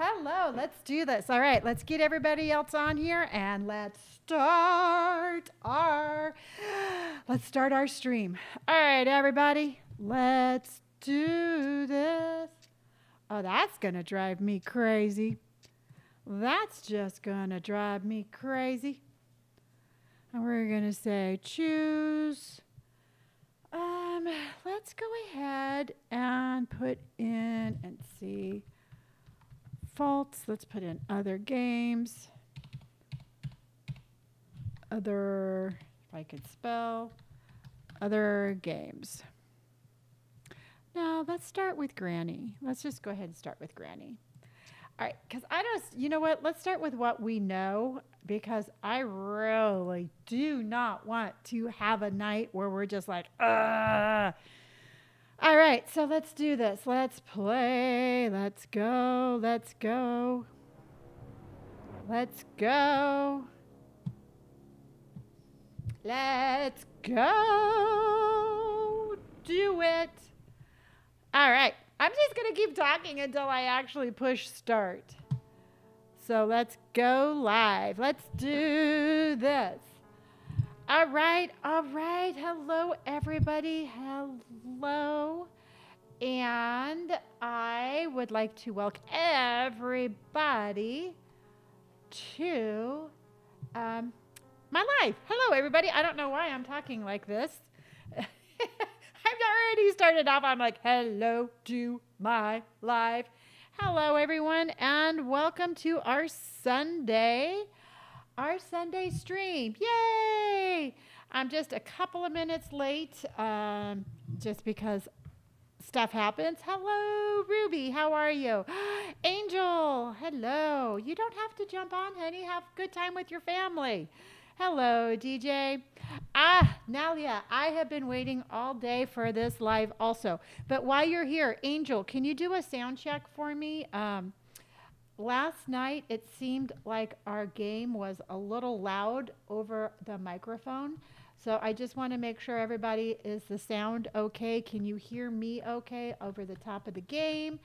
Hello, let's do this. All right, let's get everybody else on here and let's start our let's start our stream. All right, everybody, let's do this. Oh, that's going to drive me crazy. That's just going to drive me crazy. And we're going to say choose um, let's go ahead and put in and see Let's put in other games. Other, if I could spell, other games. Now let's start with Granny. Let's just go ahead and start with Granny. All right, because I don't, you know what? Let's start with what we know because I really do not want to have a night where we're just like, ah. All right, so let's do this. Let's play. Let's go. Let's go. Let's go. Let's go. Do it. All right. I'm just going to keep talking until I actually push start. So let's go live. Let's do this. All right, all right. Hello, everybody. Hello. And I would like to welcome everybody to um, my life. Hello, everybody. I don't know why I'm talking like this. I've already started off. I'm like, hello to my life. Hello, everyone, and welcome to our Sunday, our Sunday stream. Yay! I'm just a couple of minutes late, um, just because stuff happens. Hello, Ruby. How are you? Angel, hello. You don't have to jump on, honey. Have a good time with your family. Hello, DJ. Ah, Nalia, I have been waiting all day for this live also. But while you're here, Angel, can you do a sound check for me? Um, last night, it seemed like our game was a little loud over the microphone. So I just want to make sure everybody is the sound okay. Can you hear me okay over the top of the game?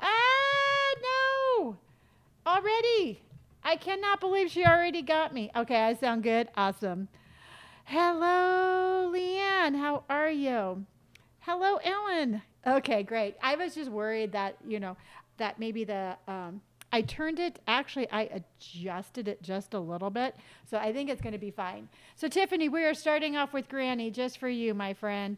Ah, no! Already! I cannot believe she already got me. Okay, I sound good. Awesome. Hello, Leanne. How are you? Hello, Ellen. Okay, great. I was just worried that, you know, that maybe the, um, I turned it, actually, I adjusted it just a little bit. So I think it's going to be fine. So, Tiffany, we are starting off with Granny just for you, my friend.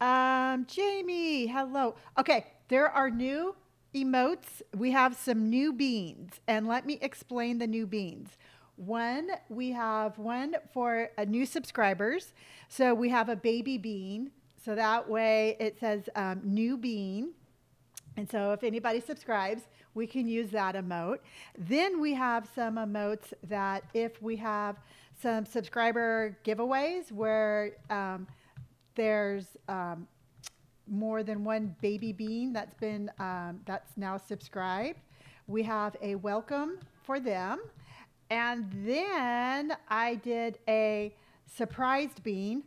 Um, Jamie, hello. Okay, there are new emotes, we have some new beans, and let me explain the new beans. One, we have one for uh, new subscribers. So we have a baby bean. So that way it says um, new bean. And so if anybody subscribes, we can use that emote. Then we have some emotes that if we have some subscriber giveaways where um, there's um, more than one baby bean that's been um, that's now subscribed. We have a welcome for them, and then I did a surprised bean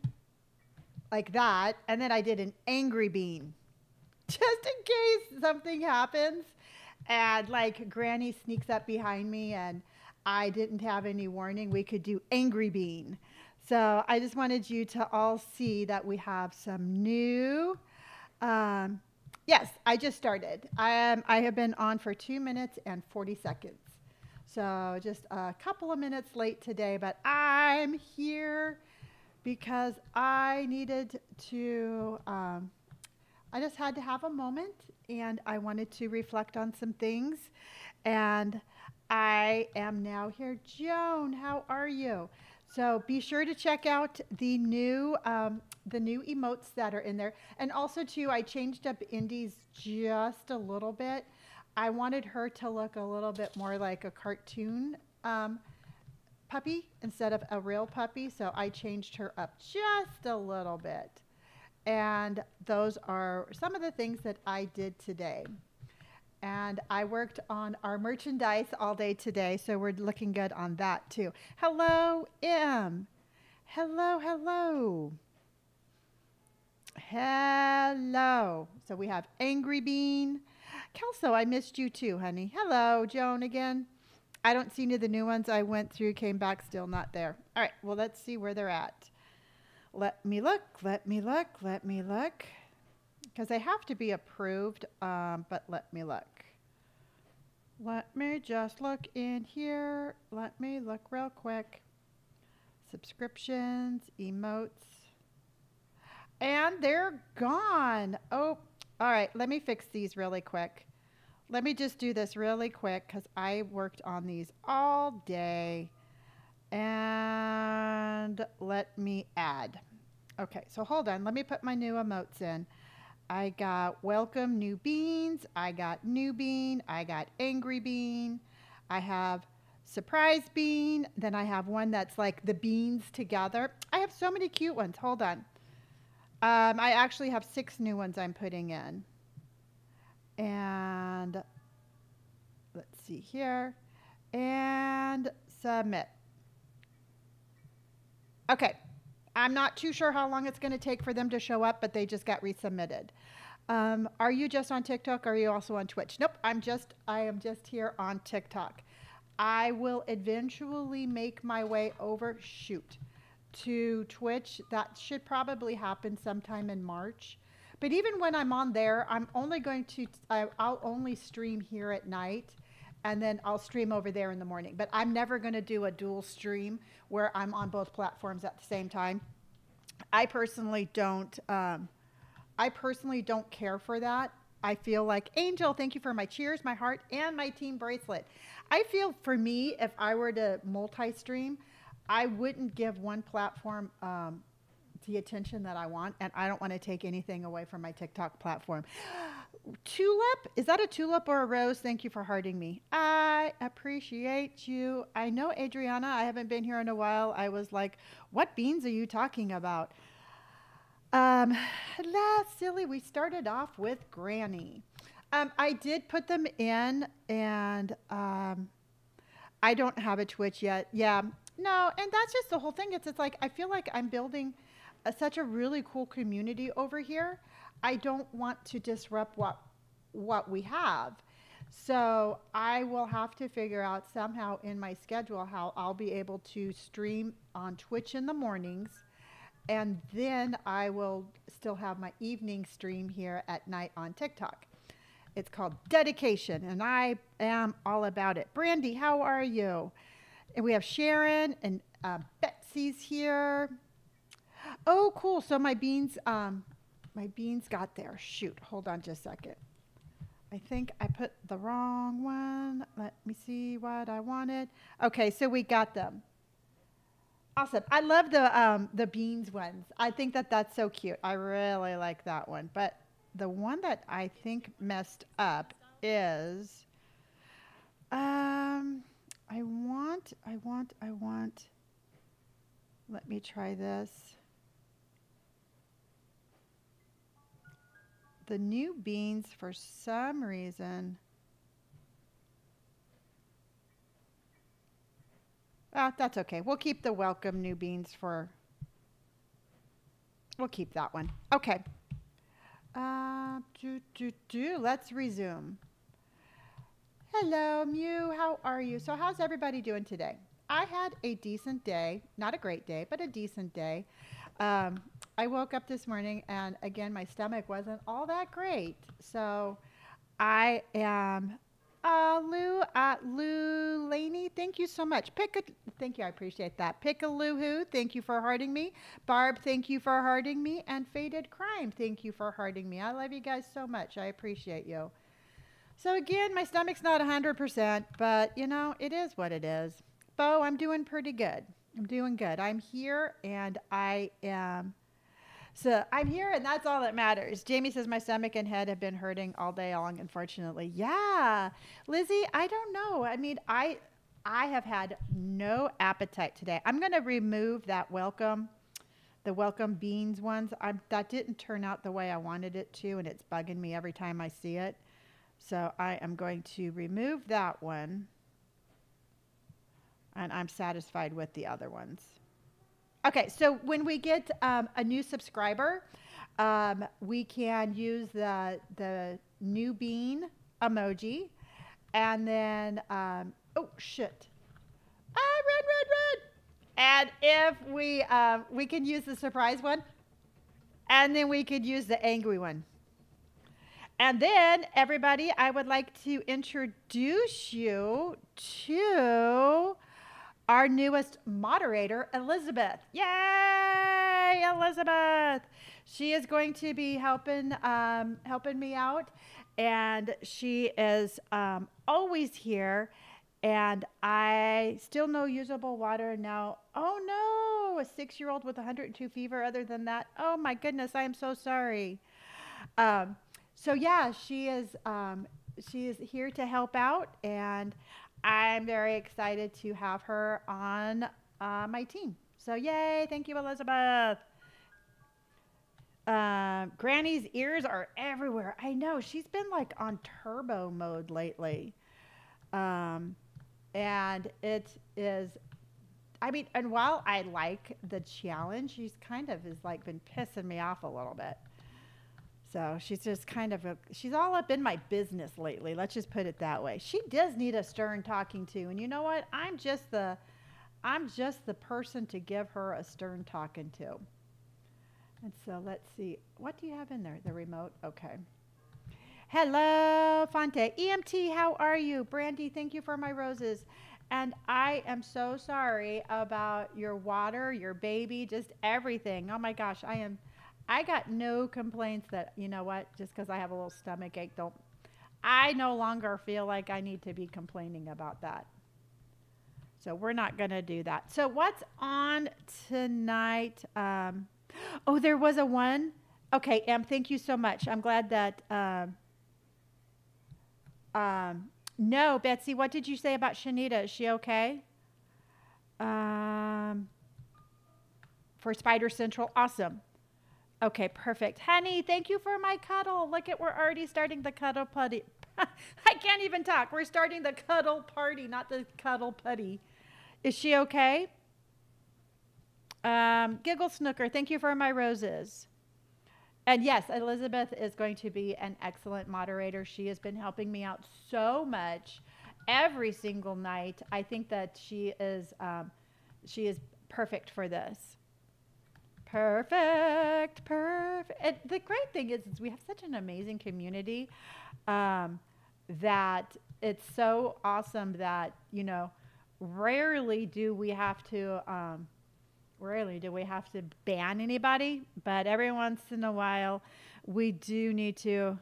like that, and then I did an angry bean just in case something happens and like Granny sneaks up behind me and I didn't have any warning. We could do angry bean. So I just wanted you to all see that we have some new um, yes, I just started. I, am, I have been on for two minutes and 40 seconds. So just a couple of minutes late today, but I'm here because I needed to, um, I just had to have a moment and I wanted to reflect on some things. And I am now here. Joan, how are you? So be sure to check out the new um, the new emotes that are in there. And also too, I changed up Indy's just a little bit. I wanted her to look a little bit more like a cartoon um, puppy instead of a real puppy. So I changed her up just a little bit. And those are some of the things that I did today. And I worked on our merchandise all day today, so we're looking good on that too. Hello, M. Hello, hello. Hello. So we have Angry Bean. Kelso, I missed you too, honey. Hello, Joan again. I don't see any of the new ones I went through, came back, still not there. All right, well, let's see where they're at. Let me look, let me look, let me look. Because they have to be approved, um, but let me look. Let me just look in here. Let me look real quick. Subscriptions, emotes. And they're gone. Oh, all right. Let me fix these really quick. Let me just do this really quick because I worked on these all day. And let me add. Okay, so hold on. Let me put my new emotes in. I got welcome new beans. I got new bean. I got angry bean. I have surprise bean. Then I have one that's like the beans together. I have so many cute ones. Hold on. Um, I actually have six new ones I'm putting in. And let's see here. And submit. Okay. I'm not too sure how long it's going to take for them to show up, but they just got resubmitted. Um, are you just on TikTok? Are you also on Twitch? Nope. I'm just. I am just here on TikTok. I will eventually make my way over. Shoot to Twitch. That should probably happen sometime in March. But even when I'm on there, I'm only going to, I, will only stream here at night and then I'll stream over there in the morning. But I'm never going to do a dual stream where I'm on both platforms at the same time. I personally don't, um, I personally don't care for that. I feel like, Angel, thank you for my cheers, my heart, and my team bracelet. I feel for me, if I were to multi stream, I wouldn't give one platform um, the attention that I want, and I don't want to take anything away from my TikTok platform. Tulip, is that a tulip or a rose? Thank you for hearting me. I appreciate you. I know Adriana. I haven't been here in a while. I was like, what beans are you talking about? Um, last silly, we started off with Granny. Um, I did put them in, and um, I don't have a Twitch yet. Yeah, no, and that's just the whole thing. It's it's like I feel like I'm building a, such a really cool community over here. I don't want to disrupt what what we have. So I will have to figure out somehow in my schedule how I'll be able to stream on Twitch in the mornings and then I will still have my evening stream here at night on TikTok. It's called Dedication, and I am all about it. Brandy, how are you? And we have Sharon and uh, Betsy's here. Oh, cool. So my beans, um, my beans got there. Shoot, hold on just a second. I think I put the wrong one. Let me see what I wanted. Okay, so we got them. Awesome. I love the um, the beans ones. I think that that's so cute. I really like that one. But the one that I think messed up is um I want, I want, I want. Let me try this. The new beans, for some reason, Ah, that's okay. We'll keep the welcome new beans for. We'll keep that one. Okay. Uh, do, do, do. Let's resume. Hello, Mew. How are you? So, how's everybody doing today? I had a decent day, not a great day, but a decent day. Um, I woke up this morning and again, my stomach wasn't all that great. So, I am. Uh, Lou, uh, Lou Laney, thank you so much. Pick a, thank you, I appreciate that. Pick a Lou Who, thank you for hearting me. Barb, thank you for hearting me. And Faded Crime, thank you for hearting me. I love you guys so much. I appreciate you. So again, my stomach's not 100%, but you know, it is what it is. Bo, I'm doing pretty good. I'm doing good. I'm here and I am. So I'm here and that's all that matters. Jamie says my stomach and head have been hurting all day long, unfortunately. Yeah. Lizzie, I don't know. I mean, I I have had no appetite today. I'm going to remove that welcome, the welcome beans ones. I'm, that didn't turn out the way I wanted it to, and it's bugging me every time I see it. So I am going to remove that one. And I'm satisfied with the other ones. Okay, so when we get um, a new subscriber, um, we can use the, the new bean emoji. And then, um, oh, shit. Ah, run, run, run. And if we, um, we can use the surprise one. And then we could use the angry one. And then, everybody, I would like to introduce you to our newest moderator, Elizabeth. Yay, Elizabeth! She is going to be helping um, helping me out, and she is um, always here. And I still no usable water now. Oh no, a six-year-old with 102 fever. Other than that, oh my goodness, I am so sorry. Um, so yeah, she is um, she is here to help out, and I'm very excited to have her on uh, my team. So yay! Thank you, Elizabeth. Um, Granny's ears are everywhere. I know she's been like on turbo mode lately, um, and it is. I mean, and while I like the challenge, she's kind of has like been pissing me off a little bit. So she's just kind of a, she's all up in my business lately. Let's just put it that way. She does need a stern talking to, and you know what? I'm just the I'm just the person to give her a stern talking to. And so let's see. What do you have in there? The remote? Okay. Hello, Fonte. EMT, how are you? Brandy, thank you for my roses. And I am so sorry about your water, your baby, just everything. Oh my gosh, I am I got no complaints that, you know what, just because I have a little stomach ache, don't, I no longer feel like I need to be complaining about that. So we're not going to do that. So what's on tonight? Um, oh, there was a one. Okay, Em, thank you so much. I'm glad that. Um, um, no, Betsy, what did you say about Shanita? Is she okay? Um, for Spider Central, awesome. Okay, perfect. Honey, thank you for my cuddle. Look at, we're already starting the cuddle putty. I can't even talk. We're starting the cuddle party, not the cuddle putty. Is she okay? Um, Giggle Snooker, thank you for my roses. And yes, Elizabeth is going to be an excellent moderator. She has been helping me out so much every single night. I think that she is um, she is perfect for this. Perfect, perfect. And the great thing is, is we have such an amazing community um, that it's so awesome that, you know, rarely do we have to, um, rarely do we have to ban anybody, but every once in a while we do need to.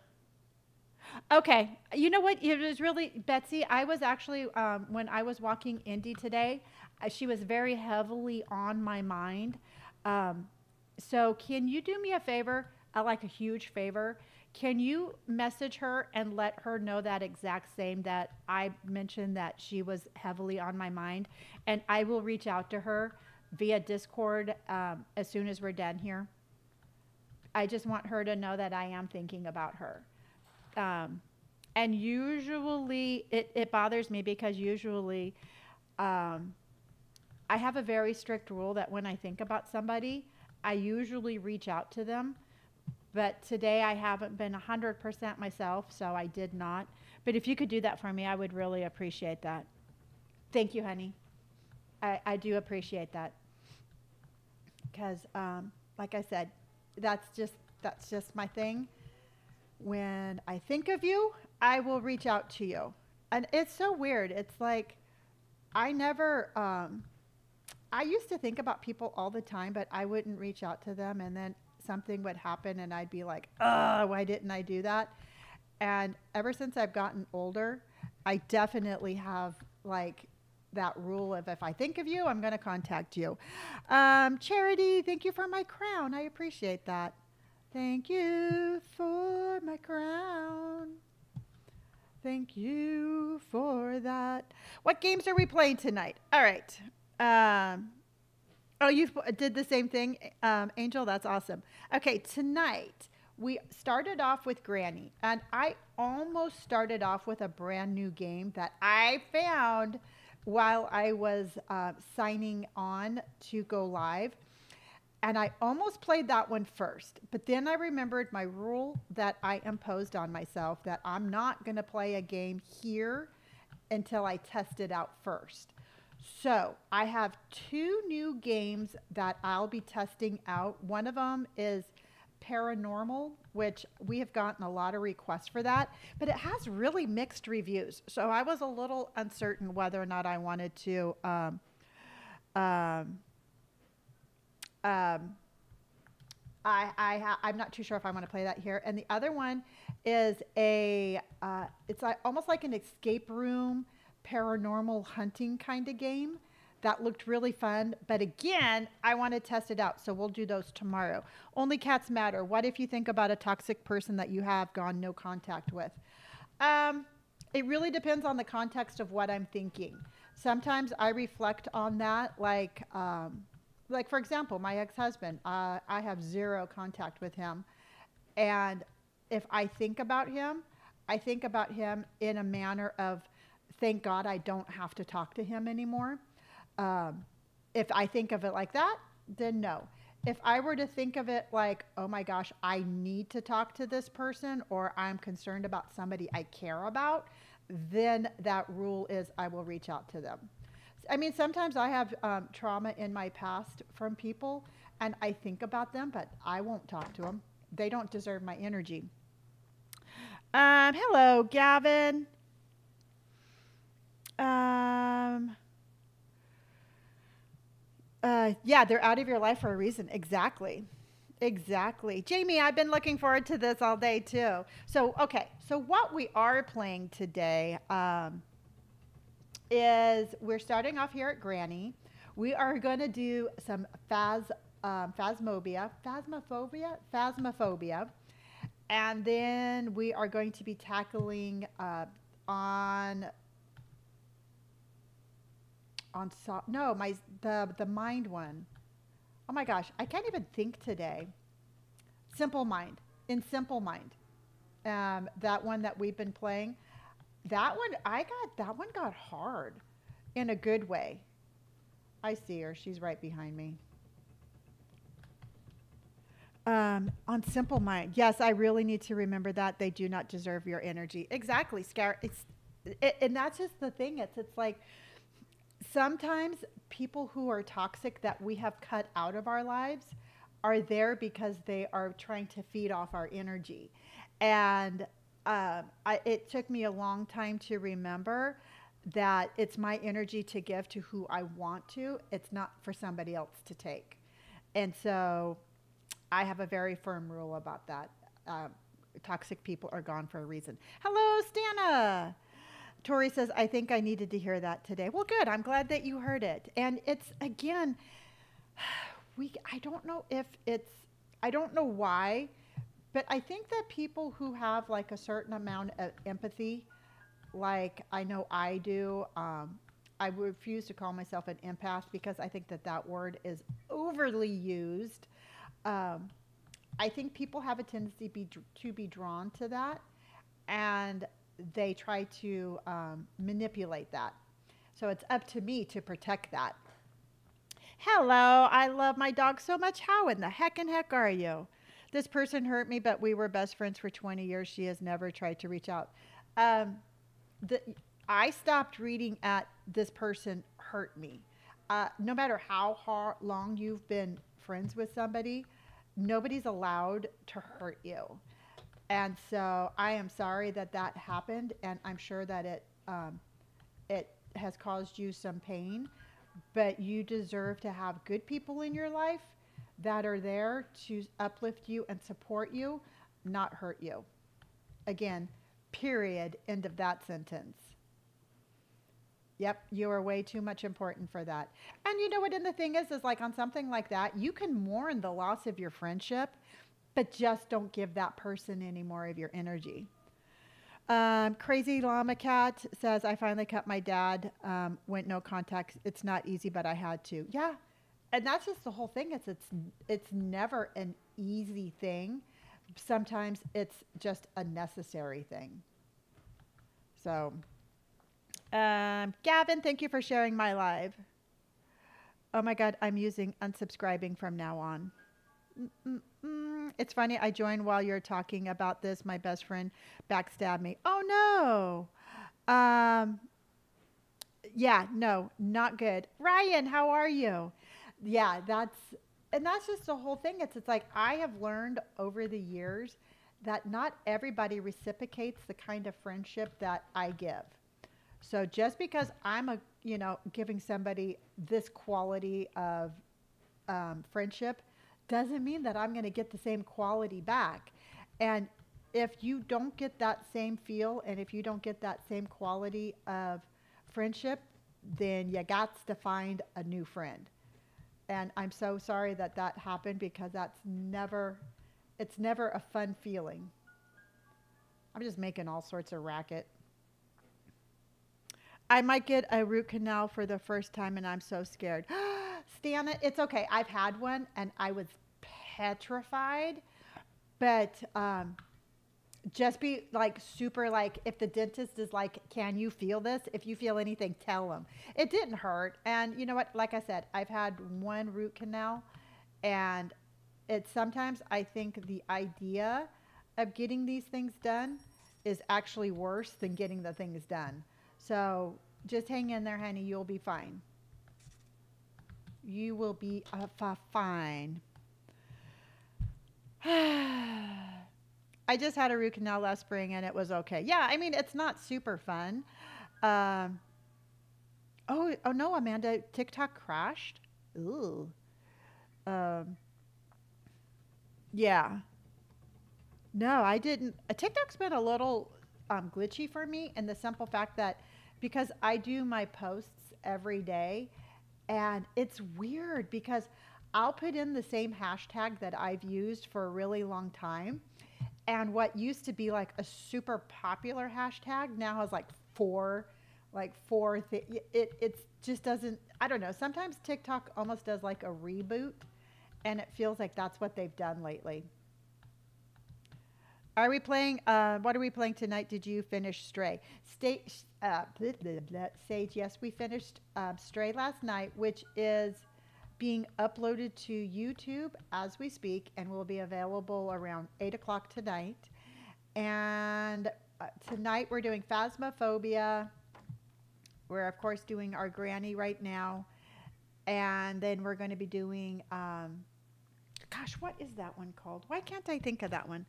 Okay, you know what? It was really, Betsy, I was actually, um, when I was walking Indy today, uh, she was very heavily on my mind. Um, so, can you do me a favor? I like a huge favor. Can you message her and let her know that exact same that I mentioned that she was heavily on my mind? And I will reach out to her via Discord um, as soon as we're done here. I just want her to know that I am thinking about her. Um, and usually it, it bothers me because usually um, I have a very strict rule that when I think about somebody, I usually reach out to them, but today I haven't been 100% myself, so I did not. But if you could do that for me, I would really appreciate that. Thank you, honey. I, I do appreciate that. Because, um, like I said, that's just that's just my thing. When I think of you, I will reach out to you, and it's so weird. It's like I never um, I used to think about people all the time, but I wouldn't reach out to them. And then something would happen, and I'd be like, oh, why didn't I do that? And ever since I've gotten older, I definitely have like that rule of if I think of you, I'm going to contact you. Um, Charity, thank you for my crown. I appreciate that. Thank you for my crown. Thank you for that. What games are we playing tonight? All right. Um, oh, you did the same thing, um, Angel? That's awesome. Okay, tonight we started off with Granny, and I almost started off with a brand new game that I found while I was uh, signing on to go live. And I almost played that one first, but then I remembered my rule that I imposed on myself that I'm not going to play a game here until I test it out first. So I have two new games that I'll be testing out. One of them is Paranormal, which we have gotten a lot of requests for that, but it has really mixed reviews. So I was a little uncertain whether or not I wanted to. Um, um, um, I, I I'm not too sure if I want to play that here. And the other one is a, uh, it's almost like an escape room, paranormal hunting kind of game. That looked really fun. But again, I want to test it out. So we'll do those tomorrow. Only cats matter. What if you think about a toxic person that you have gone no contact with? Um, it really depends on the context of what I'm thinking. Sometimes I reflect on that, like, um, like for example, my ex-husband. Uh, I have zero contact with him, and if I think about him, I think about him in a manner of, thank God I don't have to talk to him anymore. Um, if I think of it like that, then no. If I were to think of it like, oh my gosh, I need to talk to this person or I'm concerned about somebody I care about, then that rule is I will reach out to them. I mean, sometimes I have um, trauma in my past from people and I think about them, but I won't talk to them. They don't deserve my energy. Um, hello, Gavin. Um, uh, yeah, they're out of your life for a reason. Exactly. Exactly. Jamie, I've been looking forward to this all day too. So, okay. So, what we are playing today um, is we're starting off here at Granny. We are going to do some phas, um, phasmophobia, phasmophobia, phasmophobia. And then we are going to be tackling uh, on on so no my the the mind one. Oh my gosh, I can't even think today. Simple mind in simple mind. Um, that one that we've been playing. That one I got that one got hard in a good way. I see her. She's right behind me. Um, on simple mind. Yes, I really need to remember that they do not deserve your energy. Exactly, Scar. It's it, and that's just the thing. It's it's like sometimes people who are toxic that we have cut out of our lives are there because they are trying to feed off our energy. And um, I, it took me a long time to remember that it's my energy to give to who I want to, it's not for somebody else to take. And so I have a very firm rule about that. Um, toxic people are gone for a reason. Hello, Stana. Tori says, I think I needed to hear that today. Well, good. I'm glad that you heard it. And it's, again, we, I don't know if it's, I don't know why, but I think that people who have like a certain amount of empathy, like I know I do, um, I refuse to call myself an empath because I think that that word is overly used. Um, I think people have a tendency be, to be drawn to that. And they try to um, manipulate that. So it's up to me to protect that. Hello, I love my dog so much. How in the heck and heck are you? This person hurt me, but we were best friends for 20 years. She has never tried to reach out. Um, the, I stopped reading at this person hurt me. Uh, no matter how hard, long you've been friends with somebody, nobody's allowed to hurt you. And so I am sorry that that happened, and I'm sure that it um, it has caused you some pain. But you deserve to have good people in your life that are there to uplift you and support you, not hurt you. Again, period. End of that sentence. Yep, you are way too much important for that. And you know what? And the thing is, is like on something like that, you can mourn the loss of your friendship but just don't give that person any more of your energy. Um, Crazy Llama Cat says, I finally cut my dad, um, went no contact. It's not easy, but I had to. Yeah. And that's just the whole thing. It's, it's, it's never an easy thing. Sometimes it's just a necessary thing. So, um, Gavin, thank you for sharing my live. Oh my God, I'm using unsubscribing from now on. Mm-mm-mm. It's funny. I joined while you're talking about this. My best friend backstabbed me. Oh no. Um, yeah, no, not good. Ryan, how are you? Yeah, that's and that's just the whole thing. It's it's like I have learned over the years that not everybody reciprocates the kind of friendship that I give. So just because I'm a you know giving somebody this quality of um, friendship doesn't mean that I'm going to get the same quality back. And if you don't get that same feel and if you don't get that same quality of friendship, then you got to find a new friend. And I'm so sorry that that happened because that's never, it's never a fun feeling. I'm just making all sorts of racket. I might get a root canal for the first time and I'm so scared. Stan it. It's okay. I've had one and I was petrified. But um, just be like super like if the dentist is like, can you feel this? If you feel anything, tell them. It didn't hurt. And you know what? Like I said, I've had one root canal and it's sometimes I think the idea of getting these things done is actually worse than getting the things done. So just hang in there, honey. You'll be fine. You will be uh, fine. I just had a root canal last spring and it was okay. Yeah, I mean, it's not super fun. Um, oh, oh no, Amanda, TikTok crashed. Ooh. Um, yeah. No, I didn't. Uh, TikTok's been a little um, glitchy for me in the simple fact that because I do my posts every day, and it's weird because I'll put in the same hashtag that I've used for a really long time. And what used to be like a super popular hashtag now has like four, like four. Th- it it just doesn't. I don't know. Sometimes TikTok almost does like a reboot, and it feels like that's what they've done lately. Are we playing? Uh, what are we playing tonight? Did you finish Stray? Stay, uh, blah, blah, blah, Sage, yes, we finished um, Stray last night, which is being uploaded to YouTube as we speak and will be available around 8 o'clock tonight. And uh, tonight we're doing Phasmophobia. We're, of course, doing our granny right now. And then we're going to be doing, um, gosh, what is that one called? Why can't I think of that one?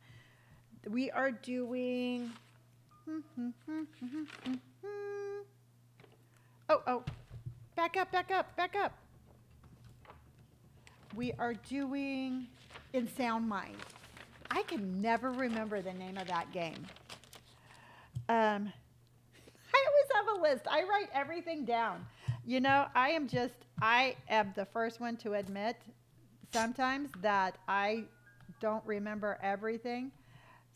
We are doing. oh, oh. Back up, back up, back up we are doing In Sound Mind. I can never remember the name of that game. Um, I always have a list. I write everything down. You know, I am just, I am the first one to admit sometimes that I don't remember everything.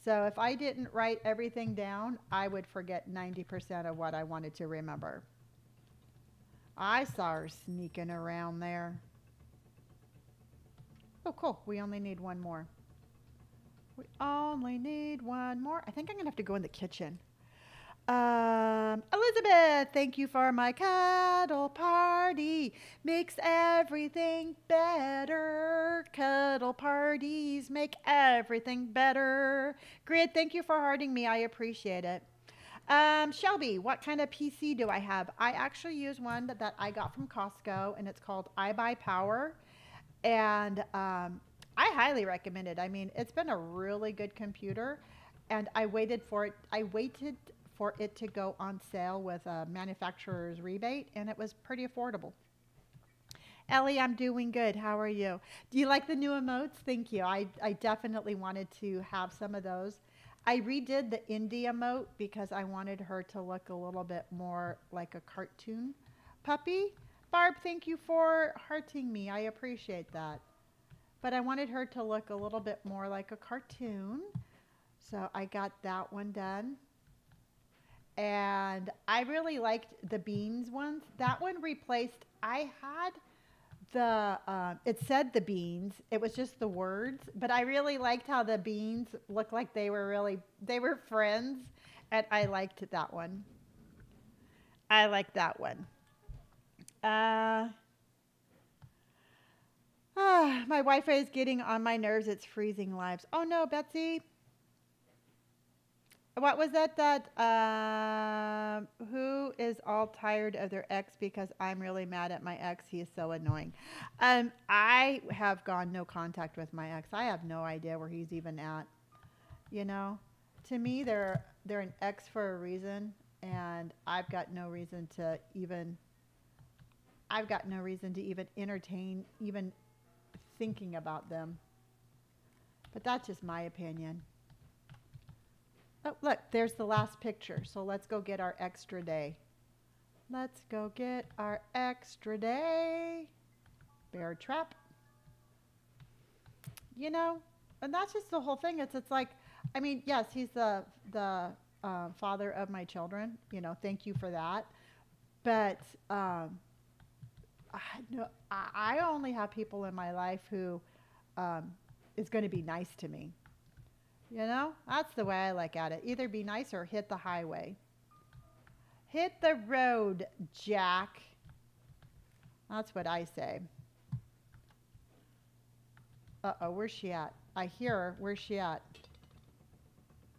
So if I didn't write everything down, I would forget 90% of what I wanted to remember. I saw her sneaking around there. Oh, cool. We only need one more. We only need one more. I think I'm going to have to go in the kitchen. Um, Elizabeth, thank you for my cuddle party. Makes everything better. Cuddle parties make everything better. Grid, thank you for hearting me. I appreciate it. Um, Shelby, what kind of PC do I have? I actually use one that, that I got from Costco, and it's called iBuyPower and um, I highly recommend it. I mean, it's been a really good computer, and I waited for it. I waited for it to go on sale with a manufacturer's rebate, and it was pretty affordable. Ellie, I'm doing good. How are you? Do you like the new emotes? Thank you. I, I definitely wanted to have some of those. I redid the Indy emote because I wanted her to look a little bit more like a cartoon puppy. Barb, thank you for hearting me. I appreciate that. But I wanted her to look a little bit more like a cartoon. So I got that one done. And I really liked the beans ones. That one replaced, I had the, uh, it said the beans. It was just the words. But I really liked how the beans looked like they were really, they were friends. And I liked that one. I liked that one. Uh, Ah, my Wi-Fi is getting on my nerves. It's freezing lives. Oh no, Betsy. What was that? That um, who is all tired of their ex because I'm really mad at my ex. He is so annoying. Um, I have gone no contact with my ex. I have no idea where he's even at. You know, to me, they're they're an ex for a reason, and I've got no reason to even. I've got no reason to even entertain even thinking about them. But that's just my opinion. Oh, look, there's the last picture. So let's go get our extra day. Let's go get our extra day. Bear trap. You know, and that's just the whole thing. It's it's like, I mean, yes, he's the the uh, father of my children. You know, thank you for that. But um, I, no, I only have people in my life who um, is going to be nice to me. You know, that's the way I look at it. Either be nice or hit the highway. Hit the road, Jack. That's what I say. Uh-oh, where's she at? I hear her. Where's she at?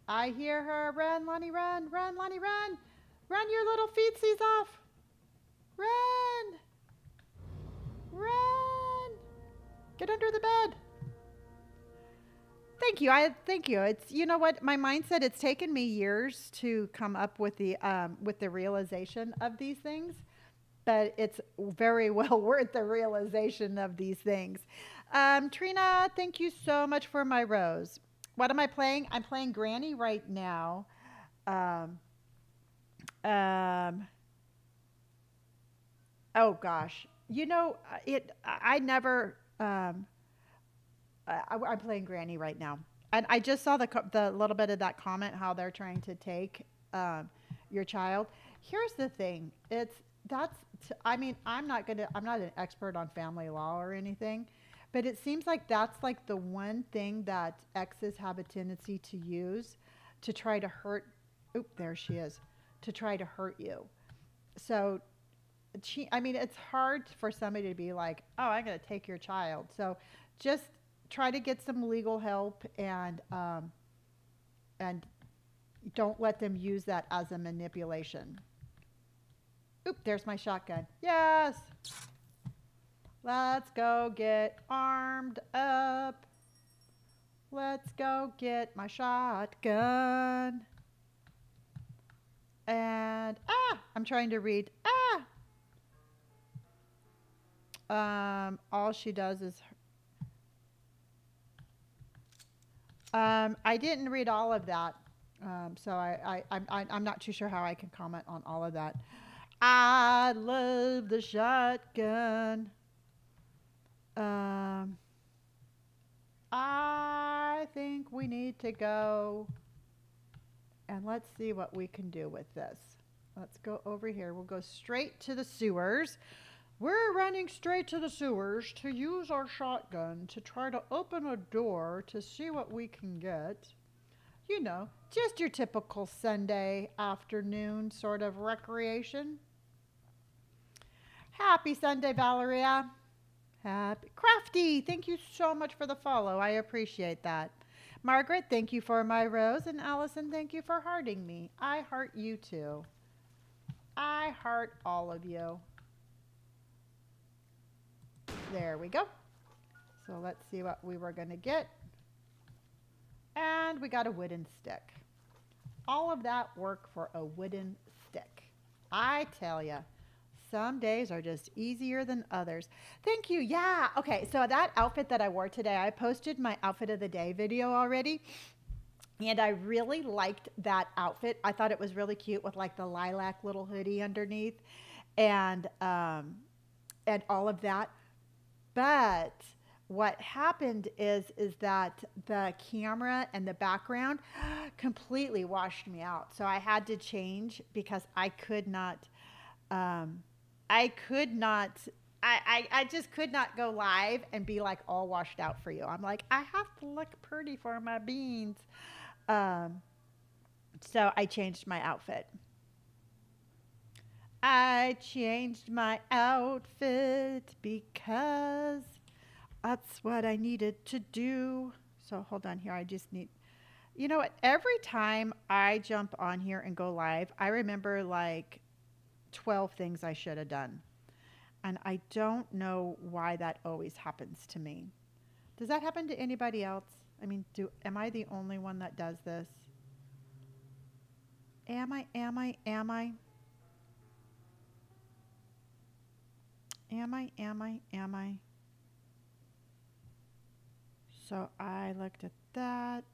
I hear her. Run, Lonni, run. Run, Lonni, run. Run your little feetsies off. Run. Run. Get under the bed. Thank you. I thank you. It's you know what my mindset. It's taken me years to come up with the um, with the realization of these things, but it's very well worth the realization of these things. Um, Trina, thank you so much for my rose. What am I playing? I'm playing Granny right now. Um, um, oh gosh, you know it. I never. Um, I, am playing Granny right now, and I just saw the the little bit of that comment how they're trying to take um, your child. Here's the thing: it's that's. T- I mean, I'm not gonna. I'm not an expert on family law or anything, but it seems like that's like the one thing that exes have a tendency to use to try to hurt. Oop, there she is. To try to hurt you. So she, I mean, it's hard for somebody to be like, oh, I'm going to take your child. So just try to get some legal help and um, and don't let them use that as a manipulation. Oop, there's my shotgun. Yes. Let's go get armed up. Let's go get my shotgun. And, ah, I'm trying to read. Ah. Um, all she does is Um, I didn't read all of that, um, so I, I, I, I'm not too sure how I can comment on all of that. I love the shotgun. Um, I think we need to go and let's see what we can do with this. Let's go over here. We'll go straight to the sewers. We're running straight to the sewers to use our shotgun to try to open a door to see what we can get. You know, just your typical Sunday afternoon sort of recreation. Happy Sunday, Valeria. Happy Crafty, thank you so much for the follow. I appreciate that. Margaret, thank you for my rose. And Allison, thank you for hearting me. I heart you too. I heart all of you. There we go. So let's see what we were going to get. And we got a wooden stick. All of that work for a wooden stick. I tell you, some days are just easier than others. Thank you. Yeah. Okay. So that outfit that I wore today, I posted my outfit of the day video already. And I really liked that outfit. I thought it was really cute with like the lilac little hoodie underneath and um, and all of that. But what happened is is that the camera and the background completely washed me out. So I had to change because I could not um, I could not I, I, I just could not go live and be like all washed out for you. I'm like, I have to look pretty for my beans. Um, so I changed my outfit. I changed my outfit because that's what I needed to do. So hold on here. I just need, you know what? Every time I jump on here and go live, I remember like 12 things I should have done. And I don't know why that always happens to me. Does that happen to anybody else? I mean, do am I the only one that does this? Am I, am I, am I? Am I, am I, am I? So I looked at that.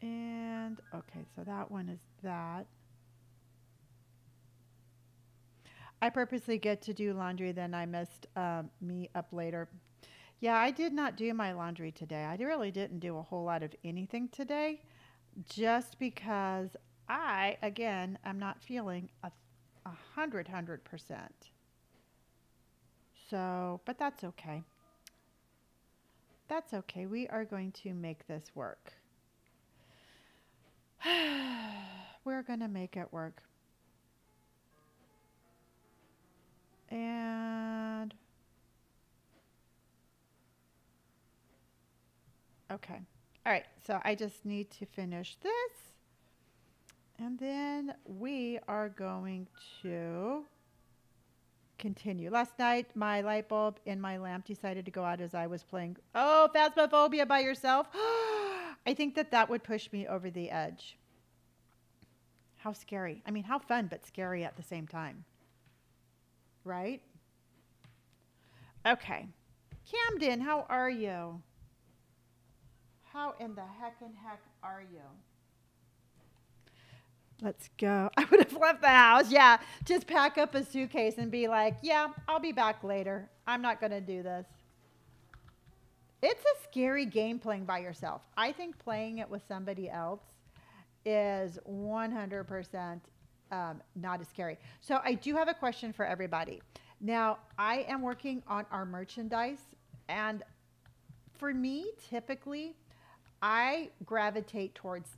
And okay, so that one is that. I purposely get to do laundry, then I missed um, me up later. Yeah, I did not do my laundry today. I really didn't do a whole lot of anything today just because I, again, am not feeling a, a hundred, hundred percent. So, but that's okay. That's okay. We are going to make this work. We're going to make it work. And okay. All right. So I just need to finish this. And then we are going to continue. Last night, my light bulb in my lamp decided to go out as I was playing. Oh, Phasmophobia by yourself. I think that that would push me over the edge. How scary. I mean, how fun, but scary at the same time. Right? Okay. Camden, how are you? How in the heck and heck are you? Let's go. I would have left the house. Yeah. Just pack up a suitcase and be like, yeah, I'll be back later. I'm not going to do this. It's a scary game playing by yourself. I think playing it with somebody else is 100% um, not as scary. So I do have a question for everybody. Now, I am working on our merchandise, and for me, typically, I gravitate towards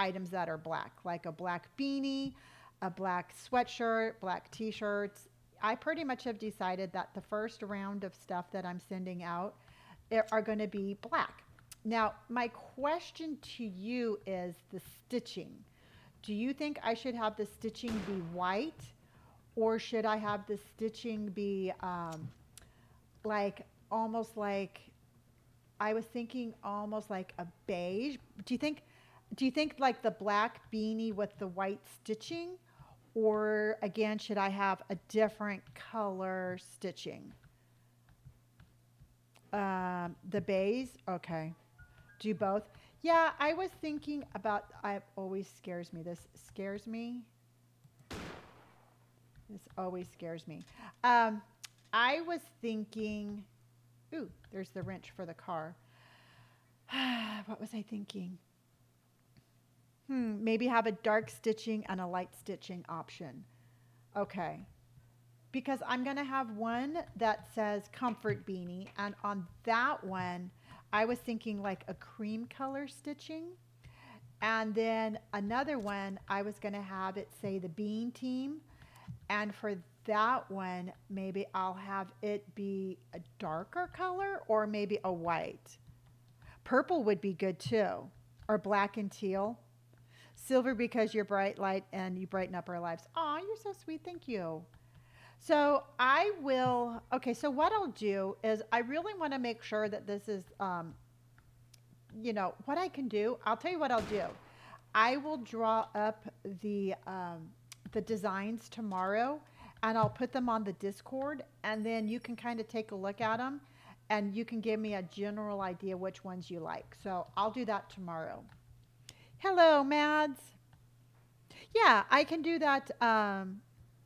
items that are black, like a black beanie, a black sweatshirt, black t-shirts. I pretty much have decided that the first round of stuff that I'm sending out are going to be black. Now, my question to you is the stitching. Do you think I should have the stitching be white or should I have the stitching be um, like almost like I was thinking almost like a beige. Do you think do you think like the black beanie with the white stitching or again should I have a different color stitching? Um, the beige, okay. Do both? Yeah, I was thinking about, I always scares me. This scares me. This always scares me. Um, I was thinking, ooh, there's the wrench for the car. what was I thinking? Hmm, maybe have a dark stitching and a light stitching option. Okay. Because I'm going to have one that says comfort beanie, and on that one, I was thinking like a cream color stitching. And then another one, I was going to have it say the bean team. And for that one, maybe I'll have it be a darker color or maybe a white. Purple would be good too, or black and teal. Silver because you're bright light and you brighten up our lives. Aw, you're so sweet. Thank you. So I will, okay, so what I'll do is I really want to make sure that this is, um, you know, what I can do. I'll tell you what I'll do. I will draw up the, um, the designs tomorrow and I'll put them on the Discord and then you can kind of take a look at them and you can give me a general idea which ones you like. So I'll do that tomorrow. Hello, Mads. Yeah, I can do that. Um,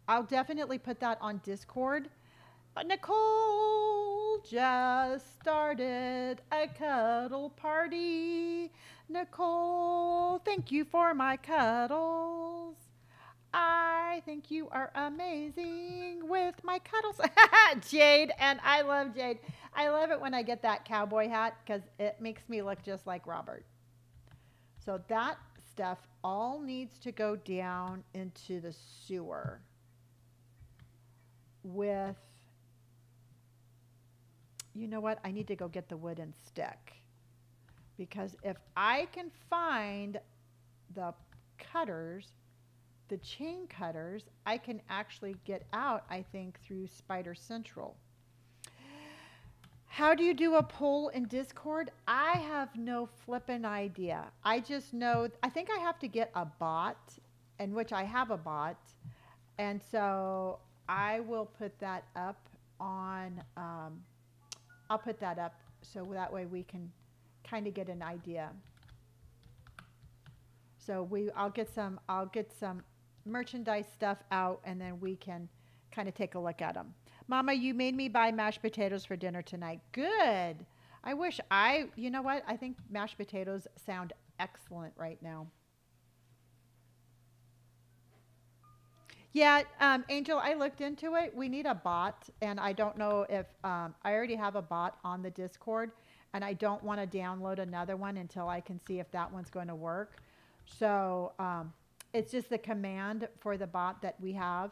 I'll definitely put that on Discord. But Nicole just started a cuddle party. Nicole, thank you for my cuddles. I think you are amazing with my cuddles. Jade, and I love Jade. I love it when I get that cowboy hat because it makes me look just like Robert. So that stuff all needs to go down into the sewer with you know what? I need to go get the wooden stick. Because if I can find the cutters, the chain cutters, I can actually get out, I think, through Spider Central. How do you do a poll in Discord? I have no flippin' idea. I just know, I think I have to get a bot, in which I have a bot. And so I will put that up on, um, I'll put that up so that way we can kind of get an idea. So we, I'll get some, I'll get some merchandise stuff out and then we can kind of take a look at them. Mama, you made me buy mashed potatoes for dinner tonight. Good. I wish I, you know what? I think mashed potatoes sound excellent right now. Yeah, um, Angel, I looked into it. We need a bot, and I don't know if um, I already have a bot on the Discord, and I don't want to download another one until I can see if that one's going to work. So um, it's just the command for the bot that we have.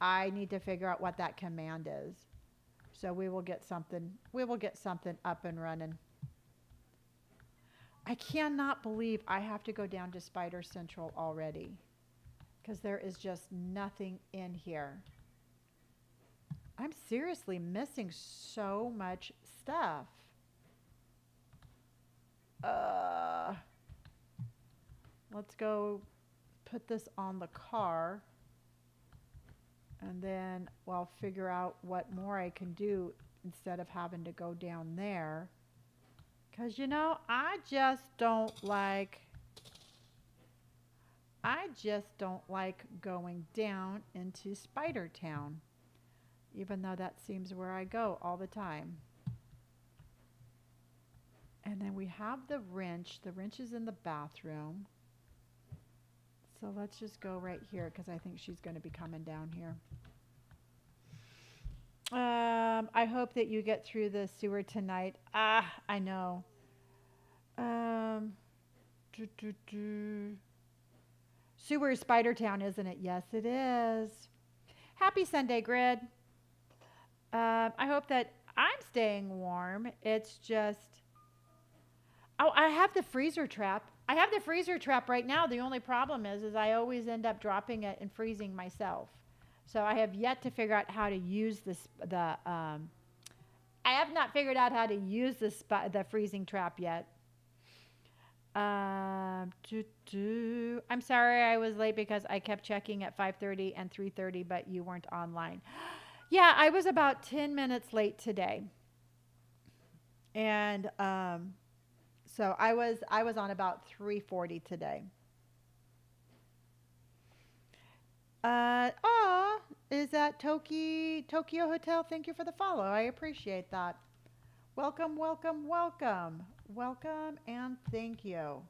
I need to figure out what that command is. So we will get something, we will get something up and running. I cannot believe I have to go down to Spider Central already because there is just nothing in here. I'm seriously missing so much stuff. Uh, let's go put this on the car. And then I'll figure out what more I can do instead of having to go down there. Because, you know, I just don't like, I just don't like going down into Spider Town. Even though that seems where I go all the time. And then we have the wrench. The wrench is in the bathroom. So let's just go right here because I think she's going to be coming down here. Um, I hope that you get through the sewer tonight. Ah, I know. Um, doo, doo, doo. Sewer is Spider Town, isn't it? Yes, it is. Happy Sunday, Grid. Um, I hope that I'm staying warm. It's just. Oh, I have the freezer trap. I have the freezer trap right now. The only problem is, is I always end up dropping it and freezing myself. So I have yet to figure out how to use this. The um, I have not figured out how to use this the freezing trap yet. Um. I'm sorry I was late because I kept checking at 5:30 and 3:30, but you weren't online. yeah, I was about 10 minutes late today, and um, so I was I was on about 3:40 today. Uh, oh, is that Toki, Tokyo Hotel? Thank you for the follow. I appreciate that. Welcome, welcome, welcome. Welcome and thank you.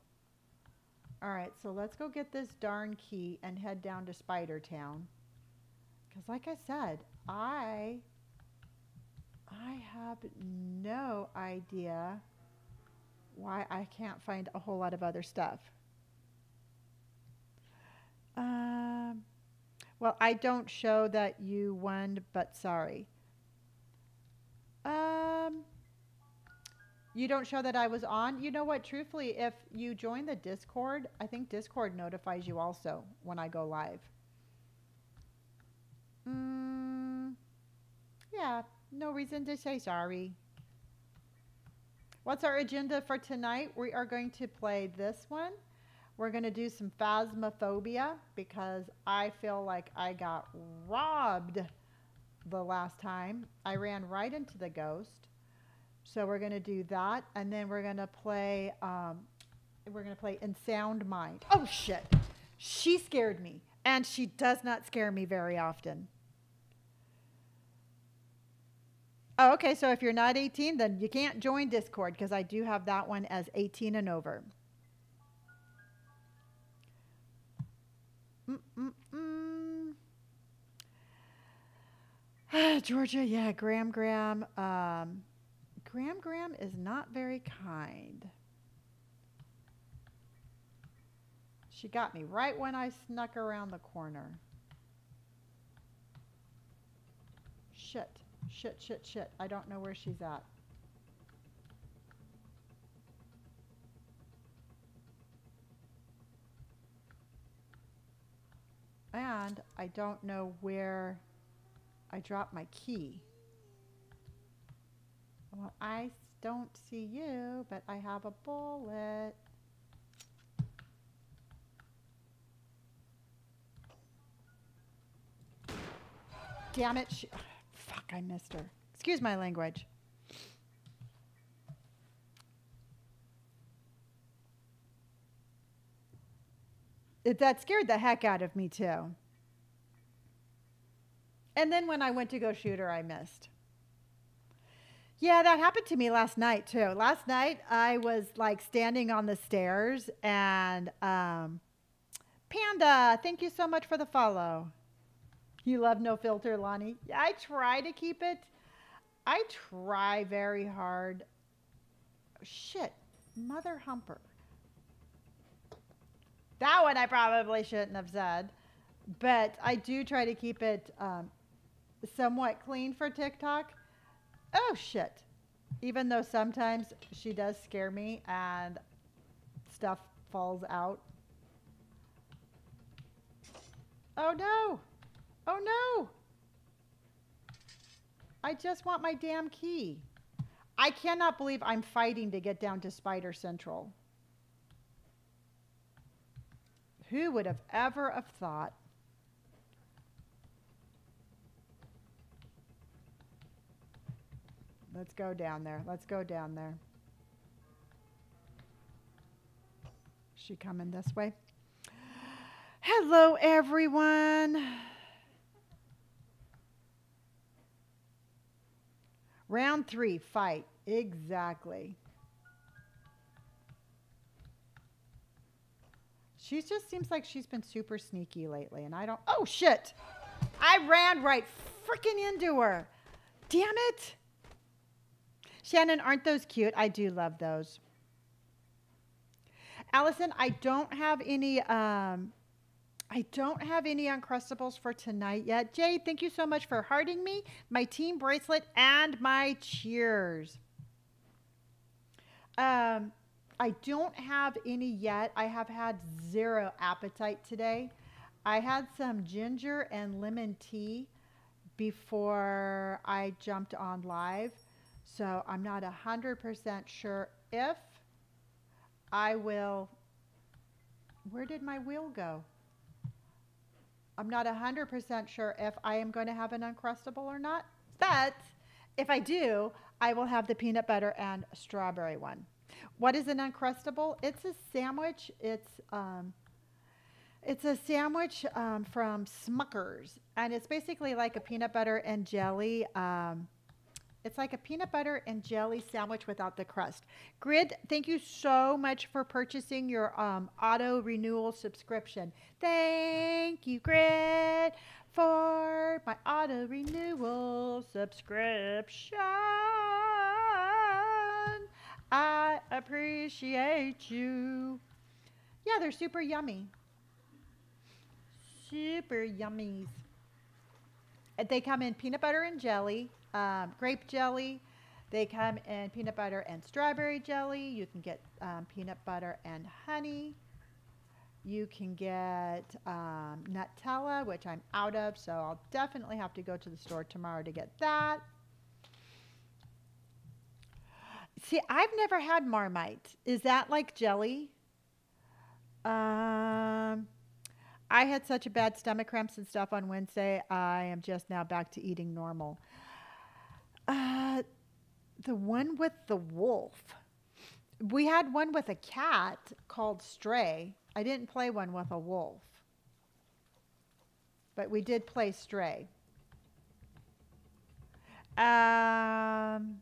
All right, so let's go get this darn key and head down to Spider Town. Because like I said, I, I have no idea why I can't find a whole lot of other stuff. Um, well, I don't show that you won, but sorry. Um, you don't show that I was on. You know what? Truthfully, if you join the Discord, I think Discord notifies you also when I go live. Mm, yeah, no reason to say sorry. What's our agenda for tonight? We are going to play this one. We're going to do some phasmophobia because I feel like I got robbed the last time. I ran right into the ghost. So we're going to do that. And then we're going to play, um, we're going to play In Sound Mind. Oh, shit. She scared me. And she does not scare me very often. Oh, okay. So if you're not 18, then you can't join Discord because I do have that one as 18 and over. Mm-mm-mm. Georgia, yeah, Graham Graham. Um, Graham Graham is not very kind. She got me right when I snuck around the corner. Shit. Shit, shit, shit. I don't know where she's at. And I don't know where I dropped my key. Well, I don't see you, but I have a bullet. Damn it. Fuck, I missed her. Excuse my language. It, that scared the heck out of me, too. And then when I went to go shoot her, I missed. Yeah, that happened to me last night too. Last night I was like standing on the stairs and um, Panda, thank you so much for the follow. You love no filter, Lonni. I try to keep it. I try very hard. Shit, mother humper. That one I probably shouldn't have said, but I do try to keep it um, somewhat clean for TikTok. Oh shit. Even though sometimes she does scare me and stuff falls out. Oh no. Oh no. I just want my damn key. I cannot believe I'm fighting to get down to Spider Central. Who would have ever have thought? Let's go down there. Let's go down there. She coming this way? Hello, everyone. Round three, fight. Exactly. She just seems like she's been super sneaky lately, and I don't. Oh, shit! I ran right freaking into her. Damn it! Shannon, aren't those cute? I do love those. Allison, I don't have any. Um, I don't have any Uncrustables for tonight yet. Jade, thank you so much for hearting me, my team bracelet, and my cheers. Um, I don't have any yet. I have had zero appetite today. I had some ginger and lemon tea before I jumped on live. So I'm not 100% sure if I will. Where did my wheel go? I'm not 100% sure if I am going to have an Uncrustable or not. But if I do, I will have the peanut butter and strawberry one. What is an Uncrustable? It's a sandwich. It's um, it's a sandwich um, from Smuckers, and it's basically like a peanut butter and jelly um, it's like a peanut butter and jelly sandwich without the crust. Grid, thank you so much for purchasing your um, auto renewal subscription. Thank you, Grid, for my auto renewal subscription. I appreciate you. Yeah, they're super yummy. Super yummies. They come in peanut butter and jelly um, grape jelly. They come in peanut butter and strawberry jelly. You can get um, peanut butter and honey. You can get um, Nutella, which I'm out of, so I'll definitely have to go to the store tomorrow to get that. See, I've never had Marmite. Is that like jelly? Um, I had such a bad stomach cramps and stuff on Wednesday. I am just now back to eating normal. Uh, the one with the wolf. We had one with a cat called Stray. I didn't play one with a wolf, but we did play Stray. Um,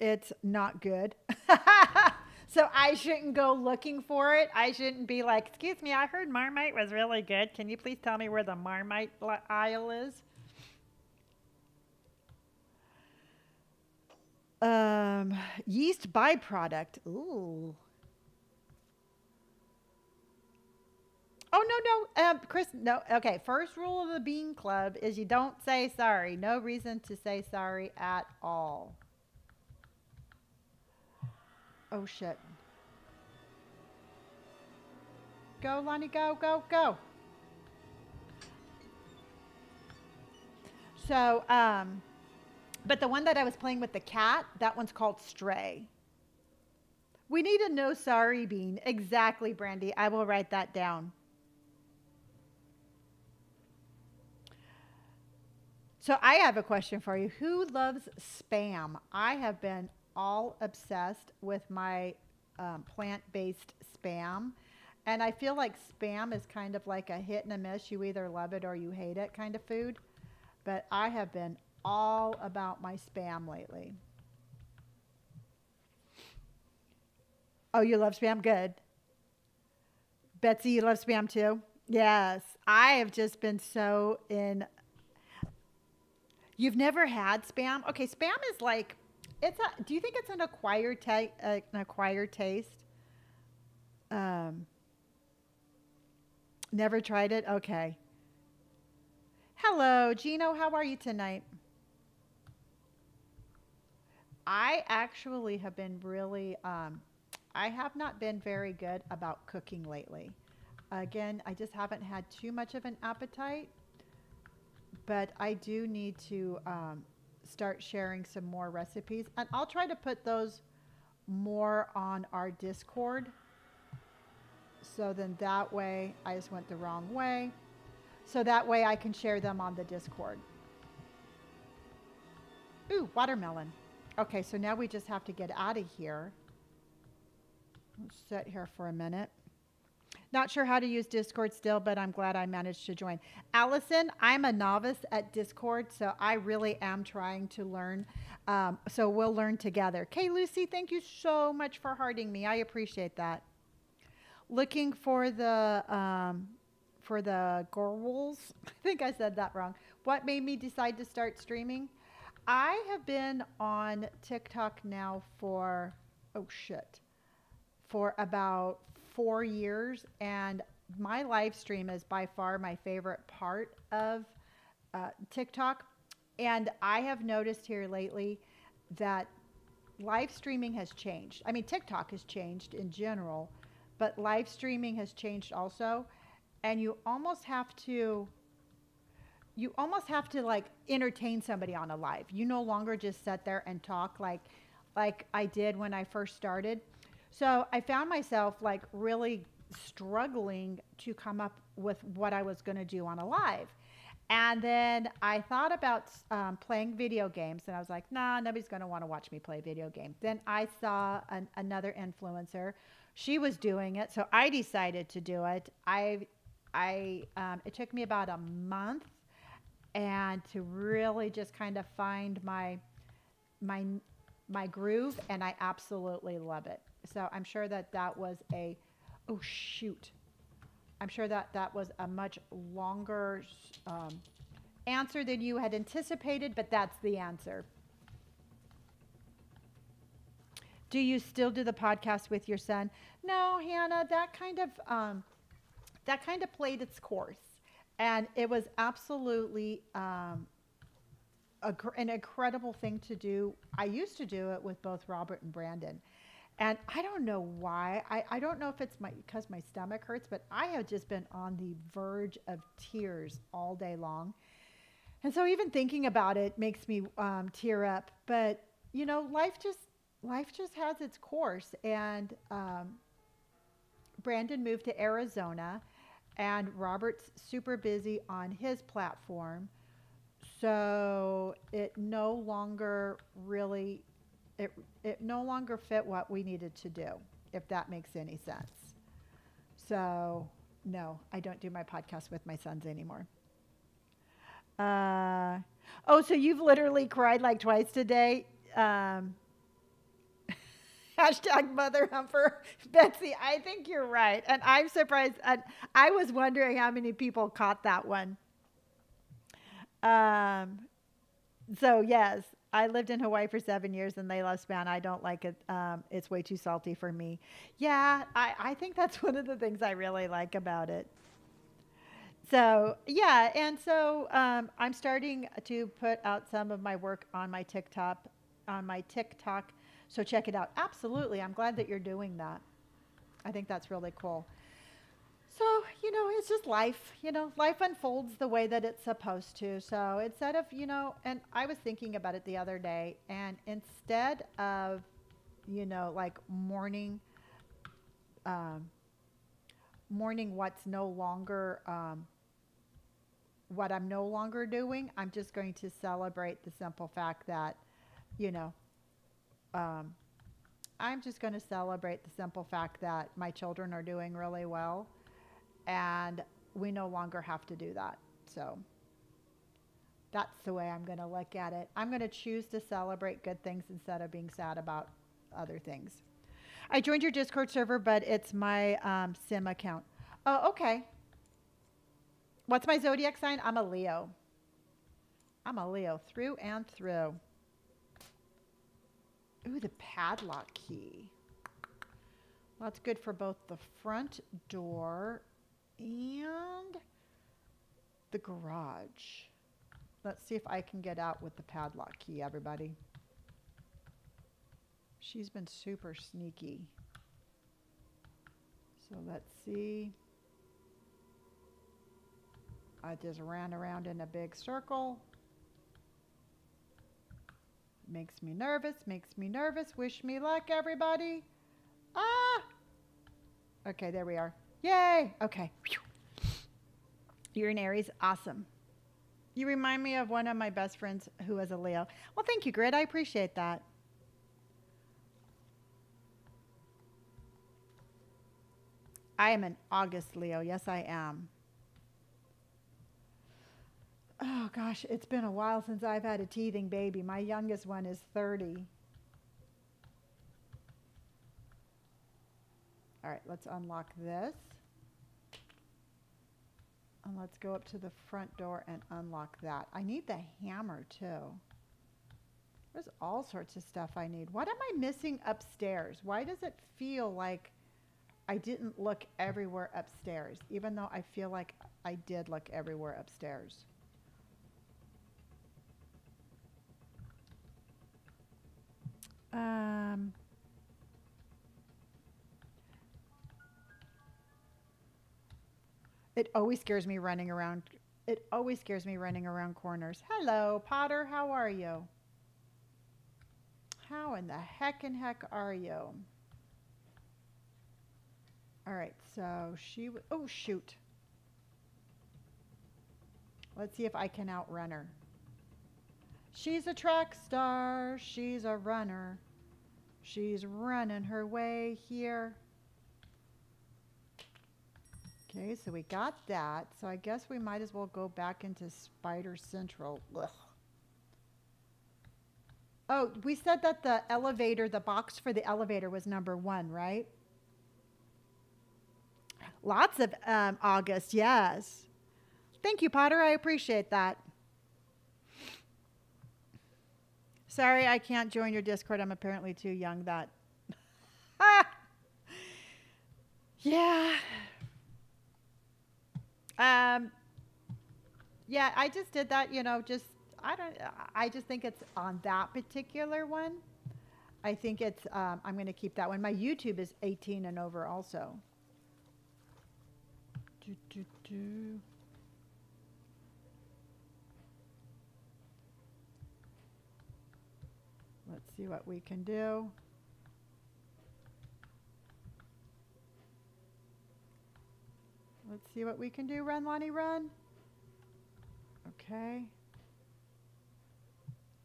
it's not good. So I shouldn't go looking for it. I shouldn't be like, excuse me, I heard Marmite was really good. Can you please tell me where the Marmite aisle is? Um, yeast byproduct. Ooh. Oh no no, um, Chris. No. Okay. First rule of the Bean Club is you don't say sorry. No reason to say sorry at all. Oh shit. Go, Lonni. Go go go. So, um, but the one that I was playing with the cat, that one's called Stray. We need a no sorry bean. Exactly, Brandy. I will write that down. So I have a question for you. Who loves spam? I have been all obsessed with my um, plant-based spam. And I feel like spam is kind of like a hit and a miss. You either love it or you hate it kind of food. But I have been all about my spam lately. Oh, you love spam? Good. Betsy, you love spam too? Yes. I have just been so in You've never had spam? Okay, spam is like it's a. Do you think it's an acquired ta- an acquired taste? Um. Never tried it. Okay. Hello, Gino. How are you tonight? I actually have been really. Um, I have not been very good about cooking lately. Again, I just haven't had too much of an appetite but I do need to um, start sharing some more recipes. And I'll try to put those more on our Discord. So then that way, I just went the wrong way. So that way I can share them on the Discord. Ooh, watermelon. Okay, so now we just have to get out of here. Let's sit here for a minute. Not sure how to use Discord still, but I'm glad I managed to join. Allison, I'm a novice at Discord, so I really am trying to learn. Um, so we'll learn together. Kay Lucy, thank you so much for harding me. I appreciate that. Looking for the um, for the Gorwolves. I think I said that wrong. What made me decide to start streaming? I have been on TikTok now for oh shit for about four years, and my live stream is by far my favorite part of uh, TikTok. And I have noticed here lately that live streaming has changed. I mean, TikTok has changed in general, but live streaming has changed also. And you almost have to you almost have to like entertain somebody on a live. You no longer just sit there and talk like like I did when I first started. So I found myself like really struggling to come up with what I was going to do on a live. And then I thought about um, playing video games, and I was like, nah, nobody's going to want to watch me play video games. Then I saw an, another influencer. She was doing it, so I decided to do it. I, I, um, it took me about a month, and to really just kind of find my, my, my groove, and I absolutely love it. So I'm sure that that was a, oh shoot. I'm sure that that was a much longer um, answer than you had anticipated, but that's the answer. Do you still do the podcast with your son? No, Hannah, that kind of um, that kind of played its course, and it was absolutely um, a, an incredible thing to do. I used to do it with both Robert and Brandon, and I don't know why. I, I don't know if it's my because my stomach hurts, but I have just been on the verge of tears all day long. And so even thinking about it makes me um, tear up. But you know, life just life just has its course. And um, Brandon moved to Arizona, and Robert's super busy on his platform. So it no longer really it, it no longer fit what we needed to do, if that makes any sense. So, no, I don't do my podcast with my sons anymore. Uh, oh, so you've literally cried like twice today. Um, hashtag mother humper betsy i think you're right and i'm surprised and i was wondering how many people caught that one um, so yes I lived in Hawaii for seven years and they love spam. I don't like it. Um, it's way too salty for me. Yeah, I, I think that's one of the things I really like about it. so yeah, and so um, I'm starting to put out some of my work on my TikTok, on my TikTok. So check it out. Absolutely, I'm glad that you're doing that. I think that's really cool. So, you know, it's just life. You know, life unfolds the way that it's supposed to. So instead of, you know, and I was thinking about it the other day, and instead of, you know, like mourning, um, mourning what's no longer, um, what I'm no longer doing, I'm just going to celebrate the simple fact that, you know, um, I'm just going to celebrate the simple fact that my children are doing really well and we no longer have to do that. So that's the way I'm going to look at it. I'm going to choose to celebrate good things instead of being sad about other things. I joined your Discord server, but it's my um, sim account. Oh, okay. What's my zodiac sign? I'm a Leo. I'm a Leo through and through. Ooh, the padlock key. Well, that's good for both the front door and the garage. Let's see if I can get out with the padlock key, everybody. She's been super sneaky. So let's see. I just ran around in a big circle. Makes me nervous, makes me nervous. Wish me luck, everybody. Ah! Okay, there we are. Yay! Okay. You're an Aries. Awesome. You remind me of one of my best friends who is a Leo. Well, thank you, Grid. I appreciate that. I am an August Leo. Yes, I am. Oh, gosh, it's been a while since I've had a teething baby. My youngest one is 30. All right, let's unlock this. And let's go up to the front door and unlock that. I need the hammer too. There's all sorts of stuff I need. What am I missing upstairs? Why does it feel like I didn't look everywhere upstairs, even though I feel like I did look everywhere upstairs? Um, It always scares me running around. It always scares me running around corners. Hello, Potter. How are you? How in the heck and heck are you? All right, so she, oh shoot. Let's see if I can outrun her. She's a track star. She's a runner. She's running her way here. Okay, so we got that. So I guess we might as well go back into Spider Central. Ugh. Oh, we said that the elevator, the box for the elevator was number one, right? Lots of um, August, yes. Thank you, Potter. I appreciate that. Sorry, I can't join your Discord. I'm apparently too young. That. yeah. Um, yeah, I just did that, you know, just, I don't, I just think it's on that particular one. I think it's, um, I'm going to keep that one. My YouTube is 18 and over also. Do, do, do. See what we can do. Let's see what we can do. Run, Lonni, run. Okay.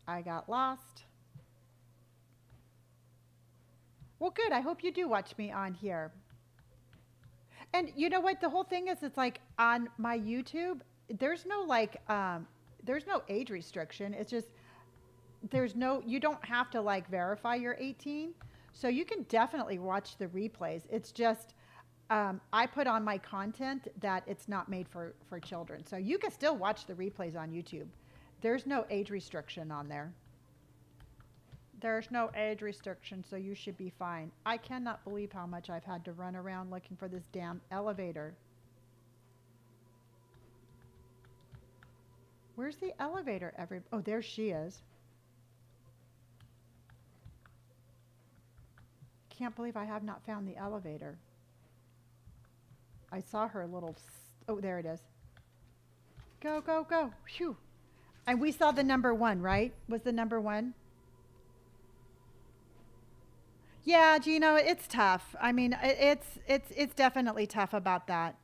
I got lost. Well, good. I hope you do watch me on here. And you know what? The whole thing is, it's like on my YouTube, there's no like, um, there's no age restriction. It's just, there's no, you don't have to like verify you're 18. So you can definitely watch the replays. It's just, um, I put on my content that it's not made for, for children. So you can still watch the replays on YouTube. There's no age restriction on there. There's no age restriction, so you should be fine. I cannot believe how much I've had to run around looking for this damn elevator. Where's the elevator? Every oh, there she is. I can't believe I have not found the elevator. I saw her little. Oh, there it is. Go, go, go. Phew. And we saw the number one, right? Was the number one? Yeah, Gino, it's tough. I mean, it's it's it's definitely tough about that.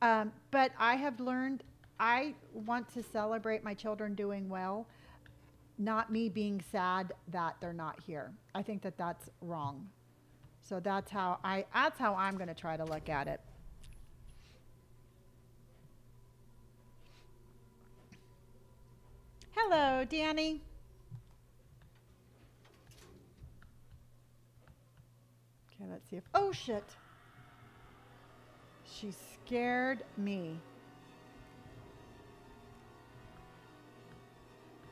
Um, but I have learned I want to celebrate my children doing well, not me being sad that they're not here. I think that that's wrong. So that's how I that's how I'm going to try to look at it. Hello, Danny. Okay, let's see if. Oh, shit. She scared me.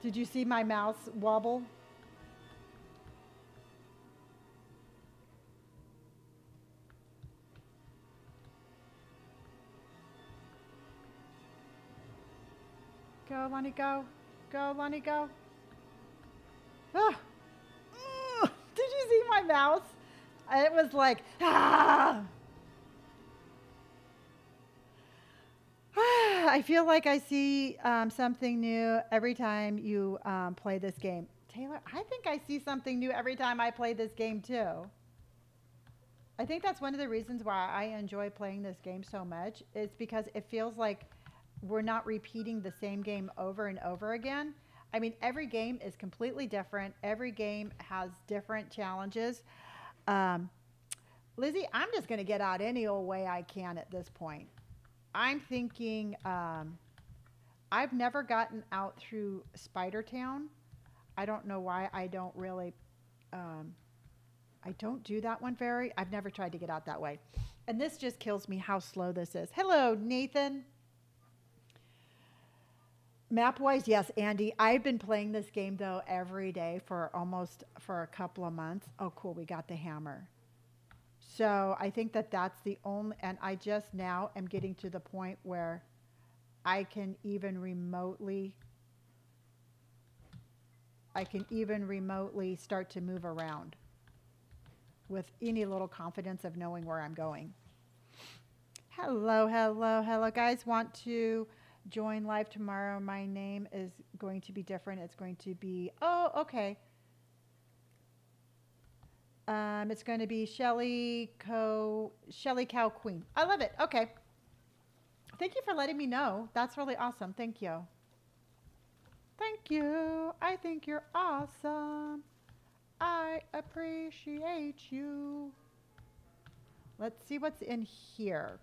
Did you see my mouse wobble? Go, Lonni, go. Go, Lonni, go. Ah. Did you see my mouse? It was like, ah. I feel like I see um, something new every time you um, play this game. Taylor, I think I see something new every time I play this game too. I think that's one of the reasons why I enjoy playing this game so much. It's because it feels like we're not repeating the same game over and over again. I mean, every game is completely different. Every game has different challenges. Um, Lizzie, I'm just going to get out any old way I can at this point. I'm thinking um, I've never gotten out through Spider Town. I don't know why I don't really. Um, I don't do that one very. I've never tried to get out that way. And this just kills me how slow this is. Hello, Nathan. Map wise, yes, Andy. I've been playing this game though every day for almost for a couple of months. Oh, cool. We got the hammer. So I think that that's the only, and I just now am getting to the point where I can even remotely, I can even remotely start to move around with any little confidence of knowing where I'm going. Hello, hello, hello, guys. Want to join live tomorrow? My name is going to be different. It's going to be, oh, okay. Um, it's going to be Shelly Co. Shelly Cow Queen. I love it. Okay. Thank you for letting me know. That's really awesome. Thank you. Thank you. I think you're awesome. I appreciate you. Let's see what's in here.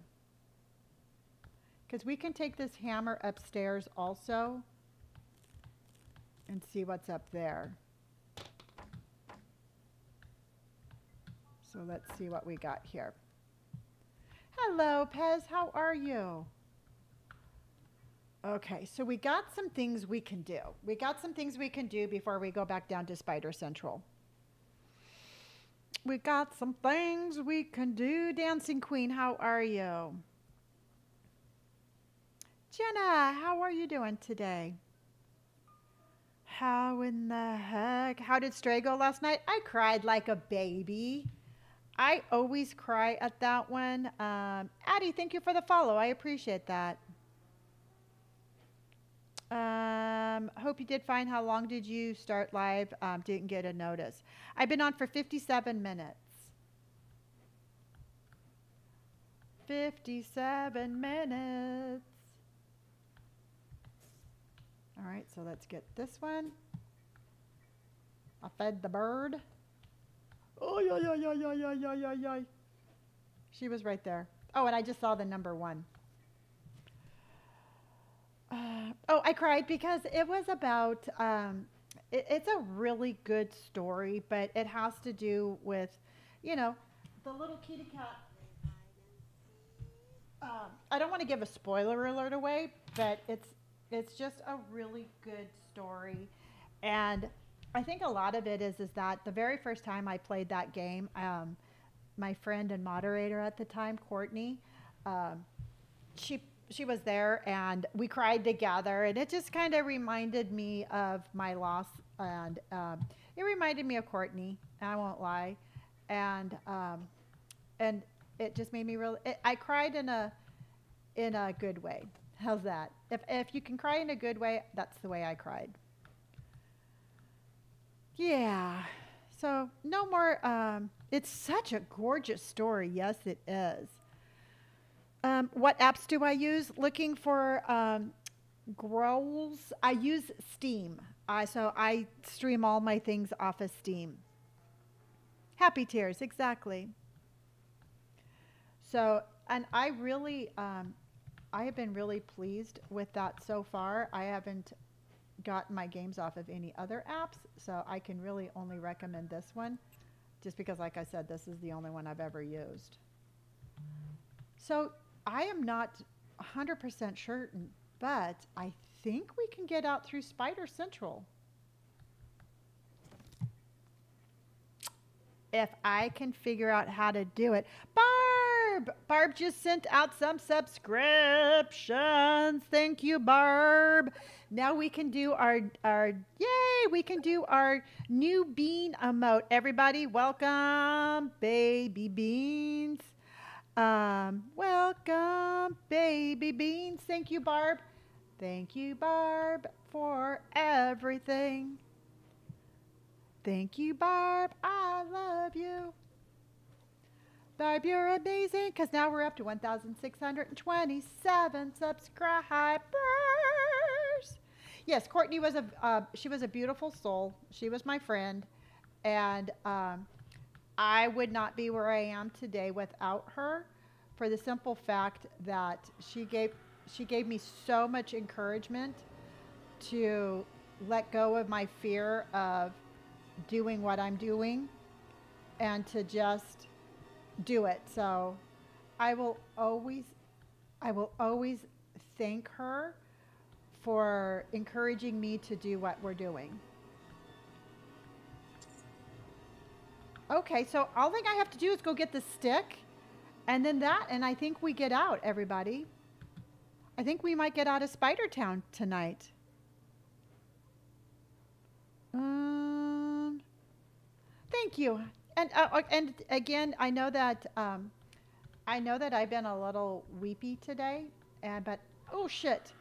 Because we can take this hammer upstairs also and see what's up there. So let's see what we got here. Hello, Pez. How are you? Okay, so we got some things we can do. We got some things we can do before we go back down to Spider Central. We got some things we can do. Dancing Queen, how are you? Jenna, how are you doing today? How in the heck? How did Stray go last night? I cried like a baby. I always cry at that one. Um, Addie, thank you for the follow. I appreciate that. Um, hope you did fine. How long did you start live? Um, didn't get a notice. I've been on for 57 minutes. 57 minutes. All right, so let's get this one. I fed the bird. Oh, yeah, yeah, yeah, yeah, yeah, yeah, yeah, yeah. She was right there. Oh, and I just saw the number one. Uh, oh, I cried because it was about, um, it, it's a really good story, but it has to do with, you know, the little kitty cat. Um, I don't want to give a spoiler alert away, but it's it's just a really good story, and I think a lot of it is is that the very first time I played that game, um, my friend and moderator at the time, Courtney, um, she she was there and we cried together and it just kind of reminded me of my loss and um, it reminded me of Courtney. I won't lie, and um, and it just made me real. It, I cried in a in a good way. How's that? If if you can cry in a good way, that's the way I cried. Yeah. So no more. Um, it's such a gorgeous story. Yes, it is. Um, what apps do I use? Looking for um, growls. I use Steam. I so I stream all my things off of Steam. Happy Tears, exactly. So, and I really, um, I have been really pleased with that so far. I haven't gotten my games off of any other apps, so I can really only recommend this one, just because, like I said, this is the only one I've ever used. So I am not 100% certain, but I think we can get out through Spider Central. If I can figure out how to do it. Barb! Barb just sent out some subscriptions. Thank you, Barb. Now we can do our, our yay, we can do our new bean emote. Everybody, welcome, baby beans. Um, welcome, baby beans. Thank you, Barb. Thank you, Barb, for everything. Thank you, Barb. I love you. Barb, you're amazing because now we're up to 1,627 subscribers. Yes, Courtney was a uh, she was a beautiful soul. She was my friend, and um, I would not be where I am today without her, for the simple fact that she gave she gave me so much encouragement to let go of my fear of doing what I'm doing and to just do it. So I will always I will always thank her for encouraging me to do what we're doing. Okay, so all thing I have to do is go get the stick and then that and I think we get out everybody. I think we might get out of Spider Town tonight. Um, thank you. And uh, uh, and again, I know that um, I know that I've been a little weepy today, and but oh shit.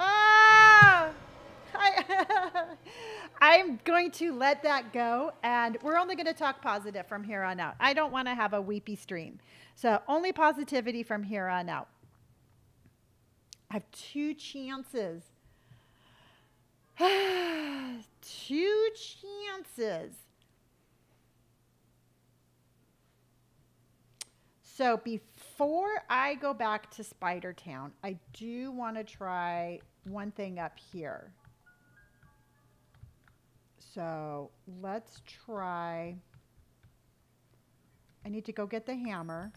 Ah! I, I'm going to let that go, and we're only going to talk positive from here on out. I don't want to have a weepy stream. So, only positivity from here on out. I have two chances. two chances. So before I go back to Spider Town, I do want to try one thing up here. So let's try. I need to go get the hammer.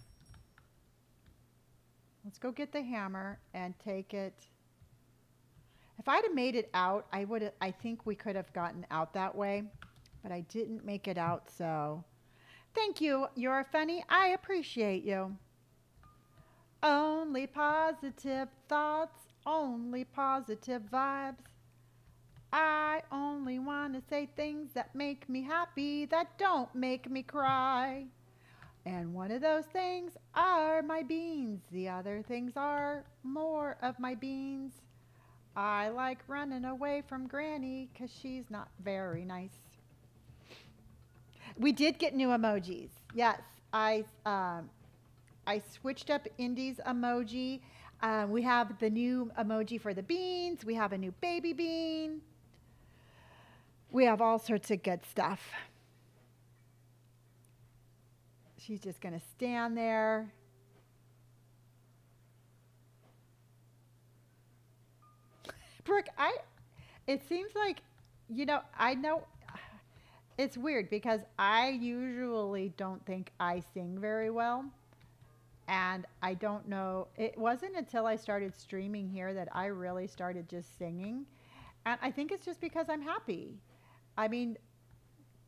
Let's go get the hammer and take it. If I'd have made it out, I would I think we could have gotten out that way, but I didn't make it out, so thank you. You're funny. I appreciate you. Only positive thoughts, only positive vibes. I only want to say things that make me happy, that don't make me cry. And one of those things are my beans. The other things are more of my beans. I like running away from Granny because she's not very nice. We did get new emojis. Yes, I um, I switched up Indy's emoji. Uh, we have the new emoji for the beans. We have a new baby bean. We have all sorts of good stuff. She's just going to stand there. Brooke, I it seems like you know, I know it's weird because I usually don't think I sing very well. And I don't know, it wasn't until I started streaming here that I really started just singing. And I think it's just because I'm happy. I mean,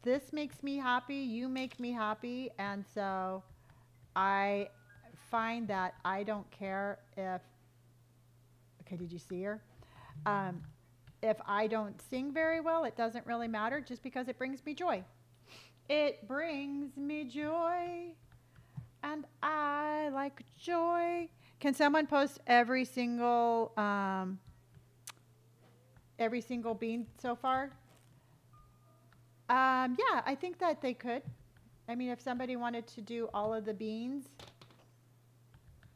this makes me happy, you make me happy, and so I find that I don't care if, okay, did you see her? Um, if I don't sing very well, it doesn't really matter just because it brings me joy. It brings me joy, and I like joy. Can someone post every single um, every single bean so far? Um, yeah, I think that they could. I mean, if somebody wanted to do all of the beans,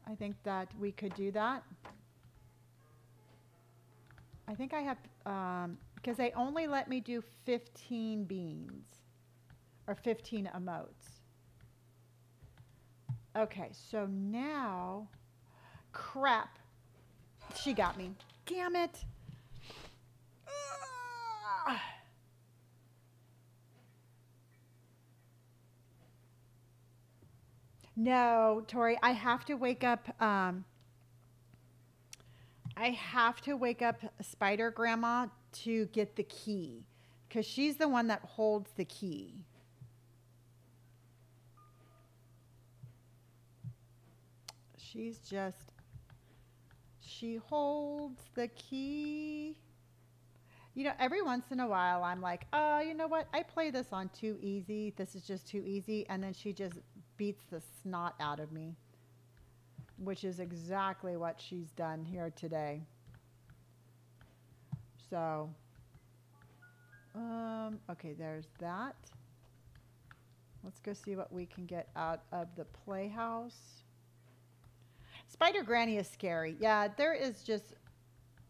I think that we could do that. I think I have, because um, they only let me do 15 beans or 15 emotes. Okay, so now, crap, she got me. Damn it. No, Tori, I have to wake up. Um, I have to wake up Spider Grandma to get the key because she's the one that holds the key. She's just, she holds the key. You know, every once in a while, I'm like, oh, you know what? I play this on too easy. This is just too easy. And then she just beats the snot out of me, which is exactly what she's done here today. So, um, okay, there's that. Let's go see what we can get out of the playhouse. Spider Granny is scary. Yeah, there is just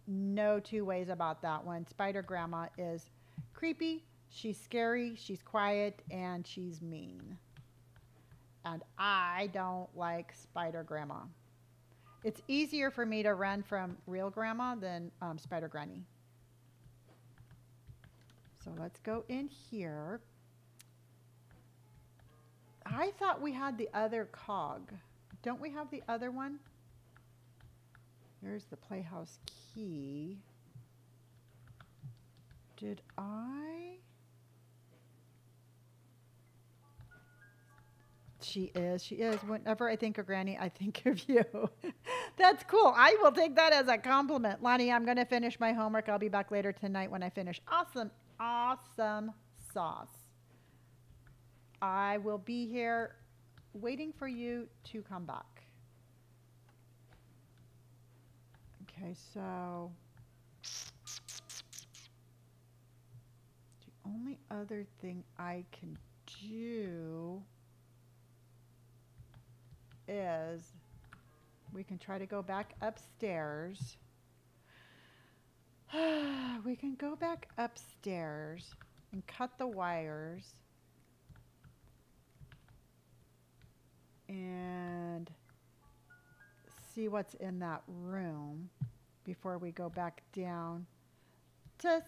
no two ways about that one. Spider Grandma is creepy, she's scary, she's quiet, and she's mean and I don't like Spider Grandma. It's easier for me to run from real grandma than um, Spider Granny. So let's go in here. I thought we had the other cog. Don't we have the other one? Here's the playhouse key. Did I? She is. She is. Whenever I think of Granny, I think of you. That's cool. I will take that as a compliment. Lonni, I'm going to finish my homework. I'll be back later tonight when I finish. Awesome. Awesome sauce. I will be here waiting for you to come back. Okay, so the only other thing I can do is we can try to go back upstairs. we can go back upstairs and cut the wires and see what's in that room before we go back down to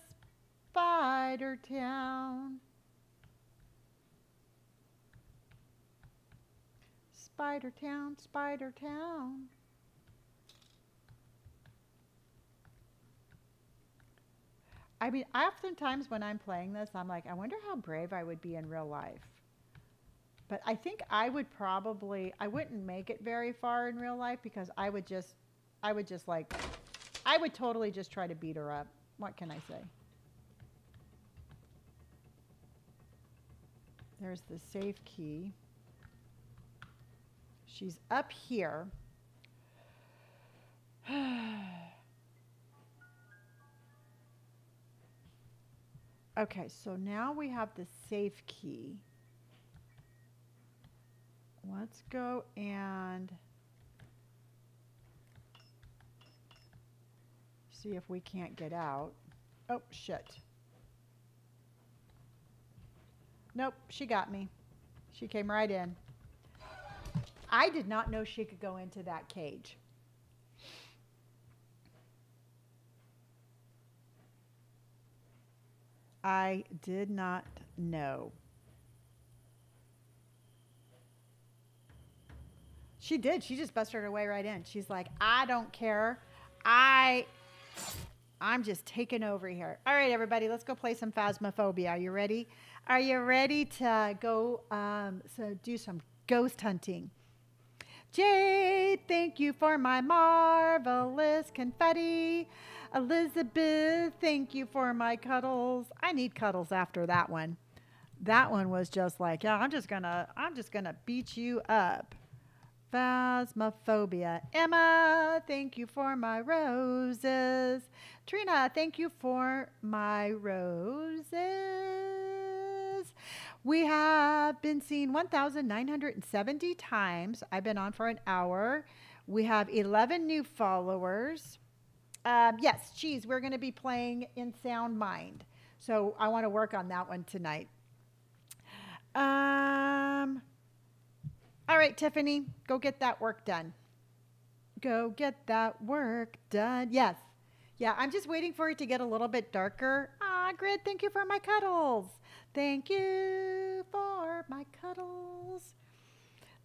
Spider Town. Spider Town, Spider Town. I mean, oftentimes when I'm playing this, I'm like, I wonder how brave I would be in real life. But I think I would probably, I wouldn't make it very far in real life because I would just, I would just like, I would totally just try to beat her up. What can I say? There's the safe key. She's up here. okay, so now we have the safe key. Let's go and see if we can't get out. Oh, shit. Nope, she got me. She came right in. I did not know she could go into that cage. I did not know. She did. She just busted her way right in. She's like, I don't care. I I'm just taking over here. All right, everybody, let's go play some Phasmophobia. Are you ready? Are you ready to go um, so do some ghost hunting? Jade, thank you for my marvelous confetti. Elizabeth, thank you for my cuddles. I need cuddles after that one. That one was just like, yeah, I'm just gonna, I'm just gonna beat you up. Phasmophobia. Emma, thank you for my roses. Trina, thank you for my roses. We have been seen 1,970 times. I've been on for an hour. We have 11 new followers. Um, yes, cheese, we're going to be playing in Sound Mind. So I want to work on that one tonight. Um, all right, Tiffany, go get that work done. Go get that work done. Yes. Yeah, I'm just waiting for it to get a little bit darker. Ah, Grid, thank you for my cuddles. Thank you for my cuddles.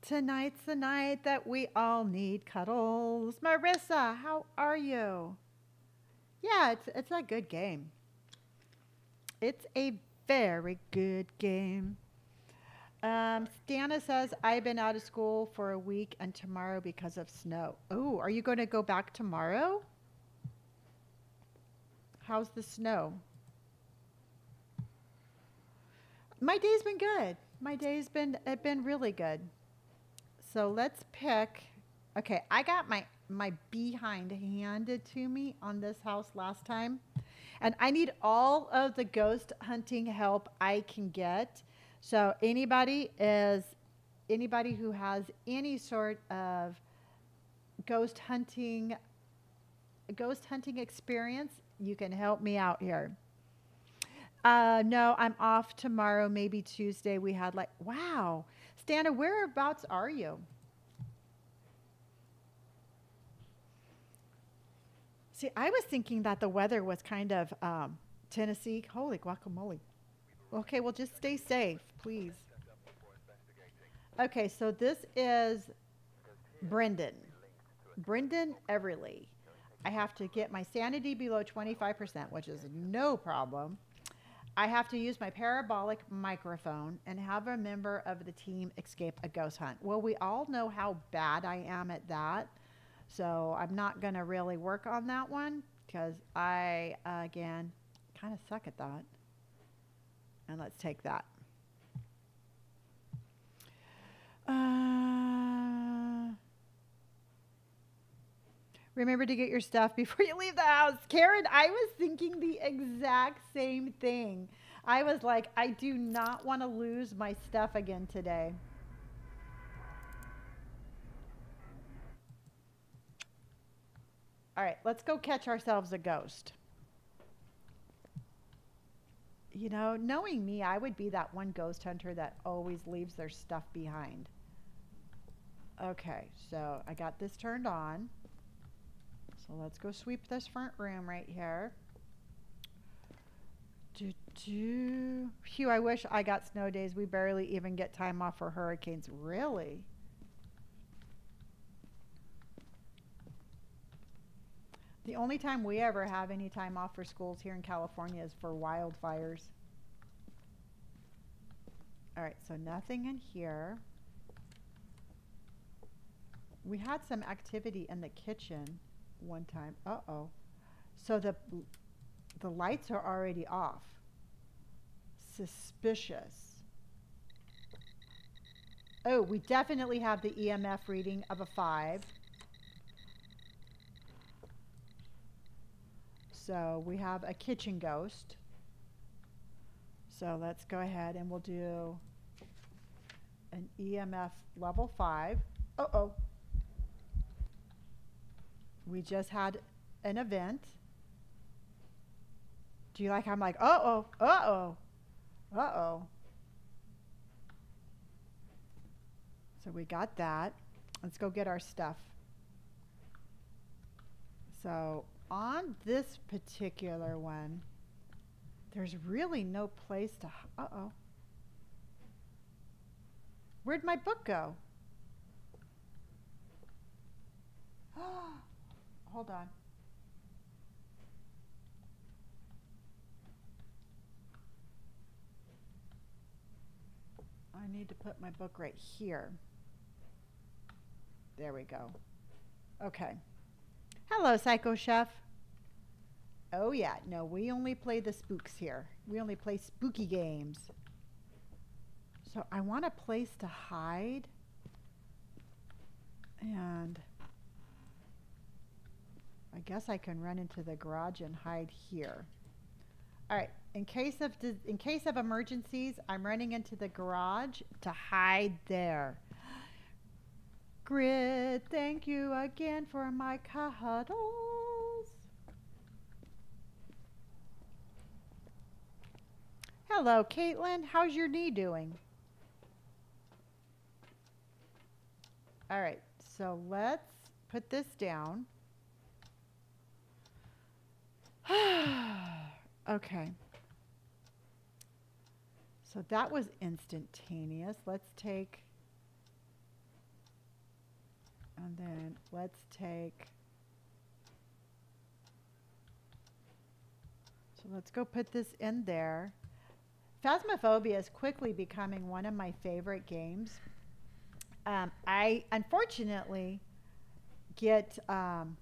Tonight's the night that we all need cuddles. Marissa, how are you? Yeah, it's, it's a good game. It's a very good game. Um, Stana says, I've been out of school for a week and tomorrow because of snow. Oh, are you going to go back tomorrow? How's the snow? My day's been good. My day's been it been really good. So let's pick. Okay, I got my my behind handed to me on this house last time, and I need all of the ghost hunting help I can get so anybody is anybody who has any sort of ghost hunting ghost hunting experience, you can help me out here. Uh, no, I'm off tomorrow, maybe Tuesday. We had like, wow. Stana, whereabouts are you? See, I was thinking that the weather was kind of um, Tennessee. Holy guacamole. Okay, well, just stay safe, please. Okay, so this is Brendan. Brendan Everly. I have to get my sanity below 25%, which is no problem. I have to use my parabolic microphone and have a member of the team escape a ghost hunt. Well, we all know how bad I am at that. So I'm not going to really work on that one because I, uh, again, kind of suck at that. And let's take that. Uh, remember to get your stuff before you leave the house. Karen, I was thinking the exact same thing. I was like, I do not want to lose my stuff again today. All right, let's go catch ourselves a ghost you know, knowing me, I would be that one ghost hunter that always leaves their stuff behind. Okay, so I got this turned on. So let's go sweep this front room right here. Do, do. Phew, I wish I got snow days. We barely even get time off for hurricanes. Really? The only time we ever have any time off for schools here in California is for wildfires. All right, so nothing in here. We had some activity in the kitchen one time. Uh-oh. So the the lights are already off. Suspicious. Oh, we definitely have the EMF reading of a 5. So we have a kitchen ghost. So let's go ahead and we'll do an EMF level 5. Uh-oh. We just had an event. Do you like I'm like, uh-oh, uh-oh, uh-oh. So we got that. Let's go get our stuff. So on this particular one, there's really no place to, uh-oh. Where'd my book go? Hold on. I need to put my book right here. There we go. Okay. Hello, Psycho Chef. Oh, yeah. No, we only play the spooks here. We only play spooky games. So I want a place to hide. And I guess I can run into the garage and hide here. All right. In case of in case of emergencies, I'm running into the garage to hide there. Thank you again for my cuddles. Hello, Caitlin. How's your knee doing? All right, so let's put this down. okay. So that was instantaneous. Let's take and then let's take, so let's go put this in there. Phasmophobia is quickly becoming one of my favorite games. Um, I unfortunately get um,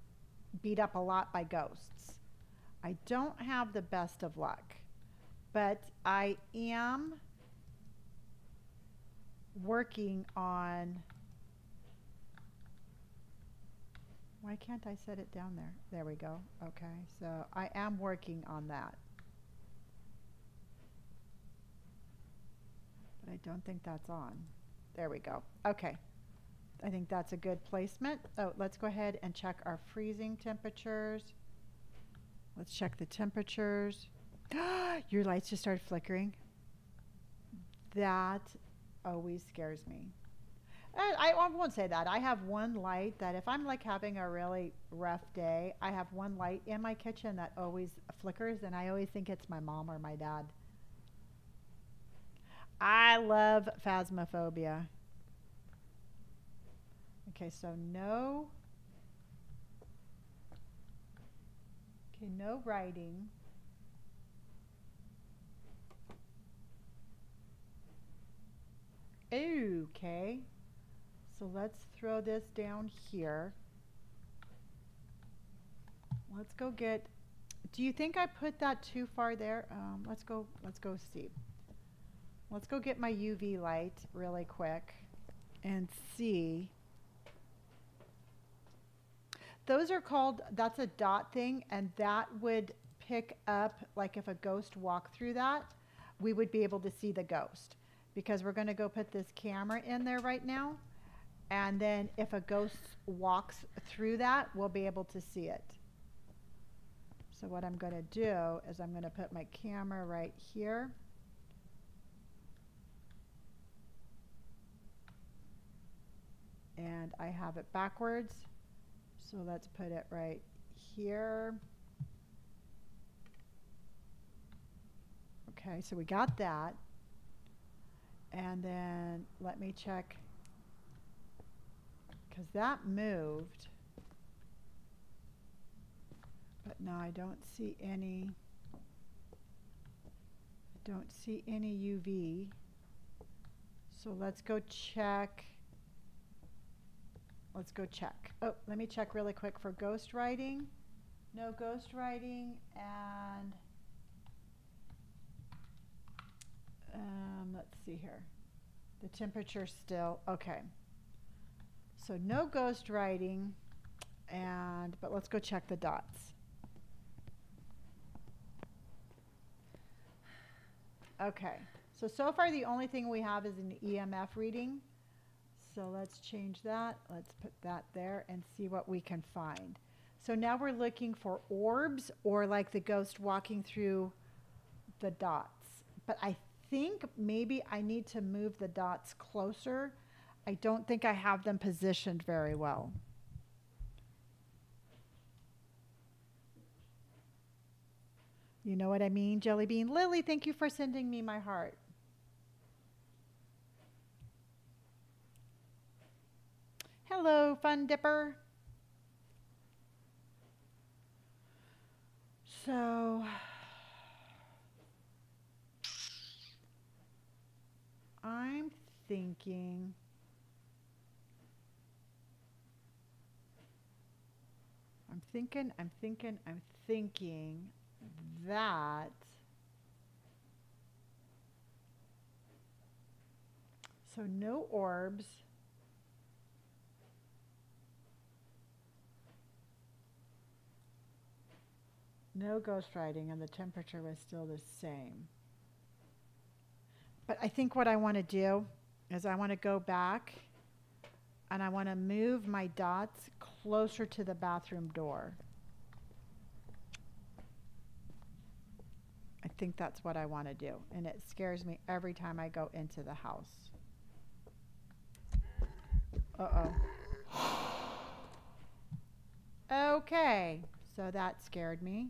beat up a lot by ghosts. I don't have the best of luck, but I am working on Why can't I set it down there? There we go. Okay, so I am working on that. But I don't think that's on. There we go. Okay. I think that's a good placement. Oh, let's go ahead and check our freezing temperatures. Let's check the temperatures. Your lights just started flickering. That always scares me. I, I won't say that. I have one light that if I'm like having a really rough day, I have one light in my kitchen that always flickers, and I always think it's my mom or my dad. I love phasmophobia. Okay, so no. Okay, no writing. Okay. So let's throw this down here. Let's go get, do you think I put that too far there? Um, let's go, let's go see. Let's go get my UV light really quick and see. Those are called, that's a dot thing, and that would pick up, like if a ghost walked through that, we would be able to see the ghost. Because we're going to go put this camera in there right now. And then if a ghost walks through that, we'll be able to see it. So what I'm going to do is I'm going to put my camera right here. And I have it backwards. So let's put it right here. Okay, so we got that. And then let me check because that moved. But now I don't see any, I don't see any UV. So let's go check. Let's go check. Oh, let me check really quick for ghost writing. No ghost writing and um, let's see here. The temperature still, okay. So no ghost writing, and but let's go check the dots. Okay, so so far the only thing we have is an EMF reading. So let's change that. Let's put that there and see what we can find. So now we're looking for orbs or like the ghost walking through the dots. But I think maybe I need to move the dots closer I don't think I have them positioned very well. You know what I mean, Jelly Bean? Lily, thank you for sending me my heart. Hello, Fun Dipper. So, I'm thinking I'm thinking, I'm thinking, I'm thinking that. So no orbs. No ghost writing, and the temperature was still the same. But I think what I want to do is I want to go back and I want to move my dots closer to the bathroom door. I think that's what I want to do. And it scares me every time I go into the house. Uh-oh. Okay, so that scared me.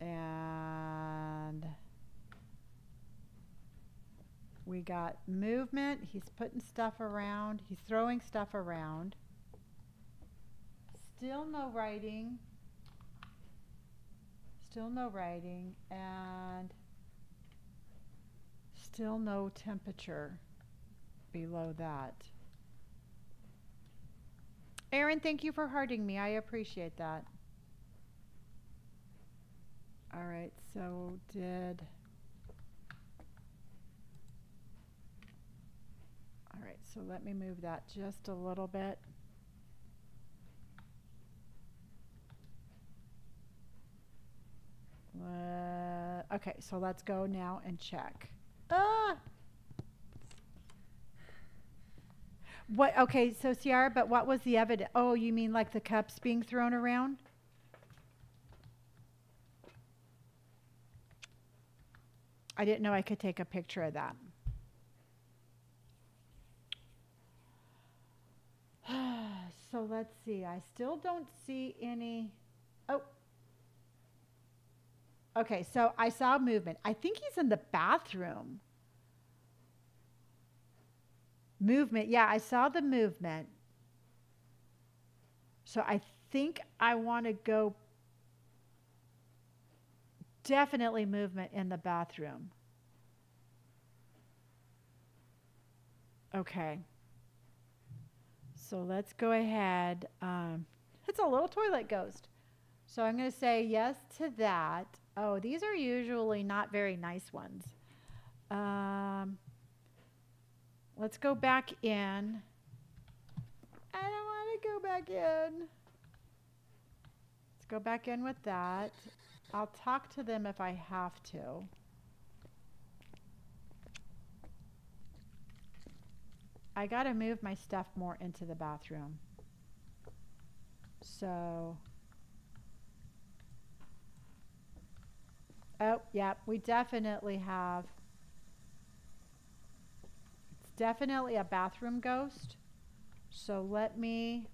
And we got movement. He's putting stuff around. He's throwing stuff around. Still no writing. Still no writing. And still no temperature below that. Aaron, thank you for hearting me. I appreciate that. All right, so did. All right, so let me move that just a little bit. Uh, okay, so let's go now and check. Ah! What, okay, so Ciara, but what was the evidence? Oh, you mean like the cups being thrown around? I didn't know I could take a picture of that. so let's see. I still don't see any. Oh. Okay, so I saw movement. I think he's in the bathroom. Movement. Yeah, I saw the movement. So I think I want to go definitely movement in the bathroom. Okay. So let's go ahead. Um, it's a little toilet ghost. So I'm going to say yes to that. Oh, these are usually not very nice ones. Um, let's go back in. I don't want to go back in. Let's go back in with that. I'll talk to them if I have to. I got to move my stuff more into the bathroom. So, oh, yeah, we definitely have, it's definitely a bathroom ghost. So let me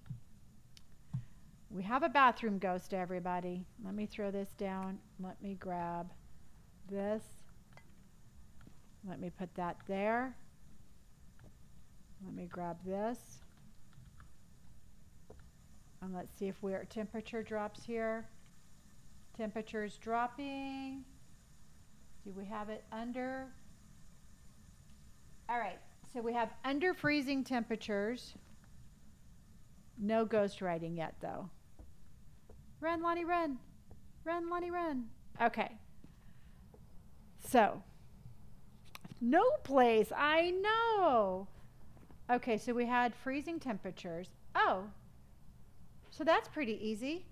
we have a bathroom ghost, everybody. Let me throw this down. Let me grab this. Let me put that there. Let me grab this. And let's see if our temperature drops here. Temperature is dropping. Do we have it under? All right, so we have under freezing temperatures. No ghost writing yet, though. Run, Lonni, run. Run, Lonni, run. Okay. So, no place. I know. Okay, so we had freezing temperatures. Oh, so that's pretty easy.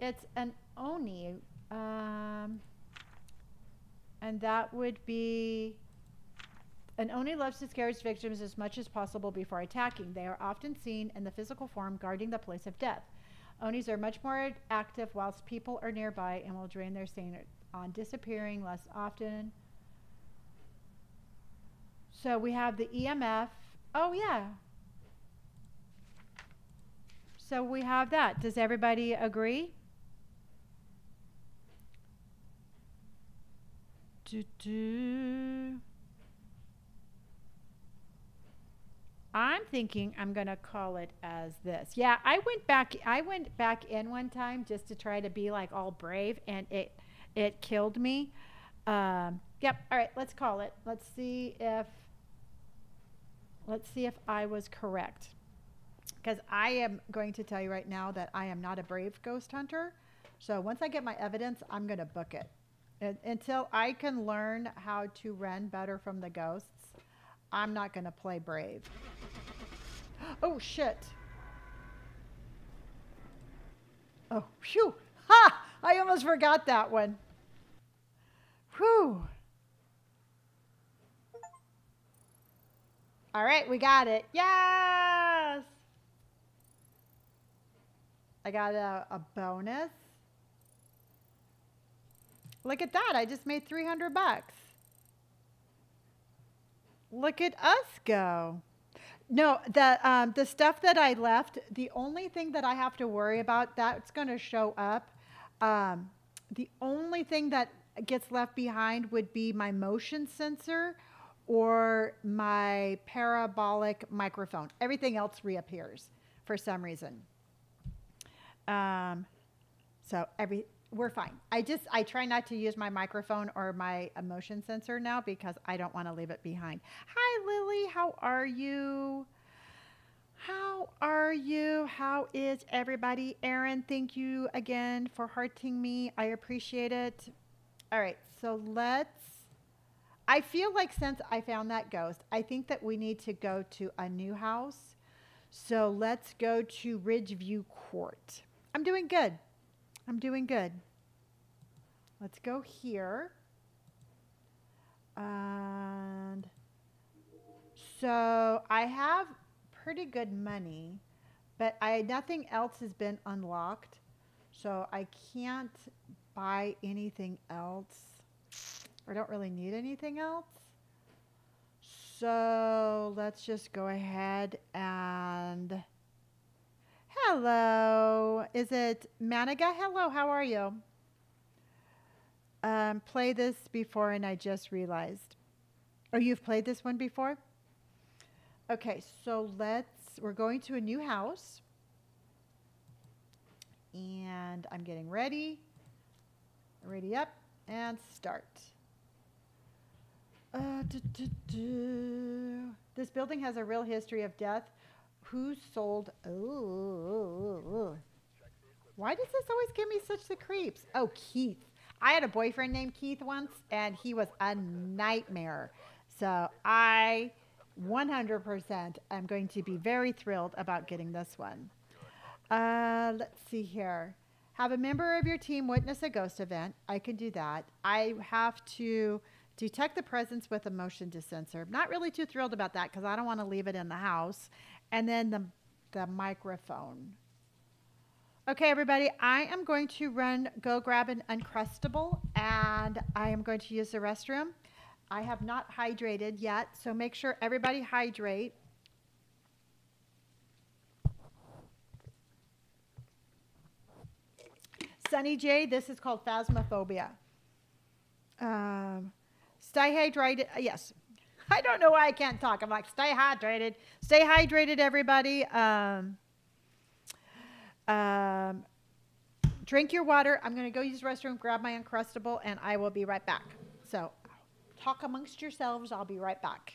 It's an oni. Um, and that would be an oni loves to scare its victims as much as possible before attacking. They are often seen in the physical form guarding the place of death. Onis are much more active whilst people are nearby and will drain their sane on disappearing less often. So we have the EMF. Oh, yeah. So we have that. Does everybody agree? Do, do. I'm thinking I'm going to call it as this. Yeah, I went back I went back in one time just to try to be like all brave and it it killed me. Um, yep, all right, let's call it. Let's see if Let's see if I was correct. Because I am going to tell you right now that I am not a brave ghost hunter. So once I get my evidence, I'm going to book it. And until I can learn how to run better from the ghosts, I'm not going to play brave. Oh, shit. Oh, phew. Ha! I almost forgot that one. Whew. All right, we got it. Yes! I got a, a bonus. Look at that. I just made 300 bucks. Look at us go. No, the um, the stuff that I left, the only thing that I have to worry about, that's going to show up. Um, the only thing that gets left behind would be my motion sensor or my parabolic microphone. Everything else reappears for some reason. Um, so every we're fine. I just I try not to use my microphone or my emotion sensor now because I don't want to leave it behind. Hi Lily, how are you? How are you? How is everybody? Aaron, thank you again for hearting me. I appreciate it. All right, so let's I feel like since I found that ghost, I think that we need to go to a new house. So let's go to Ridgeview Court. I'm doing good. I'm doing good. Let's go here. And so I have pretty good money, but I nothing else has been unlocked. So I can't buy anything else. I don't really need anything else. So let's just go ahead and Hello. Is it Maniga? Hello, how are you? Um, play this before and I just realized. Oh, you've played this one before? Okay, so let's, we're going to a new house. And I'm getting ready. Ready up and start. Uh, This building has a real history of death who sold? Oh, why does this always give me such the creeps? Oh, Keith. I had a boyfriend named Keith once, and he was a nightmare. So I 100% am going to be very thrilled about getting this one. Uh, let's see here. Have a member of your team witness a ghost event. I can do that. I have to detect the presence with a motion sensor. Not really too thrilled about that because I don't want to leave it in the house and then the, the microphone. Okay, everybody, I am going to run, go grab an Uncrustable, and I am going to use the restroom. I have not hydrated yet, so make sure everybody hydrate. Sunny J, this is called phasmophobia. Um, stay hydrated. Yes, I don't know why I can't talk. I'm like, stay hydrated. Stay hydrated, everybody. Um, um, drink your water. I'm going to go use the restroom, grab my Uncrustable, and I will be right back. So talk amongst yourselves. I'll be right back.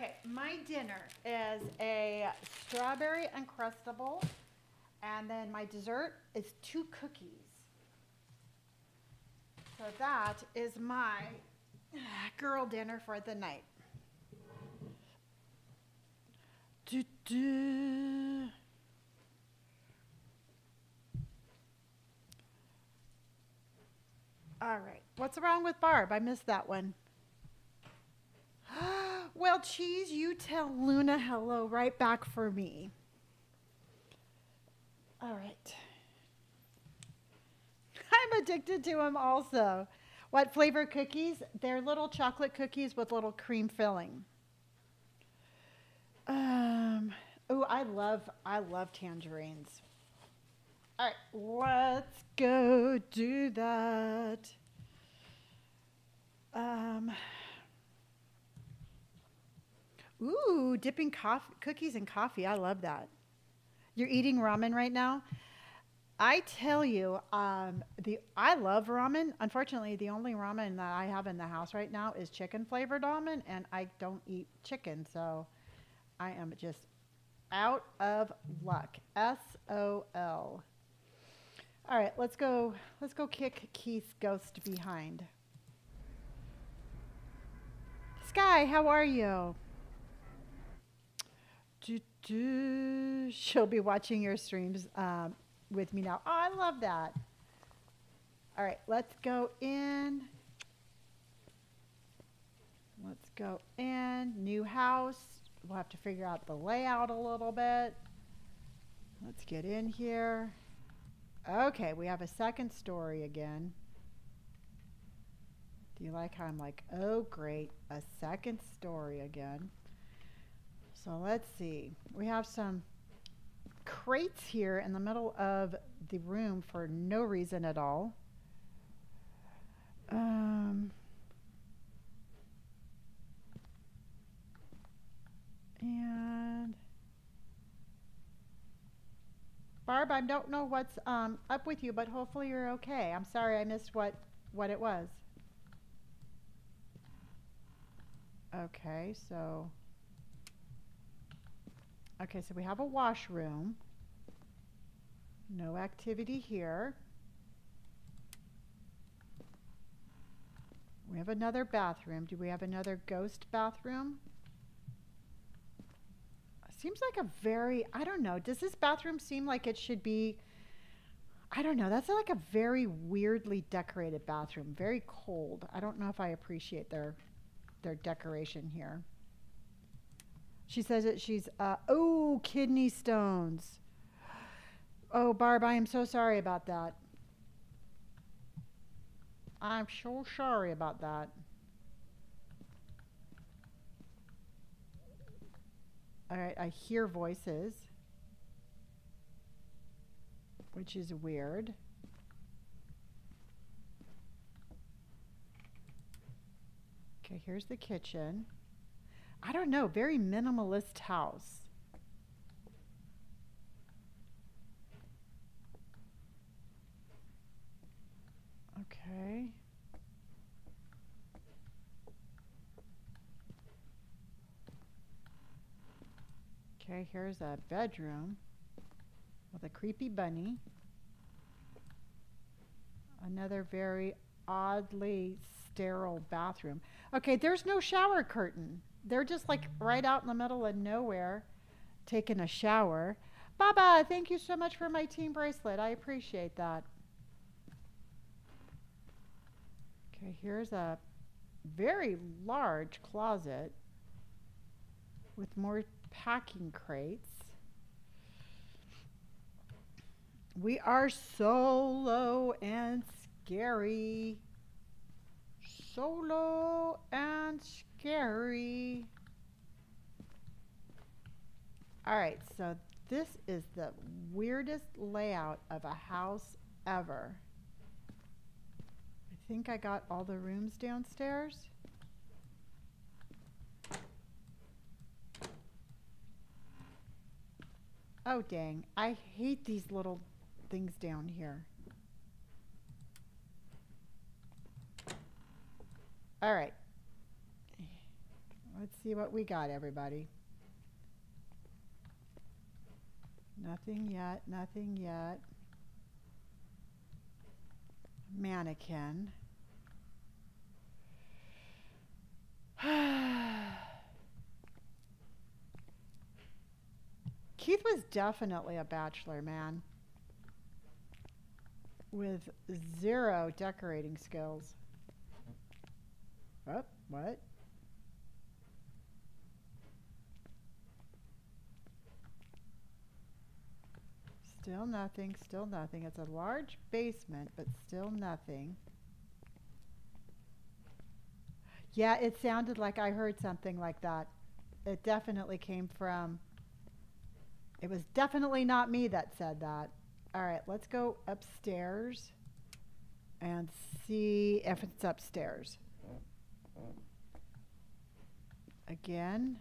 Okay, my dinner is a strawberry uncrustable, and then my dessert is two cookies. So that is my girl dinner for the night. Do, do. All right. What's wrong with Barb? I missed that one. Well, Cheese, you tell Luna hello right back for me. All right. I'm addicted to them also. What flavor cookies? They're little chocolate cookies with little cream filling. Um, oh, I love I love tangerines. All right, let's go do that. Um, ooh, dipping coffee, cookies in coffee. I love that. You're eating ramen right now. I tell you, um, the I love ramen. Unfortunately, the only ramen that I have in the house right now is chicken flavored ramen, and I don't eat chicken, so I am just out of luck. S O L. All right, let's go. Let's go kick Keith's ghost behind. Sky, how are you? Do. She'll be watching your streams um, with me now. Oh, I love that. All right, let's go in. Let's go in. New house. We'll have to figure out the layout a little bit. Let's get in here. Okay, we have a second story again. Do you like how I'm like, oh great, a second story again. So let's see. We have some crates here in the middle of the room for no reason at all. Um, and Barb, I don't know what's um, up with you, but hopefully you're okay. I'm sorry I missed what, what it was. Okay, so Okay, so we have a washroom. No activity here. We have another bathroom. Do we have another ghost bathroom? Seems like a very, I don't know. Does this bathroom seem like it should be, I don't know. That's like a very weirdly decorated bathroom. Very cold. I don't know if I appreciate their, their decoration here. She says that she's, uh, oh, kidney stones. Oh, Barb, I am so sorry about that. I'm so sorry about that. All right, I hear voices, which is weird. Okay, here's the kitchen. I don't know, very minimalist house. Okay. Okay, here's a bedroom with a creepy bunny. Another very oddly sterile bathroom. Okay, there's no shower curtain they're just like right out in the middle of nowhere taking a shower. Baba, thank you so much for my team bracelet. I appreciate that. Okay, here's a very large closet with more packing crates. We are solo and scary. Solo and scary scary. All right, so this is the weirdest layout of a house ever. I think I got all the rooms downstairs. Oh, dang. I hate these little things down here. All right. Let's see what we got, everybody. Nothing yet, nothing yet. Mannequin. Keith was definitely a bachelor man with zero decorating skills. Oh, what? Still nothing, still nothing. It's a large basement, but still nothing. Yeah, it sounded like I heard something like that. It definitely came from. It was definitely not me that said that. All right, let's go upstairs and see if it's upstairs. Again,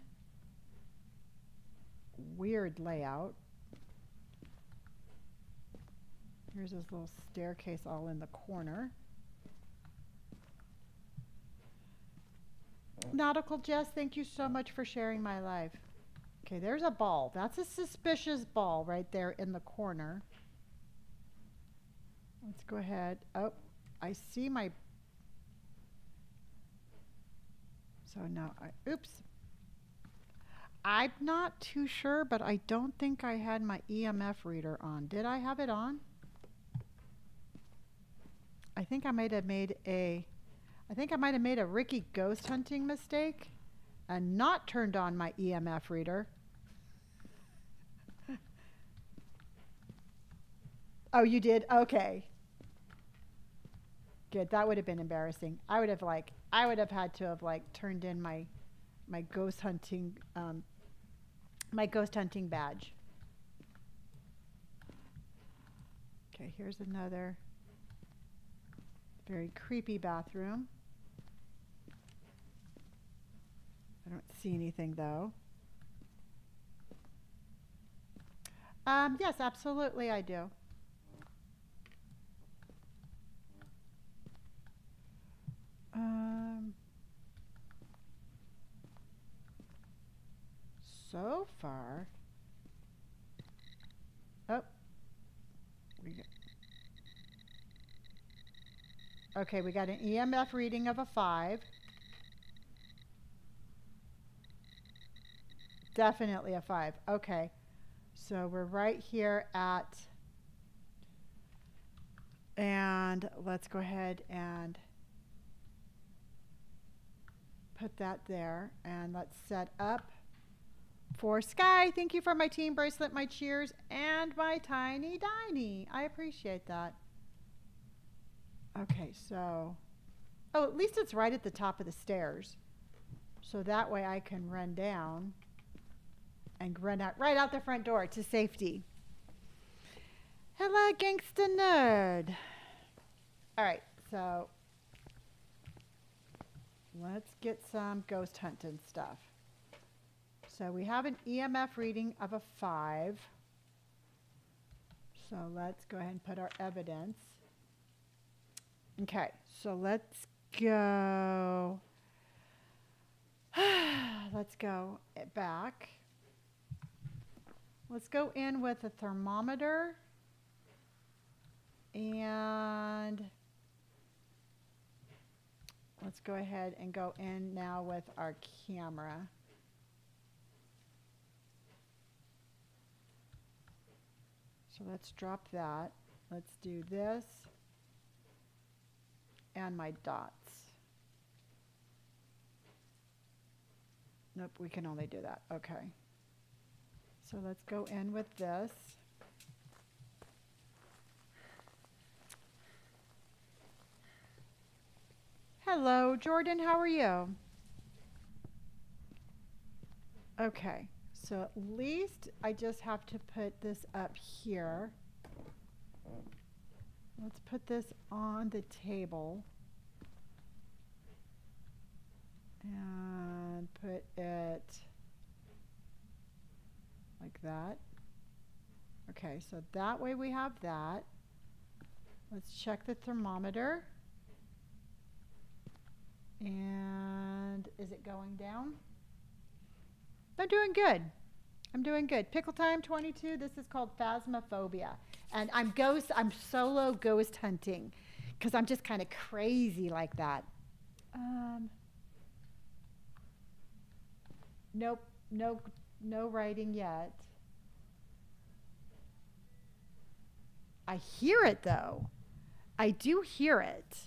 weird layout. Here's this little staircase all in the corner. Nautical Jess, thank you so much for sharing my life. Okay, there's a ball. That's a suspicious ball right there in the corner. Let's go ahead. Oh, I see my... So now I... Oops. I'm not too sure, but I don't think I had my EMF reader on. Did I have it on? I think I might have made a... I think I might have made a Ricky ghost hunting mistake and not turned on my EMF reader. oh, you did? Okay. Good. That would have been embarrassing. I would have like I would have had to have like turned in my my ghost hunting um, my ghost hunting badge. Okay, here's another very creepy bathroom. I don't see anything though. Um, yes, absolutely I do. Um, so far, oh, we got, okay, we got an EMF reading of a five. Definitely a five. Okay. So we're right here at, and let's go ahead and put that there. And let's set up for Sky. Thank you for my team bracelet, my cheers, and my tiny diny. I appreciate that. Okay, so, oh, at least it's right at the top of the stairs. So that way I can run down and run out right out the front door to safety. Hello, gangsta nerd. All right, so let's get some ghost hunting stuff. So we have an EMF reading of a five. So let's go ahead and put our evidence. Okay, so let's go. let's go back. Let's go in with a thermometer and let's go ahead and go in now with our camera. So let's drop that. Let's do this and my dots. Nope, we can only do that. Okay. So let's go in with this. Hello, Jordan, how are you? Okay, so at least I just have to put this up here. Let's put this on the table. And put it like that. Okay, so that way we have that. Let's check the thermometer. And is it going down? I'm doing good. I'm doing good. Pickle time 22. This is called Phasmophobia. And I'm ghost, I'm solo ghost hunting because I'm just kind of crazy like that. Um, nope, no, no writing yet. I hear it though. I do hear it.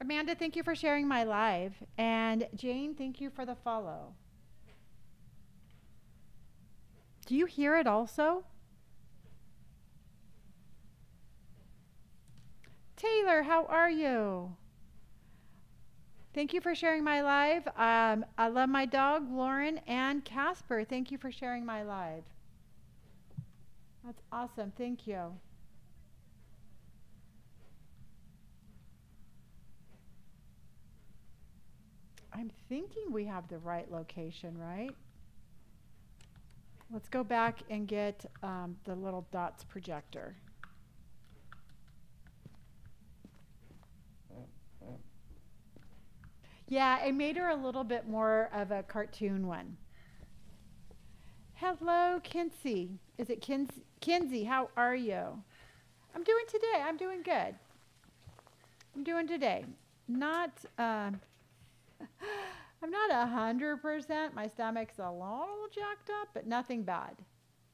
Amanda, thank you for sharing my live. And Jane, thank you for the follow. Do you hear it also? Taylor, how are you? Thank you for sharing my live. Um, I love my dog, Lauren and Casper. Thank you for sharing my live. That's awesome. Thank you. I'm thinking we have the right location, right? Let's go back and get um, the little dots projector. Yeah, I made her a little bit more of a cartoon one. Hello, Kinsey. Is it Kinsey? Kinsey, how are you? I'm doing today. I'm doing good. I'm doing today. Not, uh, I'm not a hundred percent. My stomach's a little jacked up, but nothing bad.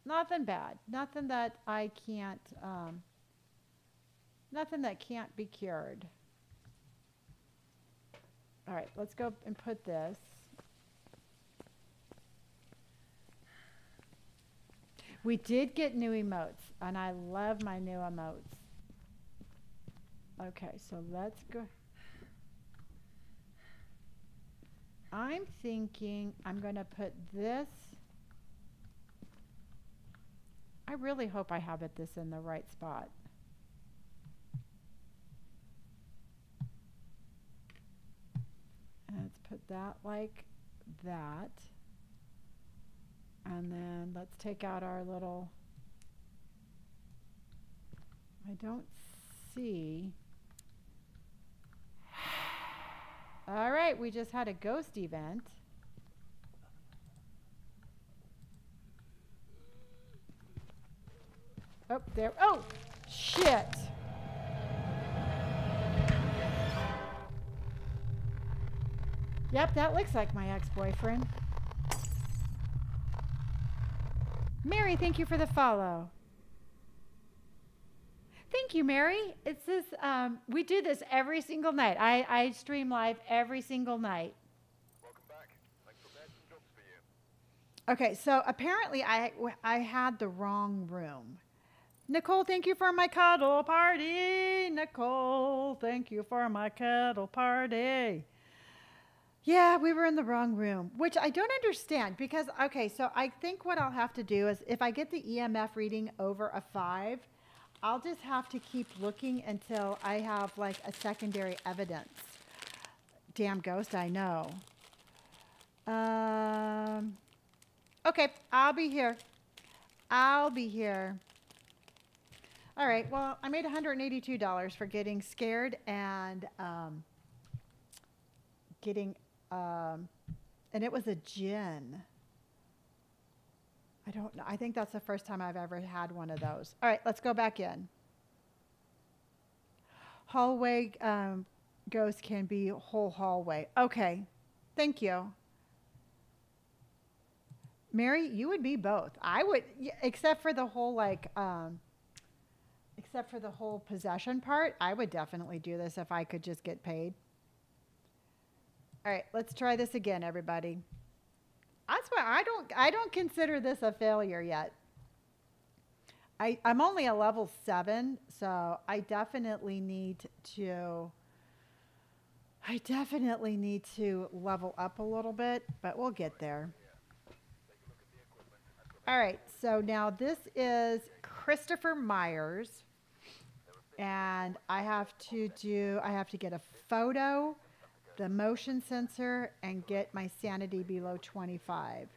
Nothing bad. Nothing that I can't, um, nothing that can't be cured. All right, let's go and put this. We did get new emotes, and I love my new emotes. Okay, so let's go. I'm thinking I'm going to put this. I really hope I have it this in the right spot. Let's put that like that. And then let's take out our little, I don't see. All right, we just had a ghost event. Oh, there, oh, shit. Yep, that looks like my ex-boyfriend. Mary, thank you for the follow. Thank you, Mary. It's this. Um, we do this every single night. I, I stream live every single night. Welcome back. I prepared some jobs for you. Okay, so apparently I I had the wrong room. Nicole, thank you for my cuddle party. Nicole, thank you for my cuddle party. Yeah, we were in the wrong room, which I don't understand because, okay, so I think what I'll have to do is if I get the EMF reading over a five, I'll just have to keep looking until I have like a secondary evidence. Damn ghost, I know. Um, okay, I'll be here. I'll be here. All right, well, I made $182 for getting scared and um, getting um, and it was a Jinn. I don't know. I think that's the first time I've ever had one of those. All right, let's go back in. Hallway um, ghost can be whole hallway. Okay, thank you. Mary, you would be both. I would, except for the whole like, um, except for the whole possession part. I would definitely do this if I could just get paid. All right, let's try this again, everybody. That's why I don't I don't consider this a failure yet. I, I'm only a level seven, so I definitely need to I definitely need to level up a little bit, but we'll get there. All right, so now this is Christopher Myers, and I have to do I have to get a photo the motion sensor and get my sanity below 25.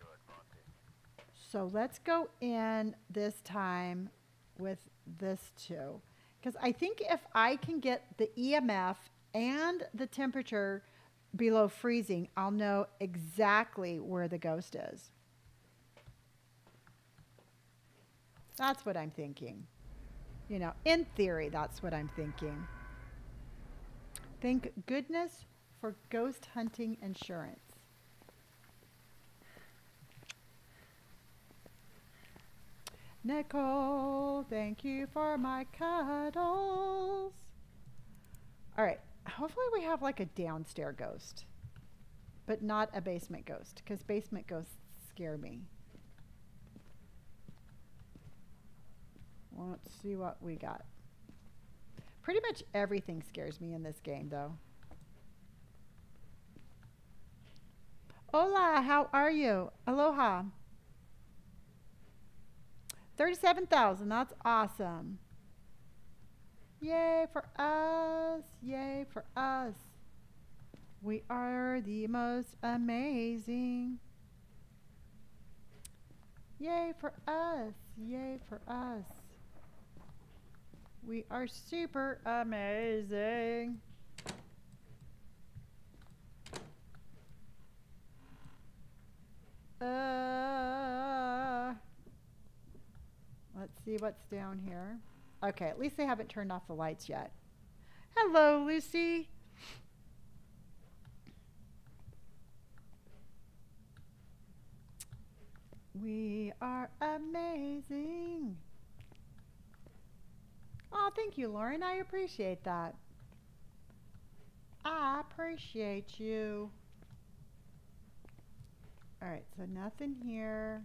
So let's go in this time with this too. Because I think if I can get the EMF and the temperature below freezing, I'll know exactly where the ghost is. That's what I'm thinking. You know, in theory, that's what I'm thinking. Thank goodness for ghost hunting insurance. Nicole, thank you for my cuddles. All right, hopefully we have like a downstairs ghost, but not a basement ghost, because basement ghosts scare me. Let's see what we got. Pretty much everything scares me in this game, though. Hola, how are you? Aloha. 37,000, that's awesome. Yay for us, yay for us. We are the most amazing. Yay for us, yay for us. We are super amazing. Uh, let's see what's down here. Okay, at least they haven't turned off the lights yet. Hello, Lucy. We are amazing. Oh, thank you, Lauren. I appreciate that. I appreciate you. All right, so nothing here.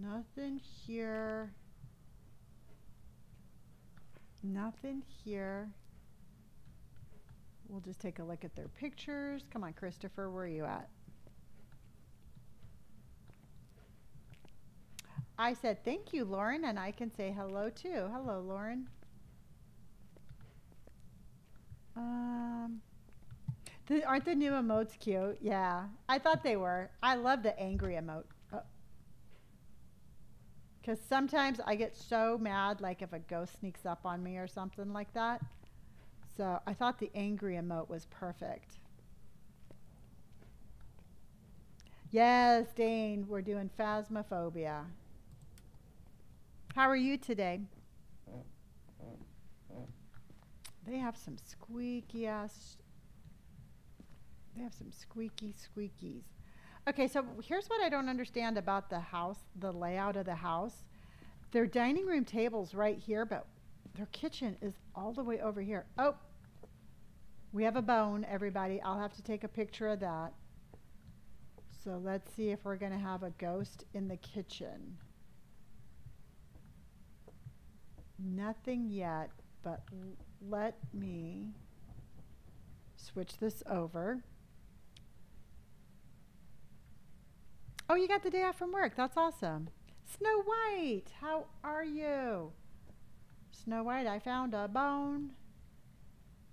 Nothing here. Nothing here. We'll just take a look at their pictures. Come on, Christopher, where are you at? I said, thank you, Lauren, and I can say hello too. Hello, Lauren. Um, the, aren't the new emotes cute? Yeah, I thought they were. I love the angry emote. Because oh. sometimes I get so mad, like if a ghost sneaks up on me or something like that. So I thought the angry emote was perfect. Yes, Dane, we're doing phasmophobia. How are you today? They have some squeaky ass. They have some squeaky squeakies. Okay, so here's what I don't understand about the house, the layout of the house. Their dining room table's right here, but their kitchen is all the way over here. Oh, we have a bone, everybody. I'll have to take a picture of that. So let's see if we're going to have a ghost in the kitchen. Nothing yet, but let me switch this over. Oh, you got the day off from work. That's awesome. Snow White, how are you? Snow White, I found a bone,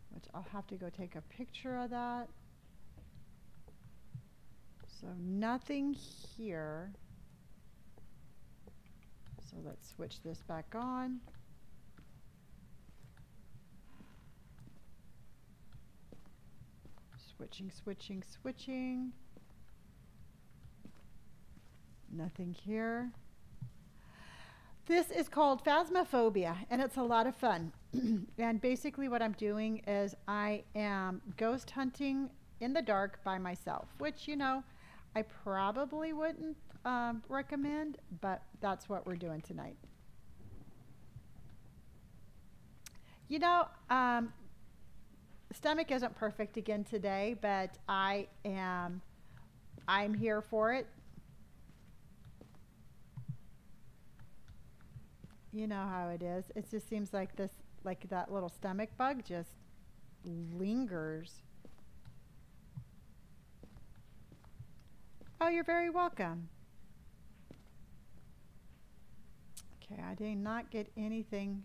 which I'll have to go take a picture of that. So nothing here. So let's switch this back on. Switching, switching, switching. Nothing here. This is called Phasmophobia, and it's a lot of fun. and basically, what I'm doing is I am ghost hunting in the dark by myself, which, you know, I probably wouldn't um, recommend, but that's what we're doing tonight. You know, um, stomach isn't perfect again today, but I am I'm here for it. You know how it is. It just seems like this like that little stomach bug just lingers. Oh, you're very welcome. Okay, I did not get anything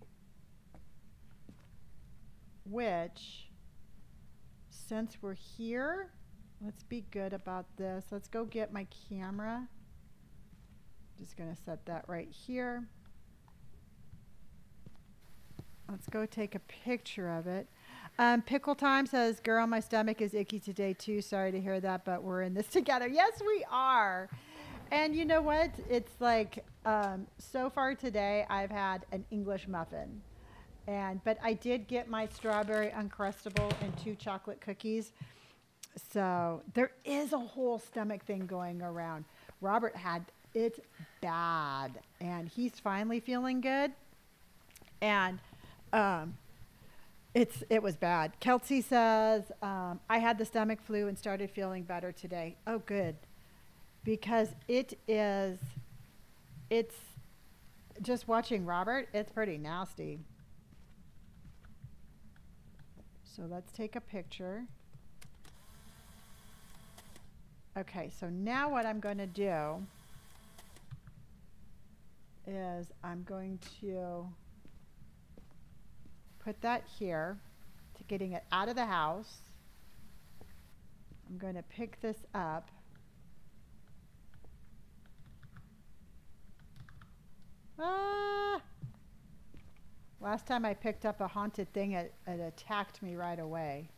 which since we're here, let's be good about this. Let's go get my camera. Just going to set that right here. Let's go take a picture of it. Um, Pickle Time says, Girl, my stomach is icky today too. Sorry to hear that, but we're in this together. Yes, we are. And you know what? It's like um, so far today, I've had an English muffin. And but I did get my strawberry uncrustable and two chocolate cookies. So there is a whole stomach thing going around. Robert had it bad, and he's finally feeling good. And um, it's it was bad. Kelsey says um, I had the stomach flu and started feeling better today. Oh, good, because it is. It's just watching Robert. It's pretty nasty. So let's take a picture. Okay, so now what I'm going to do is I'm going to put that here to getting it out of the house. I'm going to pick this up. Ah! Last time I picked up a haunted thing, it, it attacked me right away.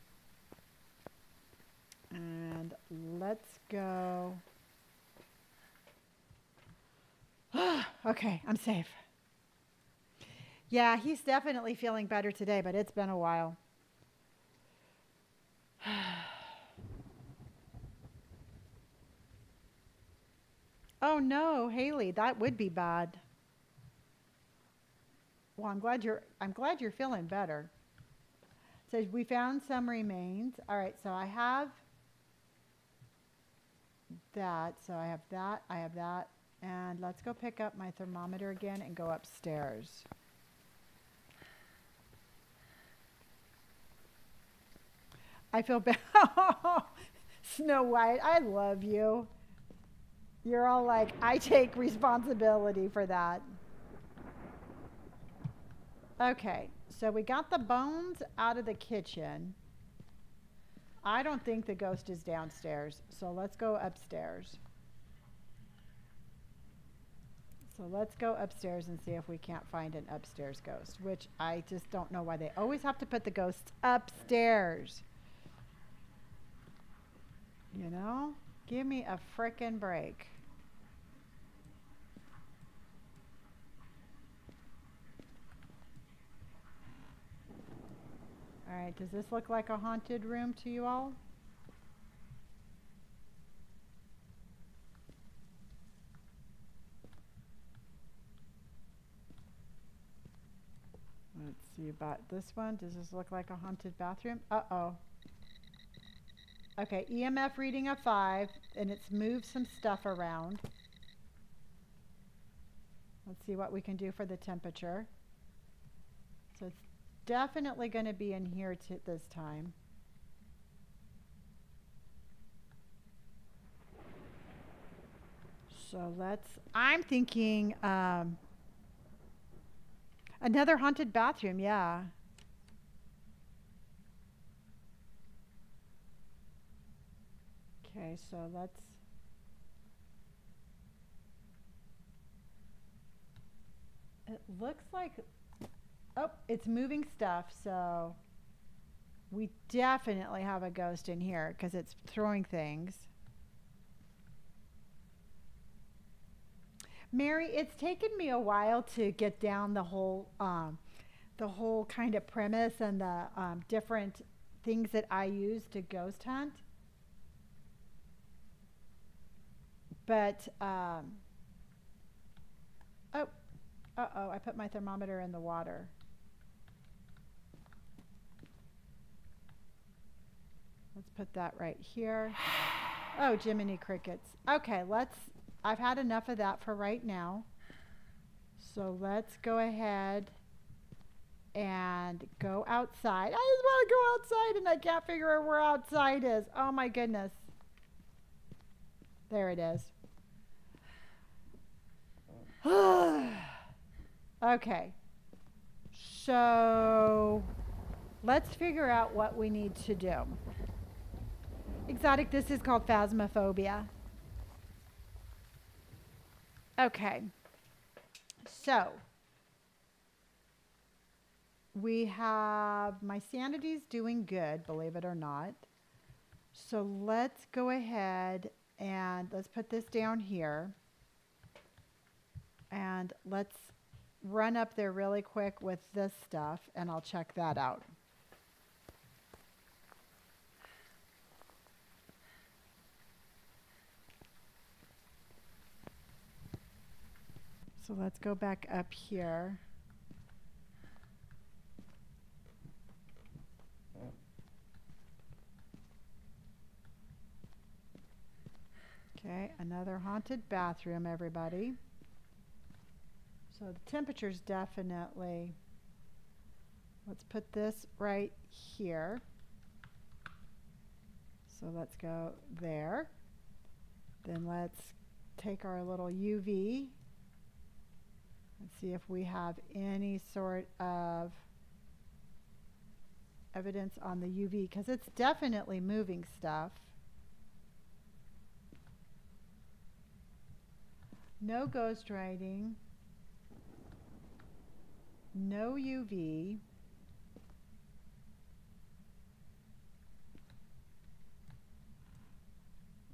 And let's go. okay, I'm safe. Yeah, he's definitely feeling better today, but it's been a while. oh no, Haley, that would be bad. Well, I'm glad you're I'm glad you're feeling better. So we found some remains. All right, so I have that. So I have that, I have that. And let's go pick up my thermometer again and go upstairs. I feel bad. Snow White, I love you. You're all like, I take responsibility for that. Okay, so we got the bones out of the kitchen. I don't think the ghost is downstairs, so let's go upstairs. So let's go upstairs and see if we can't find an upstairs ghost, which I just don't know why they always have to put the ghosts upstairs. You know? Give me a frickin' break. All right, does this look like a haunted room to you all? Let's see about this one. Does this look like a haunted bathroom? Uh-oh. Okay, EMF reading of 5, and it's moved some stuff around. Let's see what we can do for the temperature. So it's definitely going to be in here this time. So let's, I'm thinking um, another haunted bathroom, yeah. Okay, so let's It looks like Oh, it's moving stuff, so we definitely have a ghost in here because it's throwing things. Mary, it's taken me a while to get down the whole, um, the whole kind of premise and the um, different things that I use to ghost hunt. But, um, oh, uh-oh, I put my thermometer in the water. Let's put that right here. Oh, Jiminy Crickets. Okay, let's, I've had enough of that for right now. So let's go ahead and go outside. I just want to go outside and I can't figure out where outside is. Oh my goodness. There it is. okay. So let's figure out what we need to do. Exotic, this is called phasmophobia. Okay. So, we have my sanity's doing good, believe it or not. So let's go ahead and let's put this down here. And let's run up there really quick with this stuff and I'll check that out. So let's go back up here. Okay, another haunted bathroom, everybody. So the temperature's definitely, let's put this right here. So let's go there. Then let's take our little UV and see if we have any sort of evidence on the UV because it's definitely moving stuff. No ghost writing. No UV.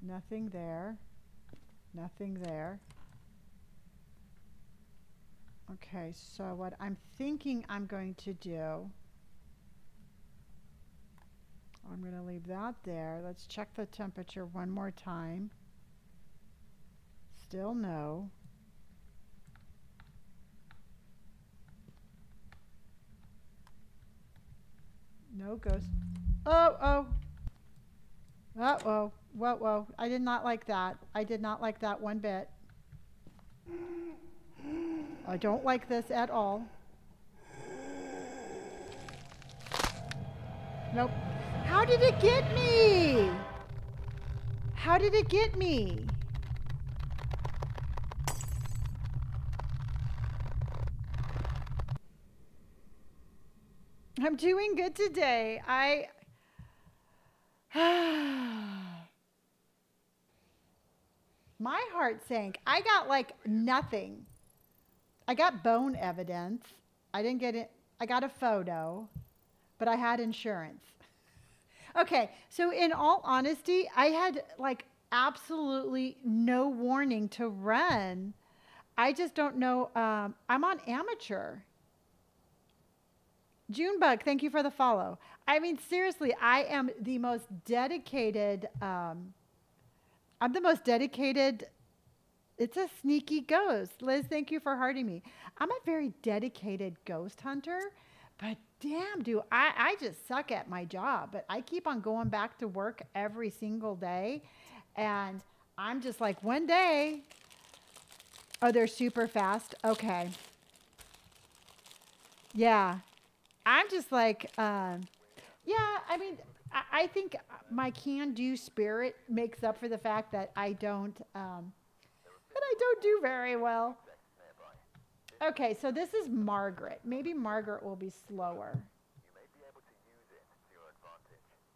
Nothing there. Nothing there. Okay, so what I'm thinking I'm going to do, I'm going to leave that there. Let's check the temperature one more time. Still no. No ghost. Oh, oh. Uh oh. Whoa, whoa. I did not like that. I did not like that one bit. I don't like this at all. Nope. How did it get me? How did it get me? I'm doing good today. I My heart sank. I got like nothing. I got bone evidence. I didn't get it. I got a photo, but I had insurance. okay, so in all honesty, I had like absolutely no warning to run. I just don't know. Um, I'm on amateur. Junebug, thank you for the follow. I mean, seriously, I am the most dedicated. Um, I'm the most dedicated. It's a sneaky ghost. Liz, thank you for hearting me. I'm a very dedicated ghost hunter, but damn, do I, I just suck at my job. But I keep on going back to work every single day. And I'm just like, one day, oh, they're super fast. Okay. Yeah, I'm just like, um, yeah, I mean, I, I, think my can do spirit makes up for the fact that I don't, um, that I don't do very well. Okay, so this is Margaret. Maybe Margaret will be slower.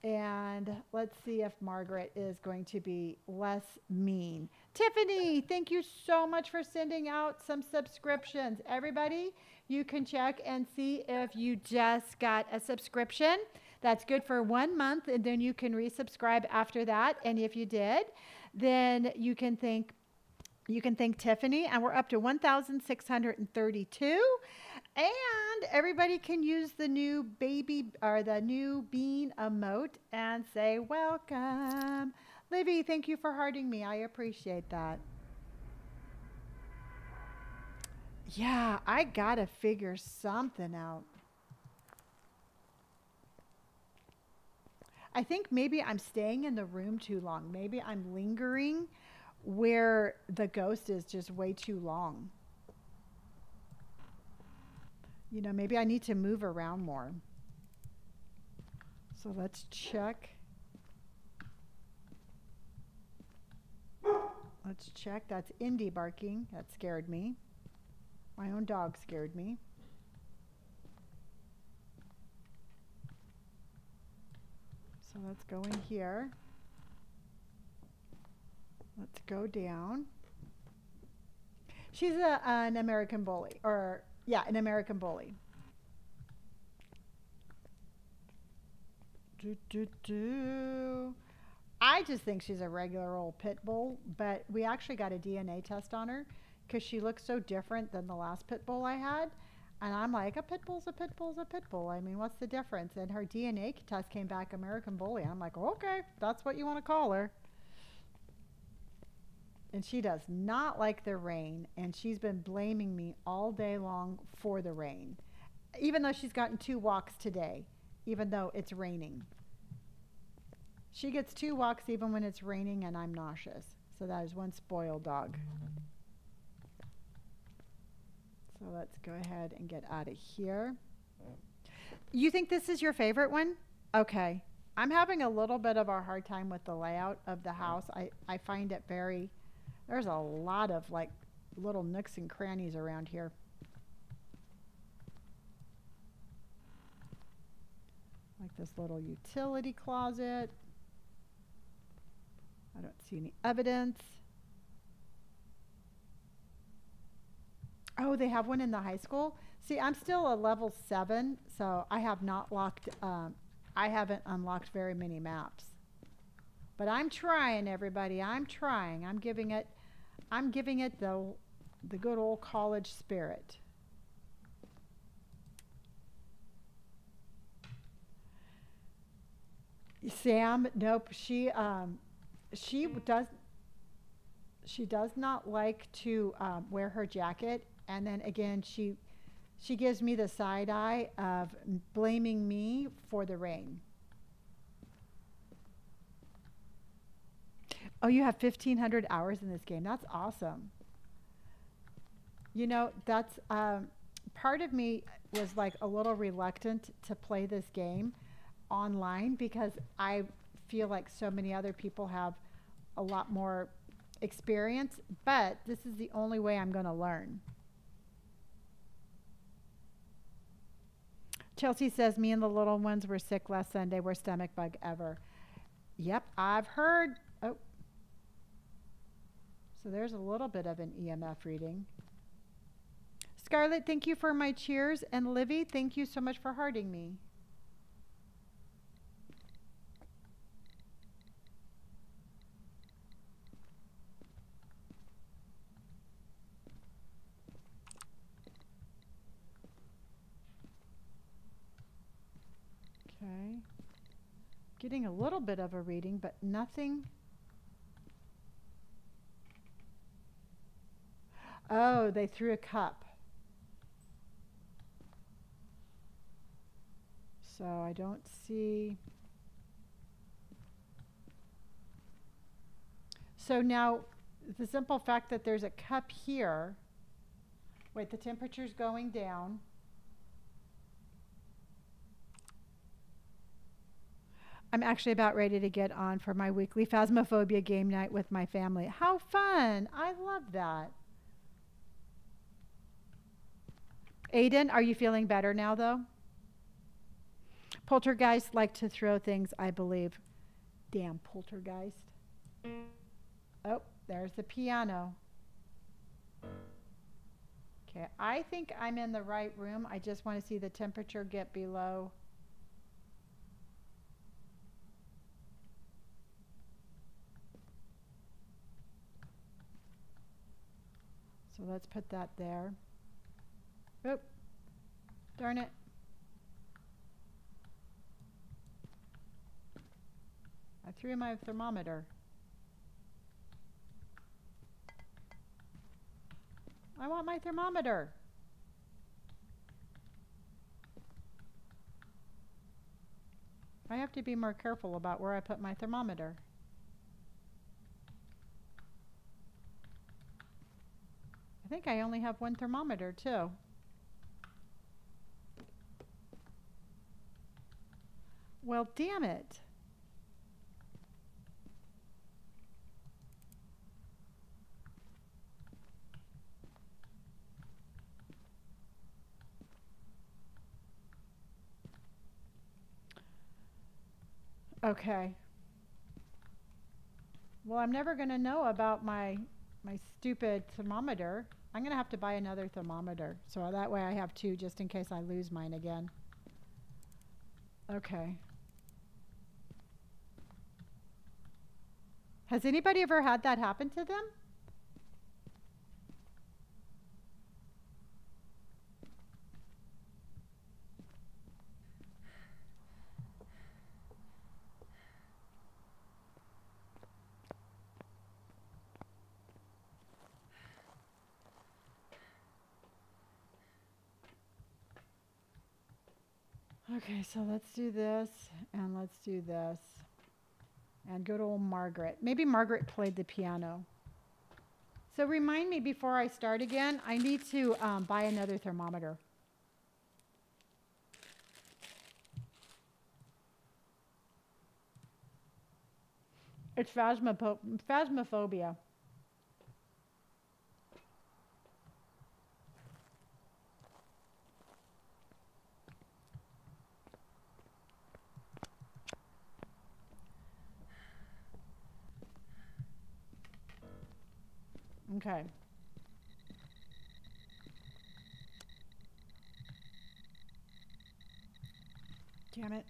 And let's see if Margaret is going to be less mean. Tiffany, thank you so much for sending out some subscriptions. Everybody, you can check and see if you just got a subscription. That's good for one month, and then you can resubscribe after that. And if you did, then you can thank you can thank Tiffany, and we're up to 1,632. And everybody can use the new baby or the new bean emote and say welcome. Livy, thank you for harding me. I appreciate that. Yeah, I gotta figure something out. I think maybe I'm staying in the room too long. Maybe I'm lingering where the ghost is just way too long. You know, maybe I need to move around more. So let's check. Let's check. That's Indy barking. That scared me. My own dog scared me. So let's go in here. Let's go down. She's a, an American bully, or yeah, an American bully. Do, do, do. I just think she's a regular old pit bull, but we actually got a DNA test on her because she looks so different than the last pit bull I had. And I'm like, a pit bull's a pit bull's a pit bull. I mean, what's the difference? And her DNA test came back American Bully. I'm like, okay, that's what you want to call her. And she does not like the rain, and she's been blaming me all day long for the rain, even though she's gotten two walks today, even though it's raining. She gets two walks even when it's raining, and I'm nauseous. So that is one spoiled dog. So let's go ahead and get out of here. You think this is your favorite one? Okay. I'm having a little bit of a hard time with the layout of the house. I, I find it very, there's a lot of like little nooks and crannies around here. Like this little utility closet. I don't see any evidence. Oh, they have one in the high school. See, I'm still a level seven, so I have not locked. Um, I haven't unlocked very many maps, but I'm trying, everybody. I'm trying. I'm giving it. I'm giving it the the good old college spirit. Sam, nope. She um, she does. She does not like to um, wear her jacket and then again she she gives me the side eye of blaming me for the rain. Oh, you have 1500 hours in this game. That's awesome. You know, that's um, part of me was like a little reluctant to play this game online because I feel like so many other people have a lot more experience, but this is the only way I'm going to learn. Chelsea says, Me and the little ones were sick last Sunday. Worst stomach bug ever. Yep, I've heard. Oh. So there's a little bit of an EMF reading. Scarlett, thank you for my cheers. And Livy, thank you so much for hearting me. Okay. Getting a little bit of a reading, but nothing. Oh, they threw a cup. So I don't see. So now, the simple fact that there's a cup here. Wait, the temperature's going down. I'm actually about ready to get on for my weekly Phasmophobia game night with my family. How fun! I love that. Aiden, are you feeling better now, though? Poltergeists like to throw things, I believe. Damn poltergeist. Oh, there's the piano. Okay, I think I'm in the right room. I just want to see the temperature get below So let's put that there. Oop. Darn it. I threw my thermometer. I want my thermometer. I have to be more careful about where I put my thermometer. I think I only have one thermometer too. Well, damn it. Okay. Well, I'm never going to know about my my stupid thermometer. I'm going to have to buy another thermometer. So that way I have two just in case I lose mine again. Okay. Has anybody ever had that happen to them? Okay, so let's do this and let's do this. And go to old Margaret. Maybe Margaret played the piano. So remind me before I start again, I need to um, buy another thermometer. It's phasmopo- phasmophobia. Okay. Damn it.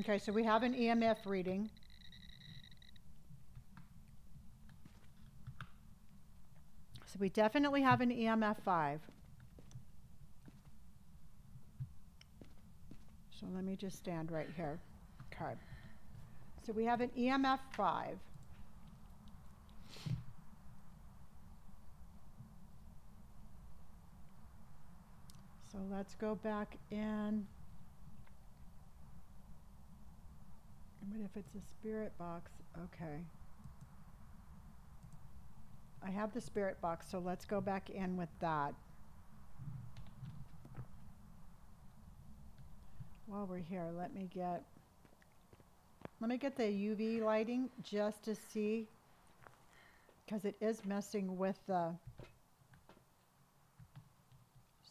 Okay, so we have an EMF reading. So we definitely have an EMF 5. So let me just stand right here. Okay. So we have an EMF 5. So let's go back in. But if it's a spirit box, okay. I have the spirit box, so let's go back in with that. While we're here, let me get let me get the UV lighting just to see because it is messing with the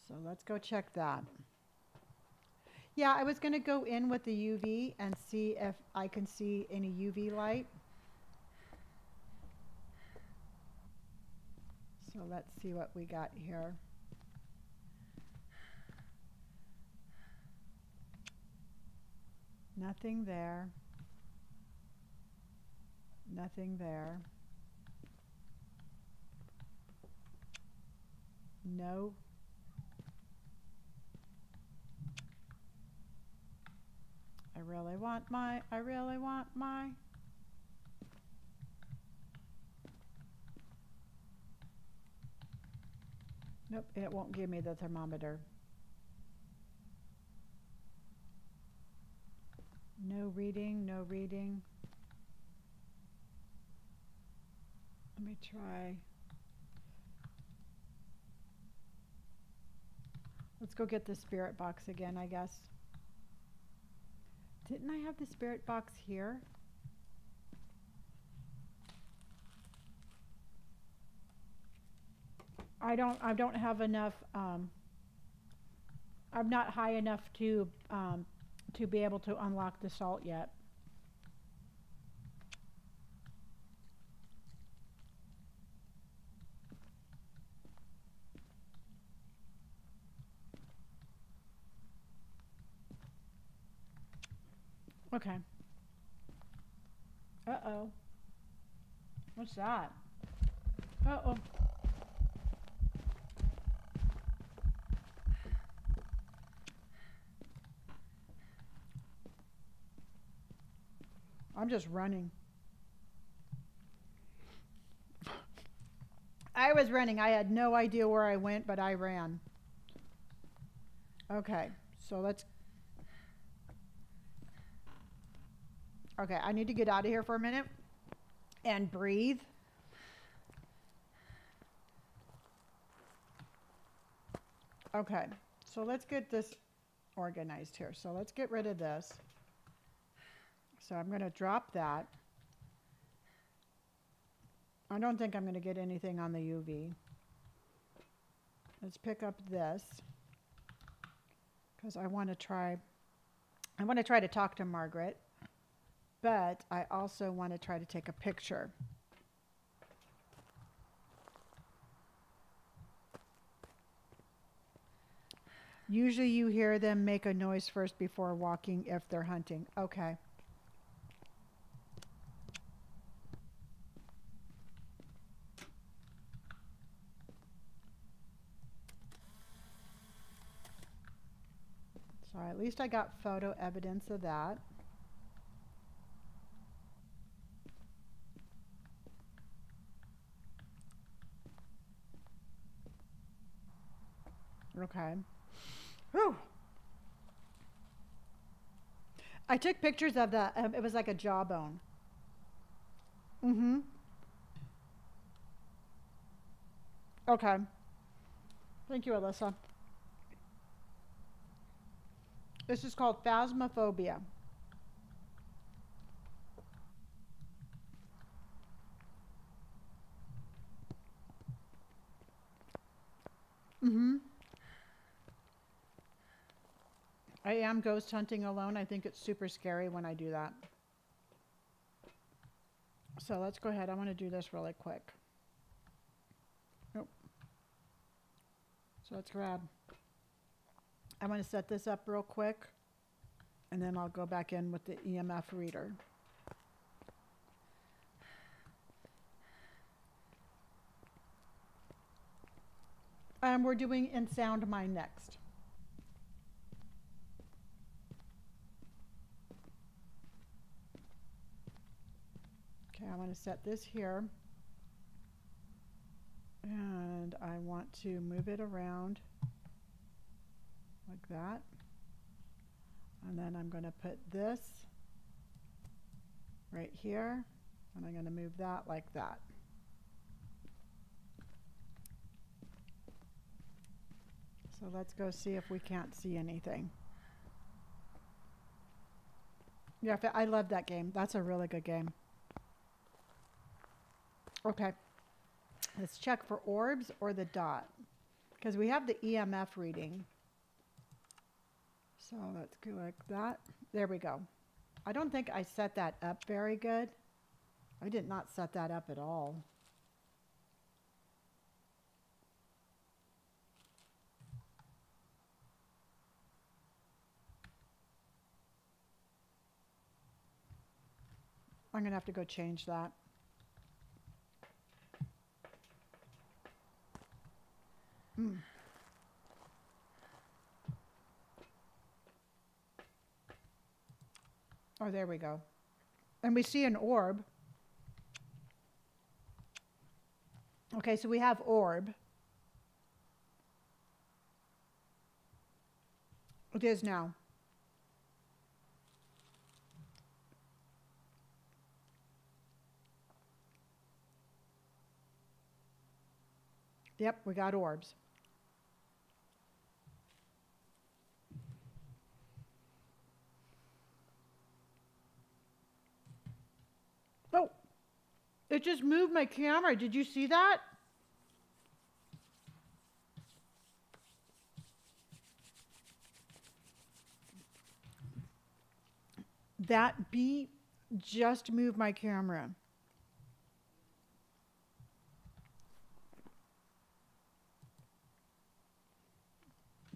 so let's go check that. Yeah, I was going to go in with the UV and see if I can see any UV light. So let's see what we got here. Nothing there. Nothing there. No. I really want my, I really want my. Nope, it won't give me the thermometer. No reading, no reading. Let me try. Let's go get the spirit box again, I guess. Didn't I have the spirit box here? I don't I don't have enough um, I'm not high enough to um, to be able to unlock the salt yet. Okay. Uh-oh. What's that? Uh-oh. I'm just running. I was running. I had no idea where I went, but I ran. Okay, so let's. Okay, I need to get out of here for a minute and breathe. Okay, so let's get this organized here. So let's get rid of this. So I'm going to drop that. I don't think I'm going to get anything on the UV. Let's pick up this because I want to try I want to try to talk to Margaret, but I also want to try to take a picture. Usually you hear them make a noise first before walking if they're hunting. Okay. So at least I got photo evidence of that. Okay. Whew. I took pictures of the, um, it was like a jawbone. Mm-hmm. Okay. Thank you, Alyssa. This is called phasmophobia. Mm-hmm. I am ghost hunting alone. I think it's super scary when I do that. So let's go ahead. I want to do this really quick. Nope. So let's grab. I'm going to set this up real quick and then I'll go back in with the EMF reader. And we're doing in sound mind next. Okay, I want to set this here. And I want to move it around like that. And then I'm going to put this right here. And I'm going to move that like that. So let's go see if we can't see anything. Yeah, I love that game. That's a really good game. Okay. Let's check for orbs or the dot. Because we have the EMF reading. So let's go like that. There we go. I don't think I set that up very good. I did not set that up at all. I'm going to have to go change that. Mm. Oh, there we go. And we see an orb. Okay, so we have orb. It is now. Yep, we got orbs. Oh, it just moved my camera. Did you see that? That beat just moved my camera.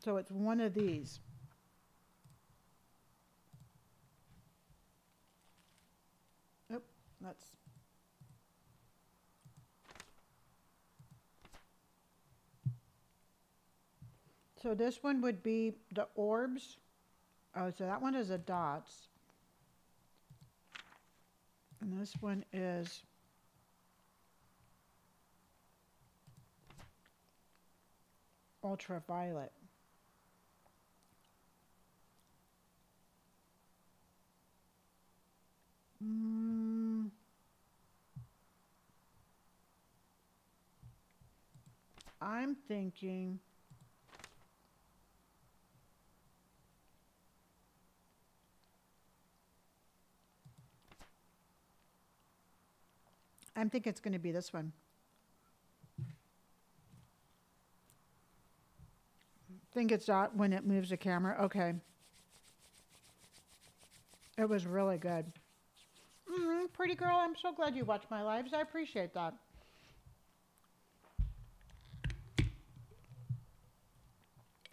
So it's one of these. Oh, that's. So this one would be the orbs. Oh, so that one is a dots. And this one is ultraviolet. Mm. I'm thinking I'm thinking it's going to be this one. Think it's dot when it moves the camera. Okay. It was really good. Mm, pretty girl, I'm so glad you watched my lives. I appreciate that.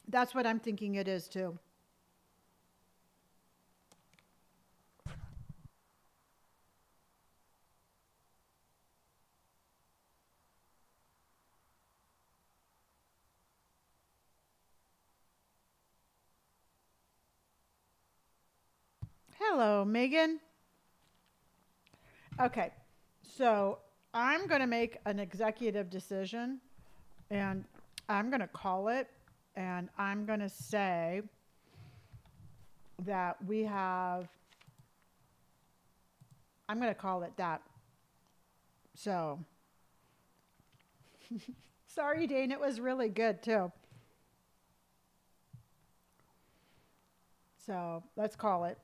That's what I'm thinking it is too. Hello, Megan. Okay, so I'm going to make an executive decision and I'm going to call it and I'm going to say that we have, I'm going to call it that. So, sorry, Dane, it was really good too. So, let's call it.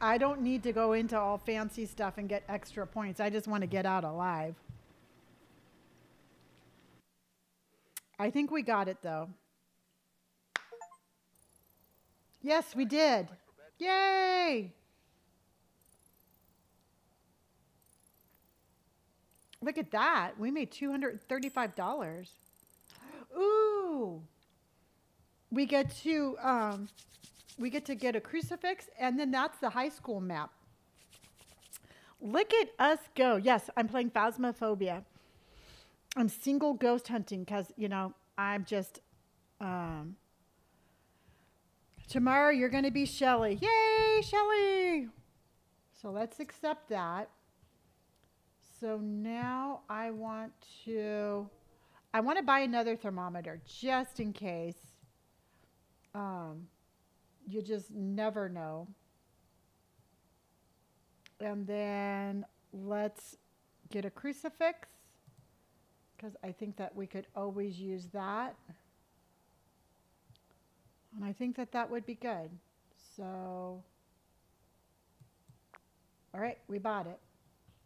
I don't need to go into all fancy stuff and get extra points. I just want to get out alive. I think we got it though. Yes, we did. Yay! Look at that. We made $235. Ooh. We get to um, we get to get a crucifix, and then that's the high school map. Look at us go. Yes, I'm playing Phasmophobia. I'm single ghost hunting because, you know, I'm just. Um, tomorrow you're going to be Shelly. Yay, Shelly! So let's accept that. So now I want to. I want to buy another thermometer just in case. Um, you just never know. And then let's get a crucifix because I think that we could always use that. And I think that that would be good. So, all right, we bought it.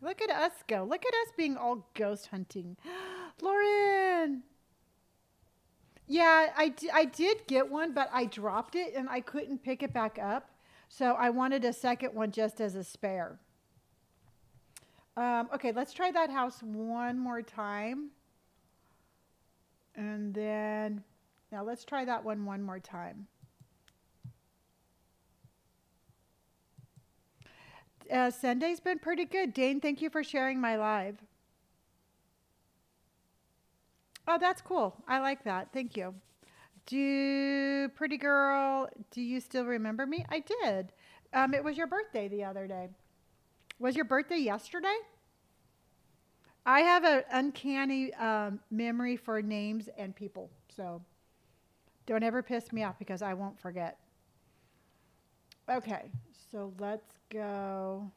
Look at us go. Look at us being all ghost hunting. Lauren! Yeah, I, d- I did get one, but I dropped it and I couldn't pick it back up. So I wanted a second one just as a spare. Um, okay, let's try that house one more time. And then, now let's try that one one more time. Uh, Sunday's been pretty good. Dane, thank you for sharing my live. Oh, that's cool. I like that. Thank you. Do pretty girl, do you still remember me? I did. Um, it was your birthday the other day. Was your birthday yesterday? I have an uncanny um, memory for names and people, so don't ever piss me off because I won't forget. Okay, so let's go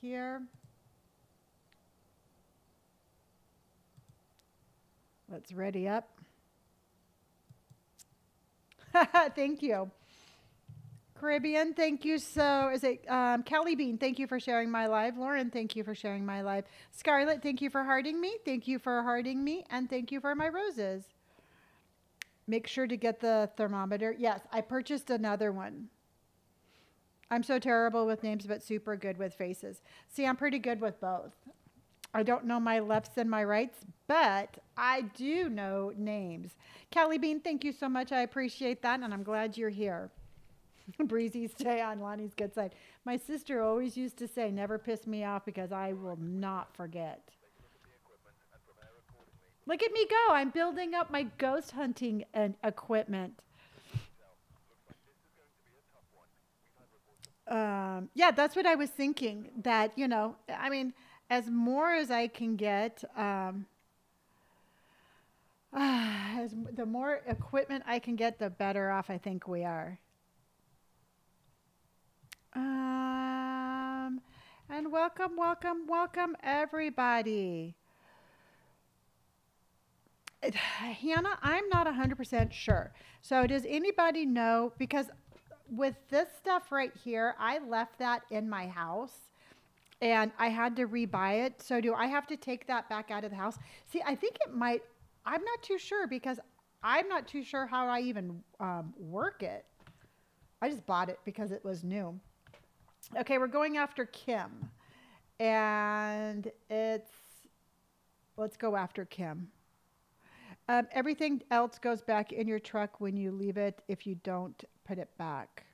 here. Let's ready up. thank you. Caribbean, thank you. So, is it um, Kelly Bean? Thank you for sharing my live. Lauren, thank you for sharing my live. Scarlett, thank you for hearting me. Thank you for hearting me. And thank you for my roses. Make sure to get the thermometer. Yes, I purchased another one. I'm so terrible with names, but super good with faces. See, I'm pretty good with both. I don't know my lefts and my rights, but I do know names. Kelly Bean, thank you so much. I appreciate that, and I'm glad you're here. Breezy, stay on Lonni's good side. My sister always used to say, never piss me off because I will not forget. Look at me go. I'm building up my ghost hunting and equipment. Um, yeah, that's what I was thinking. That, you know, I mean, as more as I can get, um, as the more equipment I can get, the better off I think we are. Um, and welcome, welcome, welcome, everybody. It, Hannah, I'm not 100% sure. So, does anybody know? Because with this stuff right here, I left that in my house and I had to rebuy it. So do I have to take that back out of the house? See, I think it might. I'm not too sure because I'm not too sure how I even um, work it. I just bought it because it was new. Okay, we're going after Kim. and it's let's go after Kim. Um, everything else goes back in your truck when you leave it if you don't put it back.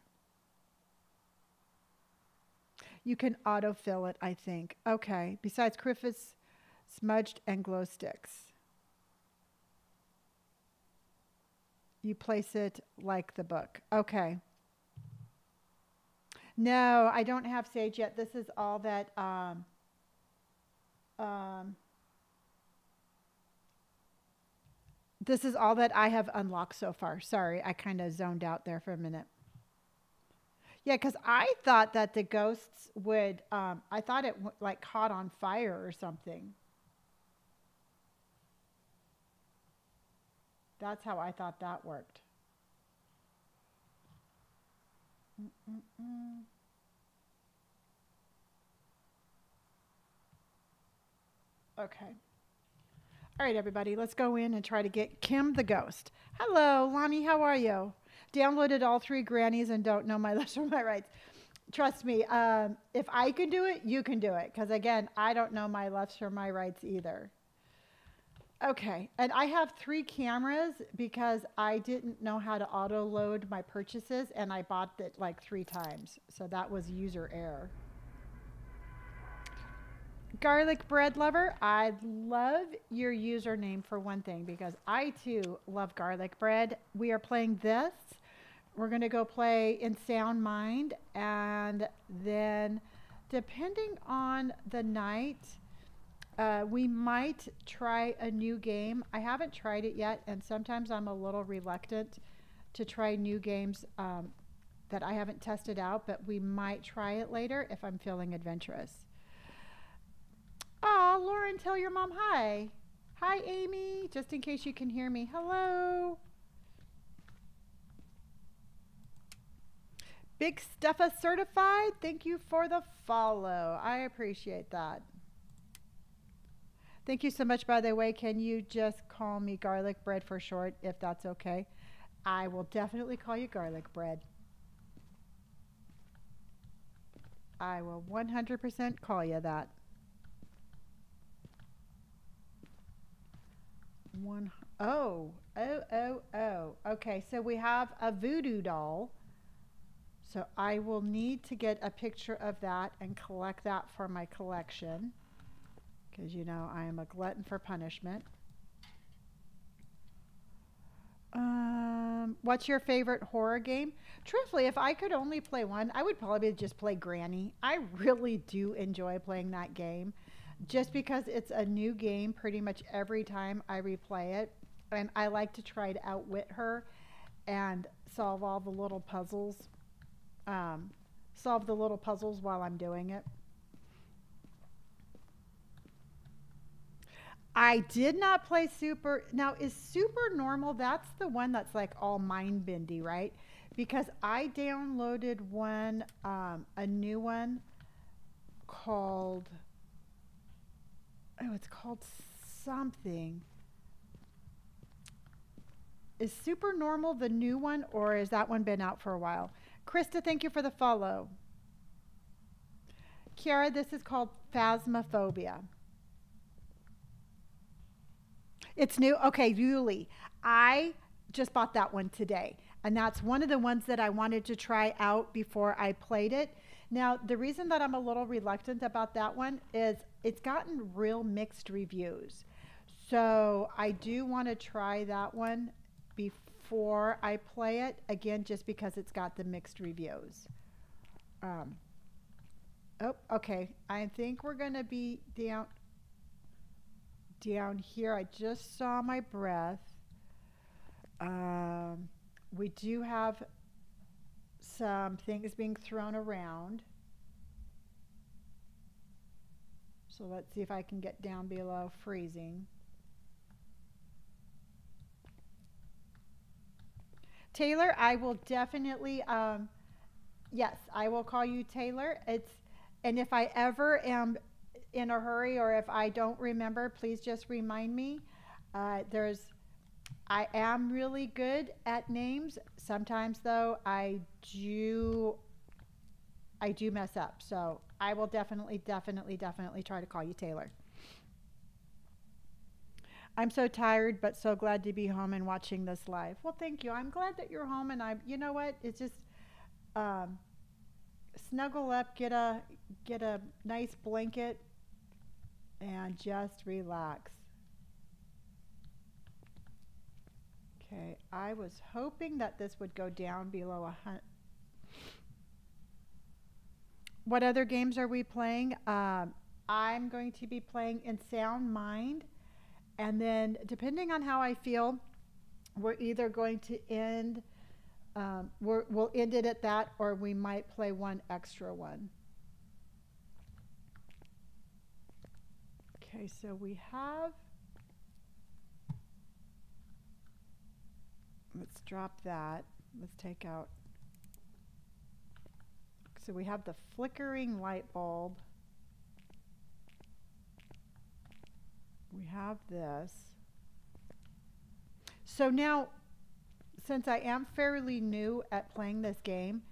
You can autofill it, I think. Okay. Besides Griffiths, smudged, and glow sticks. You place it like the book. Okay. No, I don't have sage yet. This is all that. Um, um, this is all that I have unlocked so far. Sorry, I kind of zoned out there for a minute. Yeah, because I thought that the ghosts would. Um, I thought it like caught on fire or something. That's how I thought that worked. Mm-mm-mm. Okay. All right, everybody, let's go in and try to get Kim the ghost. Hello, Lonni, how are you? Downloaded all three grannies and don't know my left or my rights. Trust me, um, if I can do it, you can do it. Because again, I don't know my lefts or my rights either. Okay, and I have three cameras because I didn't know how to auto load my purchases and I bought it like three times. So that was user error. Garlic bread lover, I love your username for one thing because I too love garlic bread. We are playing this. We're going to go play in Sound Mind and then depending on the night, uh, we might try a new game. I haven't tried it yet, and sometimes I'm a little reluctant to try new games um, that I haven't tested out, but we might try it later if I'm feeling adventurous. Oh, Lauren, tell your mom hi. Hi, Amy, just in case you can hear me. Hello. Big Stuffa certified. Thank you for the follow. I appreciate that. Thank you so much, by the way. Can you just call me garlic bread for short, if that's okay? I will definitely call you garlic bread. I will 100% call you that. One, oh, oh, oh, oh. Okay, so we have a voodoo doll. So I will need to get a picture of that and collect that for my collection. Because you know I am a glutton for punishment. Um, what's your favorite horror game? Truthfully, if I could only play one, I would probably just play Granny. I really do enjoy playing that game just because it's a new game pretty much every time I replay it. And I like to try to outwit her and solve all the little puzzles. Um, solve the little puzzles while I'm doing it. I did not play Super. Now, is Supernormal? That's the one that's like all mind bendy, right? Because I downloaded one, um, a new one called. Oh, it's called something. Is Supernormal the new one, or has that one been out for a while? Krista, thank you for the follow. Kiara, this is called Phasmophobia. It's new. Okay, Yuli. I just bought that one today. And that's one of the ones that I wanted to try out before I played it. Now, the reason that I'm a little reluctant about that one is it's gotten real mixed reviews. So I do want to try that one before I play it, again, just because it's got the mixed reviews. Um, oh, okay. I think we're going to be down down here. I just saw my breath. Um, we do have some things being thrown around. So let's see if I can get down below freezing. Taylor, I will definitely, um, yes, I will call you Taylor. It's, and if I ever am in a hurry or if I don't remember, please just remind me. Uh, there's, I am really good at names. Sometimes, though, I do I do mess up. So I will definitely, definitely, definitely try to call you Taylor. I'm so tired, but so glad to be home and watching this live. Well, thank you. I'm glad that you're home, and I, you know what? It's just um, snuggle up, get a get a nice blanket, and just relax. Okay, I was hoping that this would go down below a hundred. What other games are we playing? Um, I'm going to be playing in Sound Mind. And then, depending on how I feel, we're either going to end, um, we're, we'll end it at that, or we might play one extra one. Okay, so we have. Let's drop that. Let's take out. So we have the flickering light bulb. We have this. So now, since I am fairly new at playing this game,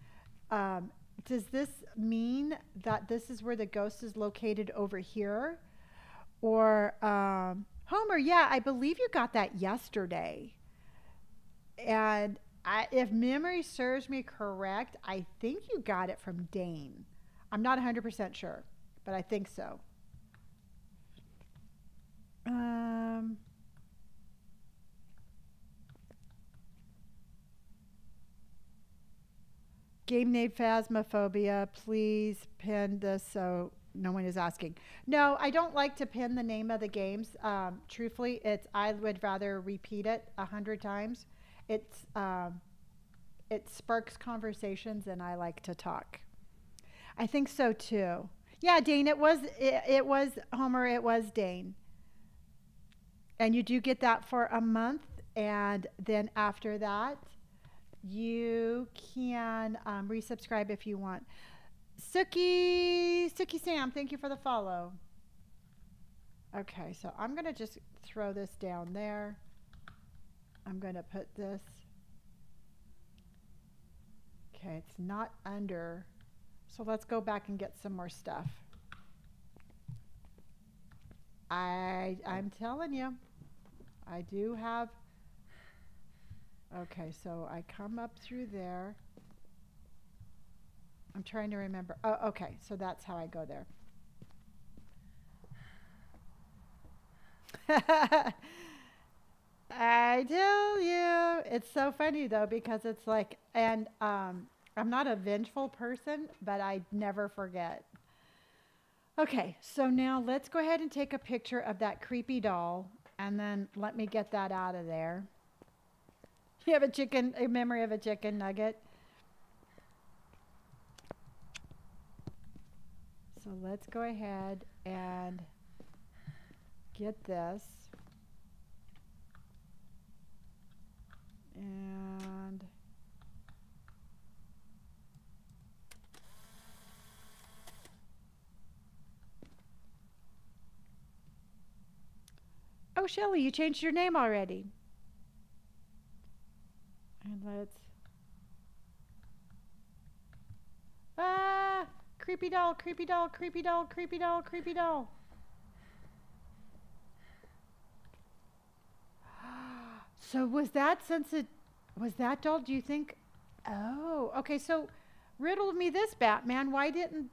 um, does this mean that this is where the ghost is located over here? Or, um, Homer, yeah, I believe you got that yesterday. And I, if memory serves me correct, I think you got it from Dane. I'm not 100% sure, but I think so. Um, game name Phasmophobia. Please pin this so no one is asking. No, I don't like to pin the name of the games. Um, truthfully, it's I would rather repeat it a hundred times. It's um, it sparks conversations, and I like to talk. I think so too. Yeah, Dane, it was it, it was Homer. It was Dane. And you do get that for a month, and then after that, you can um, resubscribe if you want. Suki, Suki Sam, thank you for the follow. Okay, so I'm going to just throw this down there. I'm going to put this. Okay, it's not under. So let's go back and get some more stuff. I I'm telling you. I do have Okay, so I come up through there. I'm trying to remember. Oh, okay, so that's how I go there. I tell you, it's so funny though because it's like, and um, I'm not a vengeful person, but I never forget. Okay, so now let's go ahead and take a picture of that creepy doll and then let me get that out of there. You have a chicken, a memory of a chicken nugget. So let's go ahead and get this. And Oh, Shelly, you changed your name already. And let's. Ah! Creepy doll, creepy doll, creepy doll, creepy doll, creepy doll. So was that since it was that doll? Do you think? Oh, okay. So riddle me this, Batman. Why didn't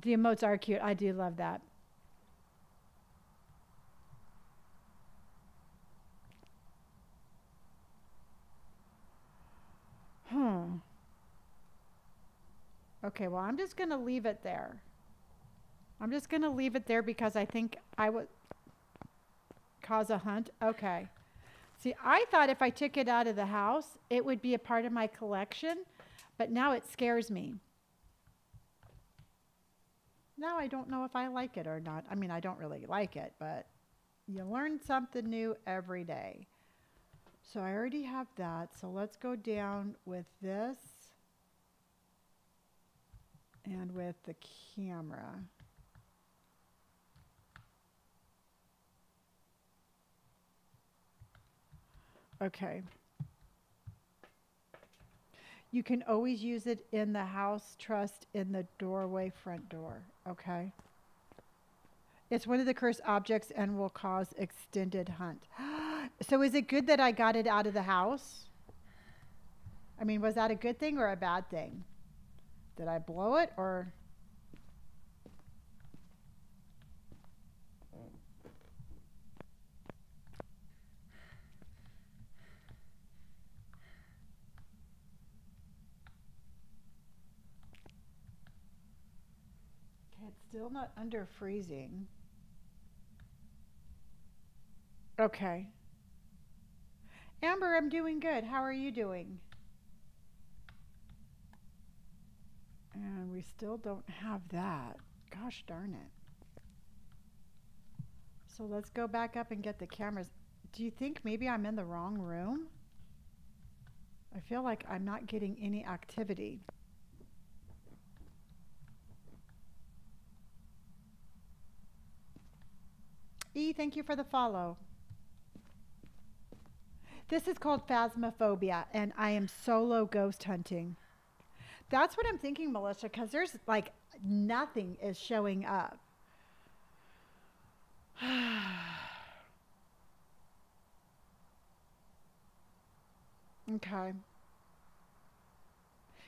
the emotes are cute? I do love that. Hmm. Okay, well, I'm just going to leave it there. I'm just going to leave it there because I think I would cause a hunt. Okay. See, I thought if I took it out of the house, it would be a part of my collection, but now it scares me. Now I don't know if I like it or not. I mean, I don't really like it, but you learn something new every day. So I already have that. So let's go down with this and with the camera. Okay. You can always use it in the house trust in the doorway front door. Okay. It's one of the cursed objects and will cause extended hunt. so is it good that I got it out of the house? I mean, was that a good thing or a bad thing? Did I blow it or it's still not under freezing. Okay. Amber, I'm doing good. How are you doing? And we still don't have that. Gosh darn it. So let's go back up and get the cameras. Do you think maybe I'm in the wrong room? I feel like I'm not getting any activity. E, thank you for the follow. This is called Phasmophobia, and I am solo ghost hunting. That's what I'm thinking, Melissa, because there's like nothing is showing up. okay.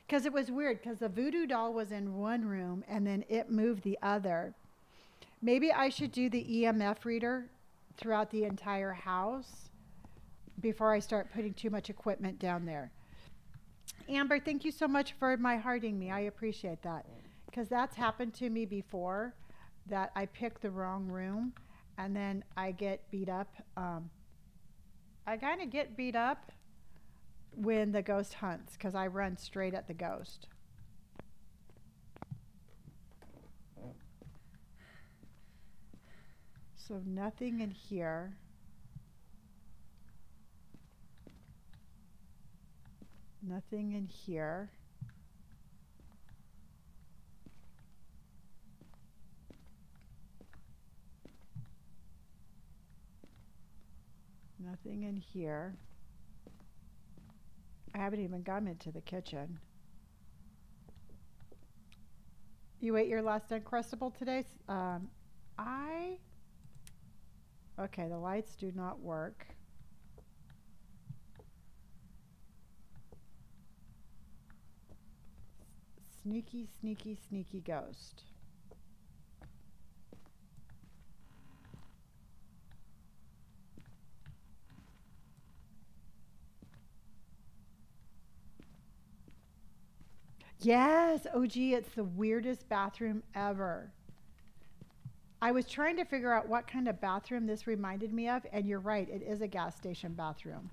Because it was weird, because the voodoo doll was in one room and then it moved the other. Maybe I should do the EMF reader throughout the entire house before I start putting too much equipment down there. Amber, thank you so much for my hearting me. I appreciate that. Because that's happened to me before that I pick the wrong room and then I get beat up. Um, I kind of get beat up when the ghost hunts because I run straight at the ghost. So nothing in here. Nothing in here. Nothing in here. I haven't even gone into the kitchen. You ate your last Uncrustable today? Um, I. Okay, the lights do not work. Sneaky, sneaky, sneaky ghost. Yes, OG, it's the weirdest bathroom ever. I was trying to figure out what kind of bathroom this reminded me of, and you're right, it is a gas station bathroom.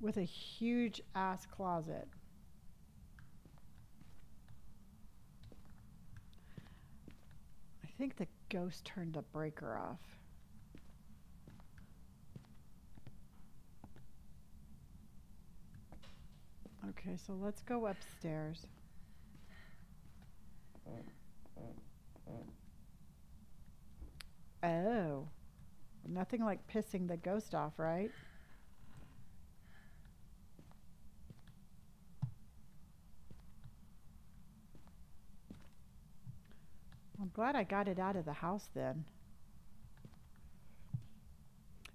With a huge ass closet. I think the ghost turned the breaker off. Okay, so let's go upstairs. Oh. Nothing like pissing the ghost off, right? I'm glad I got it out of the house then.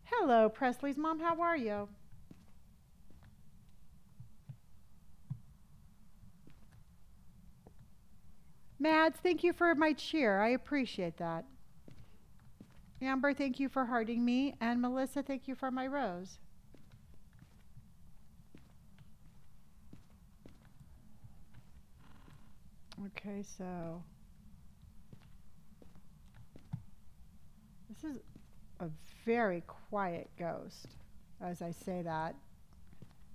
Hello, Presley's mom. How are you? Mads, thank you for my cheer. I appreciate that. Amber, thank you for hearting me. And Melissa, thank you for my rose. Okay, so this is a very quiet ghost. As I say that,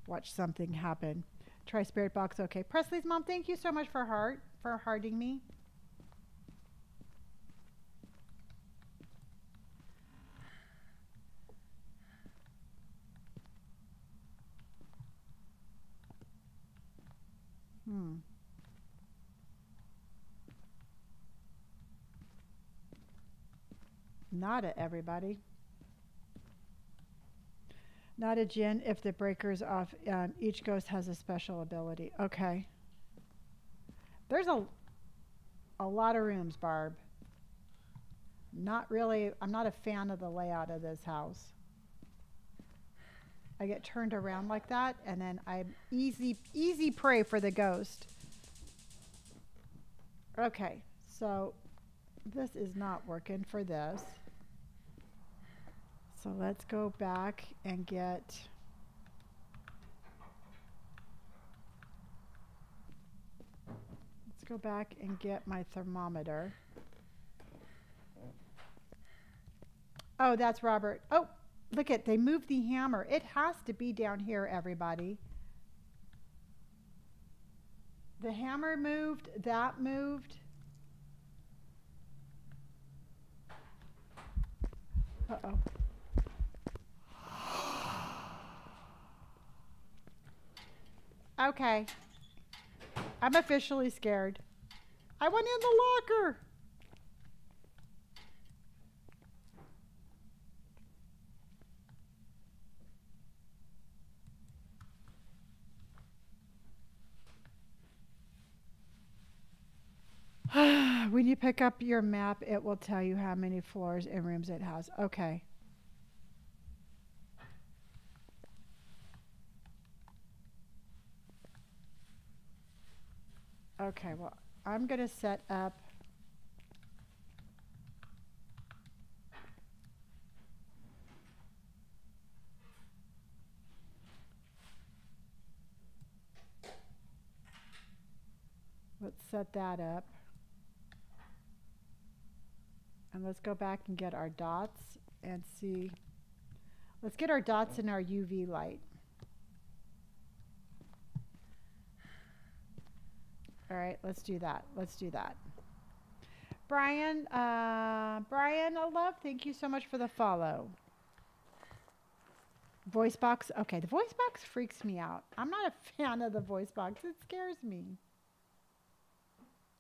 watch something happen. Try spirit box. Okay, Presley's mom. Thank you so much for heart for hearting me. Hmm. Not at everybody. Not a Jinn if the breaker's off. Um, each ghost has a special ability. Okay. There's a a lot of rooms, Barb. Not really. I'm not a fan of the layout of this house. I get turned around like that, and then I'm easy easy prey for the ghost. Okay, so this is not working for this. So let's go back and get let's go back and get my thermometer. Oh, that's Robert. Oh, look at they moved the hammer. It has to be down here, everybody. The hammer moved, that moved. Uh-oh. Okay. I'm officially scared. I went in the locker. when you pick up your map, it will tell you how many floors and rooms it has. Okay. Okay, well, I'm going to set up Let's set that up. And let's go back and get our dots and see. Let's get our dots in our UV light. All right, let's do that. Let's do that. Brian, uh, Brian, I love. Thank you so much for the follow. Voice box. Okay, the voice box freaks me out. I'm not a fan of the voice box. It scares me.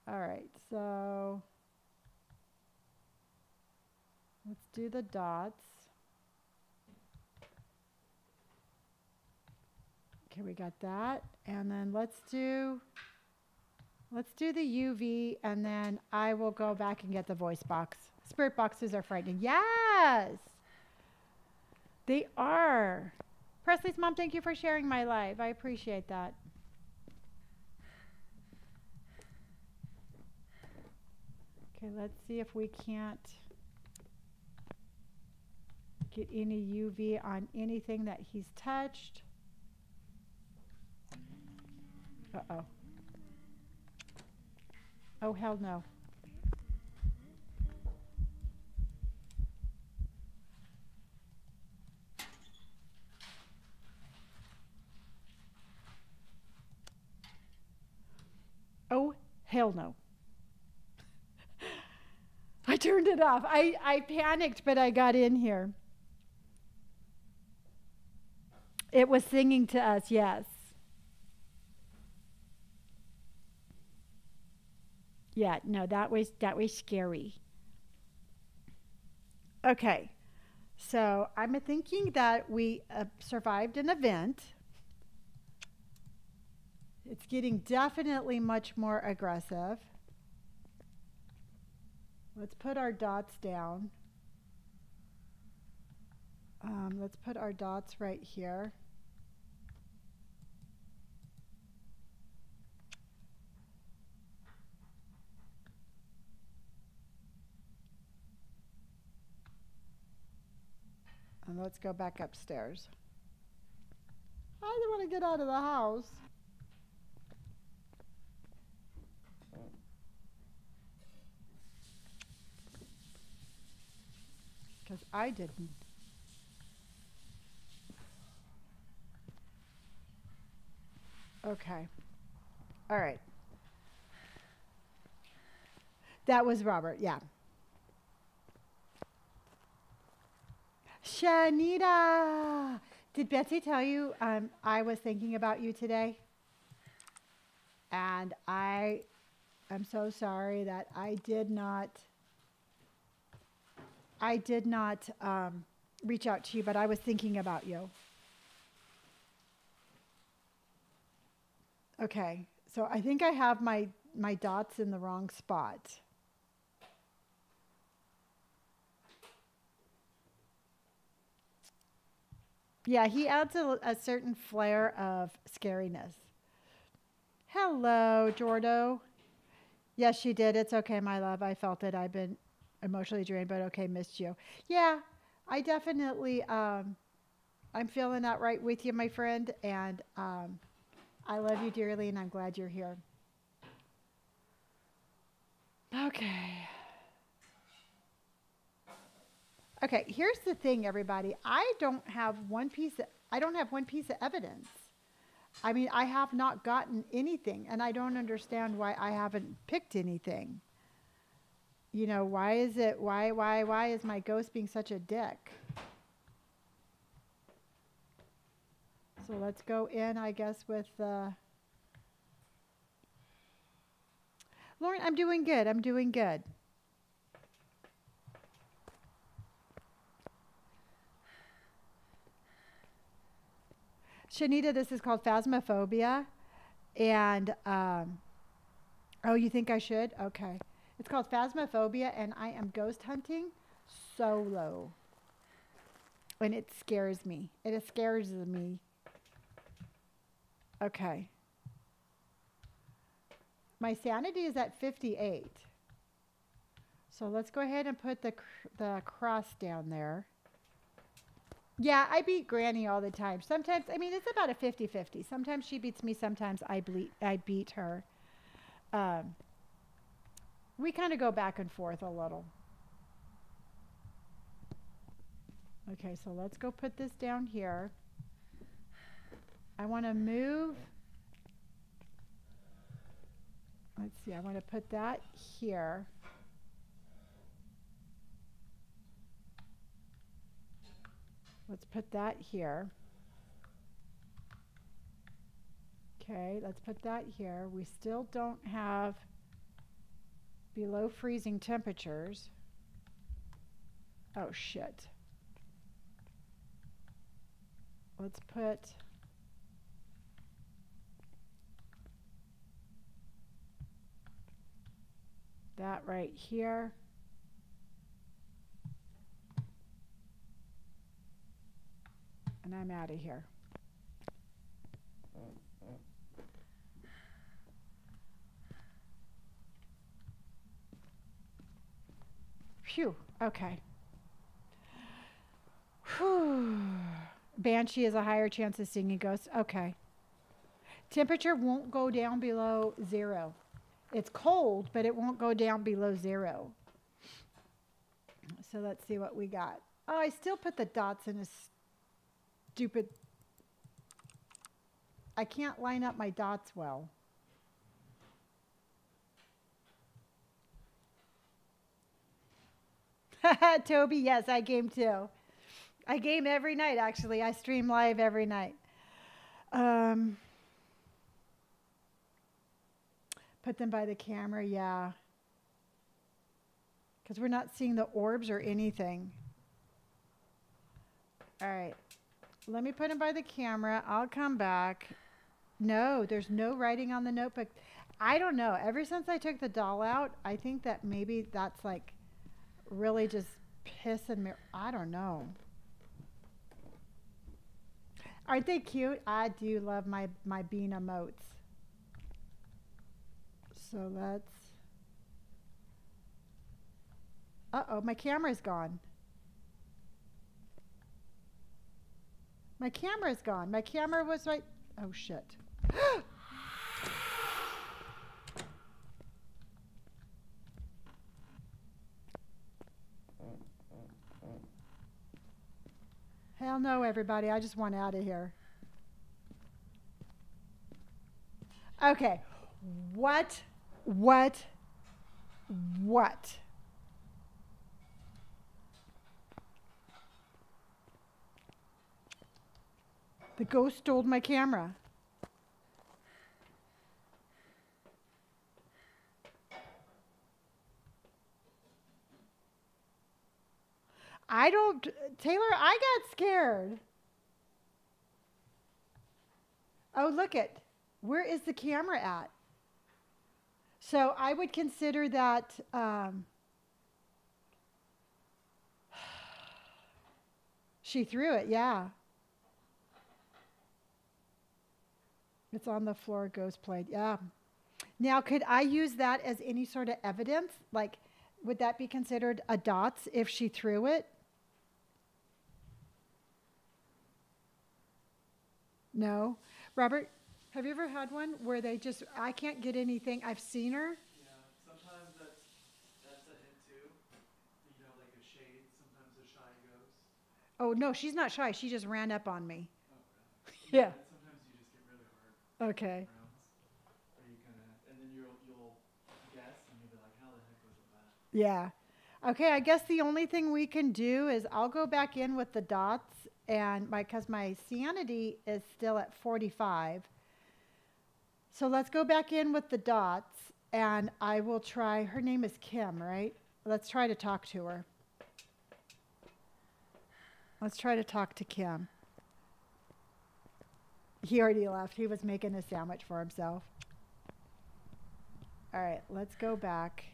All right, so let's do the dots. Okay, we got that. And then let's do Let's do the UV and then I will go back and get the voice box. Spirit boxes are frightening. Yes! They are. Presley's mom, thank you for sharing my life. I appreciate that. Okay, let's see if we can't get any UV on anything that he's touched. Uh-oh. Oh, hell no. Oh, hell no. I turned it off. I, I panicked, but I got in here. It was singing to us, yes. Yeah, no, that was that was scary. Okay, so I'm thinking that we uh, survived an event. It's getting definitely much more aggressive. Let's put our dots down. Um, let's put our dots right here. And let's go back upstairs. I don't want to get out of the house. Because I didn't. Okay. All right. That was Robert, yeah. Shanita, did Betsy tell you um, I was thinking about you today? And I am so sorry that I did not. I did not um, reach out to you, but I was thinking about you. Okay, so I think I have my my dots in the wrong spot. Yeah, he adds a, a certain flair of scariness. Hello, Jordo. Yes, she did. It's okay, my love. I felt it. I've been emotionally drained, but okay, missed you. Yeah, I definitely, um, I'm feeling that right with you, my friend. And um, I love you dearly, and I'm glad you're here. Okay. Okay, here's the thing, everybody. I don't have one piece. Of, I don't have one piece of evidence. I mean, I have not gotten anything, and I don't understand why I haven't picked anything. You know, why is it? Why, why, why is my ghost being such a dick? So let's go in, I guess, with. Uh, Lauren, I'm doing good. I'm doing good. Shanita, this is called Phasmophobia. And, um, oh, you think I should? Okay. It's called Phasmophobia, and I am ghost hunting solo. And it scares me. It scares me. Okay. My sanity is at 58. So let's go ahead and put the, cr the cross down there. Yeah, I beat Granny all the time. Sometimes, I mean, it's about a 50-50. Sometimes she beats me. Sometimes I, ble- I beat her. Um, we kind of go back and forth a little. Okay, so let's go put this down here. I want to move. Let's see, I want to put that here. Let's put that here. Okay, let's put that here. We still don't have below freezing temperatures. Oh, shit. Let's put that right here. And I'm out of here. Phew, okay. Whew. Banshee has a higher chance of seeing a ghost. Okay. Temperature won't go down below zero. It's cold, but it won't go down below zero. So let's see what we got. Oh, I still put the dots in a stupid. I can't line up my dots well. Toby, yes, I game too. I game every night, actually. I stream live every night. Um, put them by the camera, yeah. Because we're not seeing the orbs or anything. All right. Let me put him by the camera. I'll come back. No, there's no writing on the notebook. I don't know. Ever since I took the doll out, I think that maybe that's like really just pissing me. I don't know. Aren't they cute? I do love my, my bean emotes. So let's. Uh oh, my camera's gone. My camera's gone. My camera was right. Oh, shit. Hell no, everybody. I just want out of here. Okay. What? What? What? The ghost stole my camera. I don't, Taylor, I got scared. Oh, look it. Where is the camera at? So I would consider that. Um, she threw it, yeah. It's on the floor, ghost played, yeah. Now, could I use that as any sort of evidence? Like, would that be considered a dots if she threw it? No. Robert, have you ever had one where they just, I can't get anything, I've seen her? Yeah, sometimes that's that's a hint too. You know, like a shade. Sometimes a shy ghost. Oh, no, she's not shy. She just ran up on me. Oh, really? Yeah. Sometimes you just get really hard Okay. Yeah. Okay, I guess the only thing we can do is I'll go back in with the dots and my cuz my sanity is still at 45. So let's go back in with the dots and I will try her name is Kim, right? Let's try to talk to her. Let's try to talk to Kim. He already left. He was making a sandwich for himself. All right, let's go back.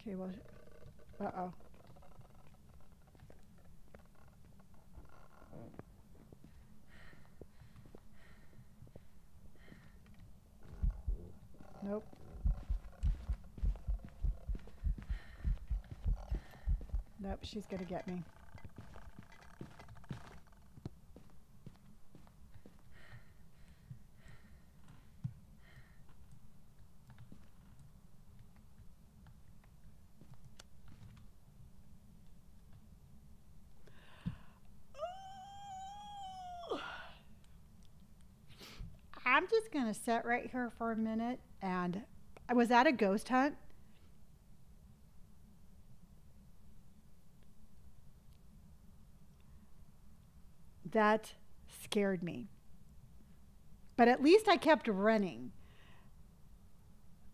Okay, well, uh Nope. Nope, she's gonna get me. I'm just going to sit right here for a minute. And I was that a ghost hunt? That scared me. But at least I kept running.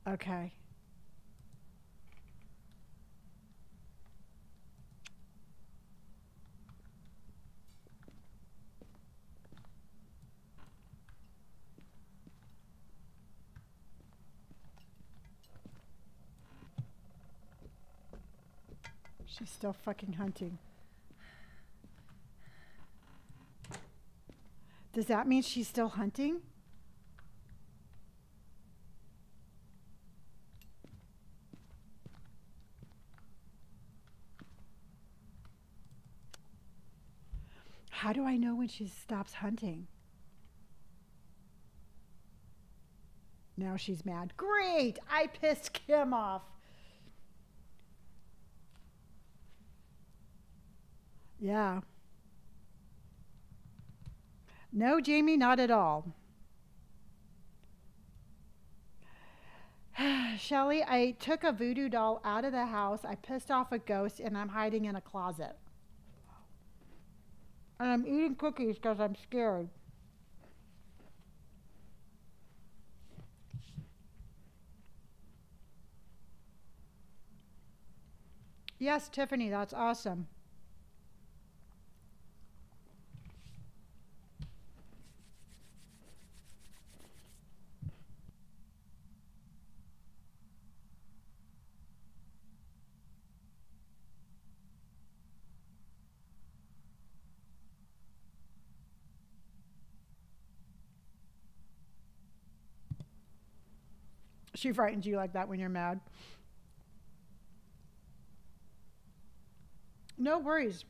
Okay. She's still fucking hunting. Does that mean she's still hunting? How do I know when she stops hunting? Now she's mad. Great! I pissed Kim off. Yeah. No, Jamie, not at all. Shelly, I took a voodoo doll out of the house. I pissed off a ghost and I'm hiding in a closet. And I'm eating cookies because I'm scared. Yes, Tiffany, that's awesome. She frightens you like that when you're mad. No worries.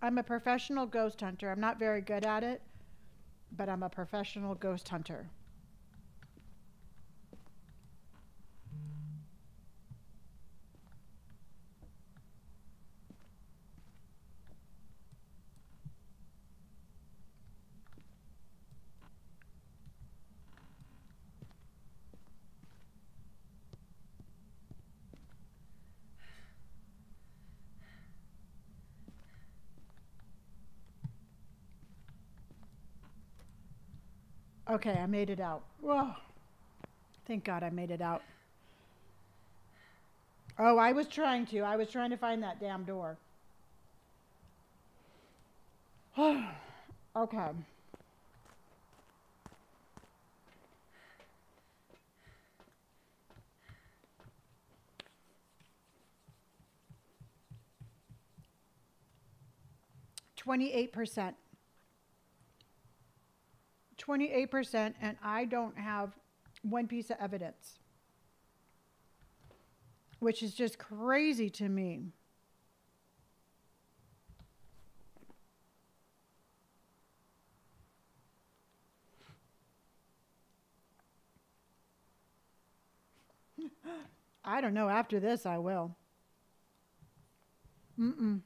I'm a professional ghost hunter. I'm not very good at it, but I'm a professional ghost hunter. Okay, I made it out. Whoa. Thank God I made it out. Oh, I was trying to. I was trying to find that damn door. okay. Twenty-eight percent. Twenty-eight percent, and I don't have one piece of evidence, which is just crazy to me. I don't know. After this, I will. Mm-mm.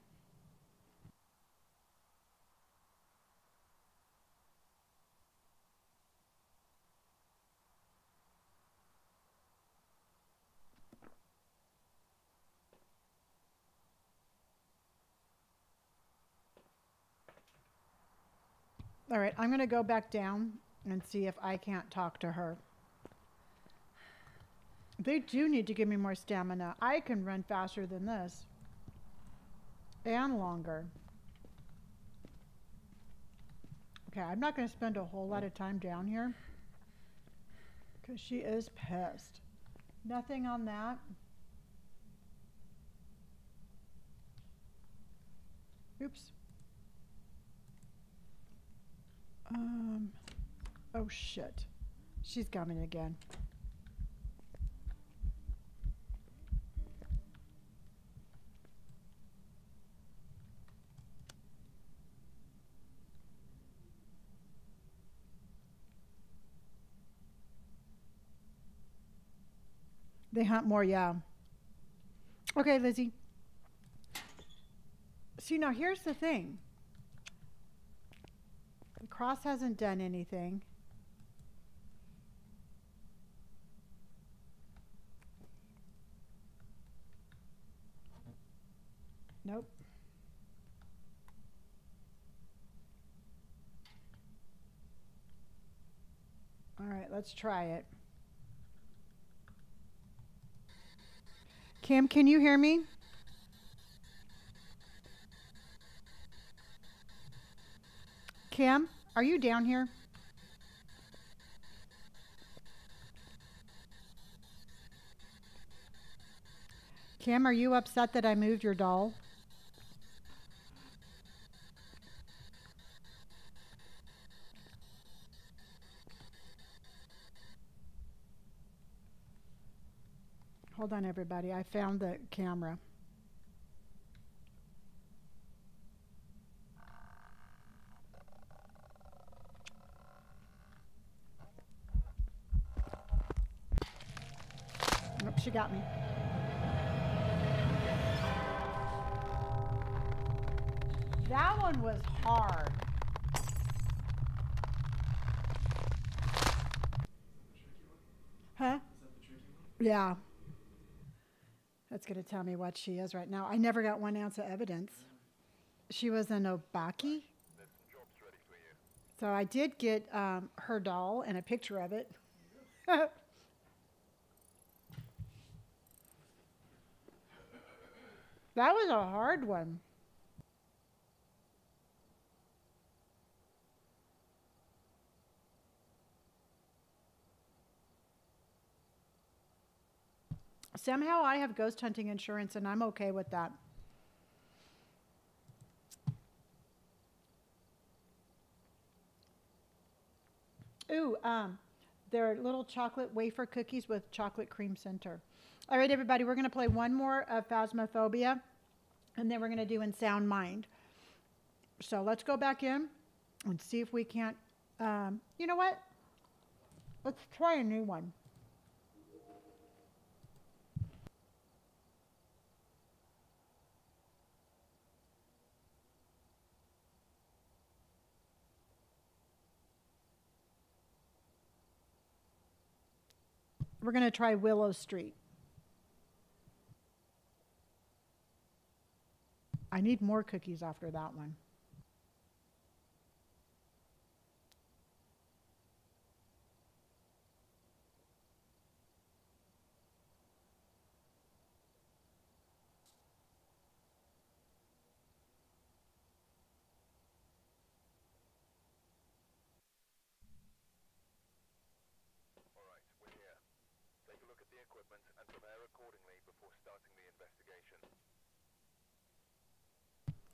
All right, I'm going to go back down and see if I can't talk to her. They do need to give me more stamina. I can run faster than this. And longer. Okay, I'm not going to spend a whole lot of time down here. Because she is pissed. Nothing on that. Oops. Um, oh shit. She's coming again. They hunt more, yeah. Okay, Lizzie. See, now here's the thing. Cross hasn't done anything. Nope. All right, let's try it. Kim, can you hear me? Kim, are you down here? Kim, are you upset that I moved your doll? Hold on, everybody. I found the camera. Got me. That one was hard. Huh? Yeah. That's going to tell me what she is right now. I never got one ounce of evidence. She was an Obaki. So I did get um, her doll and a picture of it. that was a hard one. Somehow I have ghost hunting insurance and I'm okay with that. Ooh, um, they're little chocolate wafer cookies with chocolate cream center. All right, everybody, we're going to play one more of Phasmophobia, and then we're going to do In Sound Mind. So let's go back in and see if we can't. Um, you know what? Let's try a new one. We're going to try Willow Street. I need more cookies after that one.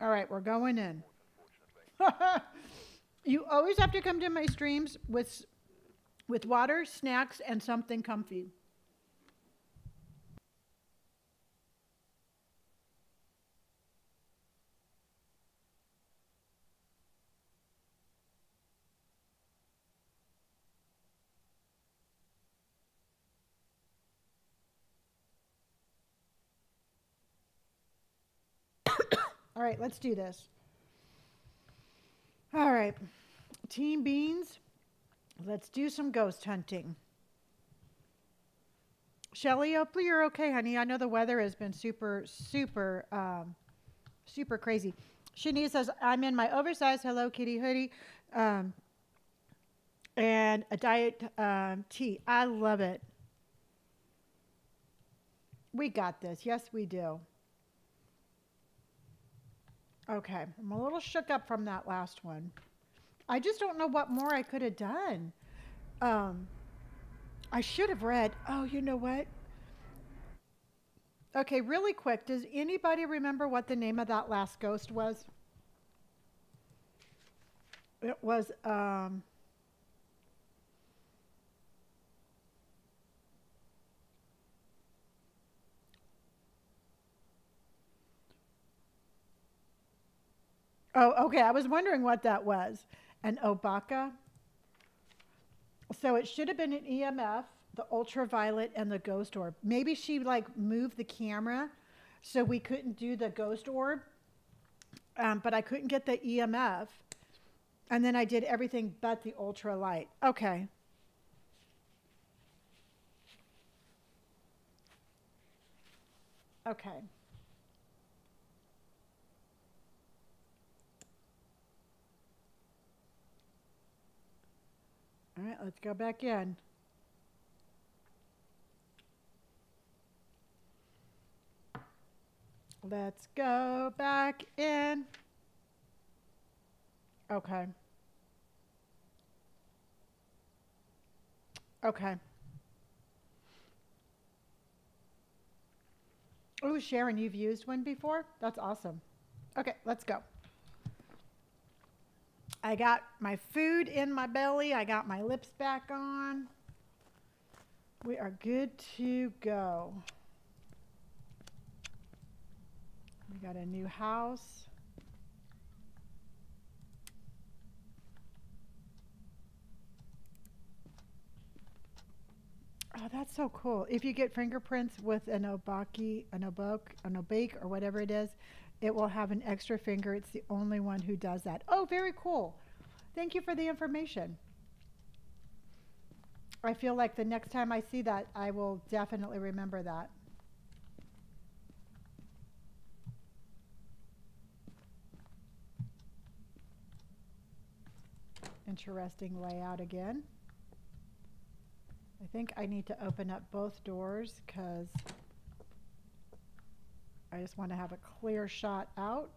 All right, we're going in. you always have to come to my streams with with water, snacks, and something comfy. All right, let's do this. All right, Team Beans, let's do some ghost hunting. Shelly, hopefully you're okay, honey. I know the weather has been super, super, um, super crazy. Shania says, I'm in my oversized Hello Kitty hoodie um, and a diet um, tea. I love it. We got this. Yes, we do. Okay, I'm a little shook up from that last one. I just don't know what more I could have done. Um, I should have read. Oh, you know what? Okay, really quick. Does anybody remember what the name of that last ghost was? It was um, Oh, okay. I was wondering what that was. An Obaka. So it should have been an EMF, the ultraviolet, and the ghost orb. Maybe she like moved the camera so we couldn't do the ghost orb. Um, but I couldn't get the EMF. And then I did everything but the ultralight. Okay. Okay. All right, let's go back in. Let's go back in. Okay. Okay. Oh, Sharon, you've used one before? That's awesome. Okay, let's go. I got my food in my belly. I got my lips back on. We are good to go. We got a new house. Oh, that's so cool. If you get fingerprints with an obaki, an obok, an obake, or whatever it is, it will have an extra finger. It's the only one who does that. Oh, very cool. Thank you for the information. I feel like the next time I see that, I will definitely remember that. Interesting layout again. I think I need to open up both doors because I just want to have a clear shot out.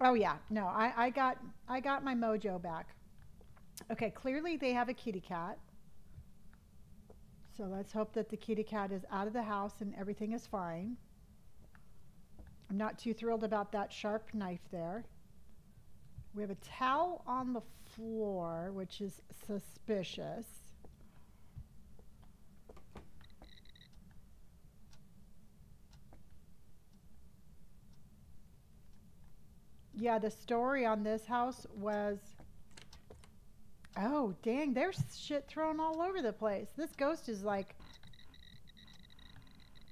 Oh yeah, no, I, I got I got my mojo back. Okay, clearly they have a kitty cat. So let's hope that the kitty cat is out of the house and everything is fine. I'm not too thrilled about that sharp knife there. We have a towel on the floor, which is suspicious. Yeah, the story on this house was. Oh, dang, there's shit thrown all over the place. This ghost is like.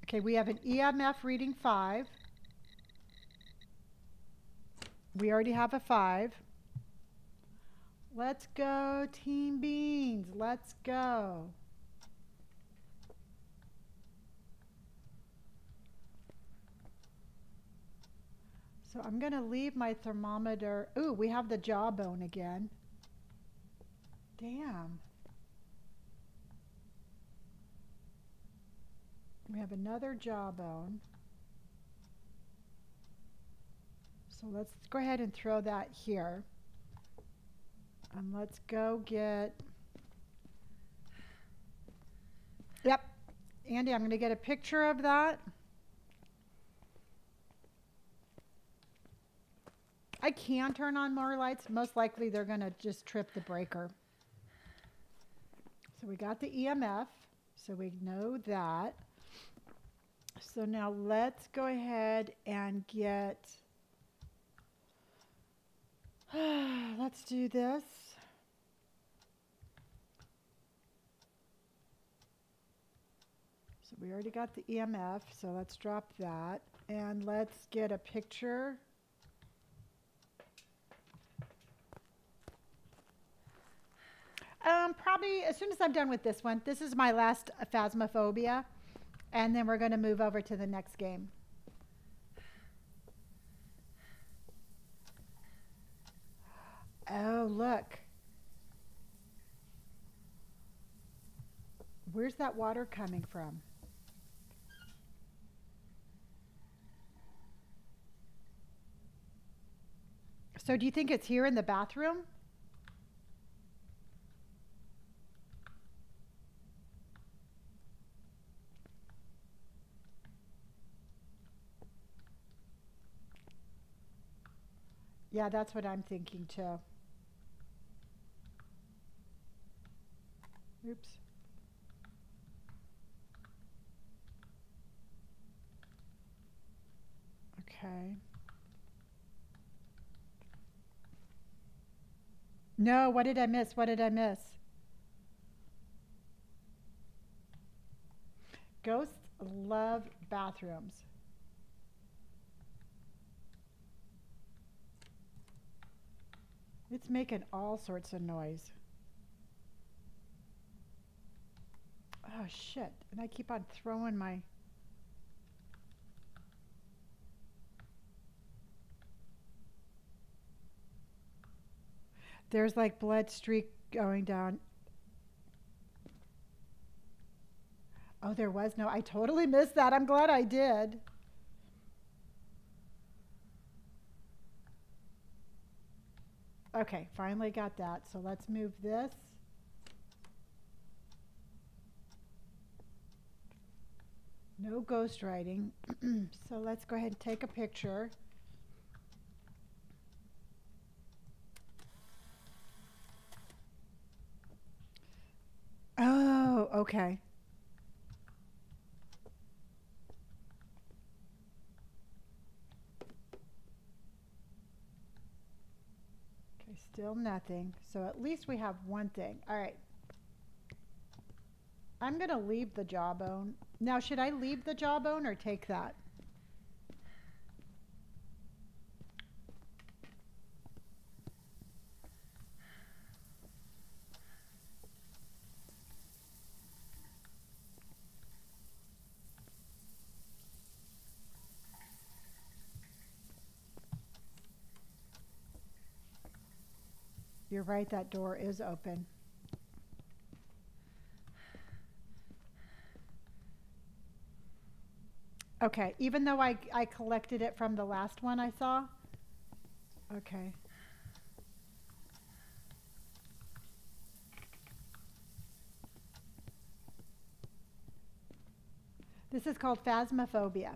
Okay, we have an EMF reading five. We already have a five. Let's go, Team Beans. Let's go. So I'm going to leave my thermometer. Ooh, we have the jawbone again. Damn. We have another jawbone. So let's go ahead and throw that here. And let's go get. Yep. Andy, I'm going to get a picture of that. I can turn on more lights. Most likely they're going to just trip the breaker. So we got the EMF. So we know that. So now let's go ahead and get, let's do this. So we already got the EMF, so let's drop that. And let's get a picture. Um, probably as soon as I'm done with this one. This is my last Phasmophobia. And then we're going to move over to the next game. Oh, look. Where's that water coming from? So do you think it's here in the bathroom? Yeah, that's what I'm thinking too. Oops. Okay. No, what did I miss? What did I miss? Ghosts love bathrooms. It's making all sorts of noise. Oh shit. And I keep on throwing my There's like blood streak going down. Oh, there was no. I totally missed that. I'm glad I did. Okay, finally got that. So let's move this. No ghost writing. so let's go ahead and take a picture. Oh, okay. Okay, still nothing. So at least we have one thing. All right. I'm going to leave the jawbone. Now, should I leave the jawbone or take that? You're right, that door is open. Okay, even though I, I collected it from the last one I saw? Okay. This is called phasmophobia.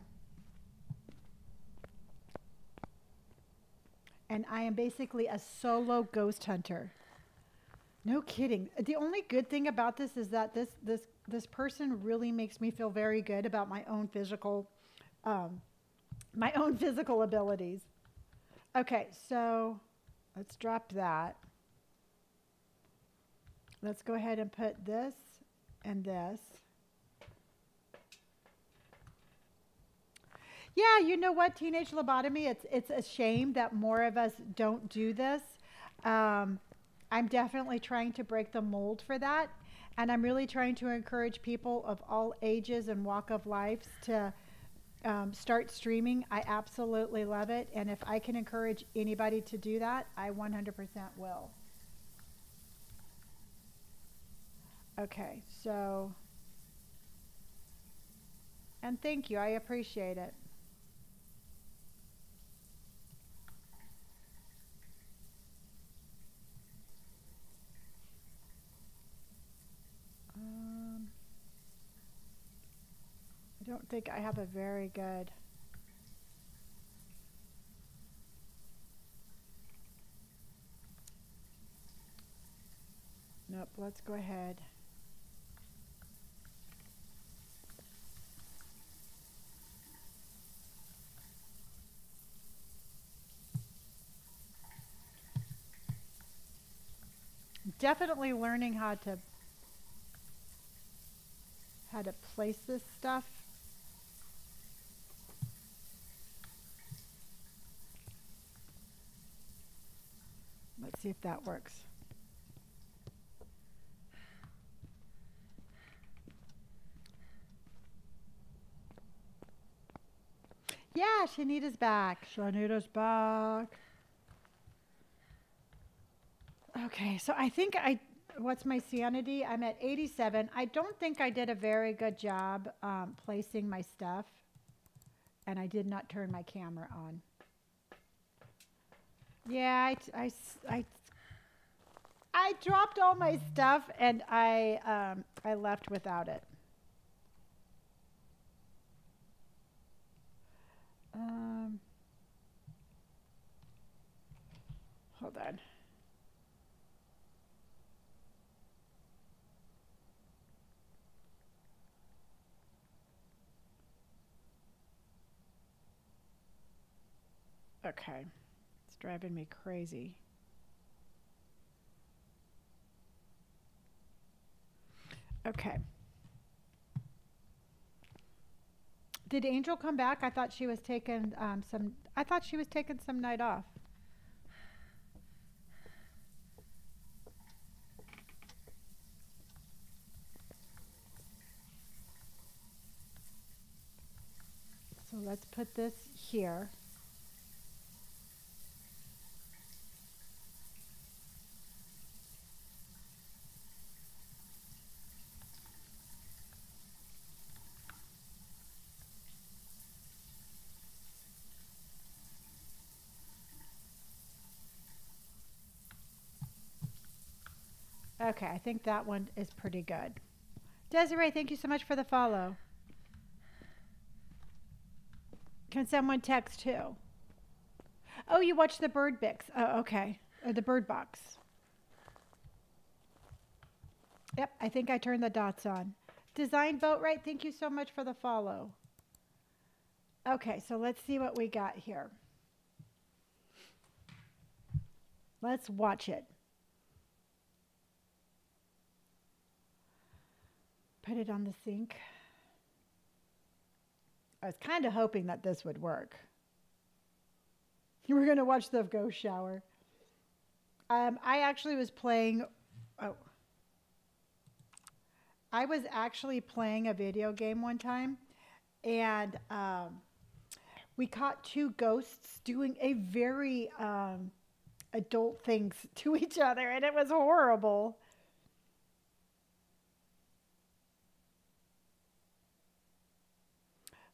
And I am basically a solo ghost hunter. No kidding. The only good thing about this is that this this this person really makes me feel very good about my own physical, um, my own physical abilities. Okay, so let's drop that. Let's go ahead and put this and this. Yeah, you know what, teenage lobotomy, it's it's a shame that more of us don't do this. Um, I'm definitely trying to break the mold for that, and I'm really trying to encourage people of all ages and walk of lives to um, start streaming. I absolutely love it, and if I can encourage anybody to do that, I 100% will. Okay, so, and thank you, I appreciate it. Don't think I have a very good. Nope, let's go ahead. Definitely learning how to how to place this stuff. Let's see if that works. Yeah, Shanita's back. Shanita's back. Okay, so I think I, what's my sanity? I'm at 87. I don't think I did a very good job um, placing my stuff, and I did not turn my camera on. Yeah, I I I dropped all my stuff, and I, um, I left without it. Um, hold on. Okay. Driving me crazy. Okay. Did Angel come back? I thought she was taking um, some. I thought she was taking some night off. So let's put this here. Okay, I think that one is pretty good. Desiree, thank you so much for the follow. Can someone text too? Oh, you watched the Bird Bix. Oh, okay. Or the Bird Box. Yep, I think I turned the dots on. Design Vote Right, thank you so much for the follow. Okay, so let's see what we got here. Let's watch it. Put it on the sink. I was kind of hoping that this would work. We're going to watch the ghost shower. Um, I actually was playing. Oh. I was actually playing a video game one time, and um, we caught two ghosts doing a very um, adult things to each other, and it was horrible. Uh, do, do.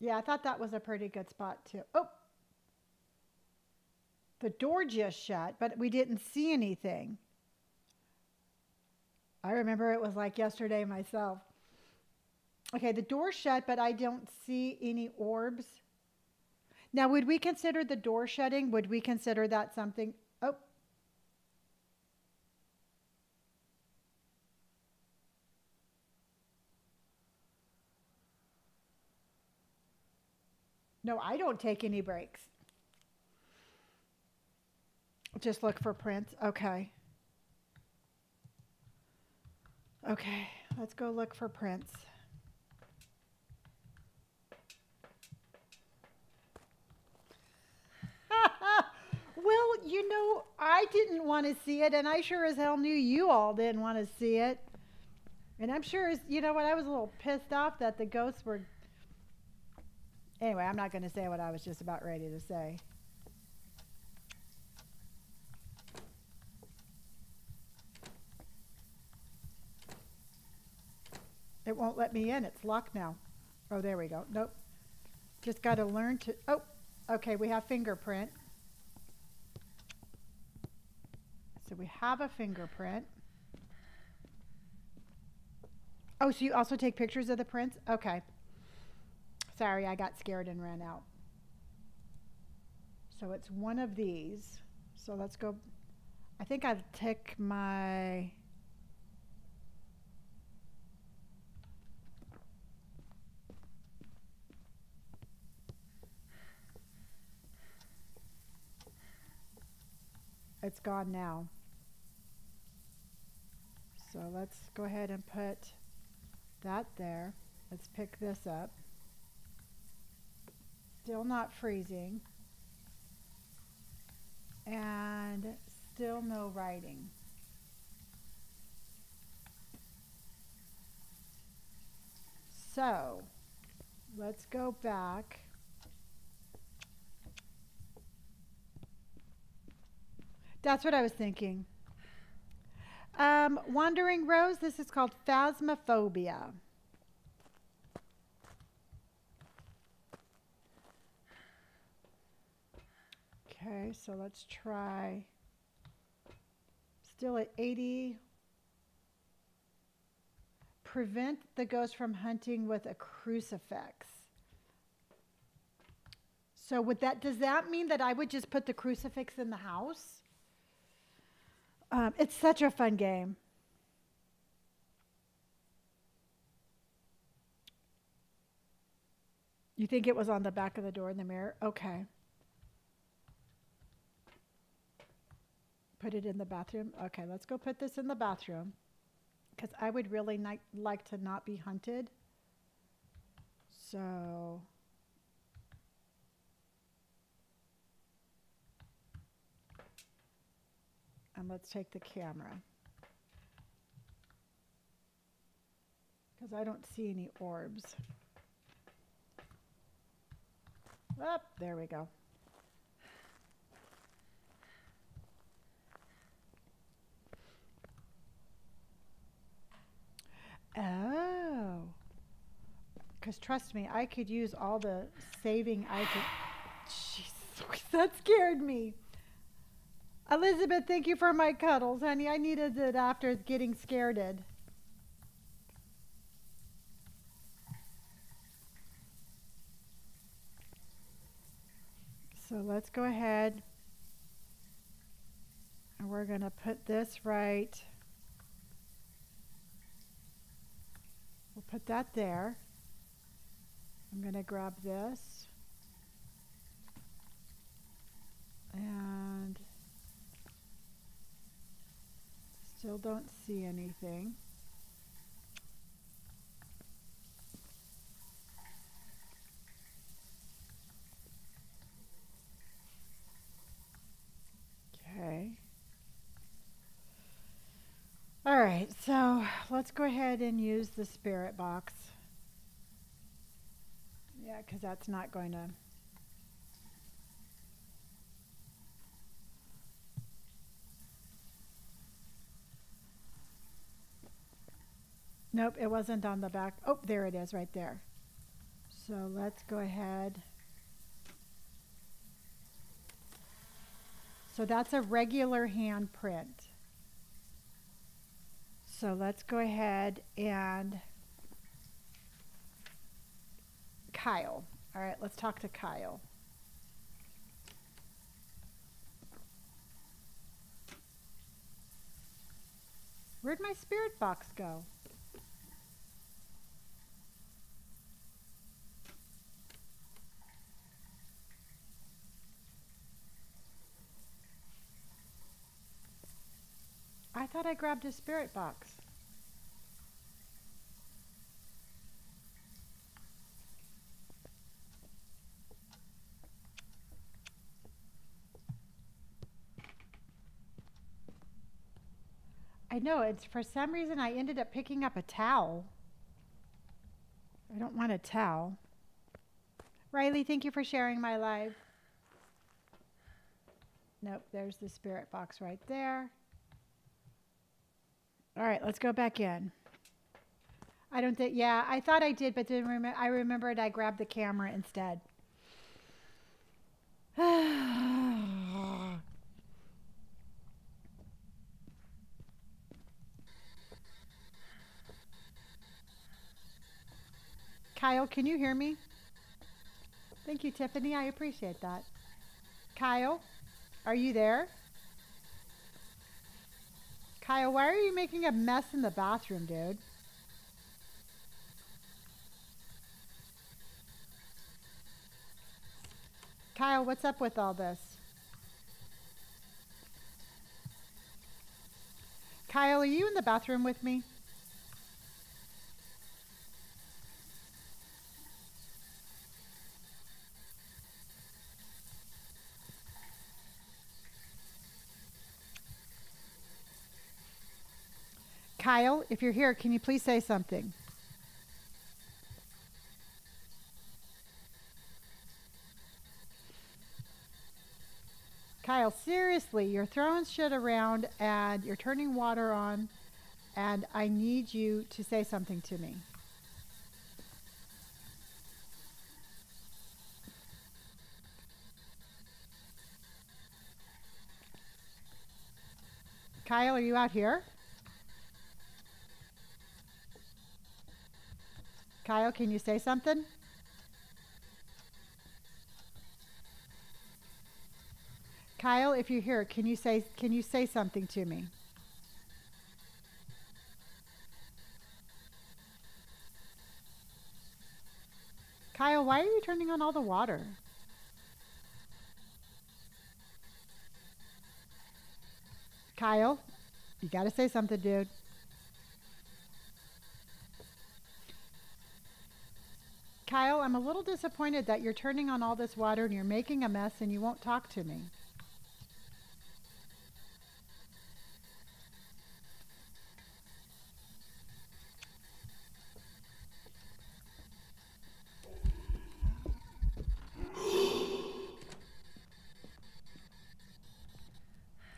Yeah, I thought that was a pretty good spot too. Oh, the door just shut, but we didn't see anything. I remember it was like yesterday myself. Okay, the door shut, but I don't see any orbs. Now, would we consider the door shutting? Would we consider that something? No, I don't take any breaks. Just look for prints. Okay. Okay, let's go look for prints. well, you know, I didn't want to see it, and I sure as hell knew you all didn't want to see it. And I'm sure, as- you know what, I was a little pissed off that the ghosts were Anyway, I'm not going to say what I was just about ready to say. It won't let me in. It's locked now. Oh, there we go. Nope. Just got to learn to. Oh, okay. We have fingerprint. So we have a fingerprint. Oh, so you also take pictures of the prints? Okay. Sorry, I got scared and ran out. So it's one of these. So let's go. I think I'll take my. It's gone now. So let's go ahead and put that there. Let's pick this up. Still not freezing. And still no writing. So let's go back. That's what I was thinking. Um, Wandering Rose, this is called Phasmophobia. Okay, so let's try. Still at 80. Prevent the ghost from hunting with a crucifix. So would that does that mean that I would just put the crucifix in the house? Um, it's such a fun game. You think it was on the back of the door in the mirror? Okay. Put it in the bathroom? Okay, let's go put this in the bathroom. Because I would really like to not be hunted. So. And let's take the camera. Because I don't see any orbs. Up, there we go. Because trust me, I could use all the saving I could. That scared me. Elizabeth, thank you for my cuddles, honey. I needed it after getting scared. So let's go ahead and we're going to put this right. We'll put that there. I'm going to grab this. And still don't see anything. Okay. All right, so let's go ahead and use the spirit box. Yeah, because that's not going to. Nope, it wasn't on the back. Oh, there it is right there. So let's go ahead. So that's a regular hand print. So let's go ahead and Kyle. All right, let's talk to Kyle. Where'd my spirit box go? I thought I grabbed a spirit box. I know, it's for some reason I ended up picking up a towel. I don't want a towel. Riley, thank you for sharing my live. Nope, there's the spirit box right there. All right, let's go back in. I don't think, yeah, I thought I did, but didn't remember. I remembered I grabbed the camera instead. Kyle, can you hear me? Thank you, Tiffany. I appreciate that. Kyle, are you there? Kyle, why are you making a mess in the bathroom, dude? Kyle, what's up with all this? Kyle, are you in the bathroom with me? Kyle, if you're here, can you please say something? Kyle, seriously, you're throwing shit around and you're turning water on, and I need you to say something to me. Kyle, are you out here? Kyle, can you say something? Kyle, if you're here, can you say can you say something to me? Kyle, why are you turning on all the water? Kyle, you got to say something, dude. Kyle, I'm a little disappointed that you're turning on all this water and you're making a mess and you won't talk to me.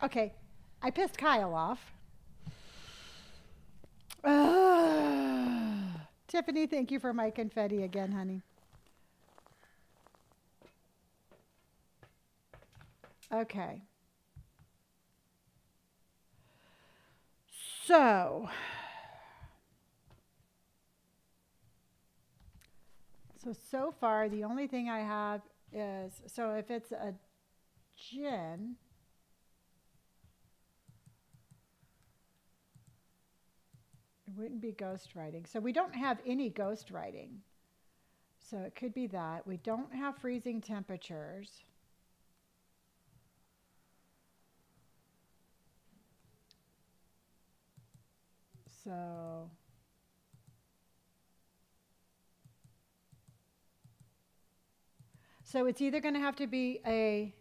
Okay, I pissed Kyle off. Ah. Tiffany, thank you for my confetti again, honey. Okay. So, so so far the only thing I have is so if it's a Jinn, it wouldn't be ghostwriting. So we don't have any ghostwriting. So it could be that. We don't have freezing temperatures. So So it's either going to have to be a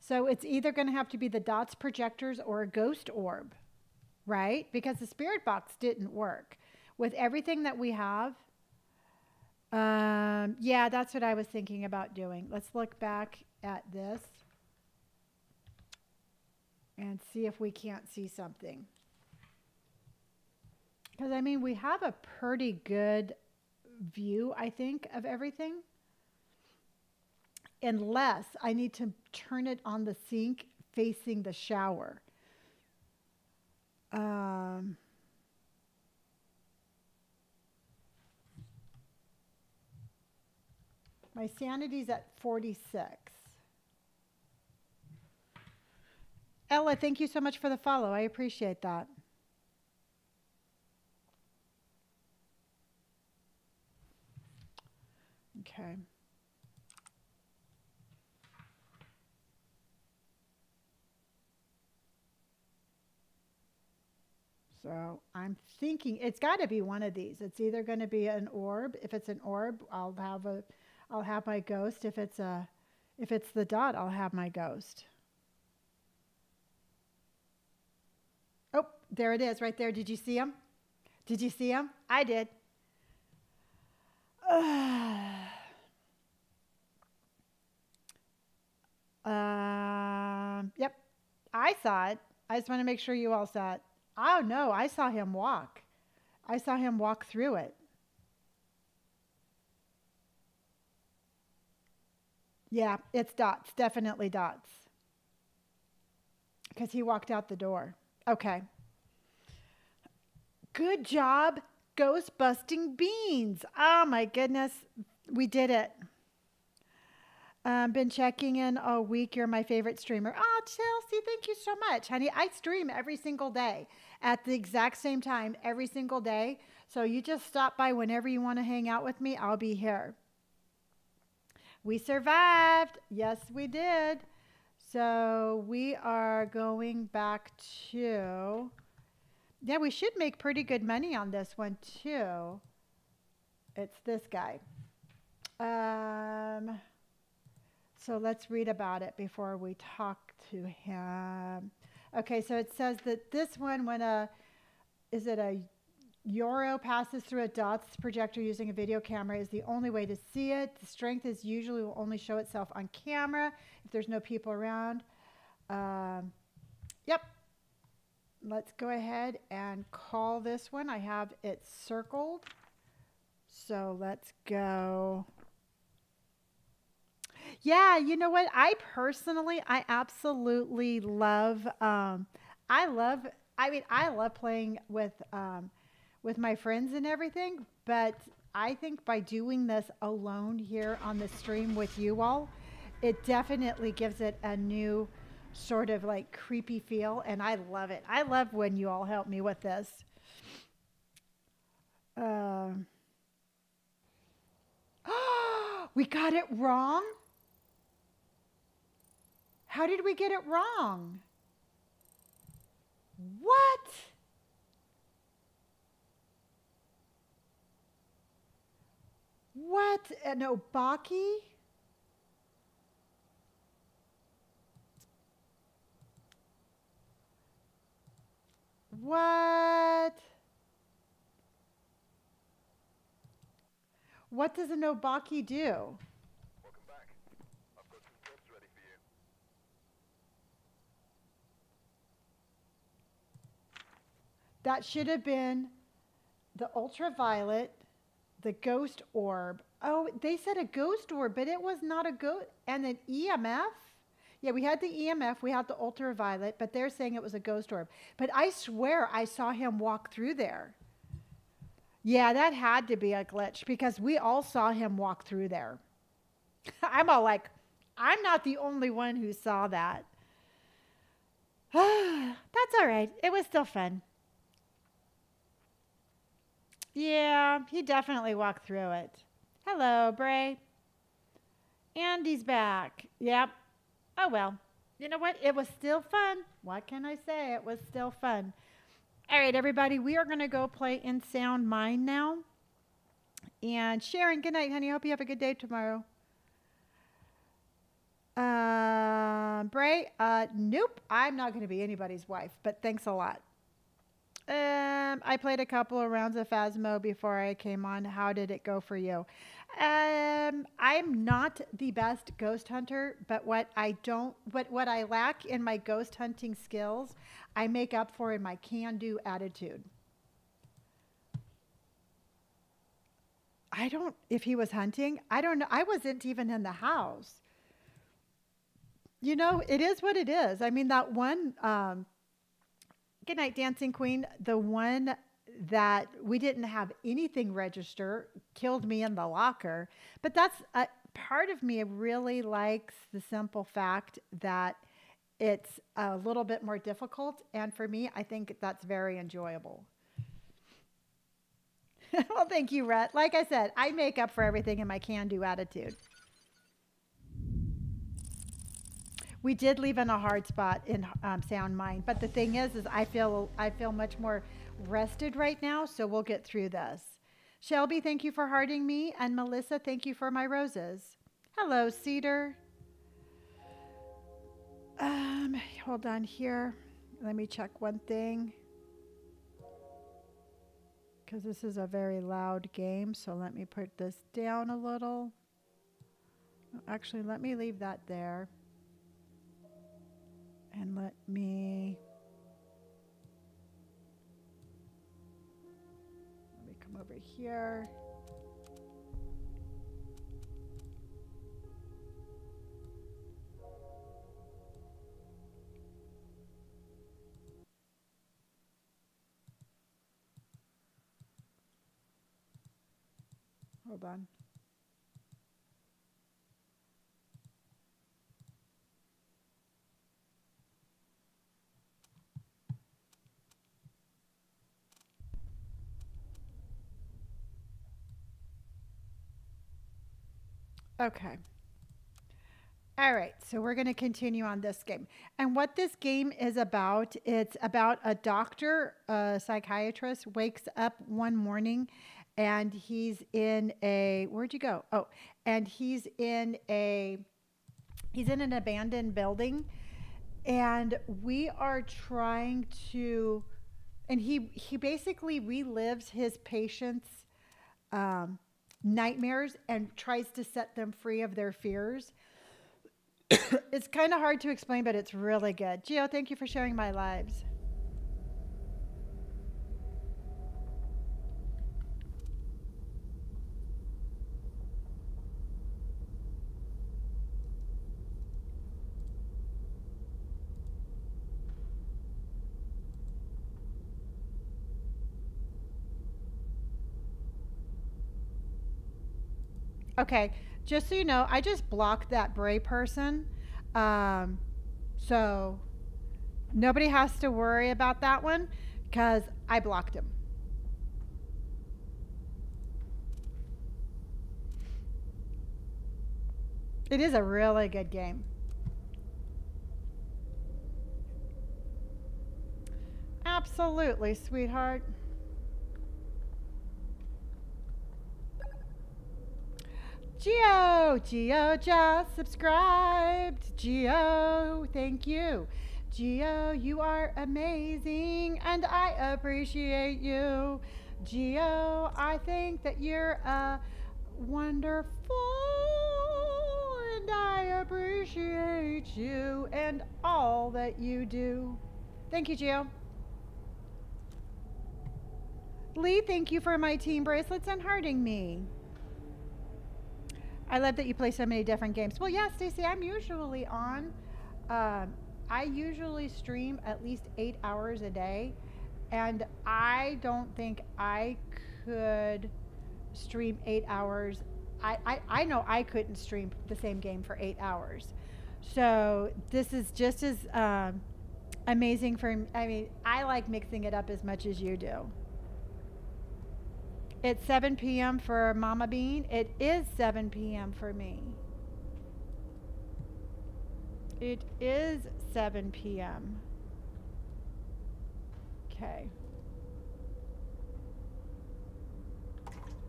So it's either going to have to be the dots projectors or a ghost orb, right? Because the spirit box didn't work. With everything that we have, um, yeah, that's what I was thinking about doing. Let's look back at this and see if we can't see something. Because, I mean, we have a pretty good view, I think, of everything. Unless I need to turn it on the sink facing the shower. Um, my sanity's at 46. Ella, thank you so much for the follow. I appreciate that. Okay. So I'm thinking it's got to be one of these. It's either going to be an orb. If it's an orb, I'll have a, I'll have my ghost. If it's a, if it's the dot, I'll have my ghost. Oh, there it is, right there. Did you see him? Did you see him? I did. um, yep, I saw it. I just want to make sure you all saw it. Oh no, I saw him walk. I saw him walk through it. Yeah, it's dots, definitely dots. Because he walked out the door. Okay. Good job. ghost busting beans. Oh my goodness. We did it. Um, been checking in all week. You're my favorite streamer. Oh, Chelsea, thank you so much, honey. I stream every single day at the exact same time every single day. So you just stop by whenever you want to hang out with me. I'll be here. We survived. Yes, we did. So we are going back to. Yeah, we should make pretty good money on this one too. It's this guy. Um, so let's read about it before we talk to him. Okay, so it says that this one, when a, is it a Goryo passes through a DOTS projector using a video camera is the only way to see it. The strength is usually will only show itself on camera if there's no people around. Um, yep. Let's go ahead and call this one. I have it circled. So let's go. Yeah, you know what? I personally, I absolutely love. Um, I love. I mean, I love playing with um, with my friends and everything, but I think by doing this alone here on the stream with you all, it definitely gives it a new sort of like creepy feel, and I love it. I love when you all help me with this. Um, we got it wrong. How did we get it wrong? What? What? An Obake? What? What does an Obake do? Welcome back. I've got some jobs ready for you. That should have been the ultraviolet, the ghost orb. Oh, they said a ghost orb, but it was not a ghost. And an EMF? Yeah, we had the EMF, we had the ultraviolet, but they're saying it was a ghost orb. But I swear I saw him walk through there. Yeah, that had to be a glitch because we all saw him walk through there. I'm all like, I'm not the only one who saw that. That's all right. It was still fun. Yeah, he definitely walked through it. Hello, Bray. Andy's back. Yep. Oh, well. You know what? It was still fun. What can I say? It was still fun. All right, everybody, we are going to go play in Sound Mind now. And Sharon, good night, honey. Hope you have a good day tomorrow. Uh, Bray, uh, nope, I'm not going to be anybody's wife, but thanks a lot. Um, I played a couple of rounds of Phasmo before I came on. How did it go for you? Um, I'm not the best ghost hunter, but what I don't, but what I lack in my ghost hunting skills, I make up for in my can-do attitude. I don't, if he was hunting, I don't know. I wasn't even in the house. You know, it is what it is. I mean, that one, um, Good night, Dancing Queen. The one that we didn't have anything register killed me in the locker. But that's a part of me really likes the simple fact that it's a little bit more difficult. And for me, I think that's very enjoyable. well, thank you, Rhett. Like I said, I make up for everything in my can do attitude. We did leave in a hard spot in um, sound mind but the thing is is i feel i feel much more rested right now so we'll get through this. Shelby thank you for hearting me and melissa thank you for my roses. Hello cedar. Um hold on here. Let me check one thing. Because this is a very loud game so let me put this down a little. Actually let me leave that there and let me let me come over here Hold on. Okay. All right, so we're going to continue on this game. And what this game is about, it's about a doctor, a psychiatrist wakes up one morning and he's in a where'd you go? Oh, and he's in a he's in an abandoned building and we are trying to and he he basically relives his patients um, nightmares and tries to set them free of their fears it's kind of hard to explain, but it's really good. Geo, thank you for sharing my lives. Okay, just so you know, I just blocked that Bray person. Um, so nobody has to worry about that one because I blocked him. It is a really good game. Absolutely, sweetheart. Geo, Geo just subscribed. Geo, thank you. Geo, you are amazing and I appreciate you. Geo, I think that you're uh, wonderful and I appreciate you and all that you do. Thank you, Geo. Lee, thank you for my team bracelets and hearting me. I love that you play so many different games. Well, yeah, Stacy, I'm usually on. Um, I usually stream at least eight hours a day, and I don't think I could stream eight hours. I, I, I know I couldn't stream the same game for eight hours. So this is just as um, amazing for I mean, I like mixing it up as much as you do. It's 7 p.m. for Mama Bean. It is 7 p.m. for me. It is 7 p.m. Okay.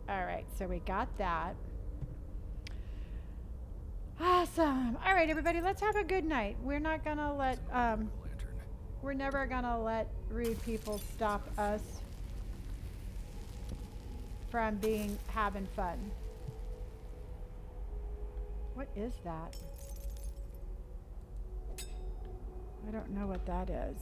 All right, so we got that. Awesome. All right, everybody, let's have a good night. We're not going to let, um, we're never going to let rude people stop us from being having fun. What is that? I don't know what that is.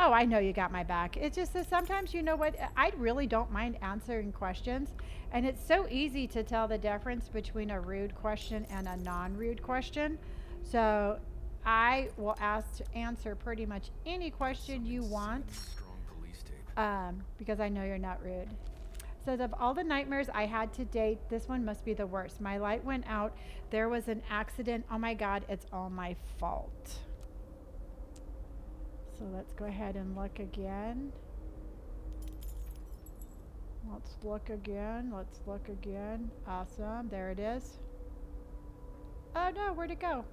Oh, I know you got my back. It's just that sometimes, you know what, I really don't mind answering questions. And it's so easy to tell the difference between a rude question and a non rude question. So I will ask to answer pretty much any question you want um, because I know you're not rude. Says of all the nightmares I had to date, this one must be the worst. My light went out. There was an accident. Oh my God, it's all my fault. So let's go ahead and look again. Let's look again. Let's look again. Awesome. There it is. Oh no, where'd it go?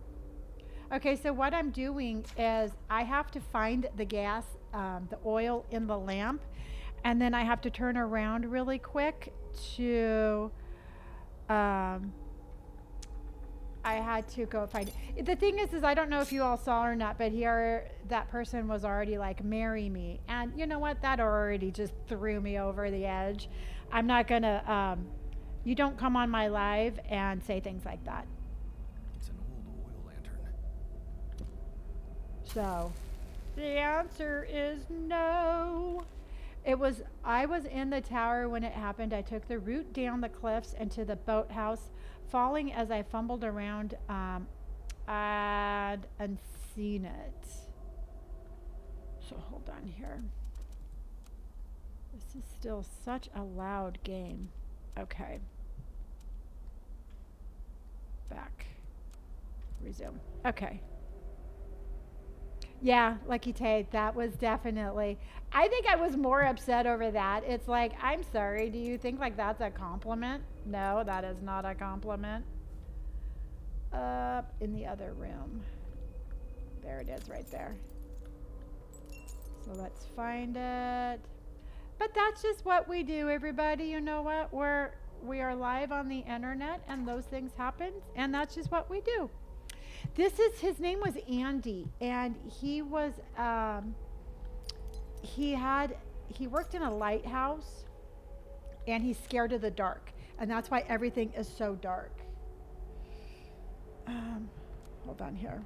Okay, so what I'm doing is I have to find the gas um, the oil in the lamp. And then I have to turn around really quick to, um, I had to go find it. The thing is, is I don't know if you all saw or not, but here that person was already like, marry me. And you know what? That already just threw me over the edge. I'm not going to, um, you don't come on my live and say things like that. It's an old oil lantern. So the answer is no. It was, I was in the tower when it happened. I took the route down the cliffs and to the boathouse, falling as I fumbled around. Um, I'd unseen it. So hold on here. This is still such a loud game. Okay. Back. Resume. Okay. Yeah, Lucky Tate, that was definitely. I think I was more upset over that. It's like, I'm sorry, do you think like that's a compliment? No, that is not a compliment. Up in the other room. There it is right there. So let's find it. But that's just what we do, everybody. You know what? We're we are live on the internet and those things happen and that's just what we do. This is his name was Andy and he was um, he had he worked in a lighthouse and he's scared of the dark and that's why everything is so dark. Um, hold on here.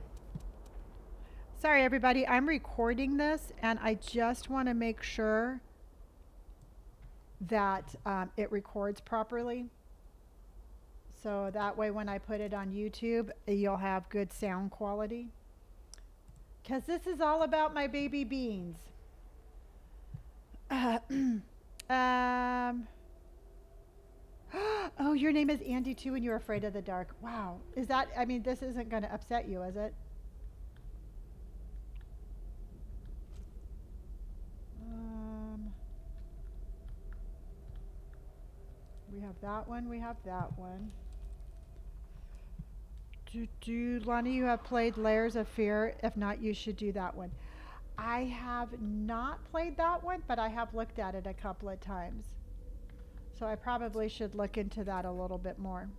Sorry, everybody. I'm recording this, and I just want to make sure that um, it records properly. So that way, when I put it on YouTube, you'll have good sound quality. Because this is all about my baby beans. Uh, um, oh, your name is Andy too, and you're afraid of the dark. Wow. Is that, I mean, this isn't going to upset you, is it? Um, we have that one, we have that one. Do, do, Lonnie, you have played Layers of Fear? If not, you should do that one. I have not played that one, but I have looked at it a couple of times. So I probably should look into that a little bit more.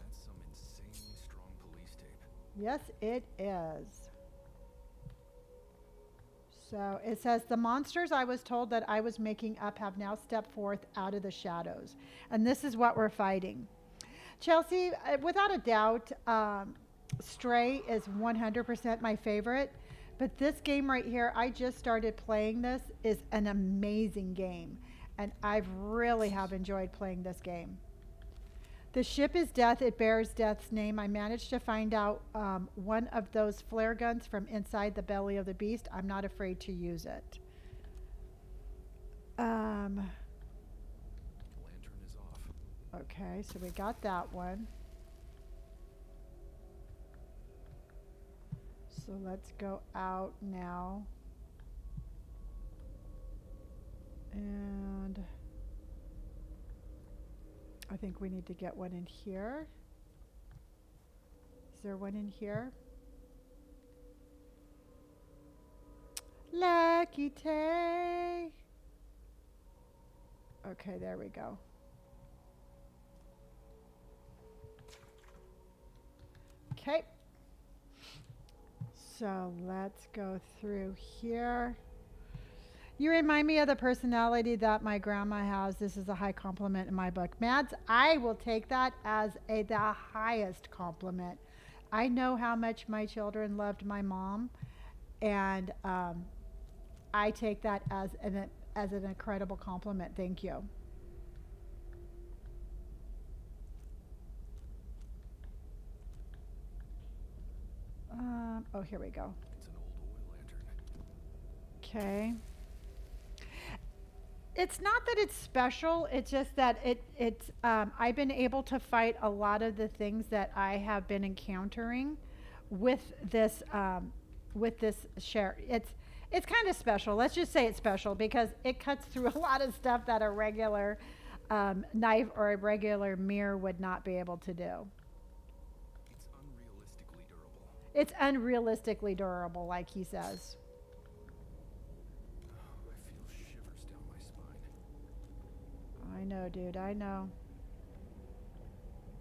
That's some insanely strong police tape. Yes, it is. So it says the monsters I was told that I was making up have now stepped forth out of the shadows. And this is what we're fighting. Chelsea, uh, without a doubt, um, Stray is 100% my favorite. But this game right here, I just started playing this, is an amazing game. And I've really have enjoyed playing this game. The ship is death. It bears death's name. I managed to find out um, one of those flare guns from inside the belly of the beast. I'm not afraid to use it. Um, Lantern is off. okay, so we got that one. So let's go out now. And I think we need to get one in here. Is there one in here? Lucky Tay. Okay, there we go. Okay. So let's go through here. You remind me of the personality that my grandma has. This is a high compliment in my book. Mads, I will take that as a the highest compliment. I know how much my children loved my mom, and um, I take that as an as an incredible compliment. Thank you. Um, oh, here we go. It's an old oil lantern. Okay. It's not that it's special. It's just that it it's um, I've been able to fight a lot of the things that I have been encountering with this um, with this shard. It's it's kind of special. Let's just say it's special because it cuts through a lot of stuff that a regular um, knife or a regular mirror would not be able to do. It's unrealistically durable. It's unrealistically durable, like he says. I feel shivers down my spine. I know, dude. I know.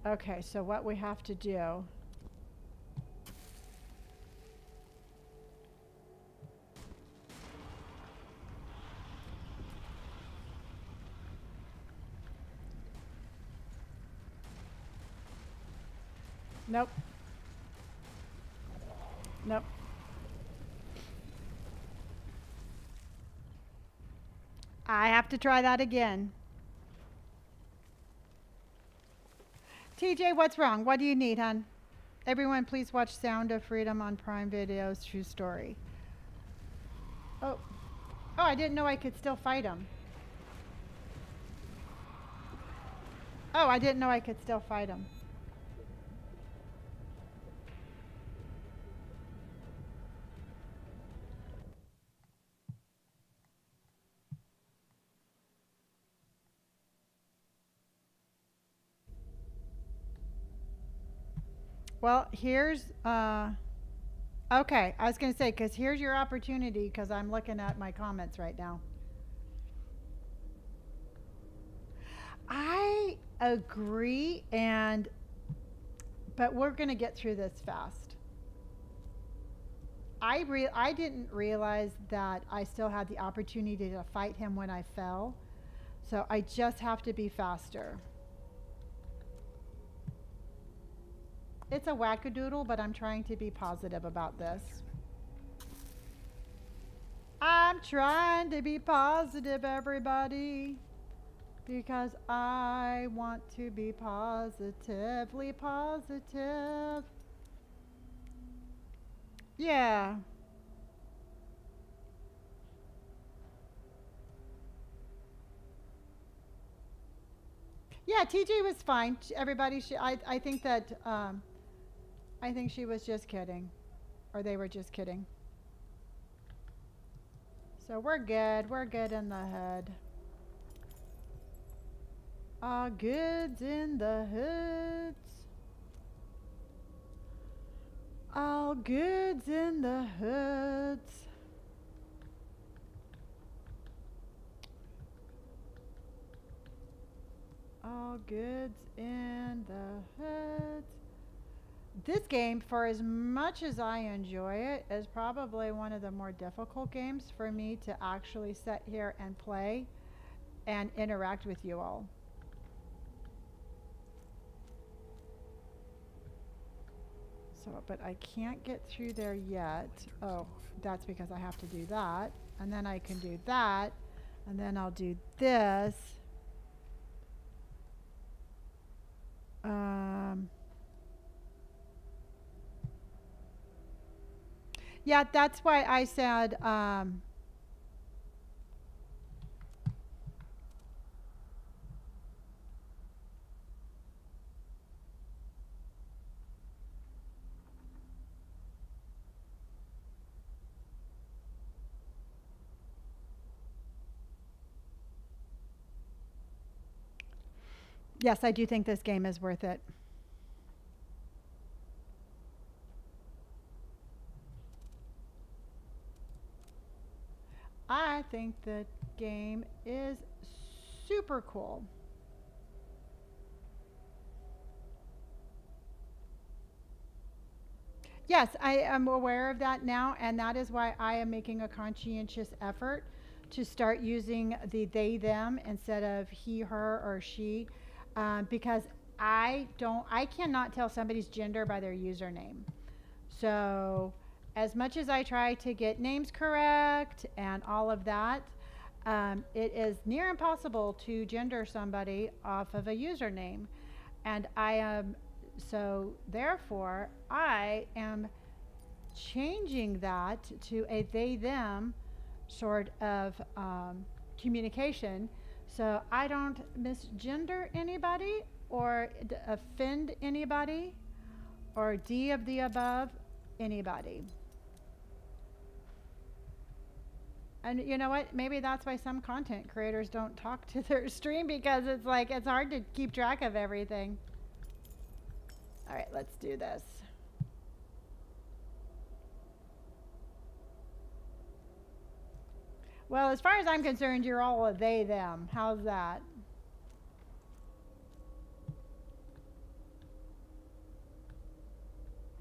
Okay, so what we have to do. Nope. Nope. I have to try that again. TJ, what's wrong? What do you need, hon? Everyone, please watch Sound of Freedom on Prime Video's True Story. Oh. Oh, I didn't know I could still fight him. Oh, I didn't know I could still fight him. Well, here's uh okay, I was going to say cuz here's your opportunity cuz I'm looking at my comments right now. I agree and but we're going to get through this fast. I re- I didn't realize that I still had the opportunity to fight him when I fell. So I just have to be faster. It's a wackadoodle, but I'm trying to be positive about this. I'm trying to be positive, everybody. Because I want to be positively positive. Yeah. Yeah, TJ was fine. Everybody, sh- I, I think that, um, I think she was just kidding. Or they were just kidding. So we're good. We're good in the hood. All goods in the hoods. All goods in the hoods. All goods in the hoods. This game, for as much as I enjoy it, is probably one of the more difficult games for me to actually sit here and play and interact with you all. So, but I can't get through there yet. Oh, that's because I have to do that. And then I can do that. And then I'll do this. Um, yeah, that's why I said, um, yes, I do think this game is worth it. I think the game is super cool. Yes, I am aware of that now, and that is why I am making a conscientious effort to start using the they them instead of he her or she um, because I don't I cannot tell somebody's gender by their username. So as much as I try to get names correct and all of that, um, it is near impossible to gender somebody off of a username. And I am, so therefore, I am changing that to a they them sort of um, communication so I don't misgender anybody or offend anybody or D of the above anybody. And you know what? Maybe that's why some content creators don't talk to their stream because it's like it's hard to keep track of everything. All right, let's do this. Well, as far as I'm concerned, you're all a they them. How's that?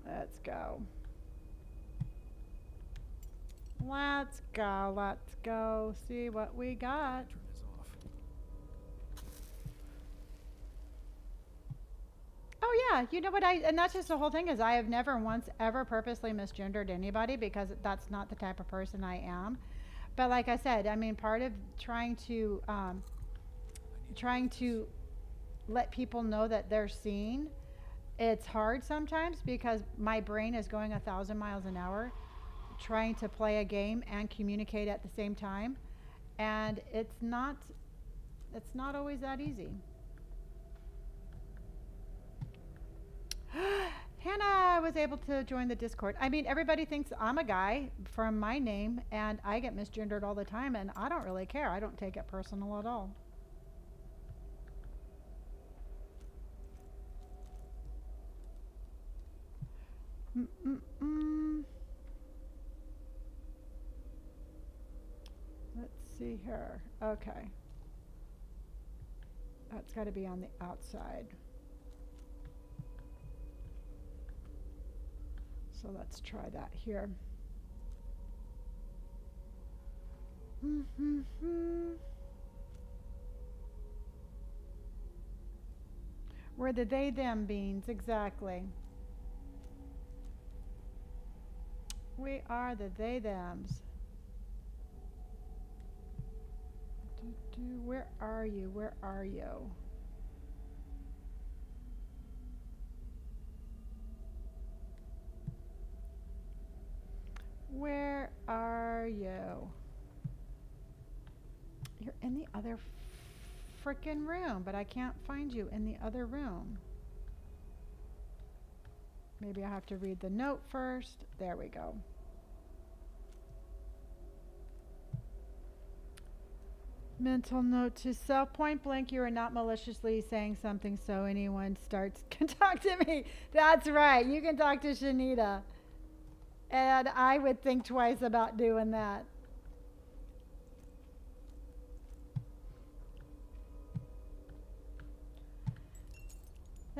Let's go. Let's go. Let's go see what we got. Turn is off. Oh yeah, you know what I and that's just the whole thing is I have never once ever purposely misgendered anybody because that's not the type of person I am. But like I said, I mean part of trying to um, trying to let people know that they're seen it's hard sometimes because my brain is going a thousand miles an hour trying to play a game and communicate at the same time. And it's not it's not always that easy. Hannah was able to join the Discord. I mean, everybody thinks I'm a guy from my name, and I get misgendered all the time, and I don't really care. I don't take it personal at all. Mm-mm-mm. Let's see here. Okay. That's got to be on the outside. So let's try that here. Where the they them beans, exactly. We are the they thems. Do, where are you? Where are you? Where are you? You're in the other freaking room, but I can't find you in the other room. Maybe I have to read the note first. There we go. Mental note to self point blank, you are not maliciously saying something so anyone starts can talk to me. That's right. You can talk to Shanita. And I would think twice about doing that.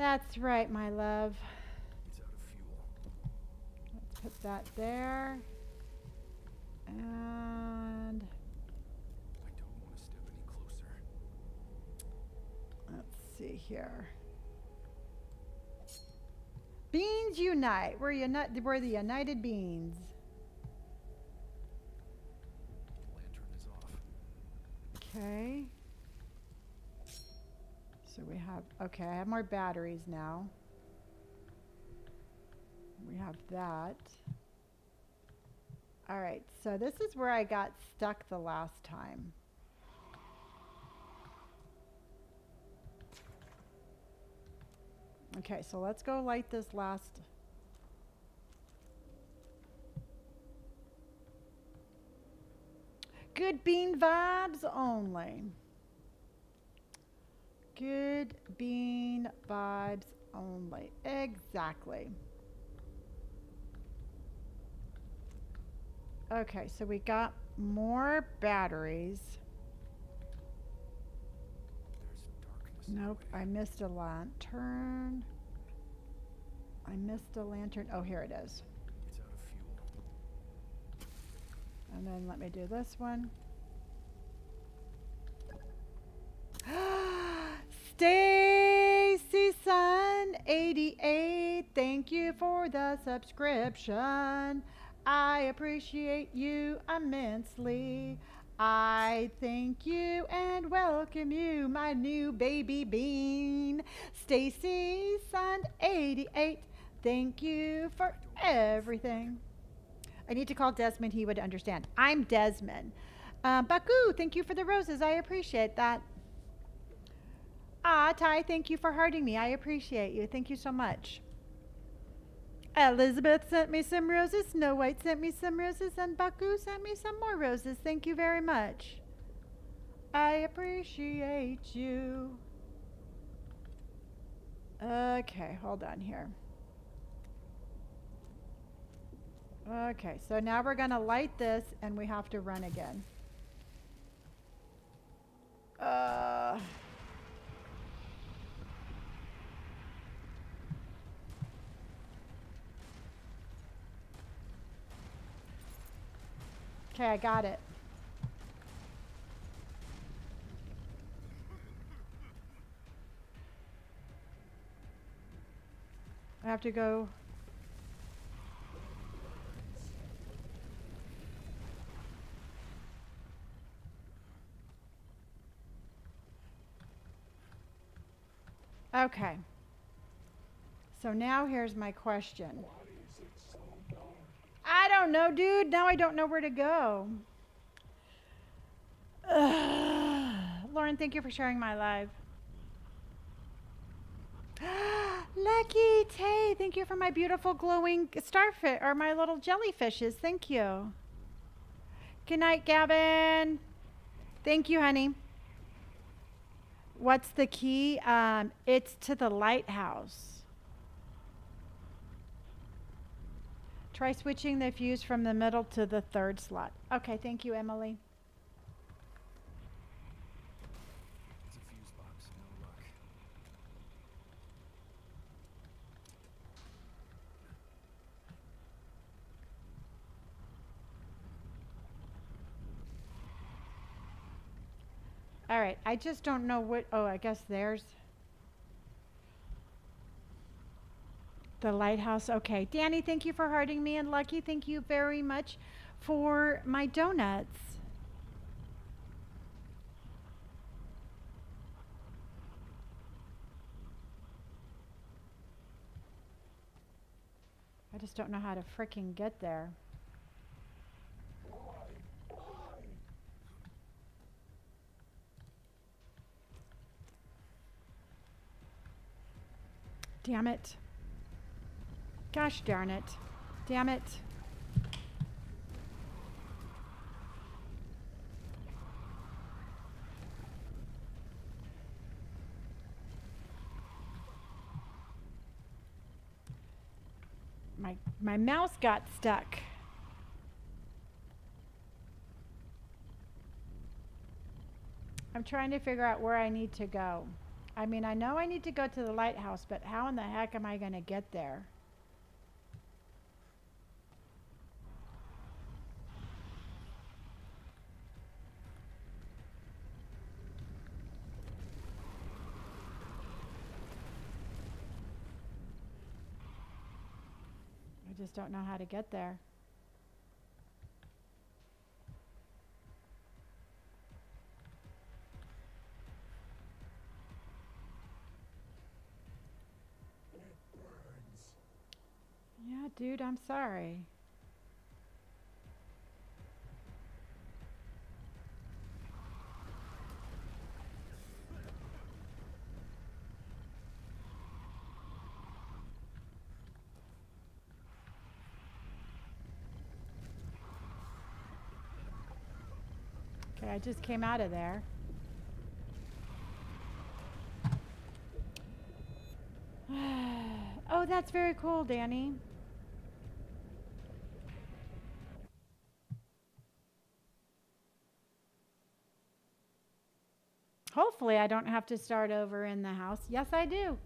That's right, my love. It's out of fuel. Let's put that there. And I don't want to step any closer. let's see here. Beans unite. We're uni- We're the United Beans. Lantern is off. Okay. So we have, okay, I have more batteries now. We have that. All right, so this is where I got stuck the last time. Okay, so let's go light this last. Good bean vibes only. Good bean vibes only. Exactly. Okay, so we got more batteries. Nope. I missed a lantern. I missed a lantern. Oh, here it is. It's out of fuel. And then let me do this one. Stacy Sun 88, thank you for the subscription. I appreciate you immensely. I thank you and welcome you, my new baby bean. Stacy Sun 88, thank you for everything. I need to call Desmond. He would understand. I'm Desmond. Uh, Baku, thank you for the roses. I appreciate that. Ah, Ty, thank you for hurting me. I appreciate you. Thank you so much. Elizabeth sent me some roses. Snow White sent me some roses. And Baku sent me some more roses. Thank you very much. I appreciate you. Okay, hold on here. Okay, so now we're going to light this and we have to run again. Uh, okay, I got it. I have to go Okay. So now here's my question. I don't know, dude. Now I don't know where to go. Ugh. Lauren, thank you for sharing my live. Lucky Tay, thank you for my beautiful glowing starfish or my little jellyfishes. Thank you. Good night, Gavin. Thank you, honey. What's the key? Um, it's to the lighthouse. Try switching the fuse from the middle to the third slot. Okay, thank you, Emily. It's a fuse box. No luck. All right, I just don't know what. Oh, I guess there's the lighthouse. Okay, Danny, thank you for hearting me, and Lucky, thank you very much for my donuts. I just don't know how to freaking get there. Damn it. Gosh darn it. Damn it. My my mouse got stuck. I'm trying to figure out where I need to go. I mean, I know I need to go to the lighthouse, but how in the heck am I going to get there? Just don't know how to get there. Yeah, dude, I'm sorry. I just came out of there. oh, that's very cool, Danny. Hopefully, I don't have to start over in the house. Yes, I do.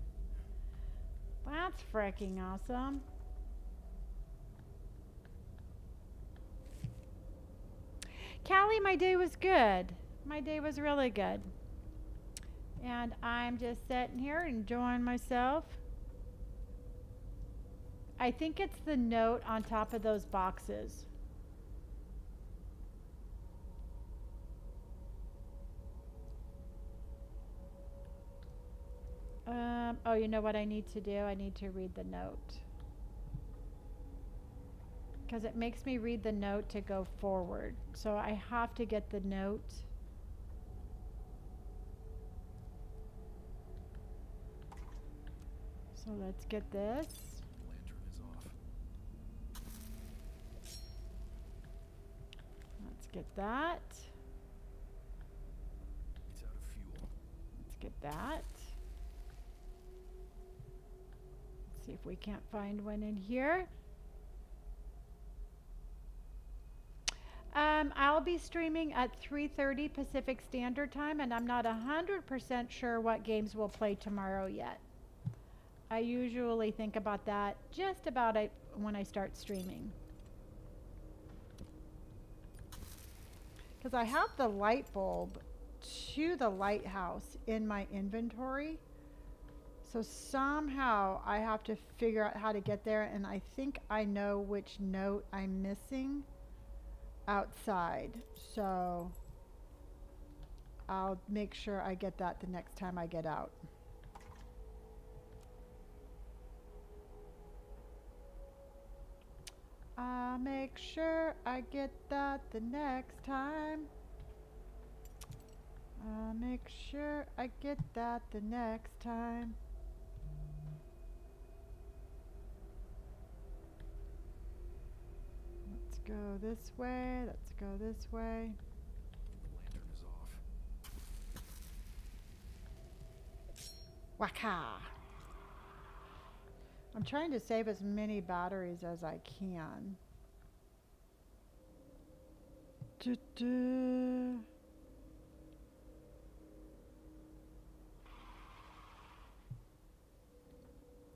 That's freaking awesome. Callie, my day was good. My day was really good. And I'm just sitting here enjoying myself. I think it's the note on top of those boxes. Um, oh, you know what I need to do? I need to read the note. Because it makes me read the note to go forward. So I have to get the note. So let's get this. Lantern is off. Let's get that. It's out of fuel. Let's get that. Let's see if we can't find one in here. Um, I'll be streaming at 3:30 Pacific Standard Time, and I'm not 100% sure what games we'll play tomorrow yet. I usually think about that just about when I start streaming. Because I have the light bulb to the lighthouse in my inventory. So somehow I have to figure out how to get there, and I think I know which note I'm missing outside. So I'll make sure I get that the next time I get out. I'll make sure I get that the next time. I'll make sure I get that the next time. Let's go this way. Let's go this way. Lantern is off. Waka! I'm trying to save as many batteries as I can. Du-du.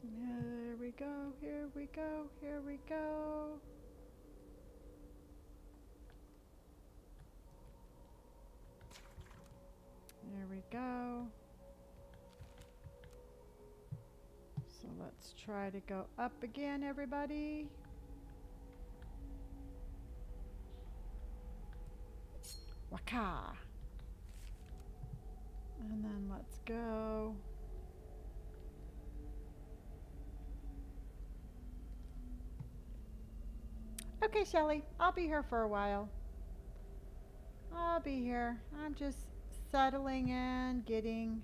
Here we go, here we go, here we go. There we go. So let's try to go up again, everybody. Waka. And then let's go. Okay, Shelly, I'll be here for a while. I'll be here. I'm just settling in, getting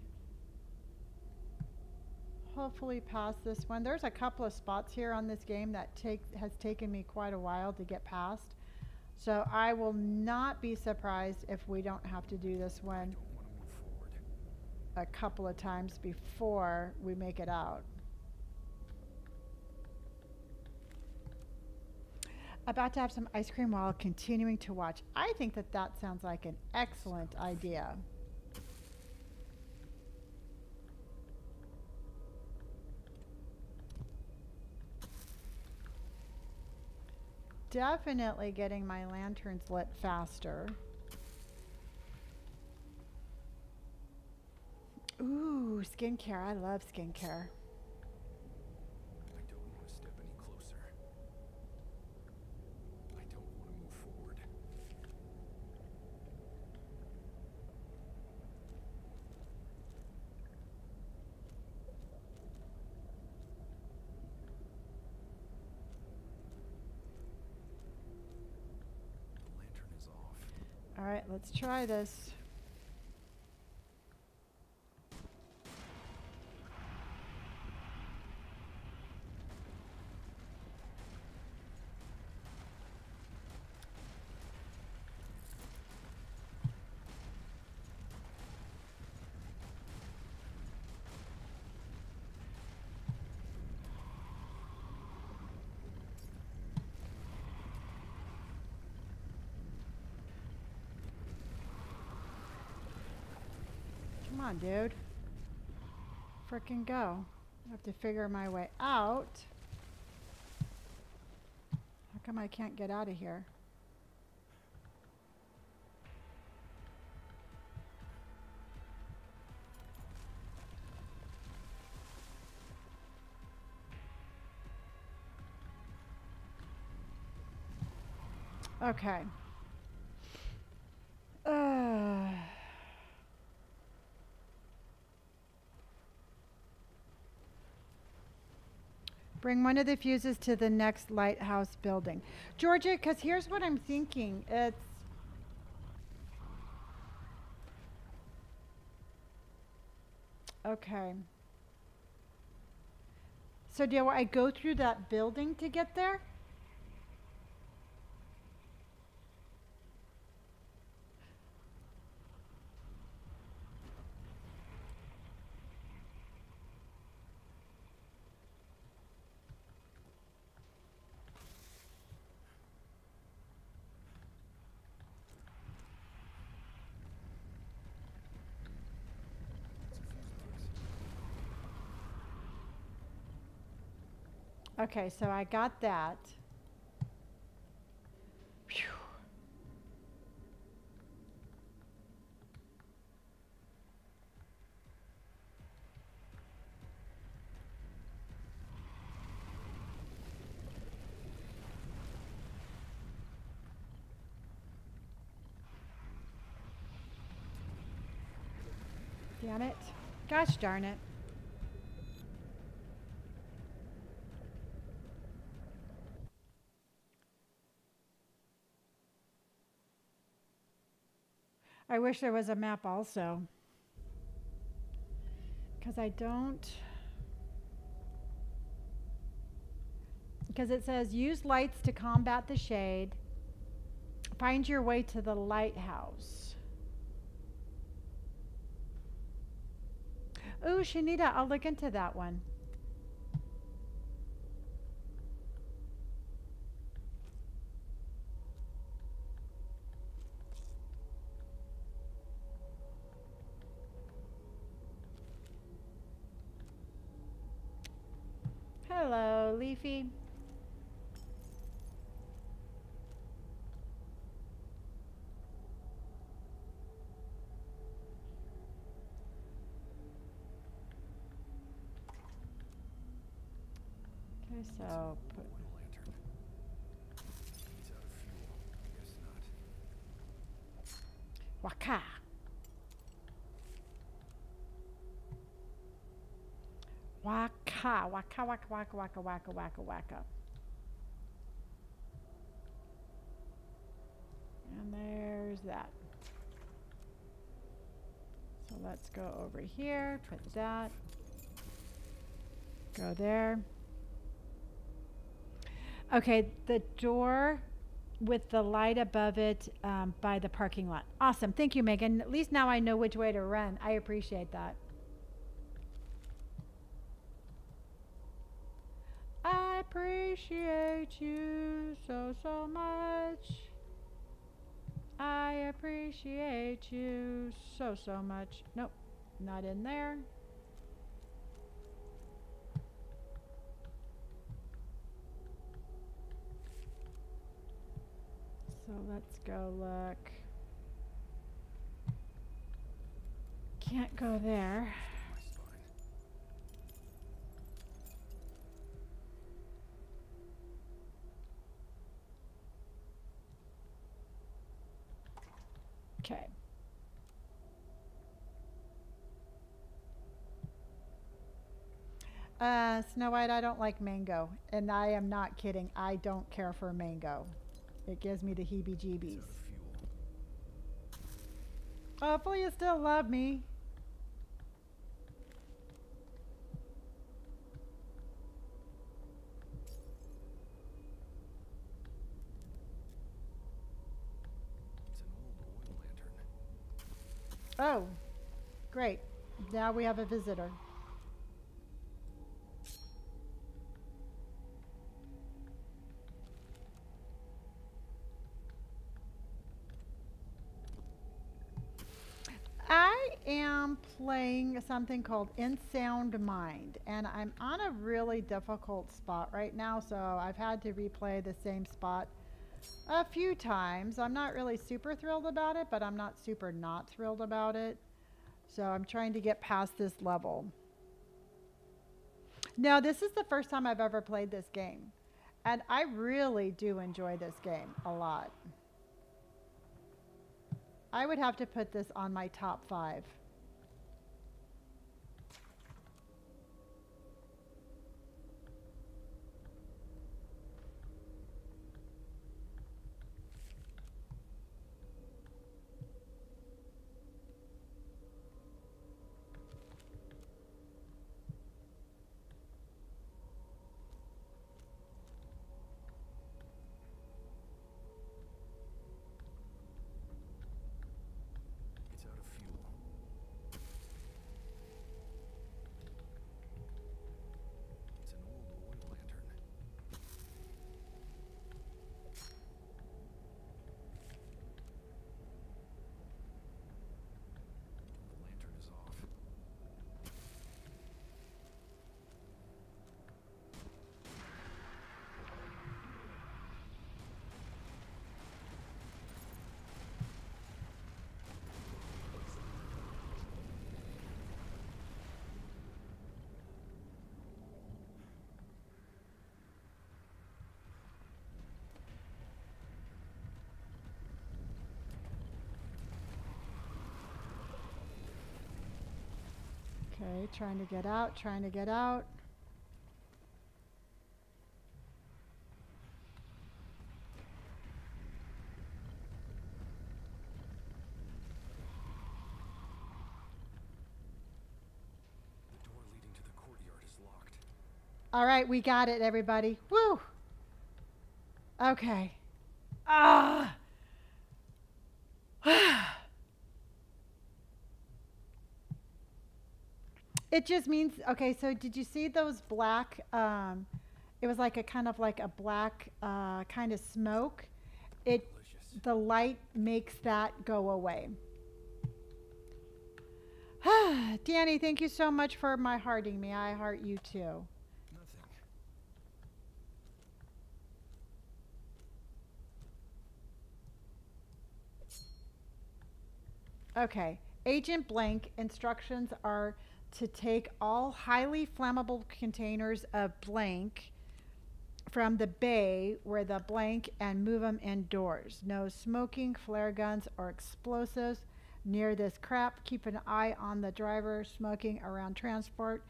hopefully past this one. There's a couple of spots here on this game that take has taken me quite a while to get past. So I will not be surprised if we don't have to do this one don't want to move forward. a couple of times before we make it out. About to have some ice cream while continuing to watch. I think that that sounds like an excellent idea. Definitely getting my lanterns lit faster. Ooh, skincare. I love skincare. I don't want to step any closer. I don't want to move forward. The lantern is off. All right, let's try this. Come on, dude. Frickin' go. I have to figure my way out. How come I can't get out of here? Okay. Bring one of the fuses to the next lighthouse building. Georgia, because here's what I'm thinking. It's. Okay. So do I go through that building to get there? Okay, so I got that. Damn it. Gosh darn it. I wish there was a map also. Because I don't. Because it says use lights to combat the shade. Find your way to the lighthouse. Ooh, Shanita, I'll look into that one. Hello, Leafy. Okay, so put Oil lantern. He's out of fuel. Guess not. waka. Waka, waka, waka, waka, waka, waka, waka. And there's that. So let's go over here, put that. Go there. Okay, the door with the light above it um, by the parking lot. Awesome. Thank you, Megan. At least now I know which way to run. I appreciate that. I appreciate you so, so much. I appreciate you so, so much. Nope, not in there. So let's go look. Can't go there. My spine. Okay. Uh, Snow White, I don't like mango. And I am not kidding. I don't care for mango. It gives me the heebie He's jeebies. out of fuel. Hopefully, you still love me. It's an old oil lantern. Oh, great. Now we have a visitor. I am playing something called In Sound Mind, and I'm on a really difficult spot right now, so I've had to replay the same spot a few times. I'm not really super thrilled about it, but I'm not super not thrilled about it. So I'm trying to get past this level. Now, this is the first time I've ever played this game, and I really do enjoy this game a lot. I would have to put this on my top five. Okay, trying to get out, trying to get out. All right, we got it, everybody. Woo! Okay. Ah! It just means, okay, so did you see those black, um, it was like a kind of like a black uh, kind of smoke. It, Delicious. the light makes that go away. Danny, thank you so much for my hearting me. I heart you too. Nothing. Okay. Agent Blank instructions are to take all highly flammable containers of blank from the bay where the blank and move them indoors. No smoking, flare guns, or explosives near this crap. Keep an eye on the driver smoking around transport.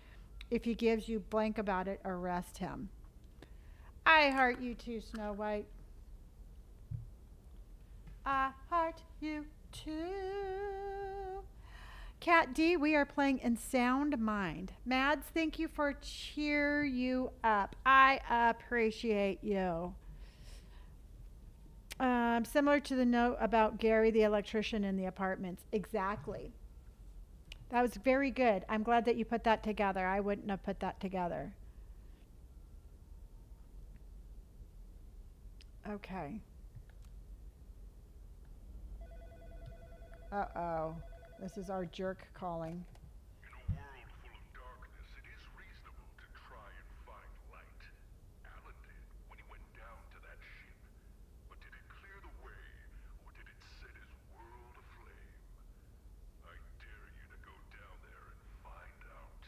If he gives you blank about it, arrest him. I heart you too, Snow White. I heart you too. Cat D, we are playing in Sound Mind. Mads, thank you for cheer you up. I appreciate you. Um, similar to the note about Gary, the electrician in the apartments. Exactly. That was very good. I'm glad that you put that together. I wouldn't have put that together. Okay. Uh oh. This is our jerk calling. In a world full of darkness, it is reasonable to try and find light. Alan did when he went down to that ship. But did it clear the way, or did it set his world aflame? I dare you to go down there and find out.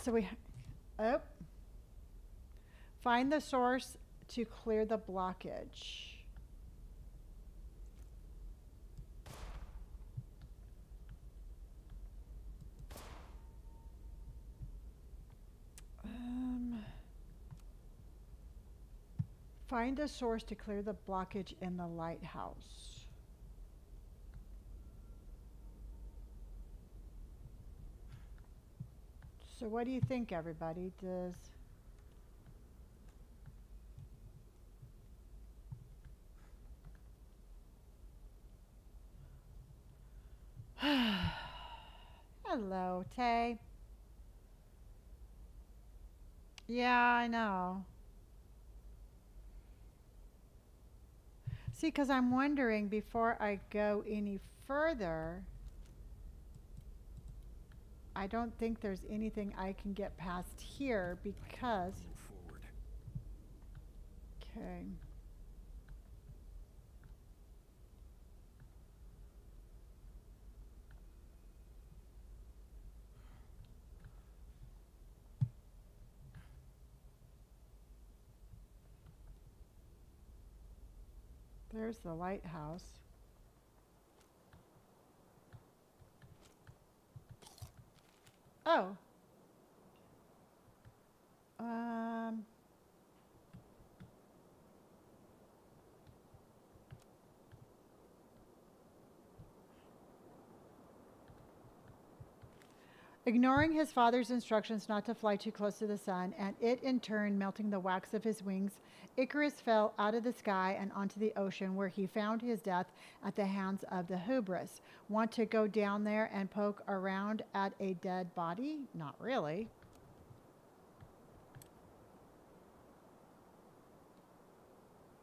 So we, oh, find the source to clear the blockage. Find the source to clear the blockage in the lighthouse. So what do you think, everybody? Does Hello, Tay. Yeah, I know. See, because I'm wondering before I go any further, I don't think there's anything I can get past here because. Okay. There's the lighthouse. Oh. Um. Ignoring his father's instructions not to fly too close to the sun, and it in turn melting the wax of his wings, Icarus fell out of the sky and onto the ocean, where he found his death at the hands of the hubris. Want to go down there and poke around at a dead body? Not really.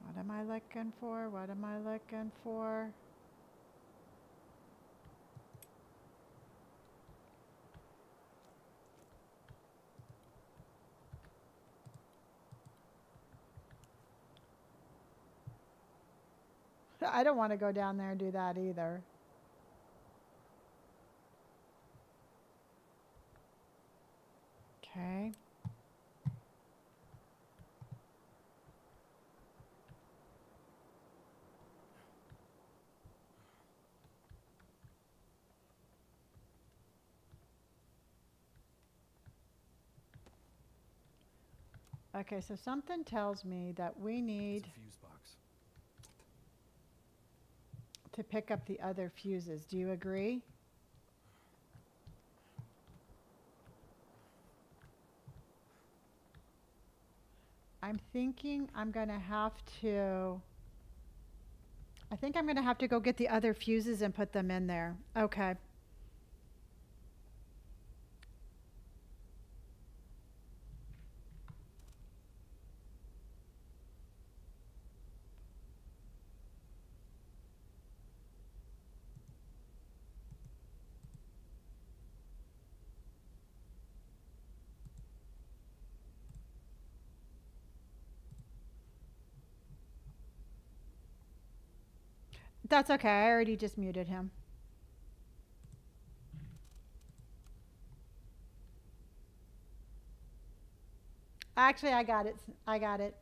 What am I looking for? What am I looking for? I don't want to go down there and do that either. Okay. Okay, so something tells me that we need to pick up the other fuses. Do you agree? I'm thinking I'm going to have to, I think I'm going to have to go get the other fuses and put them in there. Okay. That's okay. I already just muted him. Actually, I got it. I got it.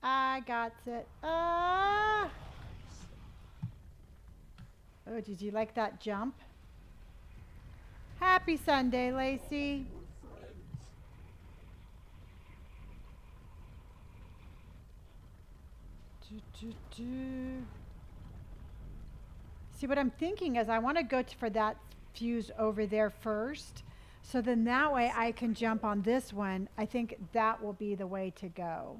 I got it. Ah! Oh, did you like that jump? Happy Sunday, Lacey. Do, do, do. See, what I'm thinking is I want to go for that fuse over there first. So then that way I can jump on this one. I think that will be the way to go.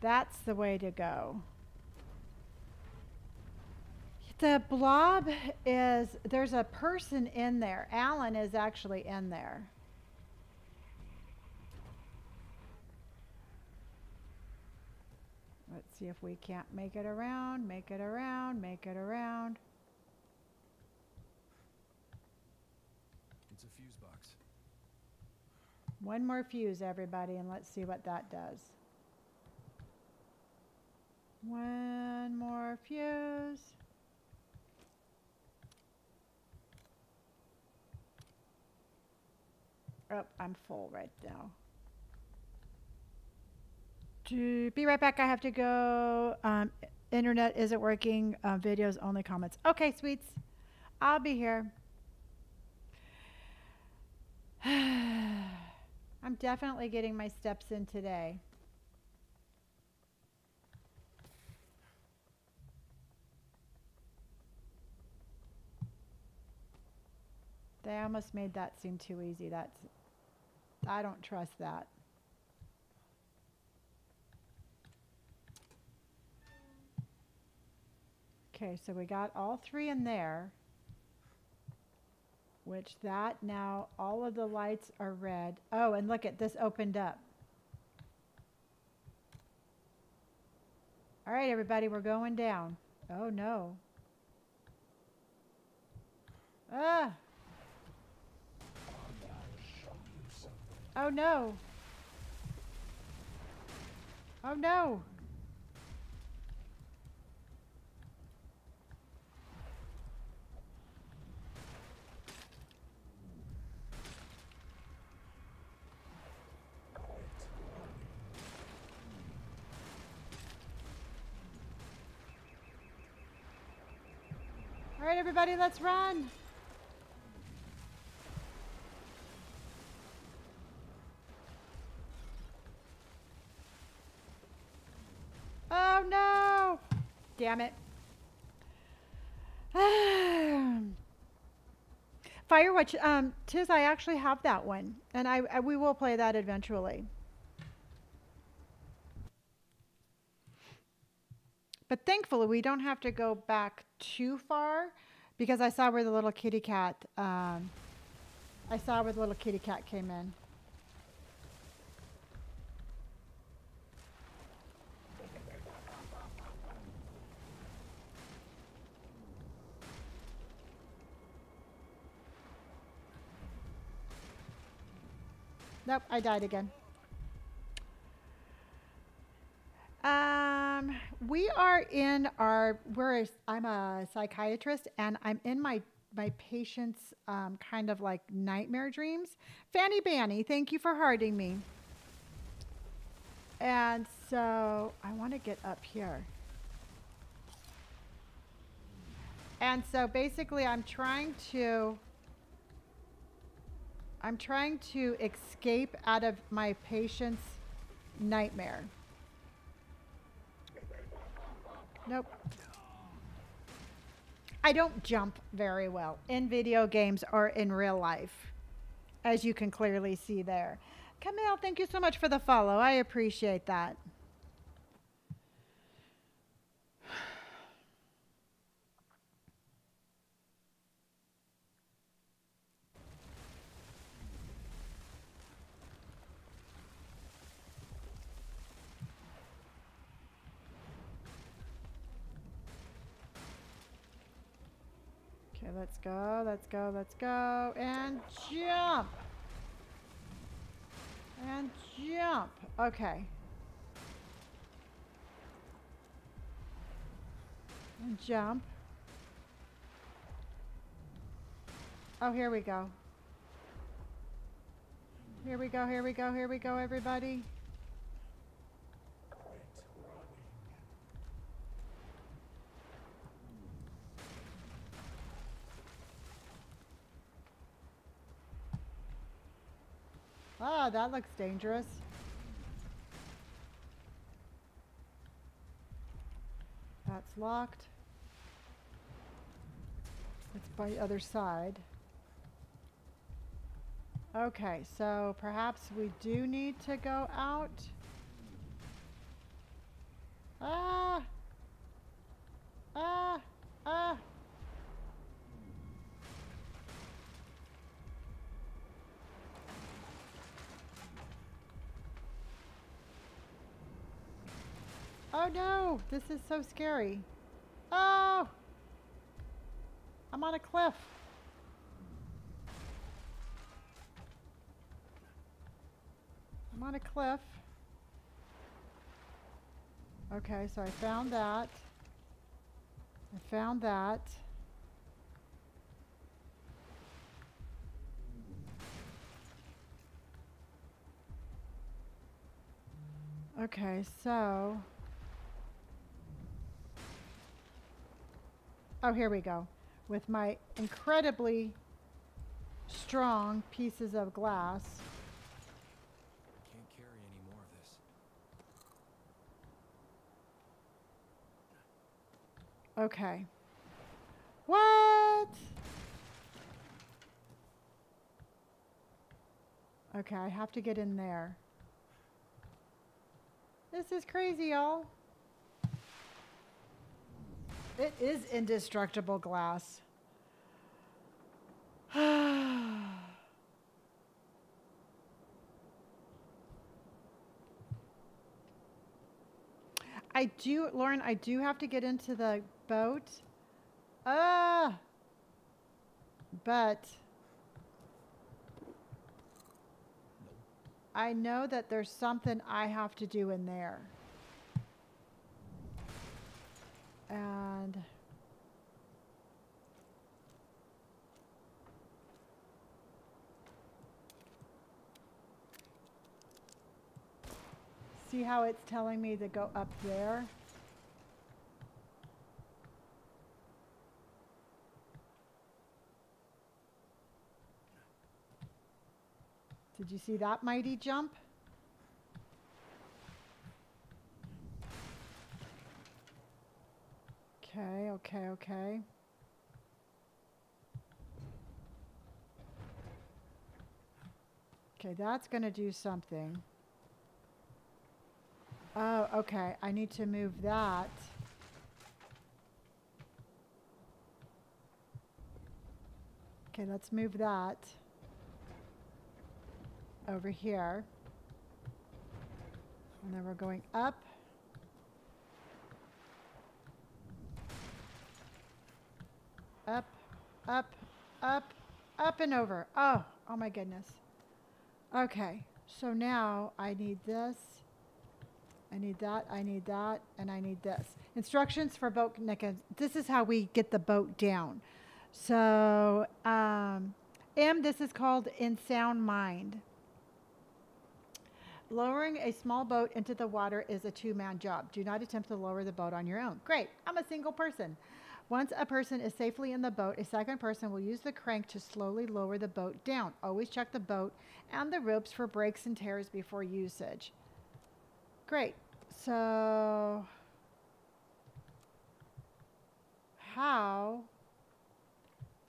That's the way to go. The blob is, there's a person in there. Alan is actually in there. Let's see if we can't make it around, make it around, make it around. It's a fuse box. One more fuse, everybody, and let's see what that does. One more fuse. Oh, I'm full right now. To be right back. I have to go. Um, internet isn't working. Uh, videos only comments. Okay, sweets. I'll be here. I'm definitely getting my steps in today. They almost made that seem too easy. That's I don't trust that. Okay, so we got all three in there. Which that now all of the lights are red. Oh, and look at this opened up. All right, everybody, we're going down. Oh no. Ah. Oh no. Oh no. All right, everybody, let's run. Oh no! Damn it. Firewatch, um, Tiz, I actually have that one, and I, I we will play that eventually. But thankfully, we don't have to go back too far because I saw where the little kitty cat. Um, I saw where the little kitty cat came in. Nope, I died again. Um, we are in our. We're. A, I'm a psychiatrist, and I'm in my my patient's um, kind of like nightmare dreams. Fanny Banny, thank you for harding me. And so I want to get up here. And so basically, I'm trying to. I'm trying to escape out of my patient's nightmare. Nope. I don't jump very well in video games or in real life, as you can clearly see there. Camille, thank you so much for the follow. I appreciate that. Let's go, let's go, let's go, and jump. And jump. Okay. And jump. Oh, here we go. Here we go, here we go, here we go, everybody. Ah, that looks dangerous. That's locked. It's by the other side. Okay, so perhaps we do need to go out. Ah! Ah! Ah! Oh no, this is so scary. Oh! I'm on a cliff. I'm on a cliff. Okay, so I found that. I found that. Okay, so Oh, here we go. With my incredibly strong pieces of glass. Can't carry any more of this. Okay. What? Okay, I have to get in there. This is crazy, y'all. It is indestructible glass. I do, Lauren, I do have to get into the boat. Ah! But I know that there's something I have to do in there. And see how it's telling me to go up there? Did you see that mighty jump? Okay, okay, okay. Okay, that's going to do something. Oh, okay. I need to move that. Okay, let's move that over here. And then we're going up. Up, up, up, up and over. Oh, oh my goodness. Okay, so now I need this. I need that, I need that, and I need this. Instructions for boat connections. This is how we get the boat down. So, um, M, this is called In Sound Mind. Lowering a small boat into the water is a two-man job. Do not attempt to lower the boat on your own. Great, I'm a single person. Once a person is safely in the boat, a second person will use the crank to slowly lower the boat down. Always check the boat and the ropes for breaks and tears before usage. Great. So how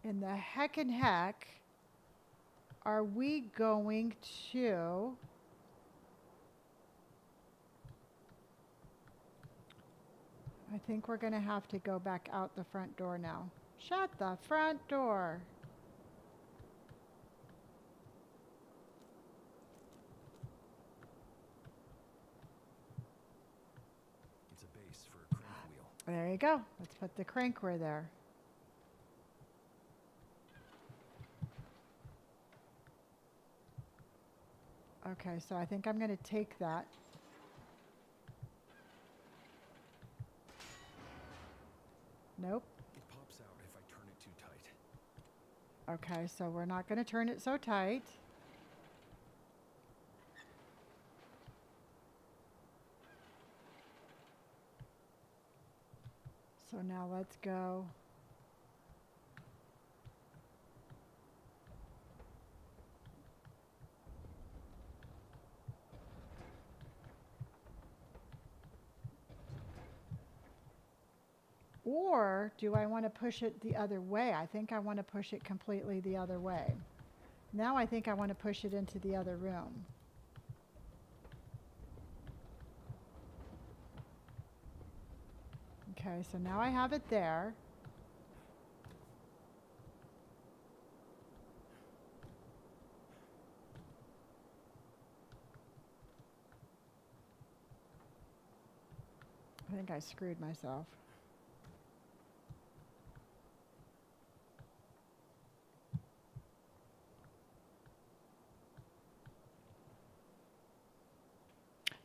in the heck and heck are we going to I think we're going to have to go back out the front door now. Shut the front door. It's a base for a crank wheel. There you go. Let's put the crankware there. Okay, so I think I'm going to take that. Nope. It pops out if I turn it too tight. Okay, so we're not going to turn it so tight. So now let's go. Or do I want to push it the other way? I think I want to push it completely the other way. Now I think I want to push it into the other room. Okay, so now I have it there. I think I screwed myself.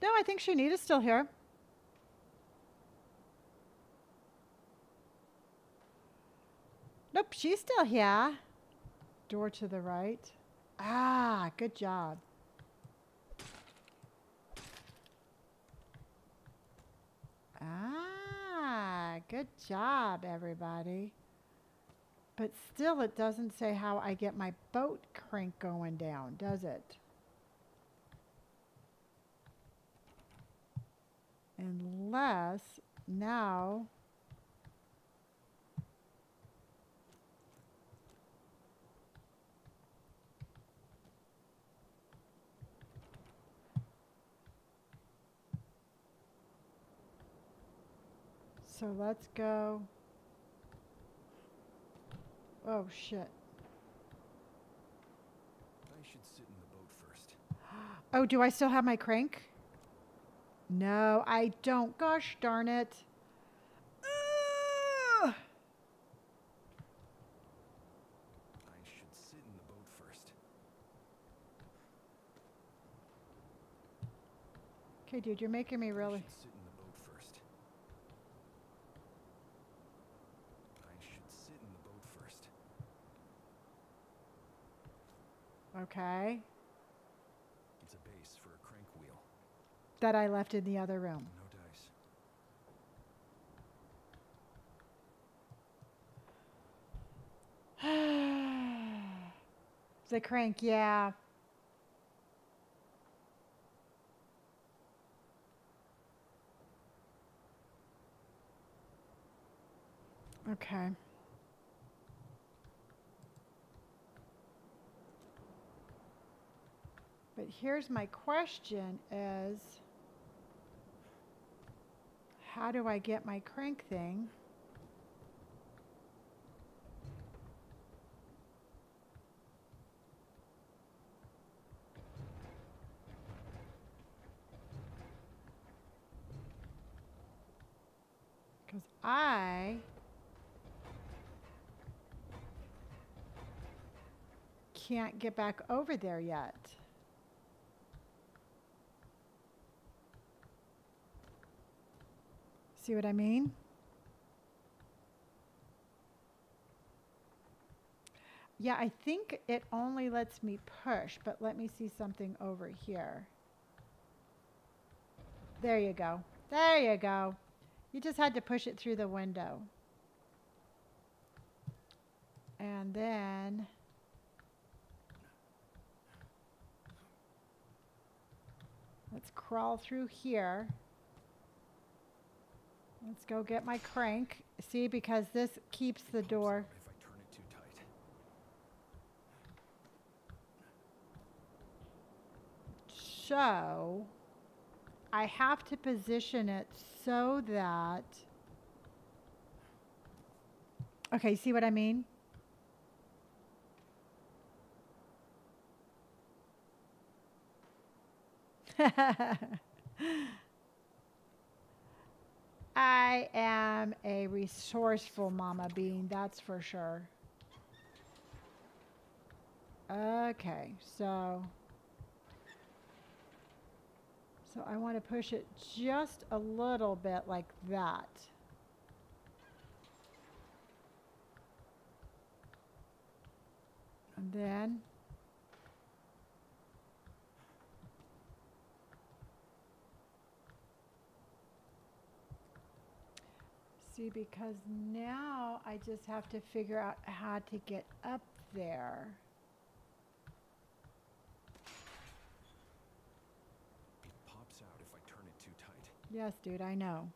No, I think Shanita's still here. Nope, she's still here. Door to the right. Ah, good job. Ah, good job, everybody. But still, it doesn't say how I get my boat crank going down, does it? Unless now So let's go. Oh shit. I should sit in the boat first. Oh, do I still have my crank? No, I don't. Gosh darn it. Ugh. I should sit in the boat first. Okay, dude, you're making me really. sit in the boat first. I should sit in the boat first. Okay. It's a base for a crank wheel. That I left in the other room. No dice. the crank, yeah. Okay. But here's my question is how do I get my crank thing? Because I can't get back over there yet. See what I mean? Yeah, I think it only lets me push, but let me see something over here. There you go. There you go. You just had to push it through the window. And then let's crawl through here. Let's go get my crank. See, because this keeps the door. If I turn it too tight. So I have to position it so that. Okay, see what I mean? I am a resourceful mama bean, that's for sure. Okay, so so I want to push it just a little bit like that. And then see because now I just have to figure out how to get up there. It pops out if I turn it too tight. Yes, dude, I know.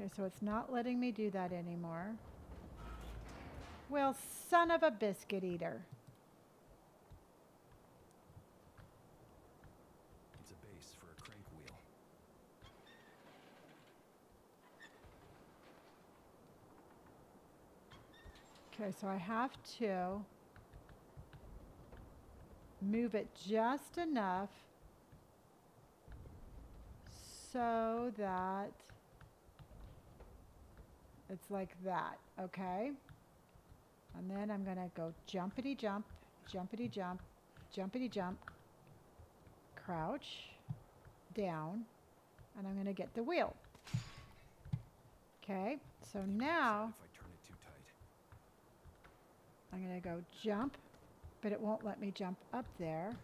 Okay, so it's not letting me do that anymore. Well, son of a biscuit eater. It's a base for a crank wheel. Okay, so I have to move it just enough so that it's like that, okay? And then I'm gonna go jumpity jump, jumpity jump, jumpity jump, crouch, down, and I'm gonna get the wheel. Okay, so now. If I turn it too tight. I'm going to go jump, but it won't let me jump up there.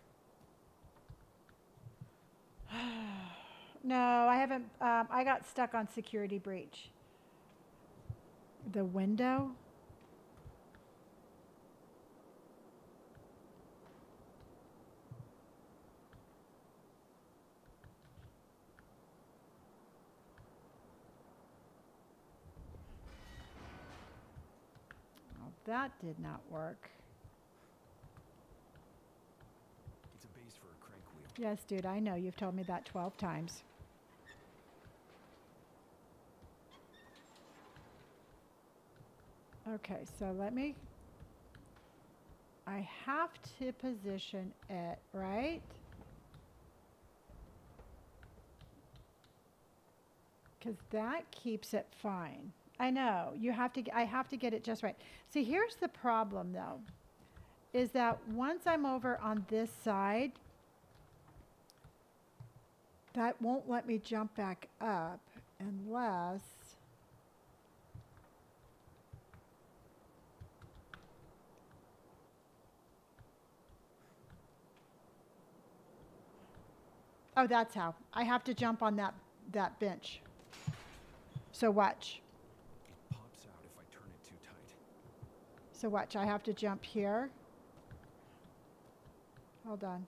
no, I haven't. Um, I got stuck on security breach. The window? Well, that did not work. It's a base for a crank wheel. Yes, dude, I know. You've told me that 12 times. Okay, so let me. I have to position it, right? Because that keeps it fine. I know. You have to. I have to get it just right. See, here's the problem, though, is that once I'm over on this side, that won't let me jump back up unless. Oh, that's how. I have to jump on that, that bench. So watch. It pops out if I turn it too tight. So watch. I have to jump here. Hold on.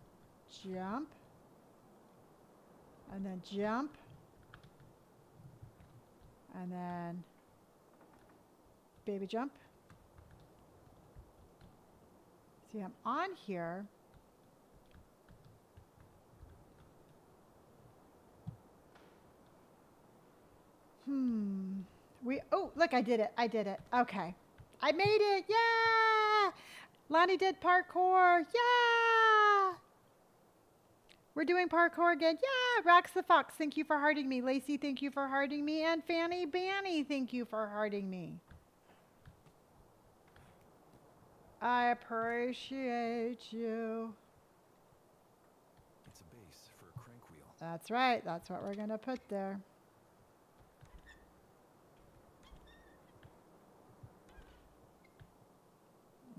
Jump. And then jump. And then baby jump. See, I'm on here. Hmm. We oh look, I did it. I did it. Okay. I made it. Yeah. Lonni did parkour. Yeah. We're doing parkour again. Yeah. Rax the Fox, thank you for harding me. Lacey, thank you for harding me. And Fanny Banny, thank you for harding me. I appreciate you. It's a base for a crank wheel. That's right. That's what we're going to put there.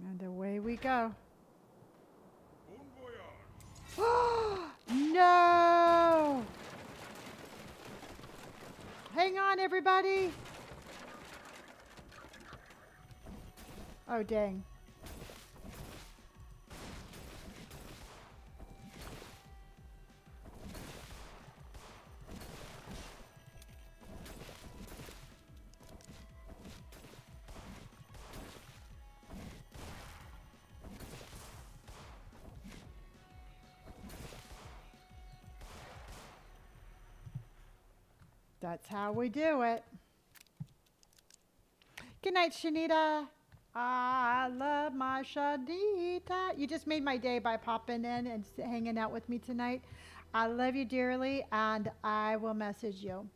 And away we go. No! Hang on, everybody. Oh, dang. That's how we do it. Good night, Shanita. I love my Shanita. You just made my day by popping in and hanging out with me tonight. I love you dearly, and I will message you.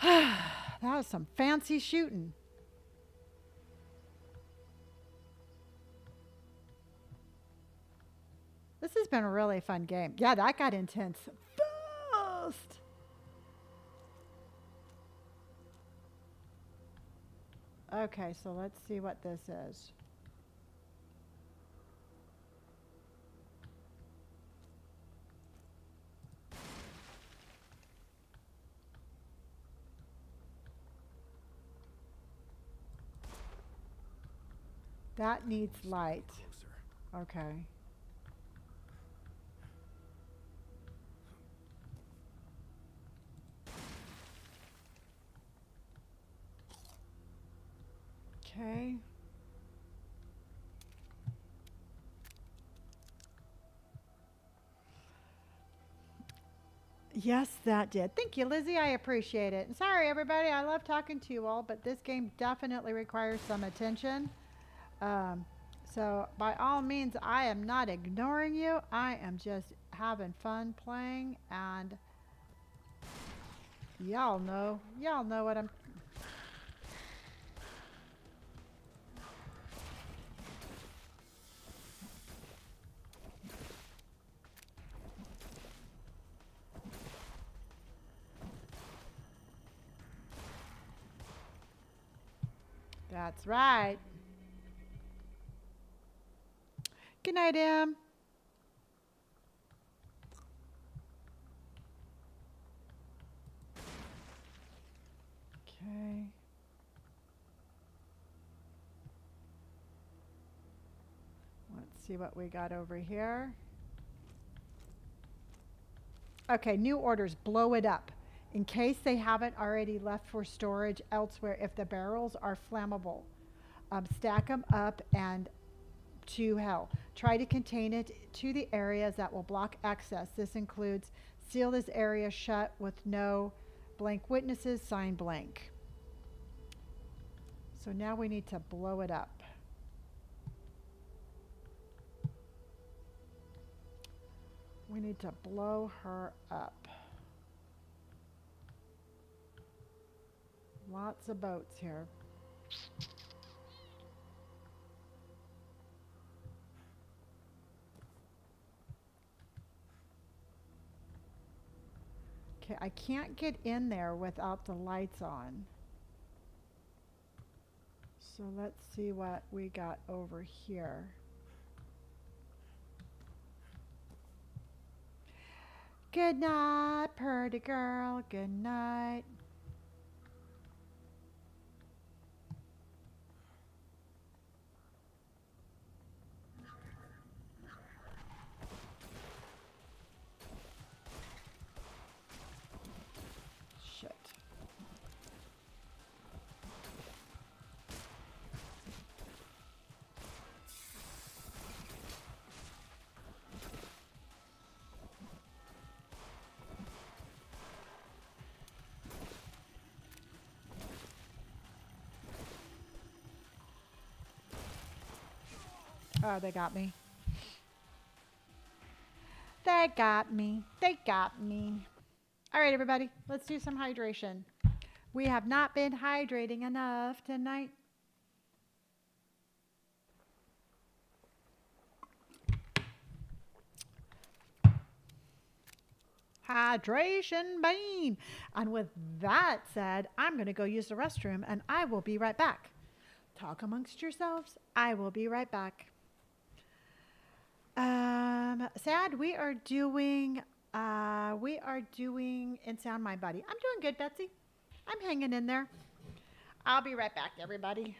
that was some fancy shooting. This has been a really fun game. Yeah, that got intense fast. Okay, so let's see what this is. That needs light. Okay. Okay. Yes, that did. Thank you, Lizzie. I appreciate it. And sorry, everybody. I love talking to you all, but this game definitely requires some attention. Um, so, by all means, I am not ignoring you. I am just having fun playing, and y'all know, y'all know what I'm. That's right. Good night, Em. Okay. Let's see what we got over here. Okay, new orders. Blow it up. In case they haven't already left for storage elsewhere, if the barrels are flammable, um, stack them up and to hell. Try to contain it to the areas that will block access. This includes seal this area shut with no blank witnesses, sign blank. So now we need to blow it up. We need to blow her up. Lots of boats here. Okay, I can't get in there without the lights on. So let's see what we got over here. Good night, pretty girl. Good night. Oh, they got me. They got me. They got me. All right, everybody, let's do some hydration. We have not been hydrating enough tonight. Hydration bean. And with that said, I'm going to go use the restroom and I will be right back. Talk amongst yourselves. I will be right back. Um, sad. We are doing. Uh, we are doing in sound my body. I'm doing good, Betsy. I'm hanging in there. I'll be right back, everybody.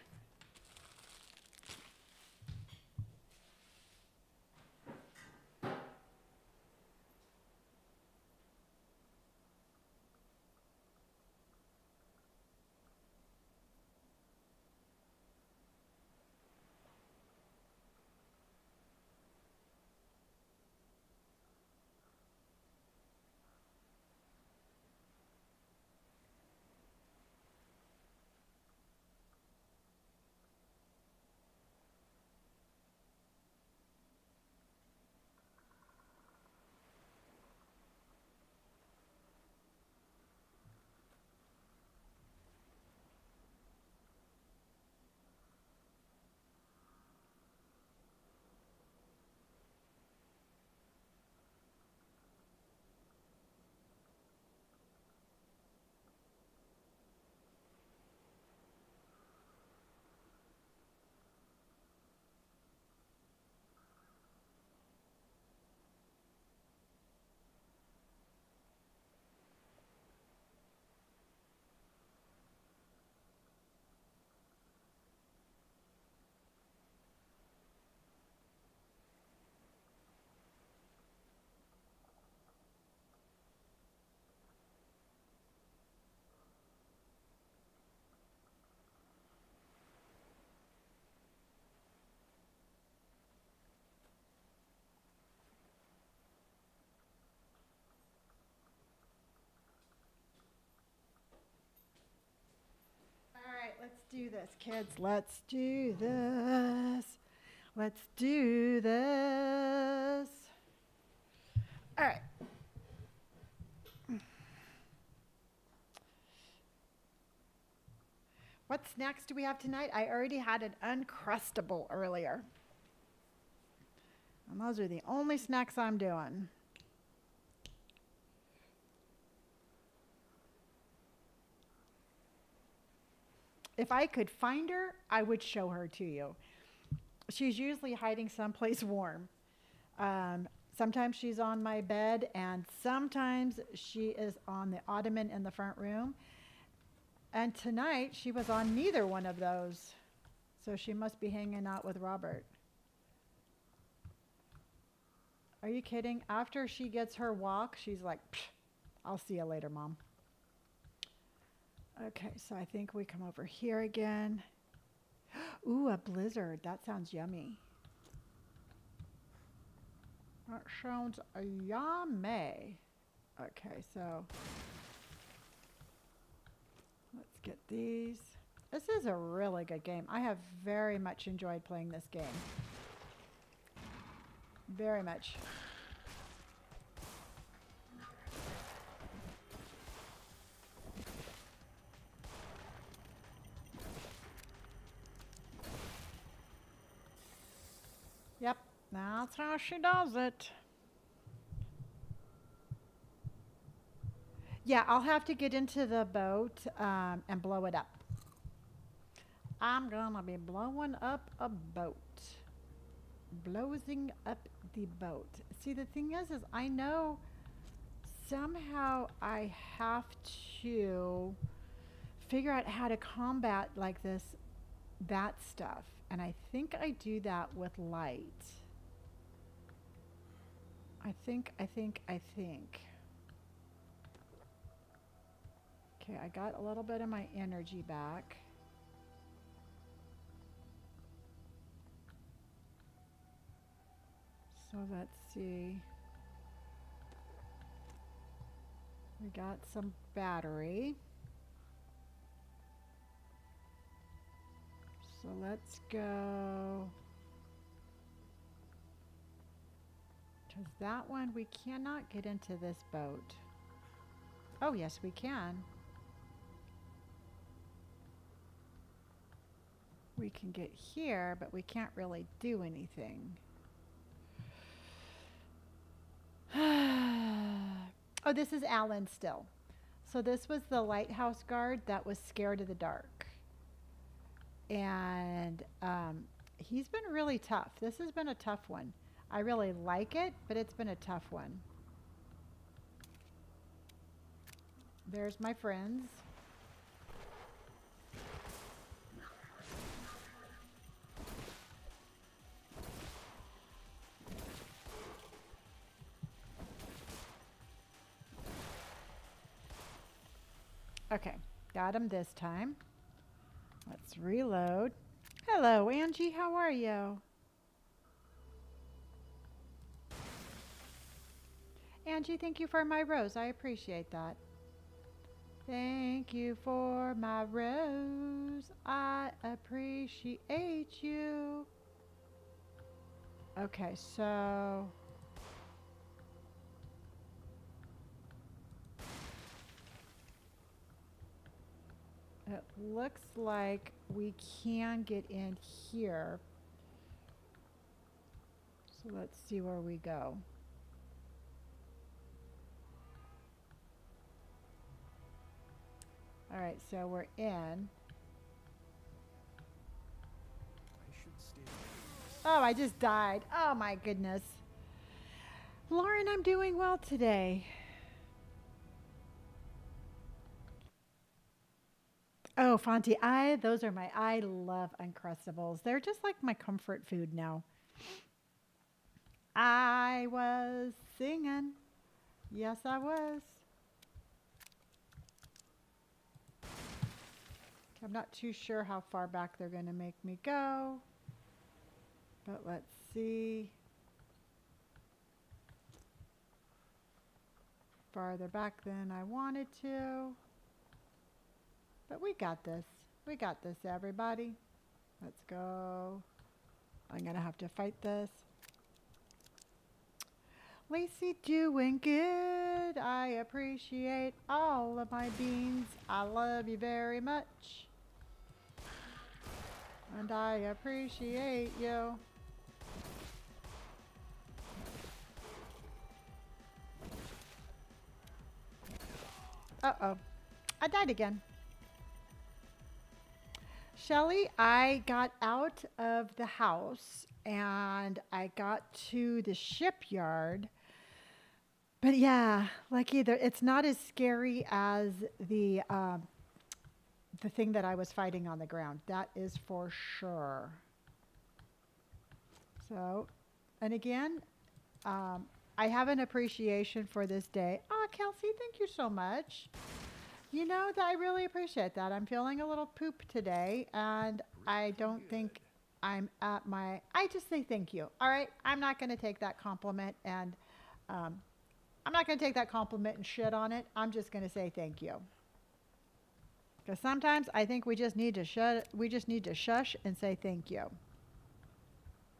All right, let's do this, kids. Let's do this. Let's do this. All right. What snacks do we have tonight? I already had an Uncrustable earlier. And those are the only snacks I'm doing. If I could find her, I would show her to you. She's usually hiding someplace warm. Um, sometimes she's on my bed, and sometimes she is on the ottoman in the front room. And tonight she was on neither one of those. So she must be hanging out with Robert. Are you kidding? After she gets her walk, she's like, "Psh, I'll see you later, mom. Okay, so I think we come over here again. Ooh, a blizzard. That sounds yummy. That sounds yummy. Okay, so let's get these. This is a really good game. I have very much enjoyed playing this game. Very much. Yep, that's how she does it. Yeah, I'll have to get into the boat um, and blow it up. I'm gonna be blowing up a boat. Blowing up the boat. See, the thing is, is I know somehow I have to figure out how to combat like this, that stuff. And I think I do that with light. I think, I think, I think. Okay, I got a little bit of my energy back. So let's see. We got some battery. So let's go. Because that one, we cannot get into this boat. Oh, yes, we can. We can get here, but we can't really do anything. oh, this is Alan still. So this was the lighthouse guard that was scared of the dark. And um, he's been really tough. This has been a tough one. I really like it, but it's been a tough one. There's my friends. Okay, got him this time. Let's reload. Hello, Angie. How are you? Angie, thank you for my rose. I appreciate that. Thank you for my rose. I appreciate you. Okay, so. It looks like we can get in here. So let's see where we go. All right, so we're in. I should stay. Oh, I just died. Oh my goodness. Lauren, I'm doing well today. Oh, Fonty, I those are my I love uncrustables. They're just like my comfort food now. I was singing. Yes, I was. I'm not too sure how far back they're going to make me go. But let's see. Farther back than I wanted to. But we got this. We got this, everybody. Let's go. I'm going to have to fight this. Lacey doing good. I appreciate all of my beans. I love you very much. And I appreciate you. Uh-oh. I died again. Shelly, I got out of the house and I got to the shipyard. But yeah, like either it's not as scary as the um, the thing that I was fighting on the ground. That is for sure. So, and again, um, I have an appreciation for this day. Oh, Kelsey, thank you so much. You know that I really appreciate that. I'm feeling a little poop today, and I don't think I'm at my. I just say thank you. All right, I'm not going to take that compliment, and um, I'm not going to take that compliment and shit on it. I'm just going to say thank you. Because sometimes I think we just need to shut. We just need to shush and say thank you.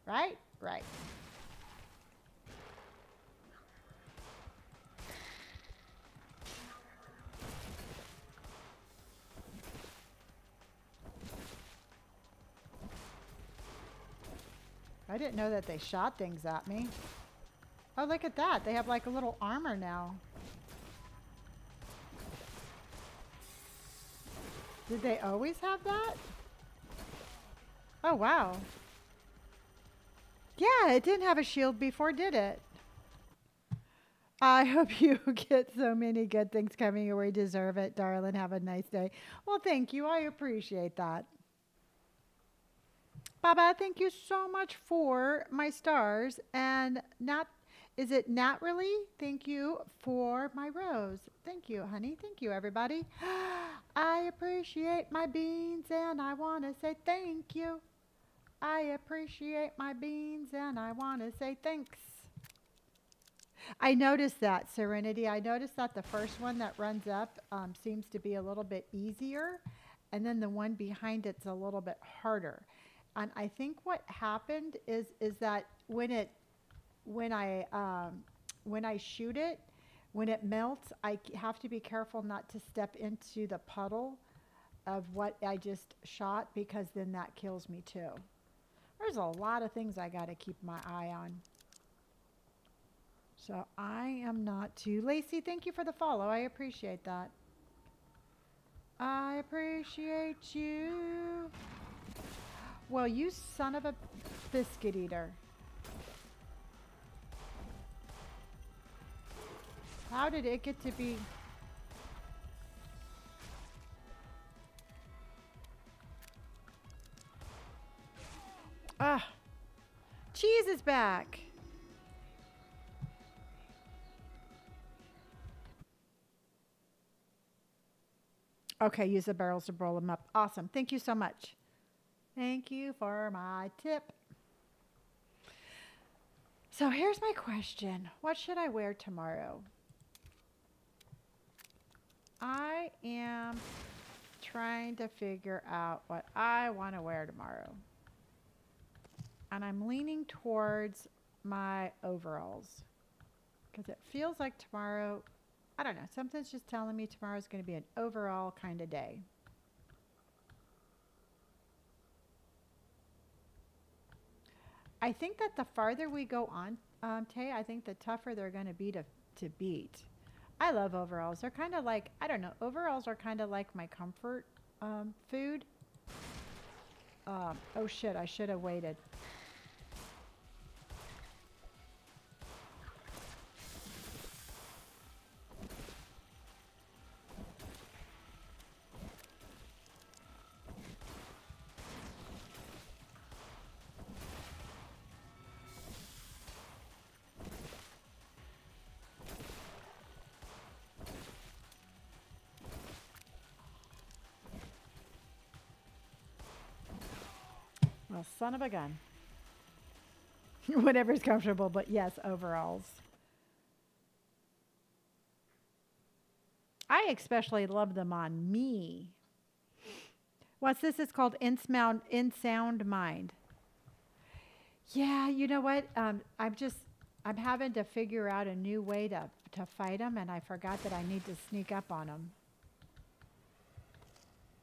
Right? Right. I didn't know that they shot things at me. Oh, look at that. They have like a little armor now. Did they always have that? Oh, wow. Yeah, it didn't have a shield before, did it? I hope you get so many good things coming way. Deserve it, darling. Have a nice day. Well, thank you. I appreciate that. Baba, thank you so much for my stars. And Nat, is it Nat really? Thank you for my rose. Thank you, honey. Thank you, everybody. I appreciate my beans and I want to say thank you. I appreciate my beans and I want to say thanks. I noticed that, Serenity. I noticed that the first one that runs up um, seems to be a little bit easier, and then the one behind it's a little bit harder. And I think what happened is is that when it when I um, when I shoot it, when it melts, I have to be careful not to step into the puddle of what I just shot because then that kills me too. There's a lot of things I got to keep my eye on. So I am not too Lacey, thank you for the follow. I appreciate that. I appreciate you. Well, you son of a biscuit eater. How did it get to be... Ah! Cheese is back! Okay, use the barrels to roll them up. Awesome. Thank you so much. Thank you for my tip. So here's my question What should I wear tomorrow? I am trying to figure out what I want to wear tomorrow. And I'm leaning towards my overalls because it feels like tomorrow, I don't know, something's just telling me tomorrow's going to be an overall kind of day. I think that the farther we go on, um, Tay, I think the tougher they're going to be to, to beat. I love overalls. They're kind of like, I don't know, overalls are kind of like my comfort um, food. Um, oh shit, I should have waited. Son of a gun. Whatever's comfortable, but yes, overalls. I especially love them on me. What's this? It's called In Sound, In Sound Mind. Yeah, you know what? Um, I'm just, I'm having to figure out a new way to, to fight them, and I forgot that I need to sneak up on them.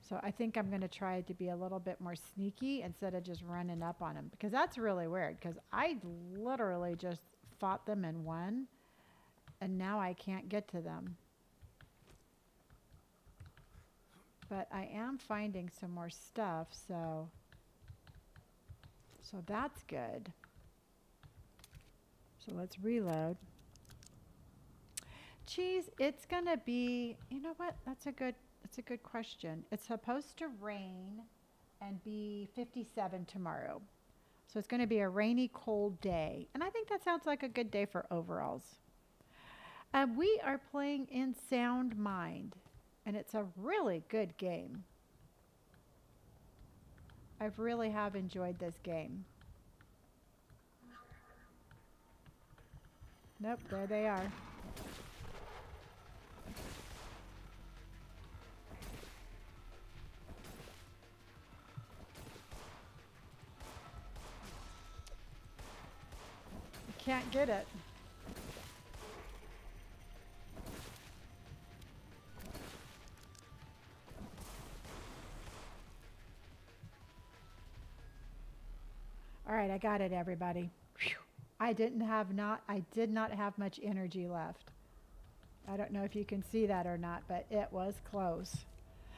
So I think I'm going to try to be a little bit more sneaky instead of just running up on them because that's really weird because I literally just fought them and won and now I can't get to them. But I am finding some more stuff, so so that's good. So let's reload. Cheese, it's going to be, you know what? That's a good that's a good question. It's supposed to rain and be 57 tomorrow. So it's going to be a rainy, cold day. And I think that sounds like a good day for overalls. Uh, we are playing in Sound Mind, and it's a really good game. I really have enjoyed this game. Nope, there they are. Can't get it. All right, I got it, everybody. Whew. I didn't have not, I did not have much energy left. I don't know if you can see that or not, but it was close.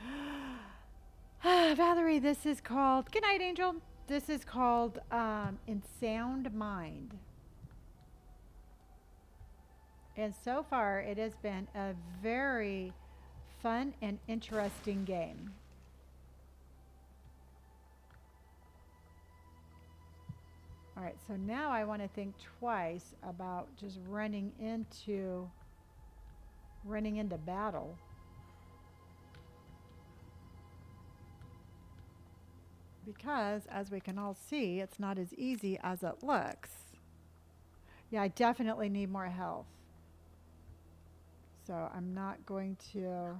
Valerie, this is called, good night, Angel. This is called um, In Sound Mind. And so far, it has been a very fun and interesting game. All right, so now I want to think twice about just running into running into battle. Because as we can all see, it's not as easy as it looks. Yeah, I definitely need more health. So I'm not going to...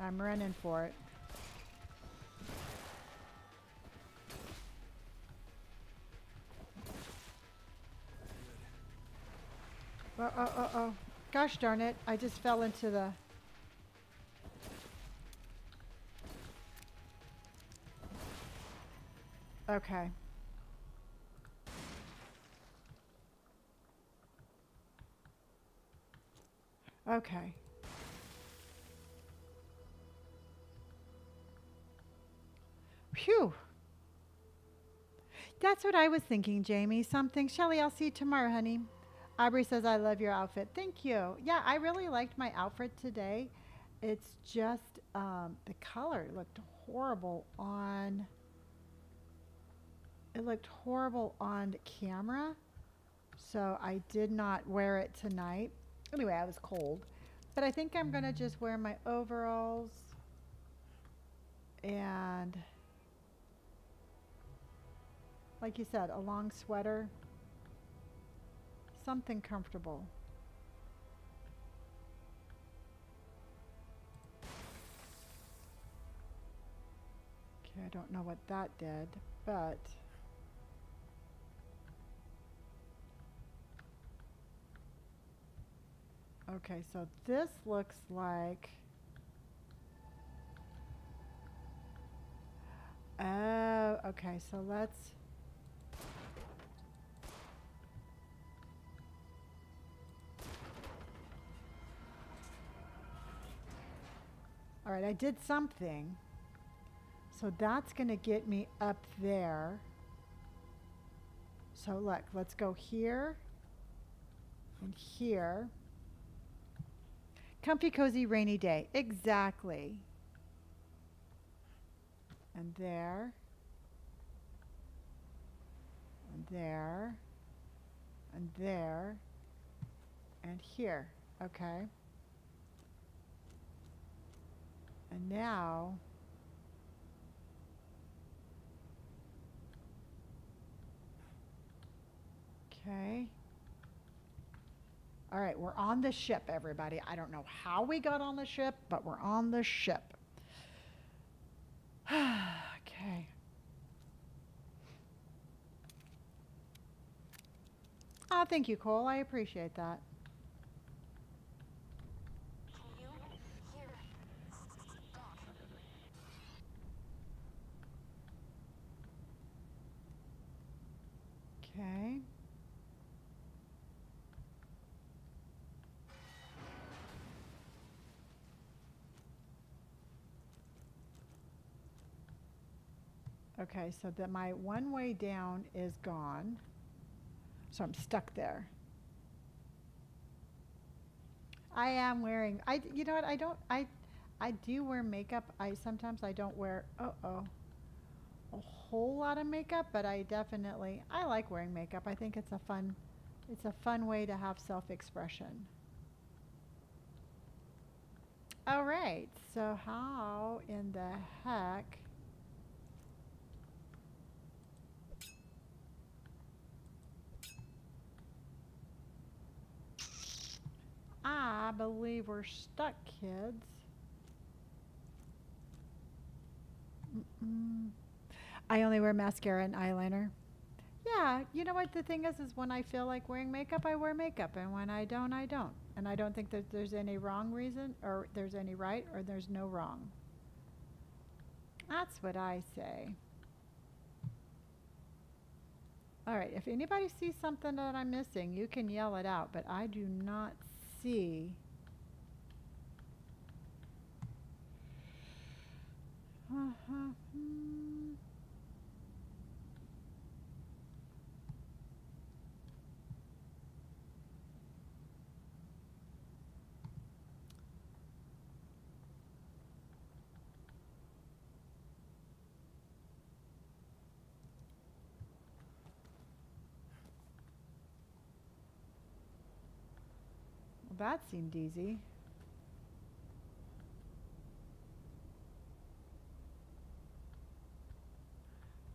I'm running for it. Oh, oh, oh, oh. Gosh darn it. I just fell into the... Okay. Okay. Phew. That's what I was thinking, Jamie. Something. Shelly, I'll see you tomorrow, honey. Aubrey says, I love your outfit. Thank you. Yeah, I really liked my outfit today. It's just um, the color looked horrible on. It looked horrible on camera, so I did not wear it tonight. Anyway, I was cold, but I think I'm gonna just wear my overalls and, like you said, a long sweater, something comfortable. Okay, I don't know what that did, but okay, so this looks like Oh, okay, so let's All right, I did something. So that's going to get me up there. So look, let's go here and here. Comfy, cozy, rainy day. Exactly. And there. And there. And there. And here. Okay. And now, okay. All right, we're on the ship, everybody. I don't know how we got on the ship, but we're on the ship. okay. Oh, thank you, Cole. I appreciate that. Can you hear Doc? Okay. Okay, so that my one way down is gone. So I'm stuck there. I am wearing I you know what I don't I I do wear makeup. I sometimes I don't wear uh-oh a whole lot of makeup, but I definitely I like wearing makeup. I think it's a fun it's a fun way to have self-expression. All right. So how in the heck I believe we're stuck, kids. Mm-mm. I only wear mascara and eyeliner. Yeah, you know what the thing is is when I feel like wearing makeup, I wear makeup, and when I don't, I don't. And I don't think that there's any wrong reason, or there's any right, or there's no wrong. That's what I say. All right, if anybody sees something that I'm missing, you can yell it out, but I do not see. Uh-huh. hmm. That seemed easy.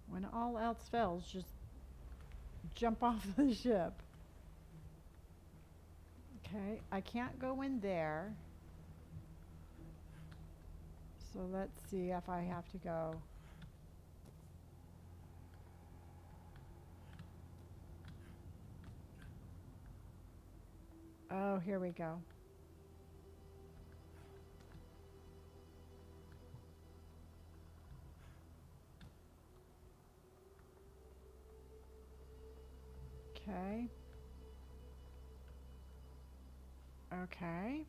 When all else fails, just jump off the ship. Okay, I can't go in there. So let's see if I have to go. Oh, here we go. Okay. Okay.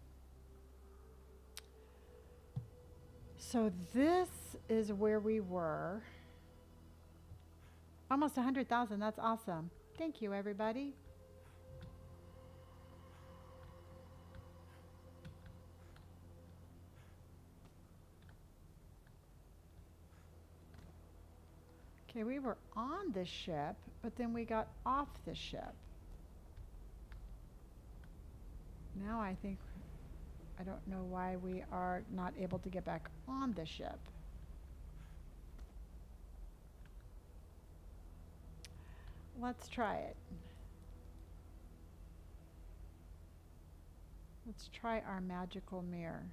So this is where we were. Almost 100,000. That's awesome. Thank you, everybody. Okay, we were on the ship, but then we got off the ship. Now I think I don't know why we are not able to get back on the ship. Let's try it. Let's try our magical mirror.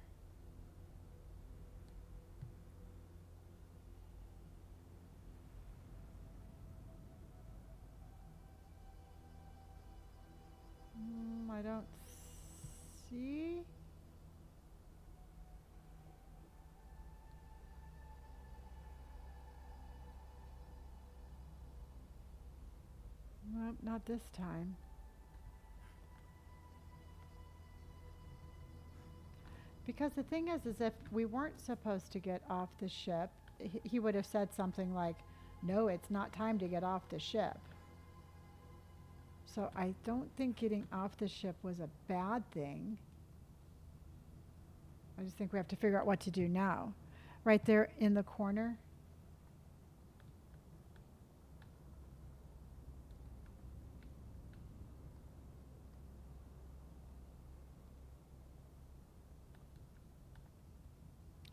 Mm, I don't see. Nope, not this time. Because the thing is, is if we weren't supposed to get off the ship, he, he would have said something like, no, it's not time to get off the ship. So I don't think getting off the ship was a bad thing. I just think we have to figure out what to do now. Right there in the corner.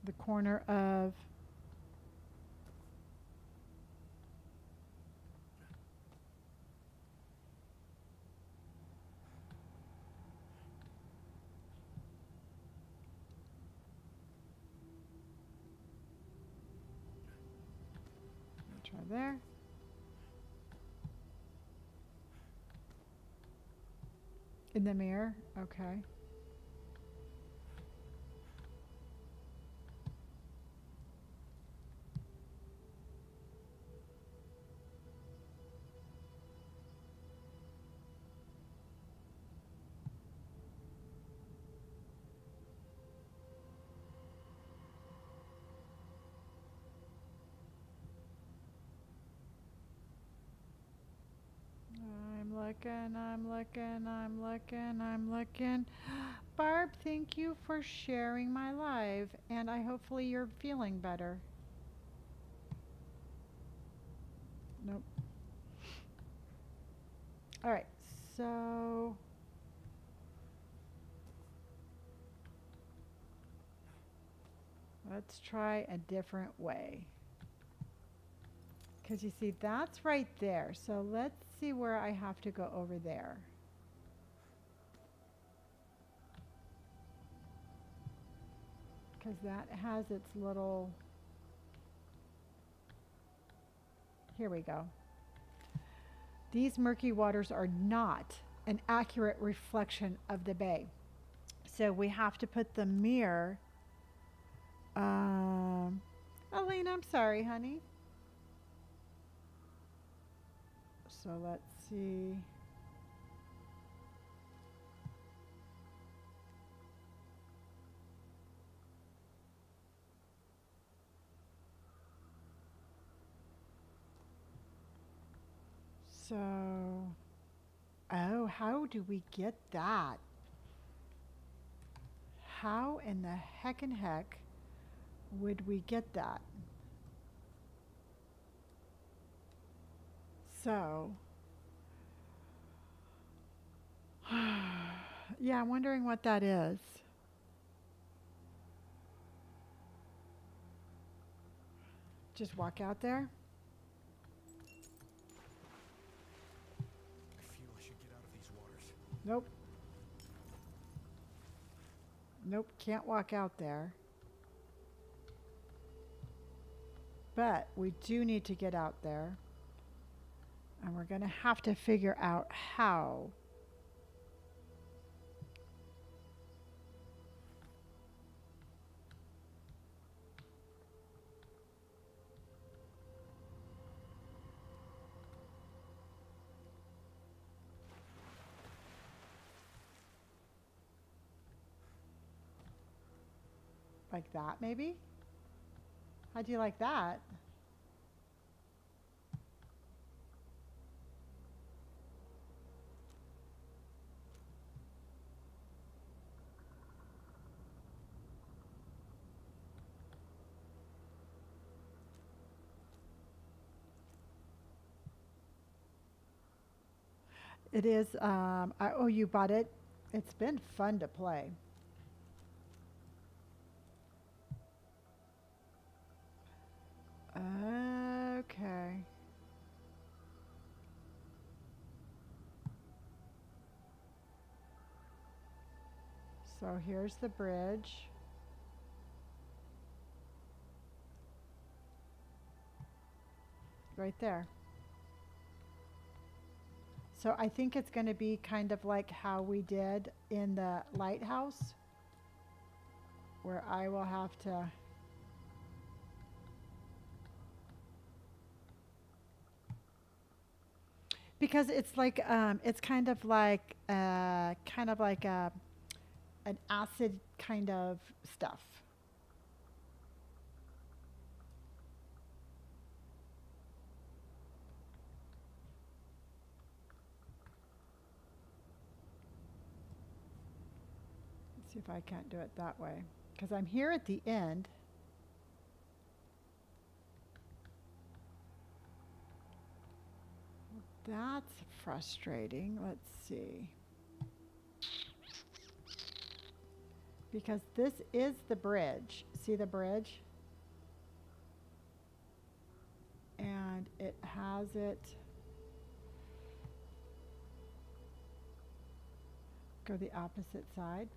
The corner of Try there. In the mirror? Okay. I'm looking, I'm looking, I'm looking, I'm looking. Barb, thank you for sharing my live, and I hopefully you're feeling better. Nope. All right, so. Let's try a different way. Because you see, that's right there. So let's see where I have to go over there. Because that has its little. Here we go. These murky waters are not an accurate reflection of the bay. So we have to put the mirror. Um, I'm sorry, honey. So let's see. So, oh, how do we get that? How in the heck and heck would we get that? So, yeah, I'm wondering what that is. Just walk out there. I feel I should get out of these waters. Nope. Nope, can't walk out there. But we do need to get out there. And we're going to have to figure out how. Like that, maybe? How do you like that? It is, um, I, oh, you bought it? It's been fun to play. Okay. So here's the bridge. Right there. So I think it's going to be kind of like how we did in the lighthouse, where I will have to. Because it's like um, it's kind of like uh, kind of like a an acid kind of stuff. See if I can't do it that way. Because I'm here at the end. That's frustrating. Let's see. Because this is the bridge. See the bridge? And it has it. Go the opposite side.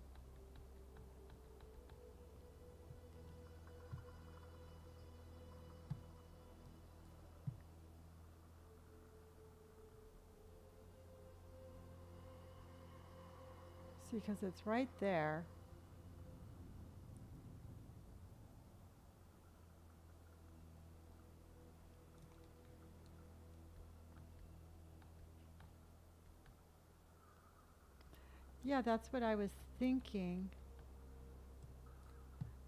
Because it's right there. Yeah, that's what I was thinking.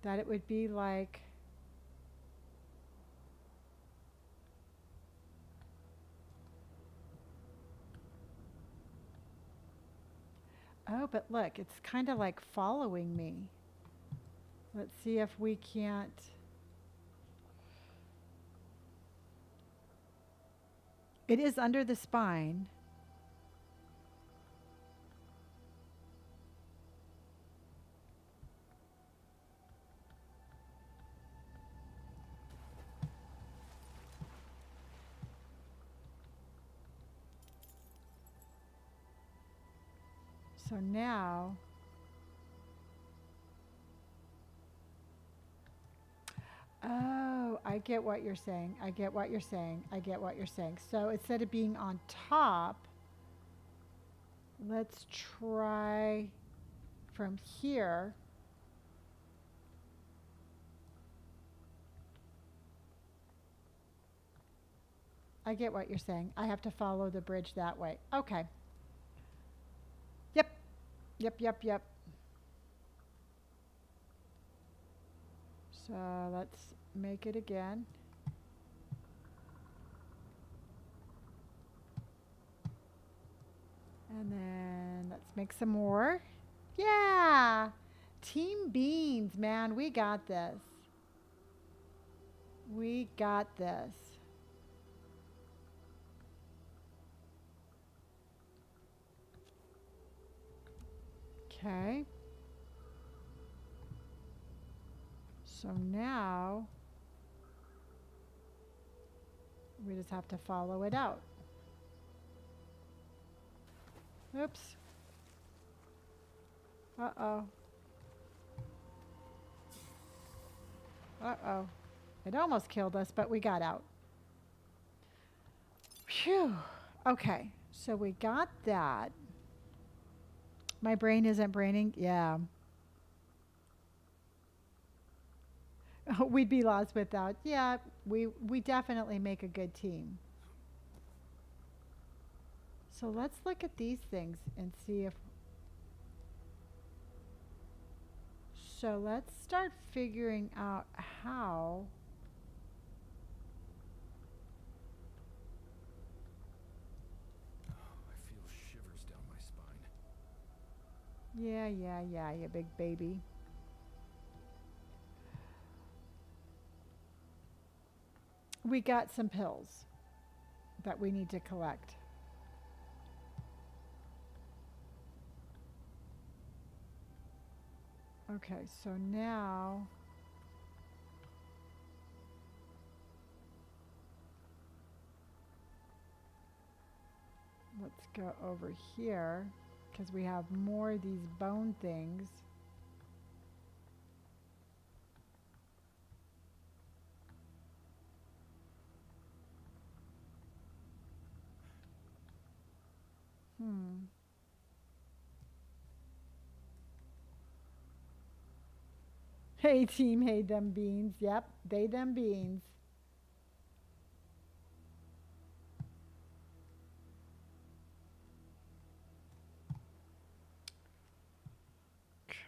That it would be like. Oh, but look, it's kind of like following me. Let's see if we can't. It is under the spine. So now, oh, I get what you're saying. I get what you're saying. I get what you're saying. So instead of being on top, let's try from here. I get what you're saying. I have to follow the bridge that way. Okay. Yep. Yep, yep. So let's make it again. And then let's make some more. Yeah. Team Beans, man, we got this. We got this. Okay. So now we just have to follow it out. Oops. Uh-oh. Uh-oh. It almost killed us, but we got out. Phew. Okay, so we got that. My brain isn't braining. Yeah. We'd be lost without. Yeah, we we definitely make a good team. So let's look at these things and see if So let's start figuring out how Yeah, yeah, yeah, you big baby. We got some pills that we need to collect. Okay, so now let's go over here because we have more of these bone things. Hmm. Hey team, hey them beans. Yep, they them beans.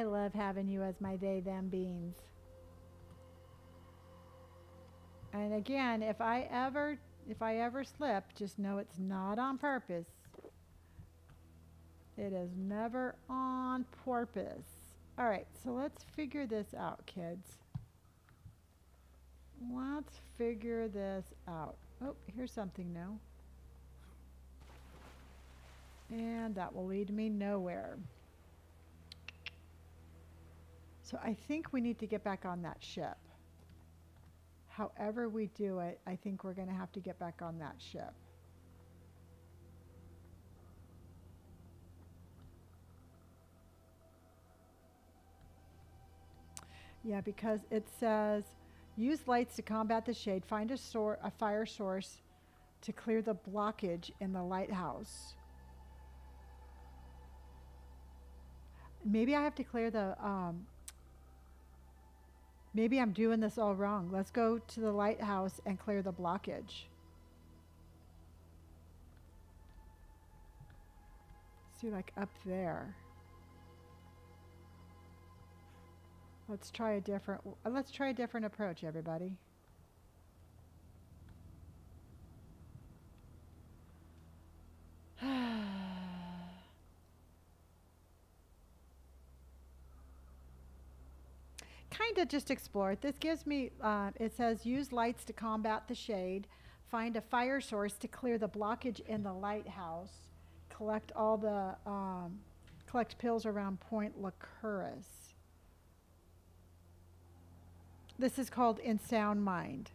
I love having you as my they them beans. And again, if I ever if I ever slip, just know it's not on purpose. It is never on purpose. All right, so let's figure this out, kids. Let's figure this out. Oh, here's something new. And that will lead me nowhere. So I think we need to get back on that ship. However we do it, I think we're going to have to get back on that ship. Yeah, because it says use lights to combat the shade, find a, sor- a fire source to clear the blockage in the lighthouse. Maybe I have to clear the um, Maybe I'm doing this all wrong. Let's go to the lighthouse and clear the blockage. See, like up there. Let's try a different. uh, Let's try a different approach, everybody. kind of just explore it. This gives me, uh, it says use lights to combat the shade, find a fire source to clear the blockage in the lighthouse, collect all the, um, collect pills around Point Lacurus. This is called In Sound Mind.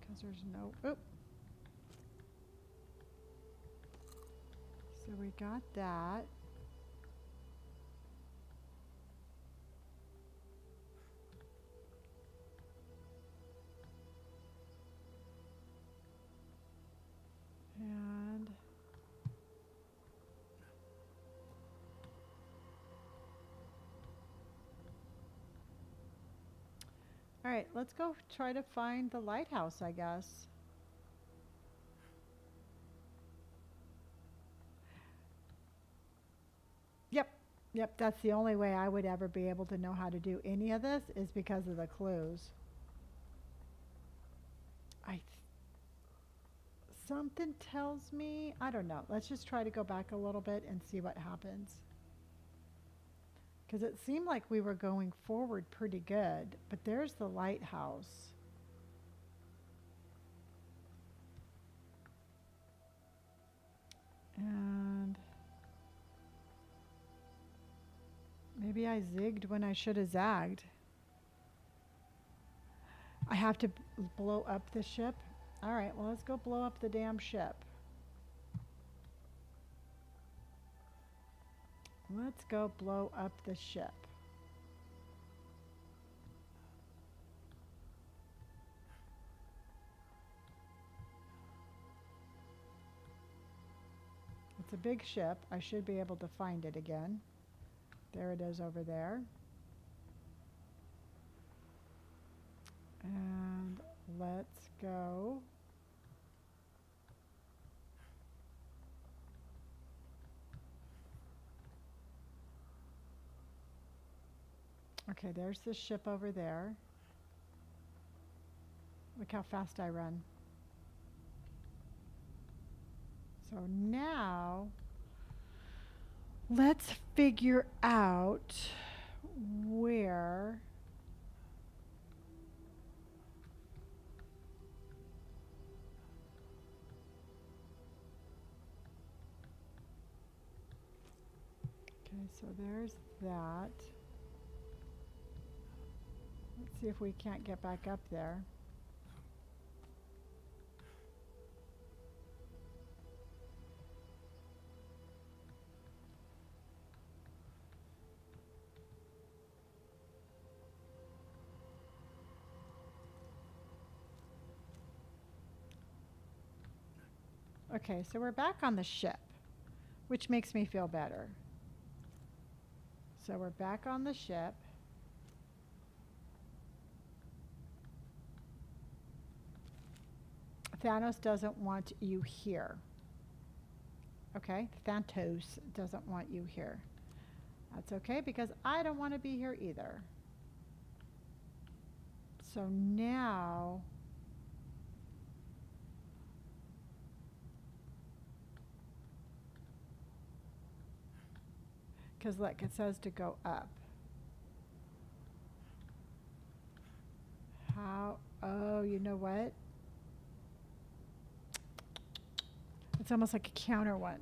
Because there's no, oop. So we got that. And all right, let's go try to find the lighthouse, I guess. Yep, yep, that's the only way I would ever be able to know how to do any of this is because of the clues. I th- something tells me, I don't know. Let's just try to go back a little bit and see what happens. Because it seemed like we were going forward pretty good, but there's the lighthouse. And maybe I zigged when I should have zagged. I have to blow up the ship. All right, well, let's go blow up the damn ship. Let's go blow up the ship. It's a big ship. I should be able to find it again. There it is over there. And let's go Okay, there's the ship over there. Look how fast I run. So now let's figure out where Okay, so there's that. See if we can't get back up there. Okay, so we're back on the ship, which makes me feel better. So we're back on the ship. Thanos doesn't want you here. Okay? Thanos doesn't want you here. That's okay because I don't want to be here either. So now because look, it says to go up. How? Oh, you know what? It's almost like a counter one.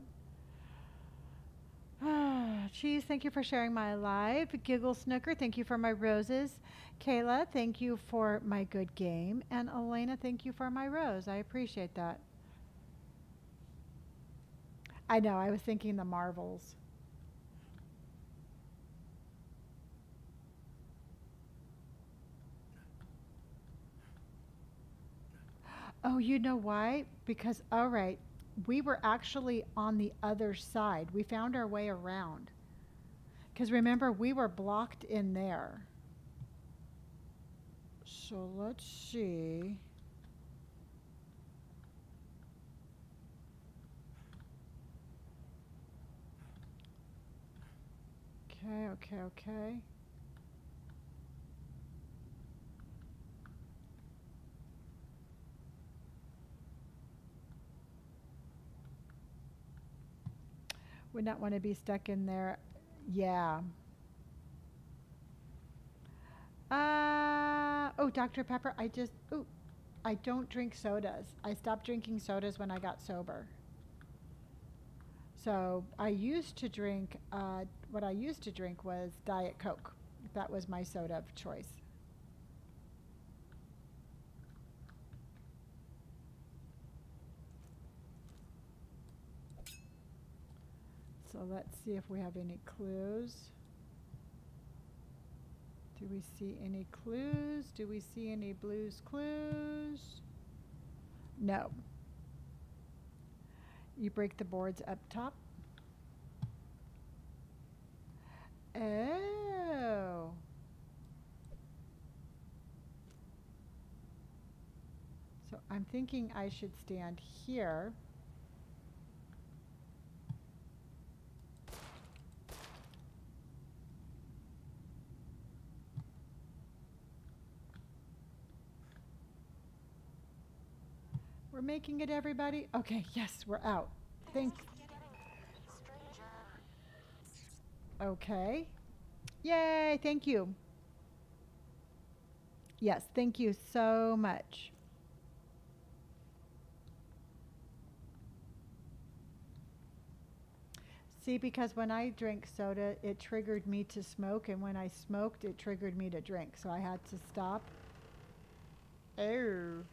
Cheese, thank you for sharing my live. Giggle Snooker, thank you for my roses. Kayla, thank you for my good game. And Elena, thank you for my rose. I appreciate that. I know, I was thinking the Marvels. Oh, you know why? Because, all right, we were actually on the other side. We found our way around. Because remember, we were blocked in there. So let's see. Okay, okay, okay. Would not want to be stuck in there. Yeah. Uh, oh, Dr. Pepper, I just, oh, I don't drink sodas. I stopped drinking sodas when I got sober. So I used to drink, uh, what I used to drink was Diet Coke. That was my soda of choice. So let's see if we have any clues. Do we see any clues? Do we see any blues clues? No. You break the boards up top. Oh. So I'm thinking I should stand here. Making it, everybody? Okay, yes, we're out. Thank. Okay. Yay, thank you. Yes, thank you so much. See, because when I drink soda, it triggered me to smoke, and when I smoked, it triggered me to drink. So I had to stop. Oh.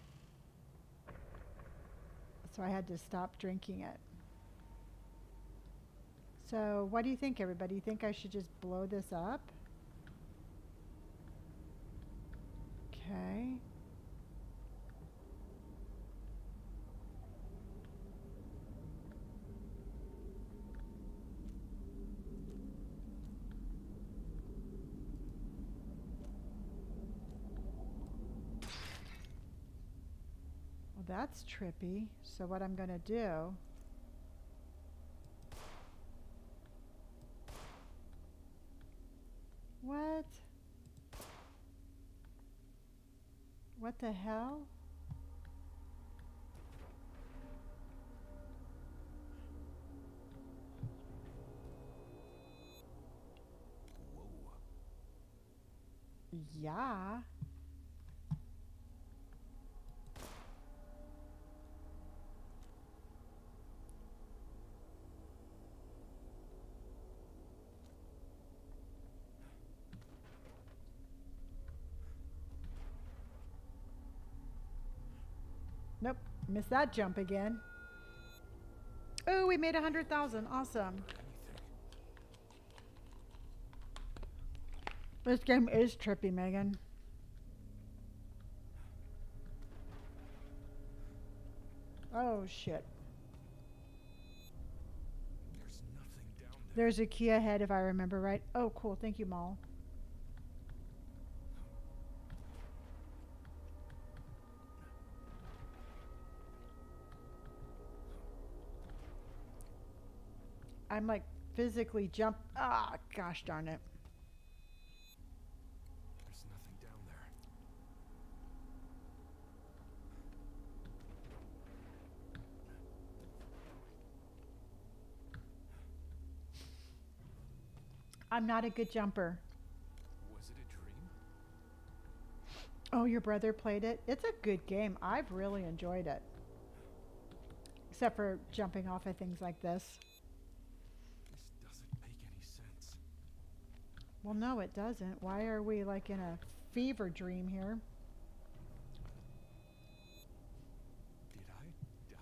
So I had to stop drinking it. So what do you think, everybody? You think I should just blow this up? Okay. That's trippy. So what I'm going to do What? What the hell? Whoa. Yeah. Nope, missed that jump again. Oh, we made a hundred thousand. Awesome. This game is trippy, Megan. Oh shit. There's nothing down there. There's a key ahead if I remember right. Oh, cool. Thank you, Maul. I'm like physically jump. Ah, gosh darn it. There's nothing down there. I'm not a good jumper. Was it a dream? Oh, your brother played it? It's a good game. I've really enjoyed it. Except for jumping off of things like this. This doesn't make any sense. Well, no, it doesn't. Why are we like in a fever dream here? Did I die?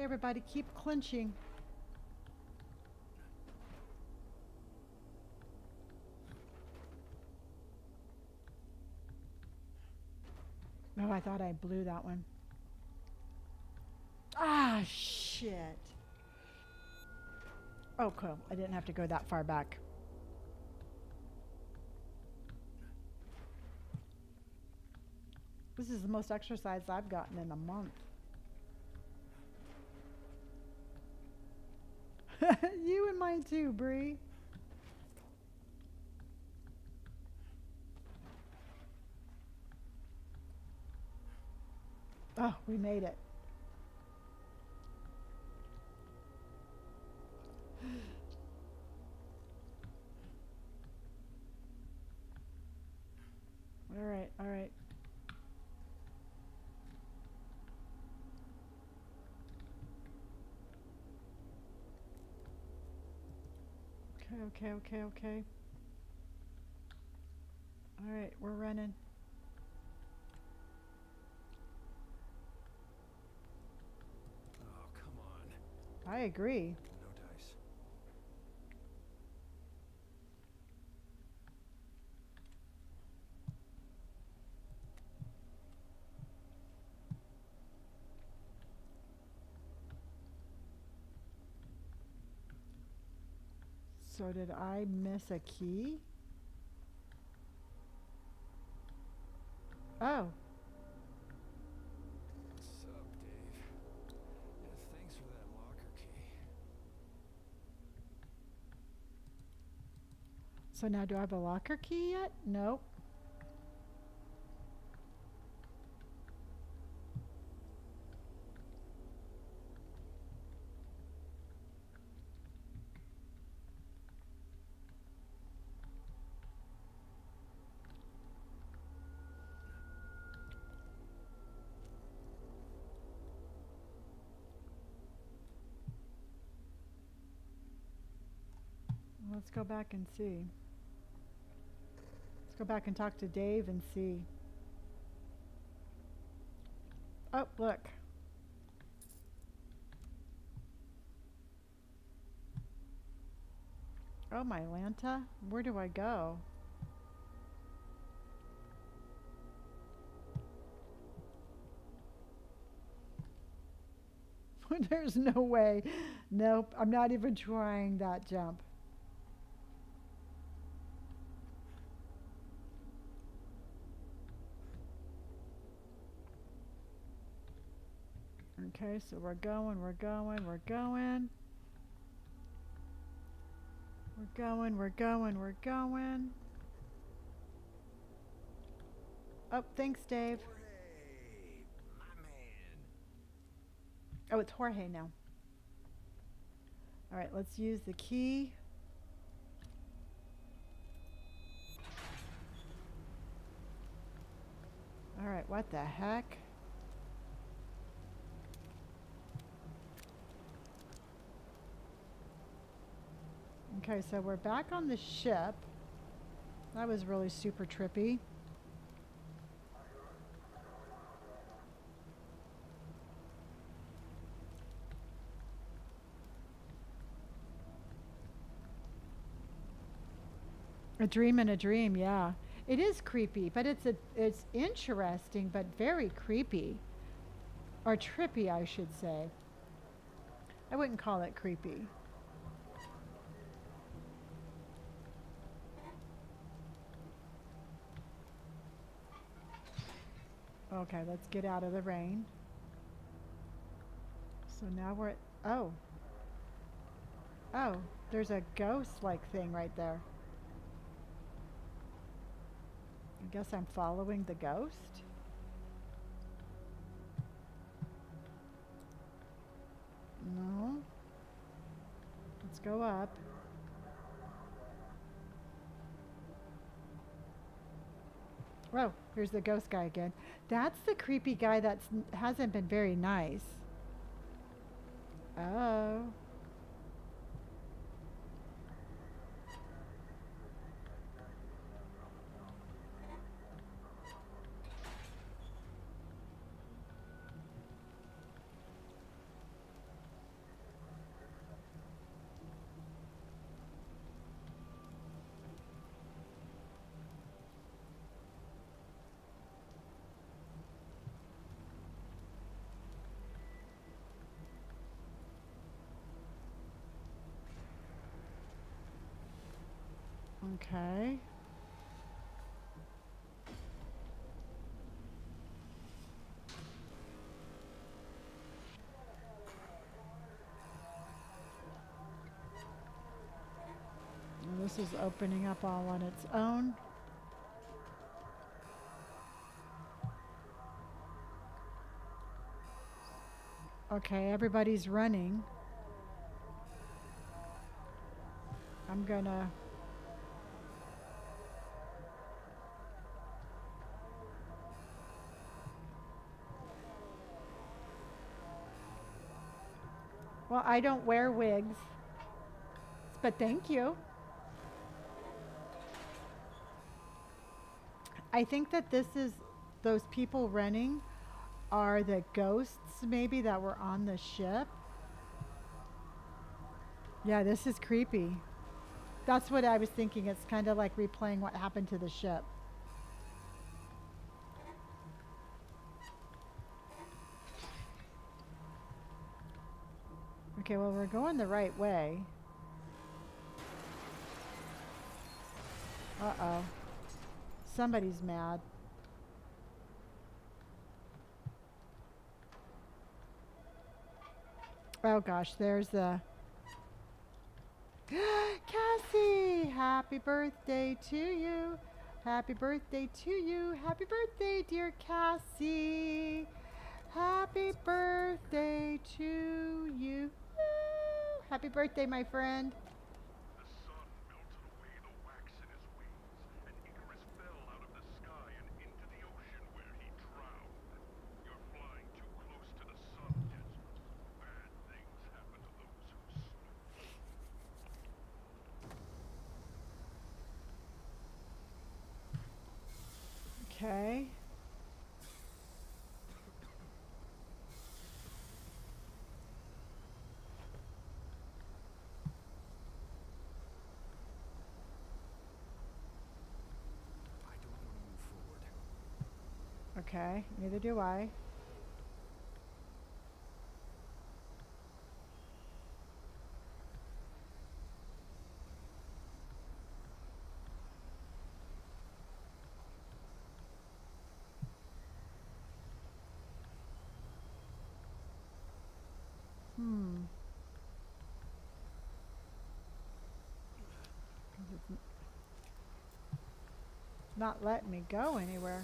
Okay, everybody, keep clinching. Oh, I thought I blew that one. Ah, shit. Oh, cool. I didn't have to go that far back. This is the most exercise I've gotten in a month. you and mine too, Bree. Oh, we made it. All right, all right. Okay, okay, okay, okay. All right, we're running. Oh, come on. I agree. No dice. So did I miss a key? Oh, What's up, Dave? Yeah, thanks for that locker key. so now do I have a locker key yet? Nope. Let's go back and see. Let's go back and talk to Dave and see. Oh, look. Oh, my Lanta. Where do I go? There's no way. Nope, I'm not even trying that jump. Okay, so we're going, we're going, we're going. We're going, we're going, we're going. Oh, thanks, Dave. Jorge, my man. Oh, it's Jorge now. All right, let's use the key. All right, what the heck? Okay, so we're back on the ship. That was really super trippy. A dream in a dream, yeah. It is creepy, but it's a it's interesting but very creepy. Or trippy, I should say. I wouldn't call it creepy. Okay, let's get out of the rain. So now we're at, oh. Oh, there's a ghost-like thing right there. I guess I'm following the ghost. No. Let's go up. Whoa, here's the ghost guy again. That's the creepy guy that hasn't been very nice. Oh. Okay. This is opening up all on its own. Okay, everybody's running. I'm gonna Well, I don't wear wigs, but thank you. I think that this is those people running are the ghosts maybe that were on the ship. Yeah, this is creepy. That's what I was thinking. It's kind of like replaying what happened to the ship. Okay, well, we're going the right way. Uh-oh. Somebody's mad. Oh gosh, there's the... Cassie! Happy birthday to you! Happy birthday to you! Happy birthday, dear Cassie! Happy birthday to you! Happy birthday, my friend. Okay, neither do I. Hmm. Not letting me go anywhere.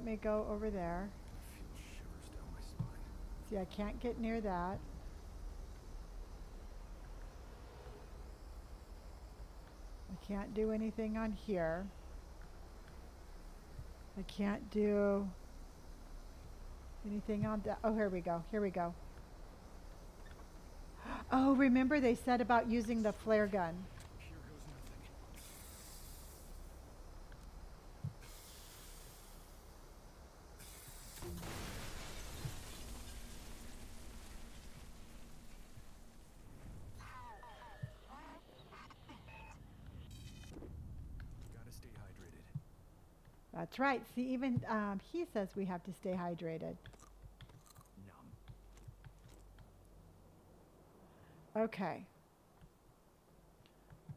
Let me go over there. See, I can't get near that. I can't do anything on here. I can't do anything on that. Oh, here we go. Here we go. Oh, remember they said about using the flare gun. Here goes nothing. Gotta stay hydrated. That's right. See, even um, he says we have to stay hydrated. Numb. Okay.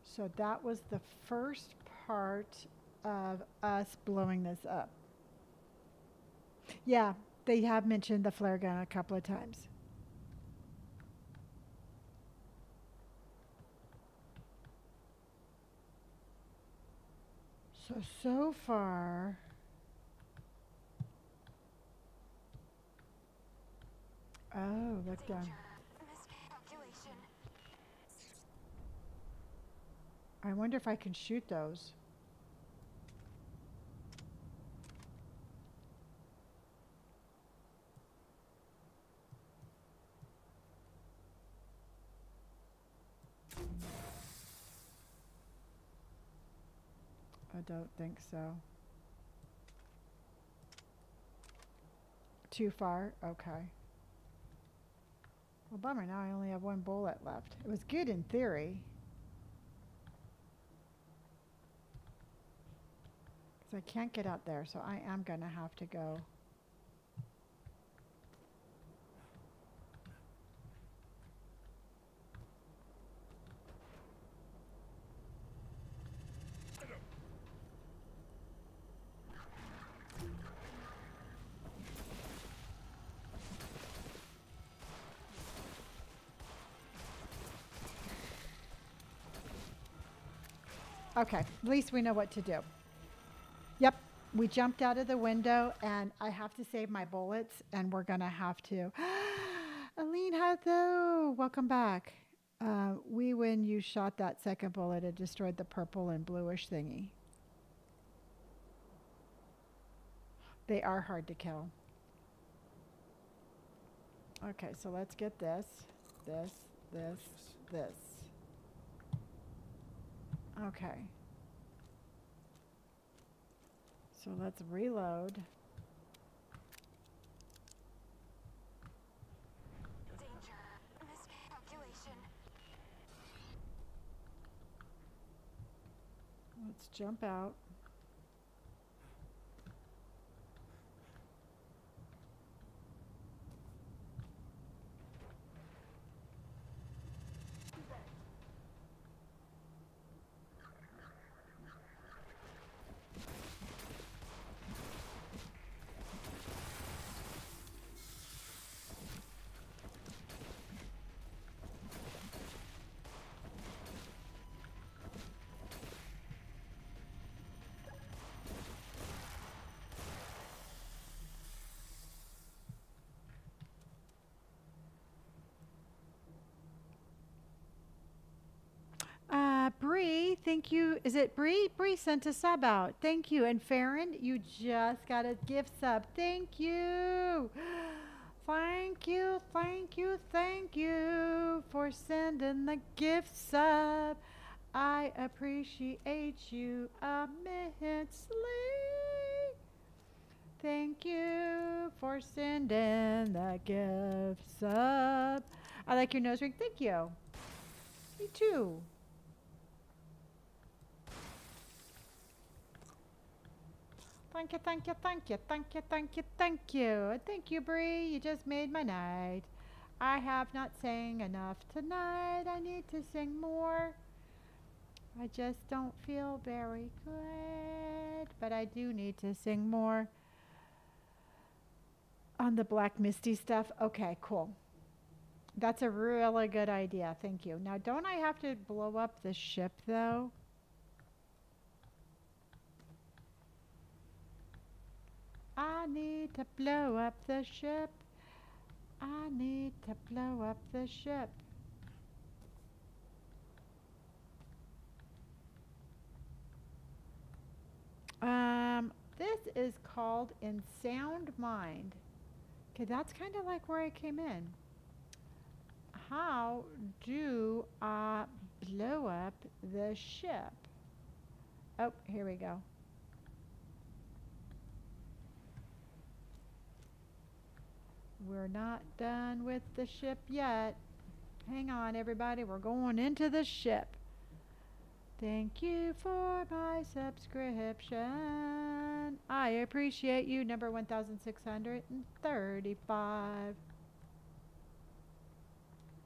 So that was the first part of us blowing this up. Yeah, they have mentioned the flare gun a couple of times. So, so far. Oh, look down. I wonder if I can shoot those. I don't think so. Too far? Okay. Well, bummer. Now I only have one bullet left. It was good in theory. Because I can't get out there, so I am going to have to go. Okay, at least we know what to do. Yep, we jumped out of the window, and I have to save my bullets, and we're gonna have to. Aline Hatho, welcome back. Uh, we, when you shot that second bullet, it destroyed the purple and bluish thingy. They are hard to kill. Okay, so let's get this, this, this, this. Okay. So let's reload. Let's jump out. Uh, Bree, thank you. Is it Bree? Bree sent a sub out. Thank you. And Farron, you just got a gift sub. Thank you. Thank you, thank you, thank you for sending the gift sub. I appreciate you immensely. Thank you for sending the gift sub. I like your nose ring. Thank you. Me too. Thank you, thank you, thank you, thank you, thank you, thank you. Thank you, Bree. You just made my night. I have not sang enough tonight. I need to sing more. I just don't feel very good, but I do need to sing more on the Black Misty stuff. Okay, cool. That's a really good idea. Thank you. Now, don't I have to blow up the ship though? I need to blow up the ship. I need to blow up the ship. Um, this is called In Sound Mind. Okay, that's kind of like where I came in. How do I blow up the ship? Oh, here we go. We're not done with the ship yet. Hang on, everybody. We're going into the ship. Thank you for my subscription. I appreciate you. Number 1635.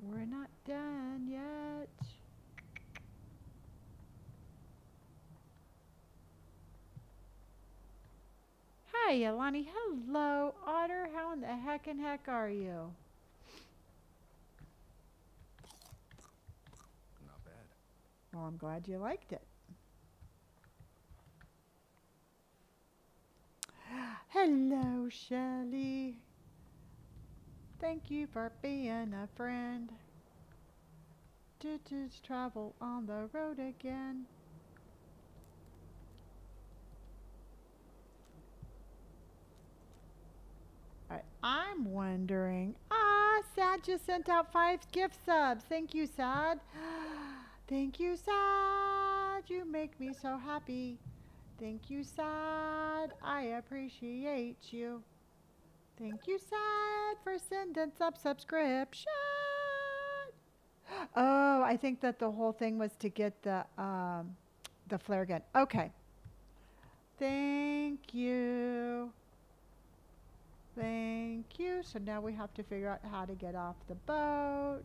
We're not done yet. Hi, Alani. Hello, Otter. How in the heck and heck are you? Not bad. Well, I'm glad you liked it. Hello, Shelley. Thank you for being a friend. To just travel on the road again. I'm wondering. Ah, Sad just sent out five gift subs. Thank you, Sad. Thank you, Sad. You make me so happy. Thank you, Sad. I appreciate you. Thank you, Sad, for sending sub subscription. Oh, I think that the whole thing was to get the um, the flare gun. Okay. Thank you. Thank you. So now we have to figure out how to get off the boat.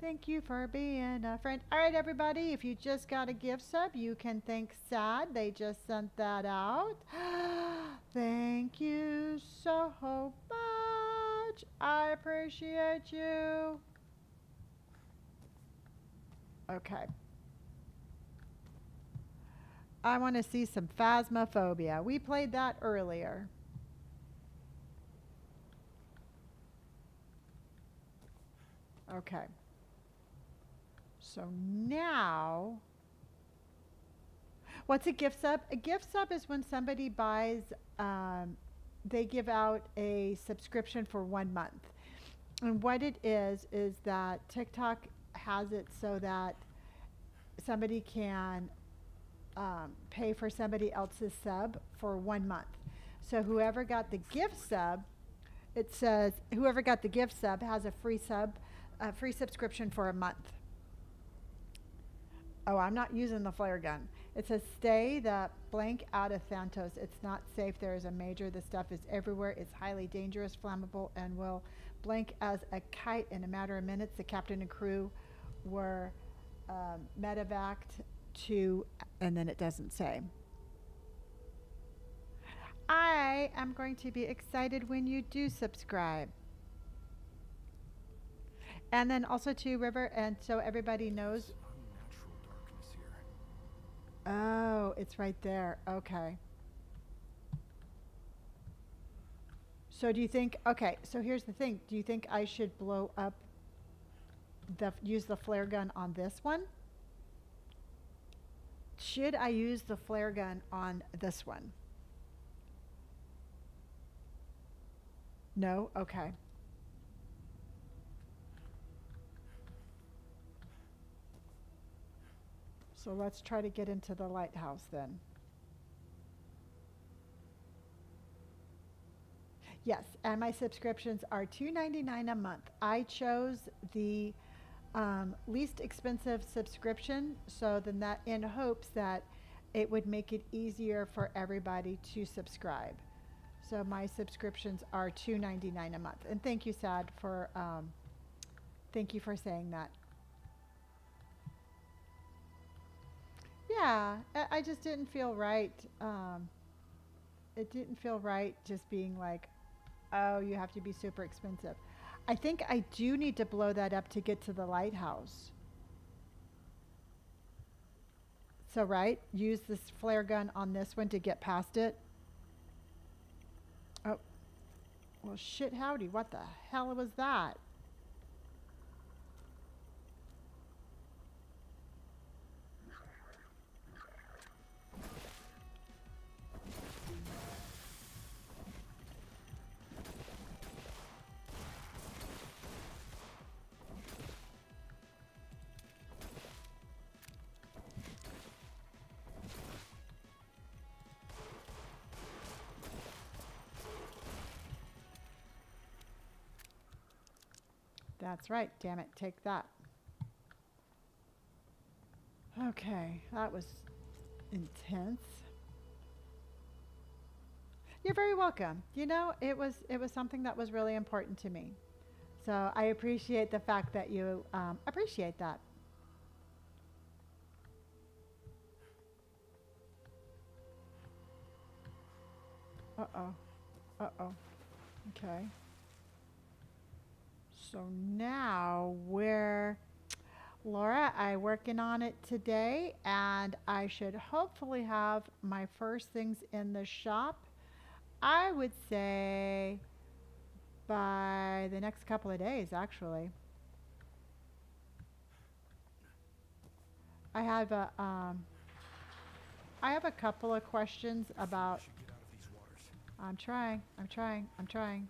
Thank you for being a friend. All right, everybody, if you just got a gift sub, you can thank Sad. They just sent that out. thank you so much. I appreciate you. Okay. I want to see some Phasmophobia. We played that earlier. Okay. So now, what's a gift sub? A gift sub is when somebody buys, um, they give out a subscription for one month. And what it is, is that TikTok has it so that somebody can um, pay for somebody else's sub for one month. So whoever got the gift sub, it says whoever got the gift sub has a free sub, a free subscription for a month. Oh, I'm not using the flare gun. It says stay the blank out of Santos. It's not safe. There is a major. The stuff is everywhere. It's highly dangerous, flammable, and will blank as a kite in a matter of minutes. The captain and crew were um, medevaced to, and then it doesn't say. I am going to be excited when you do subscribe. And then also to River, and so everybody knows. Unnatural darkness here. Oh, it's right there. Okay. So do you think? Okay. So here's the thing. Do you think I should blow up the use the flare gun on this one? Should I use the flare gun on this one? No? Okay. So let's try to get into the lighthouse then. Yes, and my subscriptions are $2.99 a month. I chose the um, least expensive subscription, so then that in hopes that it would make it easier for everybody to subscribe. So my subscriptions are $2.99 a month. And thank you, Sad, for um, thank you for saying that. Yeah, I, just didn't feel right. Um, it didn't feel right just being like, oh, you have to be super expensive. I think I do need to blow that up to get to the lighthouse. So, right, use this flare gun on this one to get past it. Oh, well, shit, howdy, what the hell was that? That's right, damn it, take that. Okay, that was intense. You're very welcome. You know, it was it was something that was really important to me. So I appreciate the fact that you um, appreciate that. Uh oh. Uh oh. Okay. So now we're, Laura, I working on it today and I should hopefully have my first things in the shop. I would say by the next couple of days, actually. I have a, um, I have a couple of questions about. I'm trying, I'm trying, I'm trying.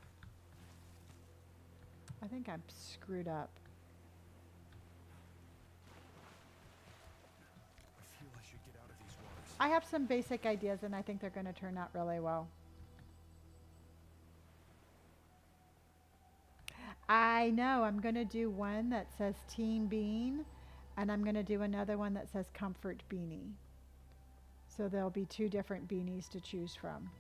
I think I'm screwed up. I. I have some basic ideas and I think they're going to turn out really well. I know I'm going to do one that says Team Bean and I'm going to do another one that says Comfort Beanie. So there'll be two different beanies to choose from.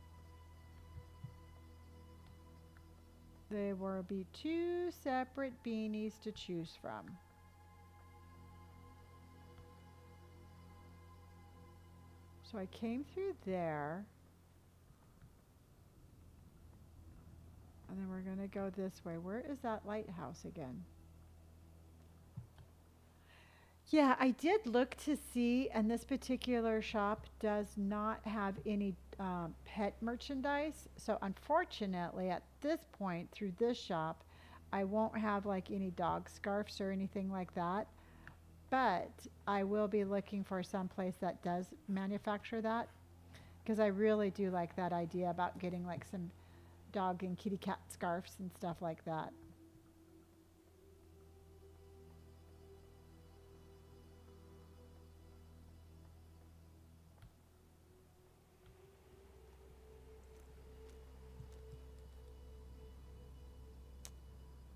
There will be two separate beanies to choose from. So I came through there. And then we're going to go this way. Where is that lighthouse again? Yeah, I did look to see, and this particular shop does not have any um, pet merchandise. So, unfortunately, at this point, through this shop, I won't have like any dog scarves or anything like that. But I will be looking for some place that does manufacture that because I really do like that idea about getting like some dog and kitty cat scarves and stuff like that.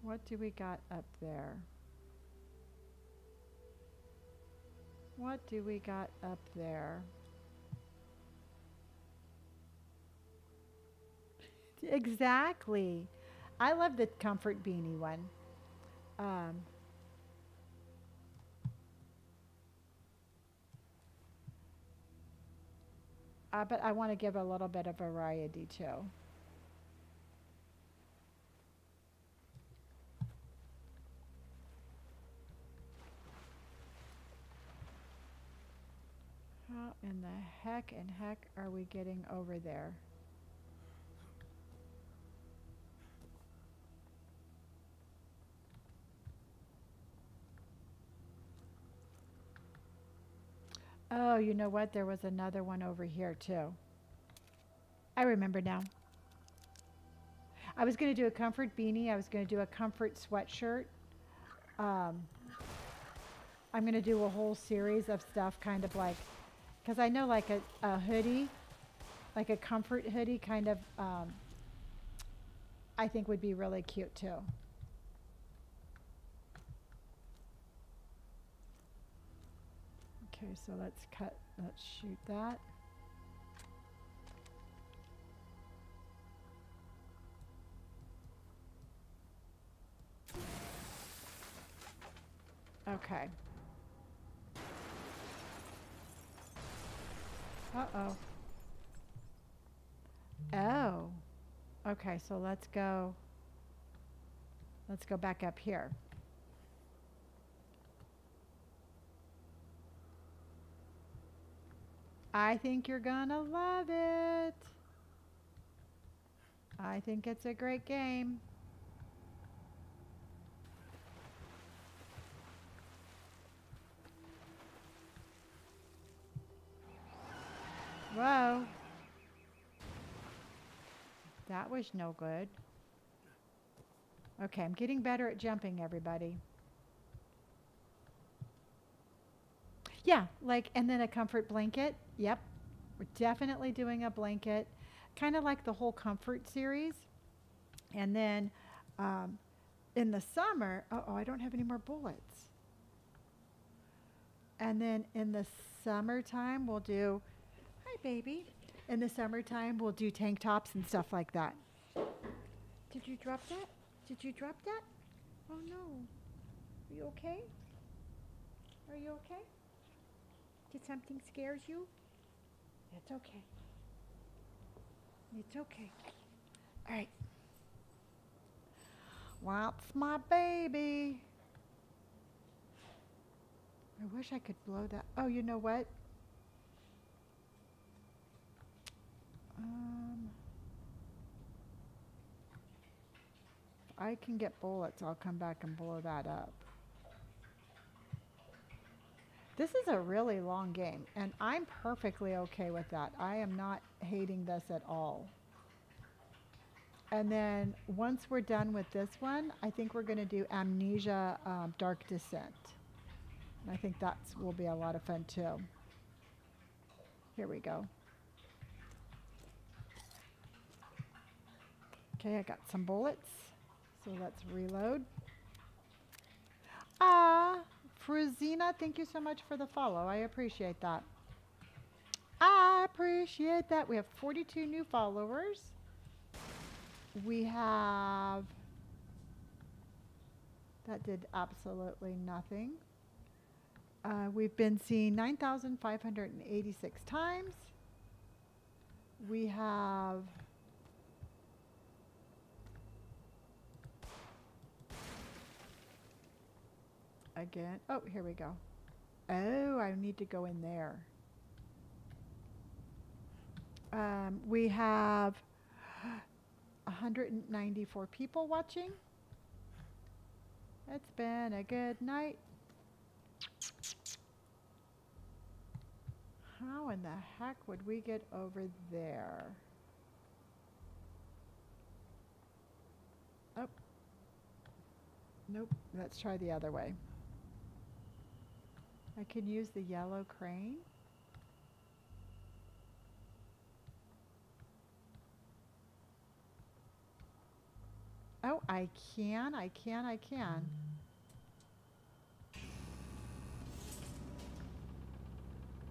What do we got up there? What do we got up there? Exactly. I love the comfort beanie one. Um, uh, but I want to give a little bit of variety too. How in the heck and heck are we getting over there? Oh, you know what? There was another one over here too. I remember now. I was going to do a comfort beanie. I was going to do a comfort sweatshirt. Um, I'm going to do a whole series of stuff kind of like, because I know like a, a hoodie, like a comfort hoodie kind of, um, I think would be really cute too. Okay, so let's cut, let's shoot that. Uh-oh. Oh. Okay, so let's go. Let's go back up here. I think you're gonna love it. I think it's a great game. Whoa. That was no good. Okay, I'm getting better at jumping, everybody. Yeah, like, and then a comfort blanket. Yep. We're definitely doing a blanket, kind of like the whole comfort series. And then um, in the summer, uh oh, I don't have any more bullets. And then in the summertime, we'll do, hi, baby. In the summertime, we'll do tank tops and stuff like that. Did you drop that? Did you drop that? Oh no. Are you okay? Are you okay? Did something scares you? It's okay. It's okay. All right. What's my baby. I wish I could blow that. Oh, you know what? Um, I can get bullets, I'll come back and blow that up. This is a really long game, and I'm perfectly okay with that. I am not hating this at all. And then once we're done with this one, I think we're going to do Amnesia um, Dark Descent. And I think that will be a lot of fun too. Here we go. Okay, I got some bullets. So let's reload. Ah, Fruzina, thank you so much for the follow. I appreciate that. I appreciate that. We have 42 new followers. We have... That did absolutely nothing. Uh, we've been seen 9,586 times. We have again. Oh, here we go. Oh, I need to go in there. Um, we have 194 people watching. It's been a good night. How in the heck would we get over there? Oh. Nope. Let's try the other way. I can use the yellow crane. Oh, I can, I can, I can.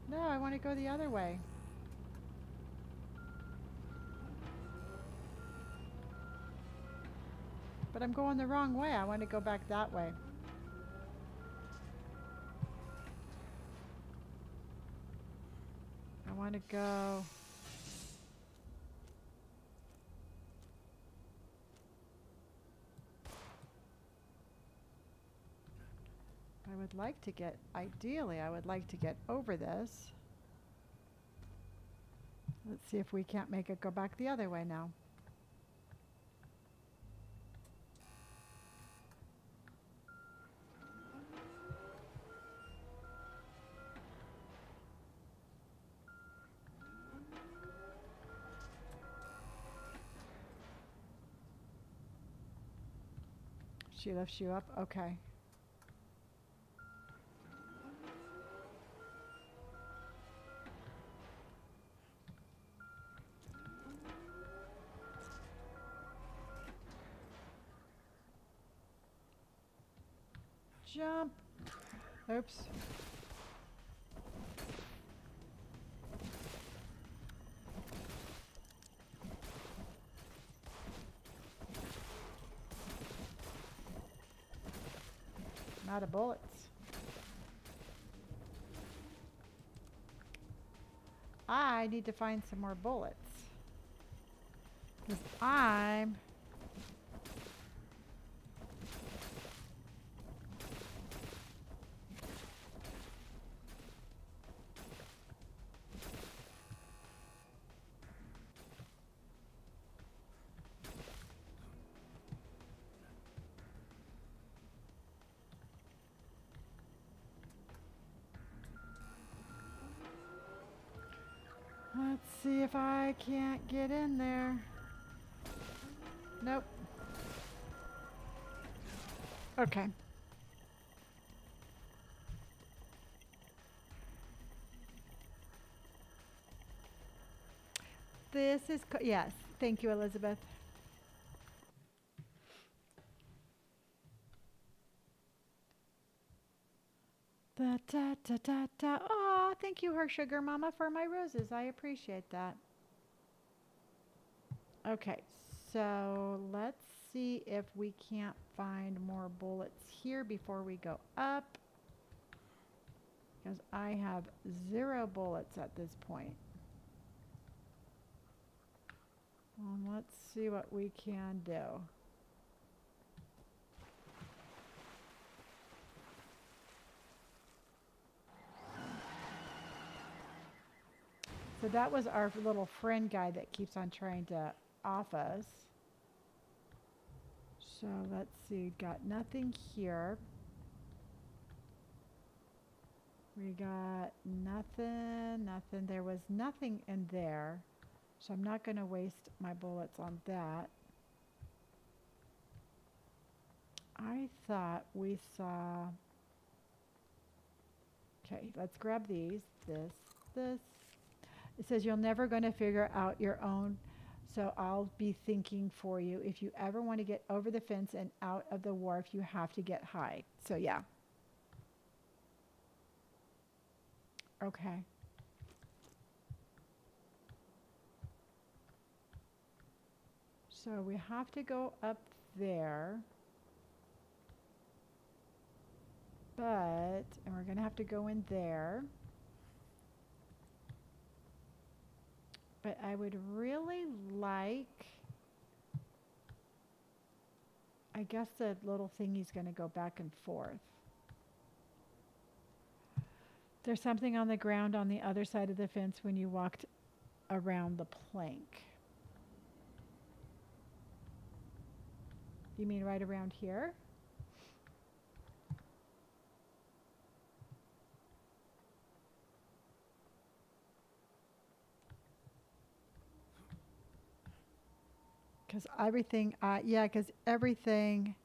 No, I want to go the other way. But I'm going the wrong way. I want to go back that way. Want to go. I would like to get, ideally, I would like to get over this. Let's see if we can't make it go back the other way now. She lifts you up? Okay. Jump. Oops. Bullets. I need to find some more bullets. Because I'm. I can't get in there. Nope. Okay. This is, yes. Thank you, Elizabeth. Da, da, da, da. Aw, thank you, her sugar mama, for my roses. I appreciate that. Okay, so let's see if we can't find more bullets here before we go up. Because I have zero bullets at this point. Let's see what we can do. So that was our little friend guy that keeps on trying to off us. So let's see, got nothing here. We got nothing, nothing. There was nothing in there. So I'm not going to waste my bullets on that. I thought we saw. Okay, let's grab these. This, this. It says you're never going to figure out your own, so I'll be thinking for you. If you ever want to get over the fence and out of the wharf, you have to get high. So, yeah. Okay. So we have to go up there. But, and we're going to have to go in there. But I would really like, I guess the little thingy's going to go back and forth. There's something on the ground on the other side of the fence when you walked around the plank. You mean right around here? Because everything, I yeah, because everything,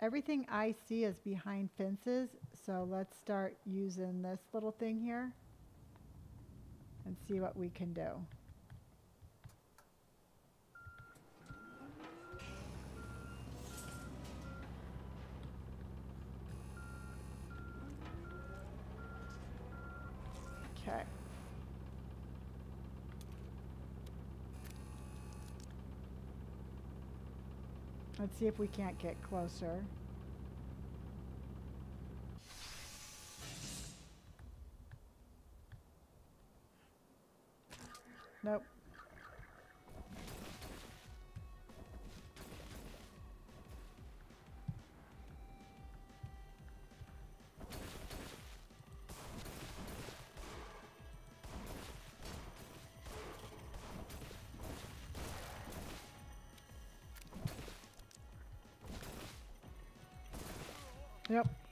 everything I see is behind fences. So let's start using this little thing here and see what we can do. Let's see if we can't get closer. Nope.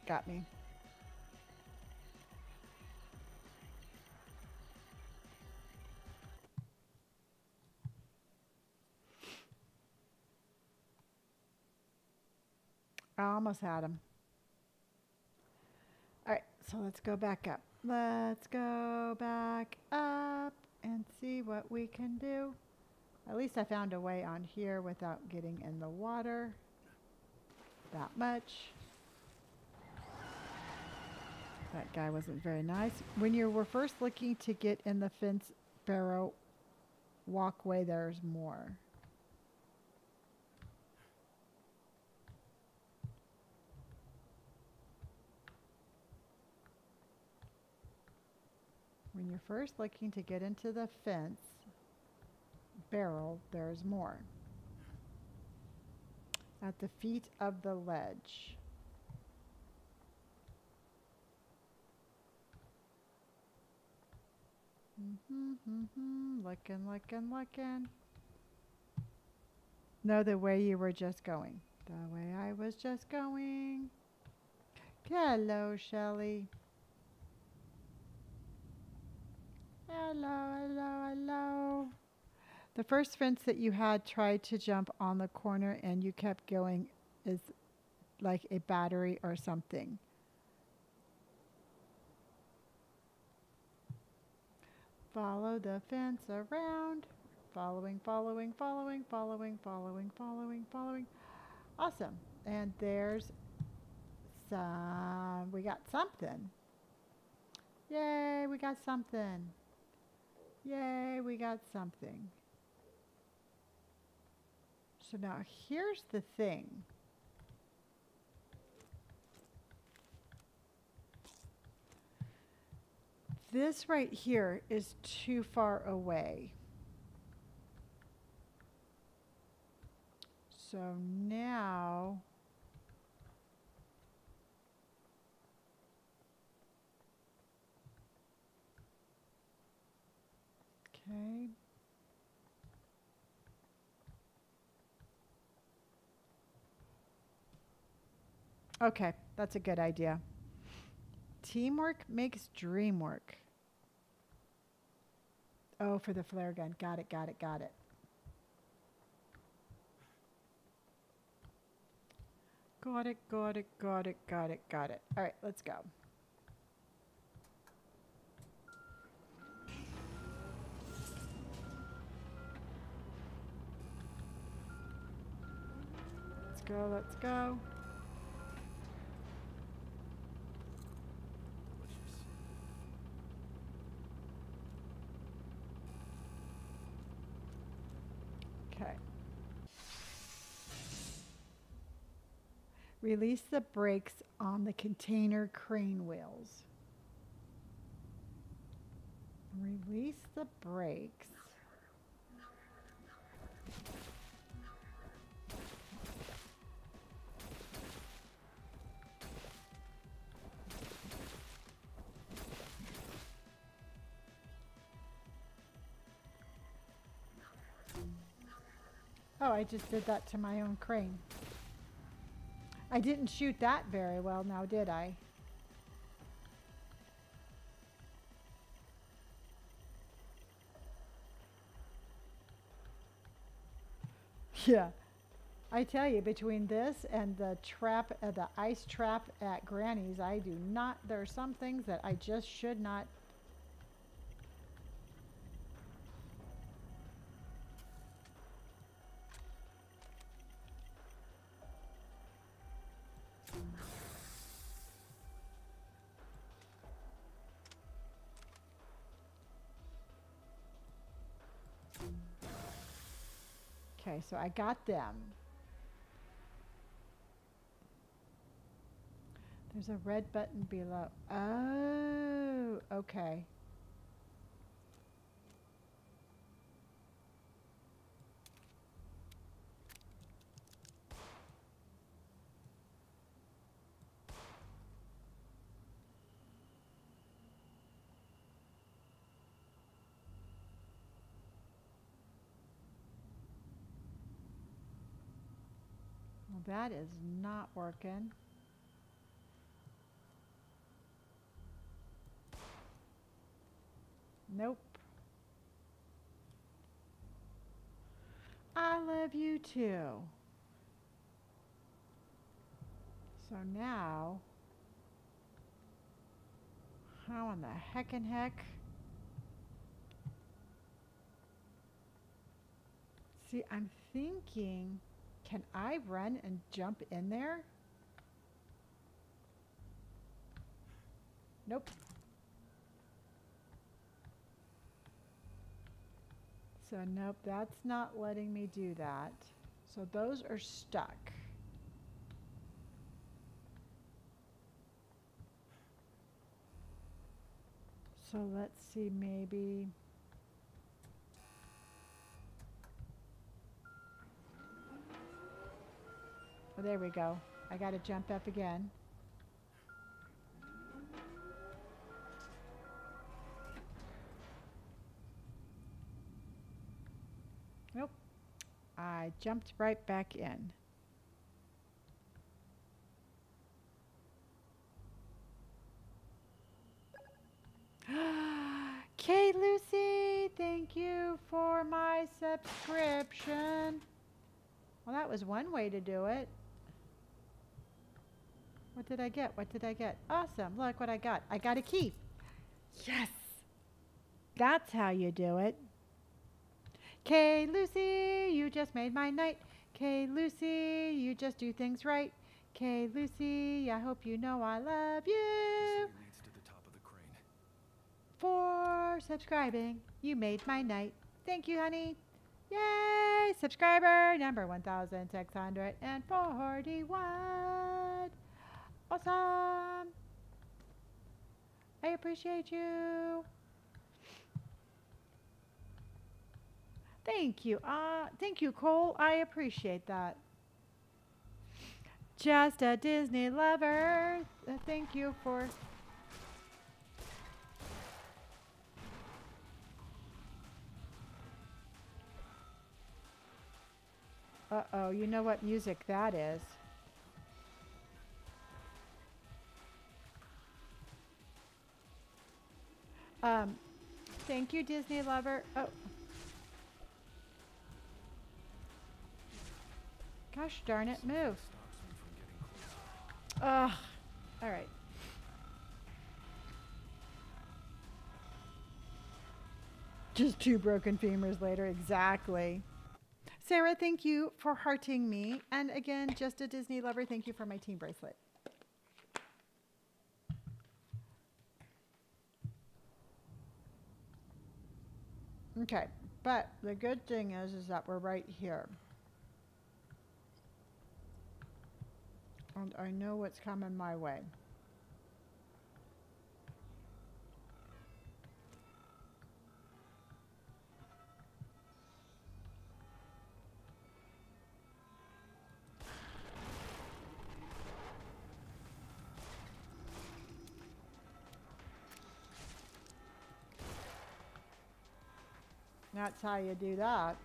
Got me. I almost had him. All right, so let's go back up. Let's go back up and see what we can do. At least I found a way on here without getting in the water that much. That guy wasn't very nice. When you were first looking to get in the fence barrow walkway, there's more. When you're first looking to get into the fence barrel, there's more. At the feet of the ledge. Mm-hmm, mm-hmm. Looking, looking, looking. No, the way you were just going. The way I was just going. Hello, Shelley. Hello, hello, hello. The first fence that you had tried to jump on the corner and you kept going is like a battery or something. Follow the fence around. Following, following, following, following, following, following, following. Awesome. And there's some, we got something. Yay, we got something. Yay, we got something. So now here's the thing. This right here is too far away. So now Okay. Okay, that's a good idea. Teamwork makes dream work. Oh, for the flare gun. Got it, got it, got it. Got it, got it, got it, got it, got it. All right, let's go. Let's go, let's go. Okay. Release the brakes on the container crane wheels. Release the brakes. Oh, I just did that to my own crane. I didn't shoot that very well now, did I? Yeah. I tell you, between this and the trap, uh, the ice trap at Granny's, I do not, there are some things that I just should not So I got them. There's a red button below. Oh, okay. That is not working. Nope. I love you too. So now, how in the heckin' heck? See, I'm thinking, can I run and jump in there? Nope. So nope, that's not letting me do that. So those are stuck. So let's see, maybe. Oh, there we go. I got to jump up again. Nope. I jumped right back in. Kay Lucy, thank you for my subscription. Well, that was one way to do it. What did I get? What did I get? Awesome. Look what I got. I got a key. Yes. That's how you do it. Kay Lucy, you just made my night. Kay Lucy, you just do things right. Kay Lucy, I hope you know I love you leads to the top of the crane. for subscribing. You made my night. Thank you, honey. Yay! Subscriber number 1641. Awesome. I appreciate you. Thank you. Uh, thank you, Cole. I appreciate that. Just a Disney lover. Uh, thank you for Uh-oh, you know what music that is. Um, thank you, Disney lover. Oh. Gosh darn it, move. Ugh. All right. Just two broken femurs later, exactly. Sarah, thank you for hearting me. And again, just a Disney lover, thank you for my team bracelet. Okay, but the good thing is, is that we're right here. And I know what's coming my way. That's how you do that.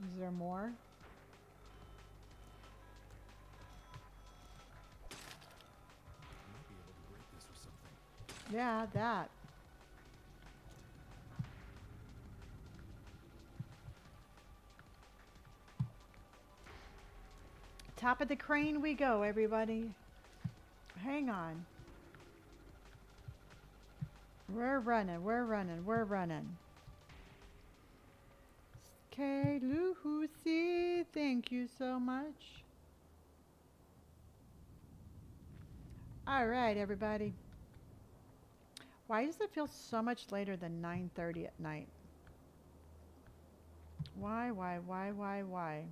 Is there more? Yeah, that. Top of the crane we go, everybody. Hang on. We're running, we're running, we're running. Okay, thank you so much. All right, everybody. Why does it feel so much later than 9:30 at night? Why, why, why, why, why?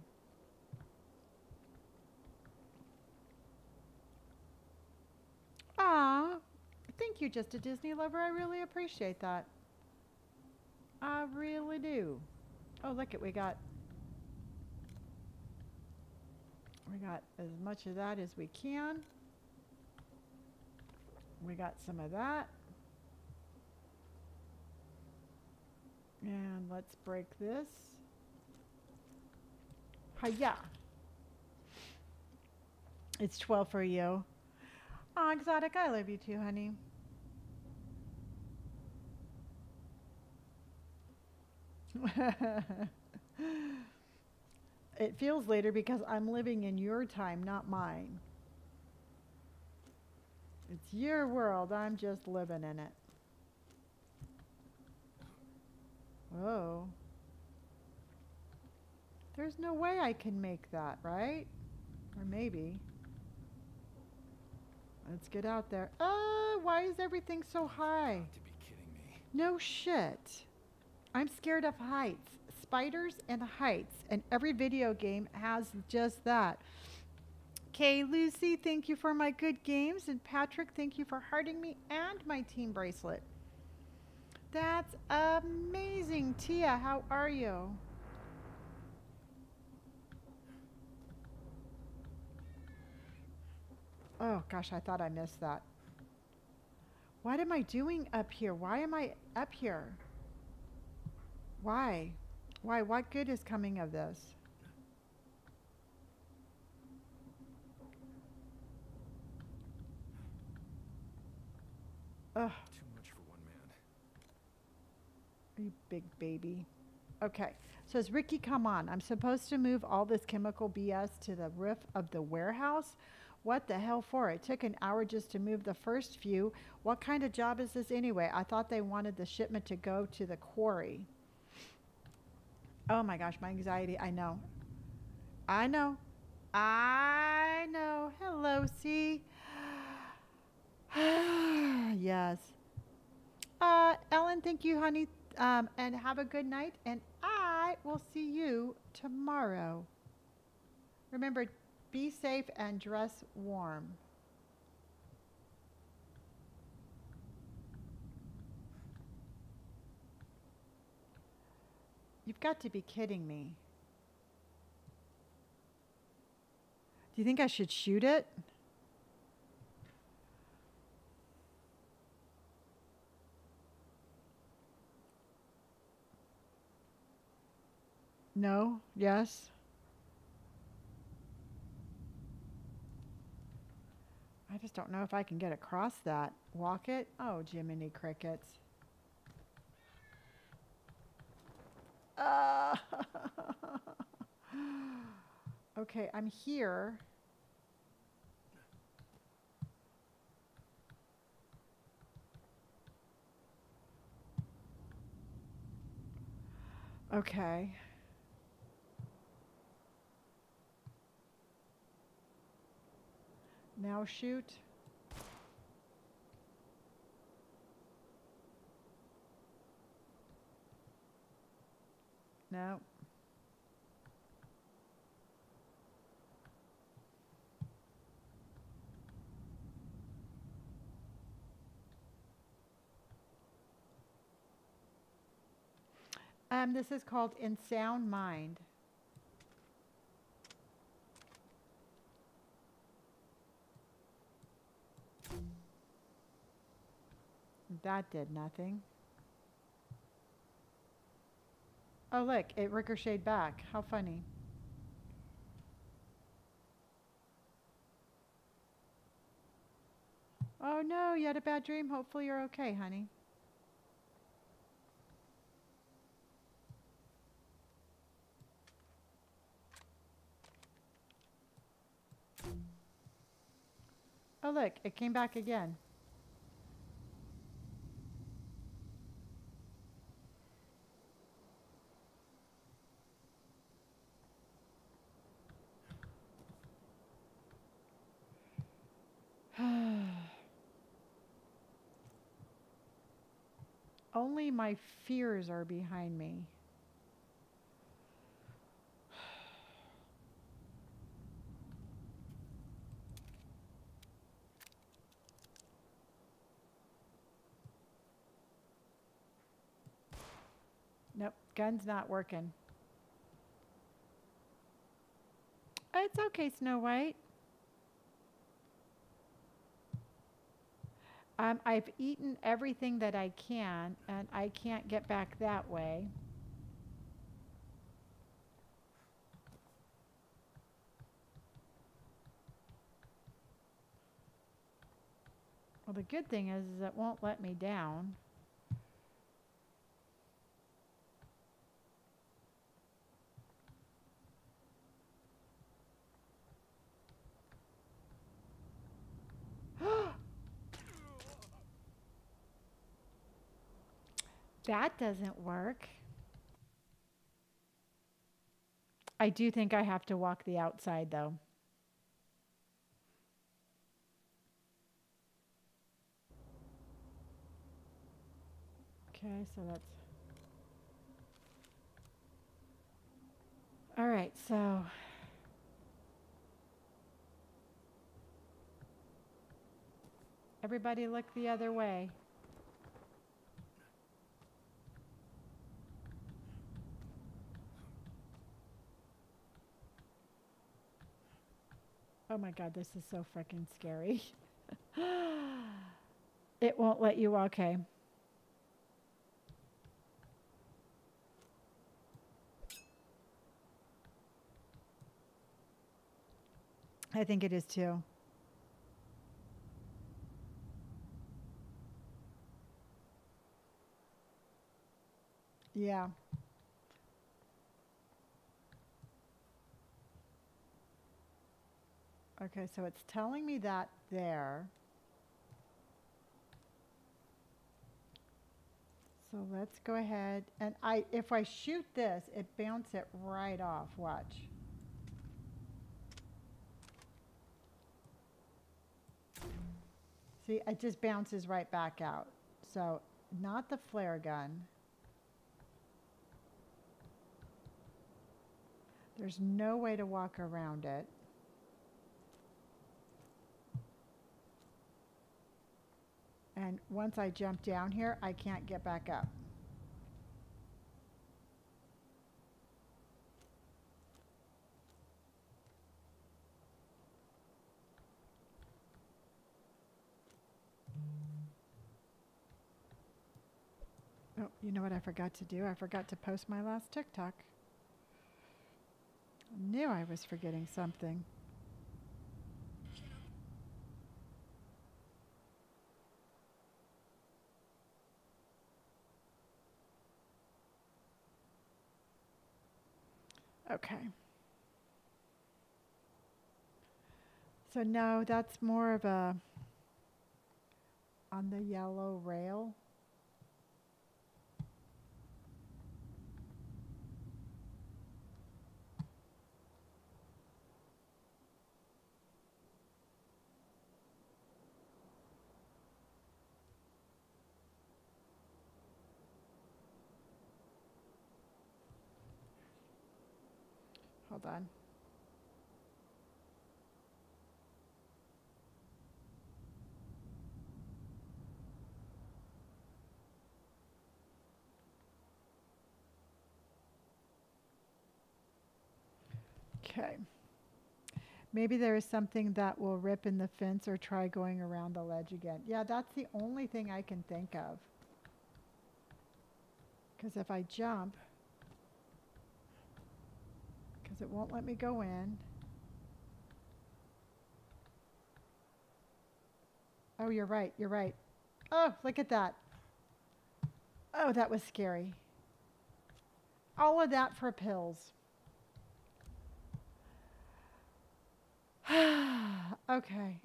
Ah, thank you, just a Disney lover. I really appreciate that. I really do. Oh, look it, we got we got as much of that as we can. We got some of that. And let's break this. Hiya. It's 12 for you. Aw, Exotic, I love you too, honey. it feels later because I'm living in your time, not mine. It's your world. I'm just living in it. Oh. There's no way I can make that, right? Or maybe. Let's get out there. Uh, why is everything so high? To be kidding me. No shit. I'm scared of heights. Spiders and heights. And every video game has just that. Kay Lucy, thank you for my good games. And Patrick, thank you for hearting me and my team bracelet. That's amazing. Tia, how are you? Oh gosh, I thought I missed that. What am I doing up here? Why am I up here? Why? Why? What good is coming of this? Ugh, Too much for one man. you big baby. Okay, says Ricky, come on. I'm supposed to move all this chemical BS to the roof of the warehouse. What the hell for? It took an hour just to move the first few. What kind of job is this anyway? I thought they wanted the shipment to go to the quarry. Oh my gosh, my anxiety. I know. I know. I know. Hello, C. yes. Uh, Ellen, thank you, honey. Um, and have a good night. And I will see you tomorrow. Remember, be safe and dress warm. You've got to be kidding me. Do you think I should shoot it? No? Yes? I just don't know if I can get across that. Walk it? Oh, Jiminy Crickets. Uh, okay, I'm here. Okay. Now shoot. No. Um, this is called In Sound Mind. That did nothing. Oh, look, it ricocheted back. How funny. Oh, no, you had a bad dream. Hopefully, you're okay, honey. Oh, look, it came back again. Only my fears are behind me. Nope, gun's not working. It's okay, Snow White. Um, I've eaten everything that I can, and I can't get back that way. Well, the good thing is, is it won't let me down. That doesn't work. I do think I have to walk the outside though. Okay, so that's. All right, so. Everybody look the other way. Oh my god, this is so freaking scary. it won't let you, okay. I think it is too. Yeah. Okay, so it's telling me that there. So let's go ahead and I if I shoot this, it bounce it right off. Watch. See, it just bounces right back out. So not the flare gun. There's no way to walk around it. And once I jump down here, I can't get back up. Oh, you know what I forgot to do? I forgot to post my last TikTok. Knew I was forgetting something. Okay. So no, that's more of a on the yellow rail. Hold on. Okay. Maybe there is something that will rip in the fence or try going around the ledge again. Yeah, that's the only thing I can think of. Because if I jump, because it won't let me go in. Oh, you're right. You're right. Oh, look at that. Oh, that was scary. All of that for pills. okay.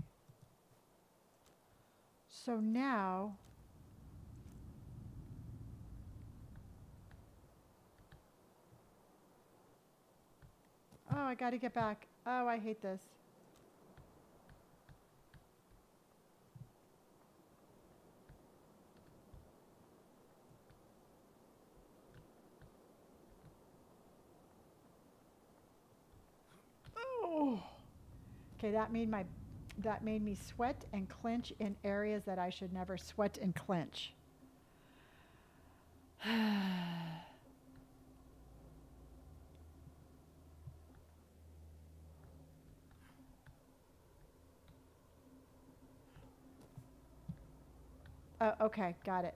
So now Oh, I got to get back. Oh, I hate this. Oh. Okay, that made my that made me sweat and clench in areas that I should never sweat and clench. Oh, okay, got it.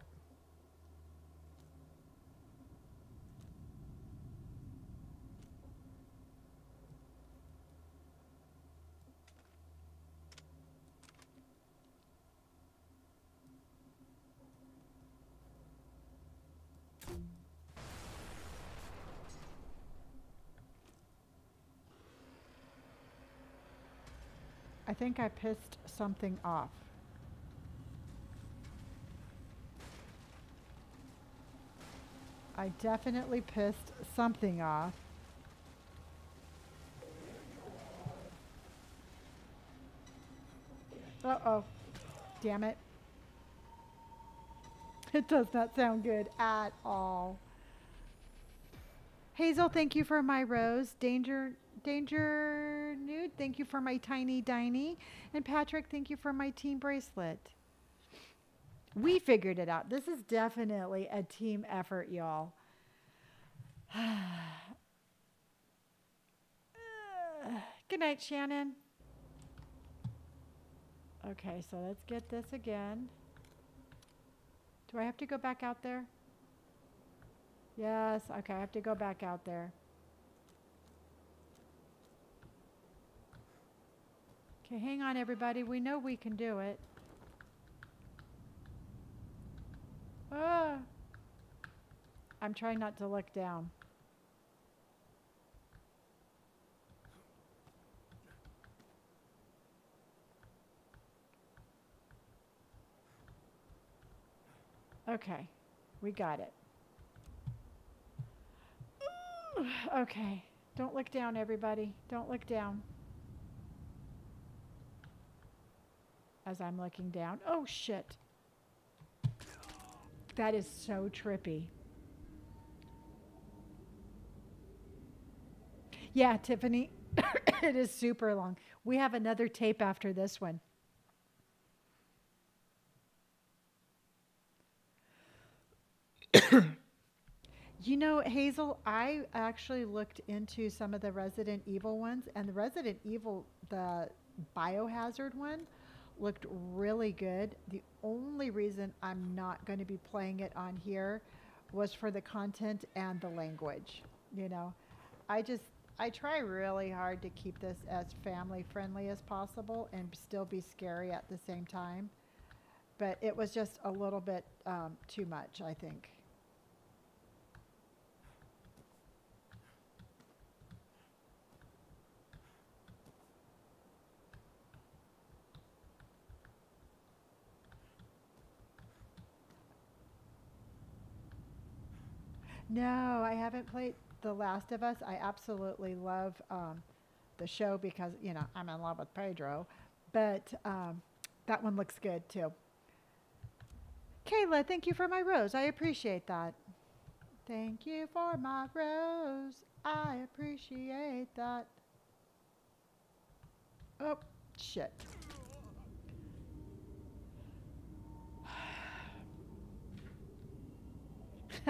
I think I pissed something off. I definitely pissed something off. Uh-oh. Damn it. It does not sound good at all. Hazel, thank you for my rose. Danger, Danger Nude, thank you for my tiny diny. And Patrick, thank you for my team bracelet. We figured it out. This is definitely a team effort, y'all. Good night, Shannon. Okay, so let's get this again. Do I have to go back out there? Yes, okay, I have to go back out there. Okay, hang on, everybody. We know we can do it. Ah. I'm trying not to look down. Okay, we got it. Ooh, Okay, don't look down, everybody. Don't look down. As I'm looking down. Oh, shit. That is so trippy. Yeah, Tiffany, it is super long. We have another tape after this one. You know, Hazel, I actually looked into some of the Resident Evil ones, and the Resident Evil, the biohazard one, looked really good. The only reason I'm not going to be playing it on here was for the content and the language. You know, I just, I try really hard to keep this as family friendly as possible and still be scary at the same time. But it was just a little bit um, too much, I think. No, I haven't played The Last of Us. I absolutely love um, the show because, you know, I'm in love with Pedro. But um, that one looks good too. Kayla, thank you for my rose. I appreciate that. Thank you for my rose. I appreciate that. Oh, shit.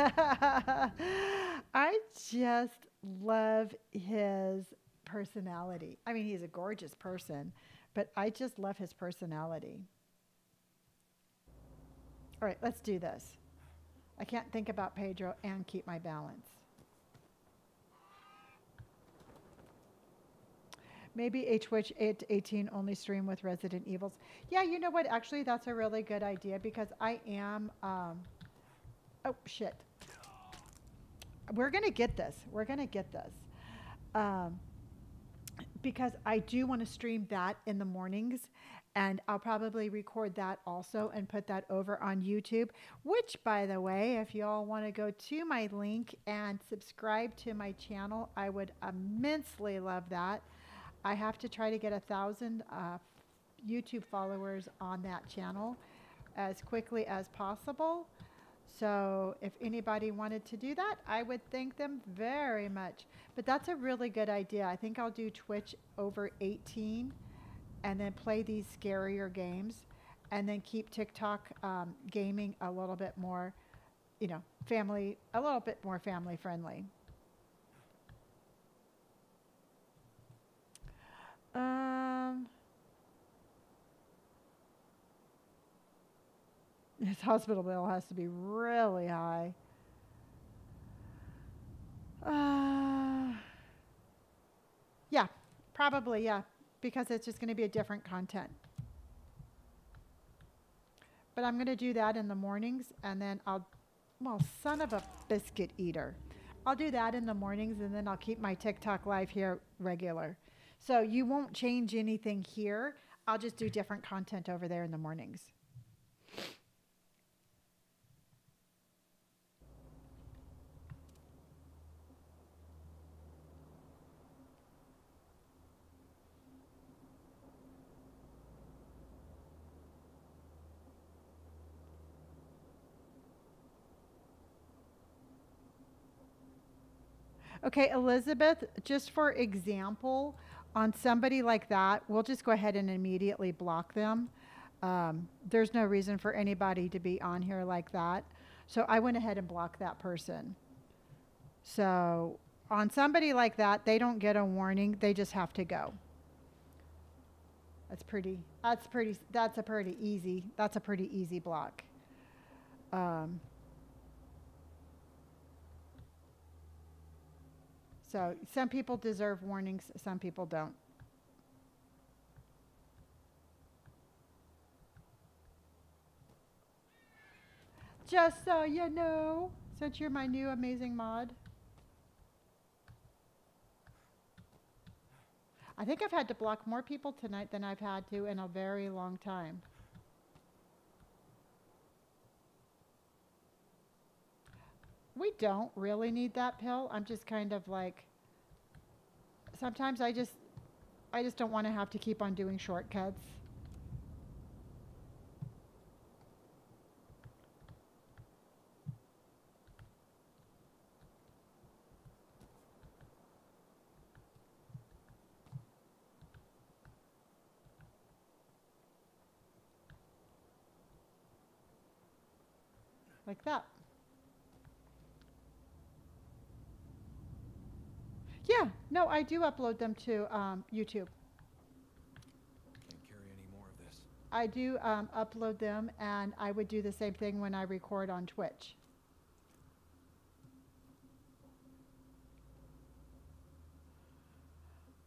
I just love his personality. I mean, he's a gorgeous person, but I just love his personality. All right, let's do this. I can't think about Pedro and keep my balance. Maybe Twitch 18 only stream with Resident Evils. Yeah, you know what? Actually, that's a really good idea because I am. Um, oh, shit. We're going to get this. We're going to get this. Um, because I do want to stream that in the mornings. And I'll probably record that also and put that over on YouTube. Which, by the way, if you all want to go to my link and subscribe to my channel, I would immensely love that. I have to try to get a thousand uh, YouTube followers on that channel as quickly as possible. So if anybody wanted to do that, I would thank them very much. But that's a really good idea. I think I'll do Twitch over 18 and then play these scarier games and then keep TikTok um, gaming a little bit more, you know, family, a little bit more family friendly. Um, his hospital bill has to be really high. Uh, yeah, probably, yeah, because it's just going to be a different content. But I'm going to do that in the mornings and then I'll, well, son of a biscuit eater. I'll do that in the mornings and then I'll keep my TikTok live here regular. So you won't change anything here. I'll just do different content over there in the mornings. Okay, Elizabeth, just for example, on somebody like that, we'll just go ahead and immediately block them. um, there's no reason for anybody to be on here like that. So I went ahead and blocked that person. So on somebody like that, they don't get a warning. They just have to go. That's pretty. That's pretty. That's a pretty easy. That's a pretty easy block. Um, so some people deserve warnings. Some people don't. Just so you know, since you're my new amazing mod. I think I've had to block more people tonight than I've had to in a very long time. We don't really need that pill. I'm just kind of like sometimes I just I just don't want to have to keep on doing shortcuts. like that. Yeah, no, I do upload them to um, YouTube. Can't carry any more of this. I do um, upload them, and I would do the same thing when I record on Twitch.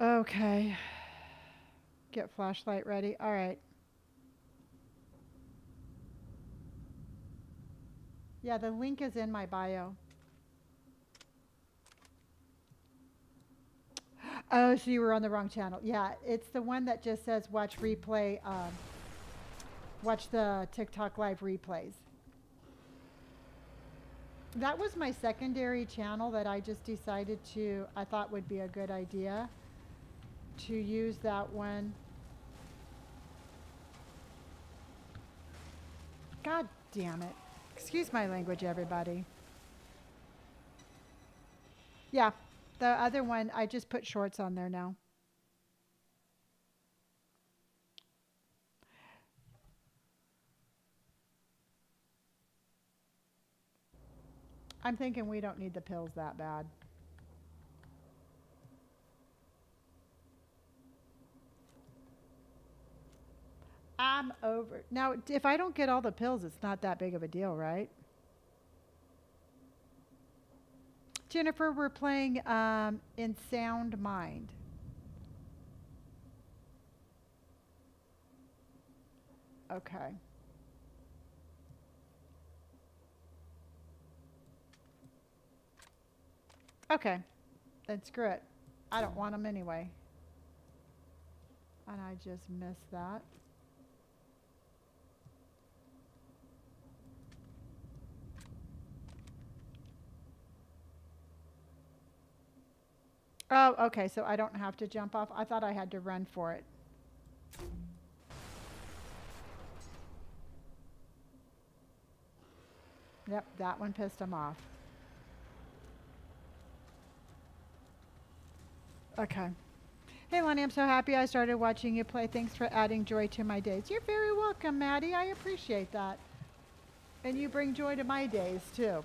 Okay. Get flashlight ready. All right. Yeah, the link is in my bio. Oh, so you were on the wrong channel. Yeah, it's the one that just says watch replay, um, watch the TikTok live replays. That was my secondary channel that I just decided to, I thought would be a good idea to use that one. God damn it. Excuse my language, everybody. Yeah, the other one, I just put shorts on there now. I'm thinking we don't need the pills that bad. I'm over. Now, if I don't get all the pills, it's not that big of a deal, right? Jennifer, we're playing um, in Sound Mind. Okay. Okay. Then screw it. I don't want them anyway. And I just missed that. Oh, okay, so I don't have to jump off. I thought I had to run for it. Yep, that one pissed him off. Okay. Hey, Lonni, I'm so happy I started watching you play. Thanks for adding joy to my days. You're very welcome, Maddie. I appreciate that. And you bring joy to my days, too.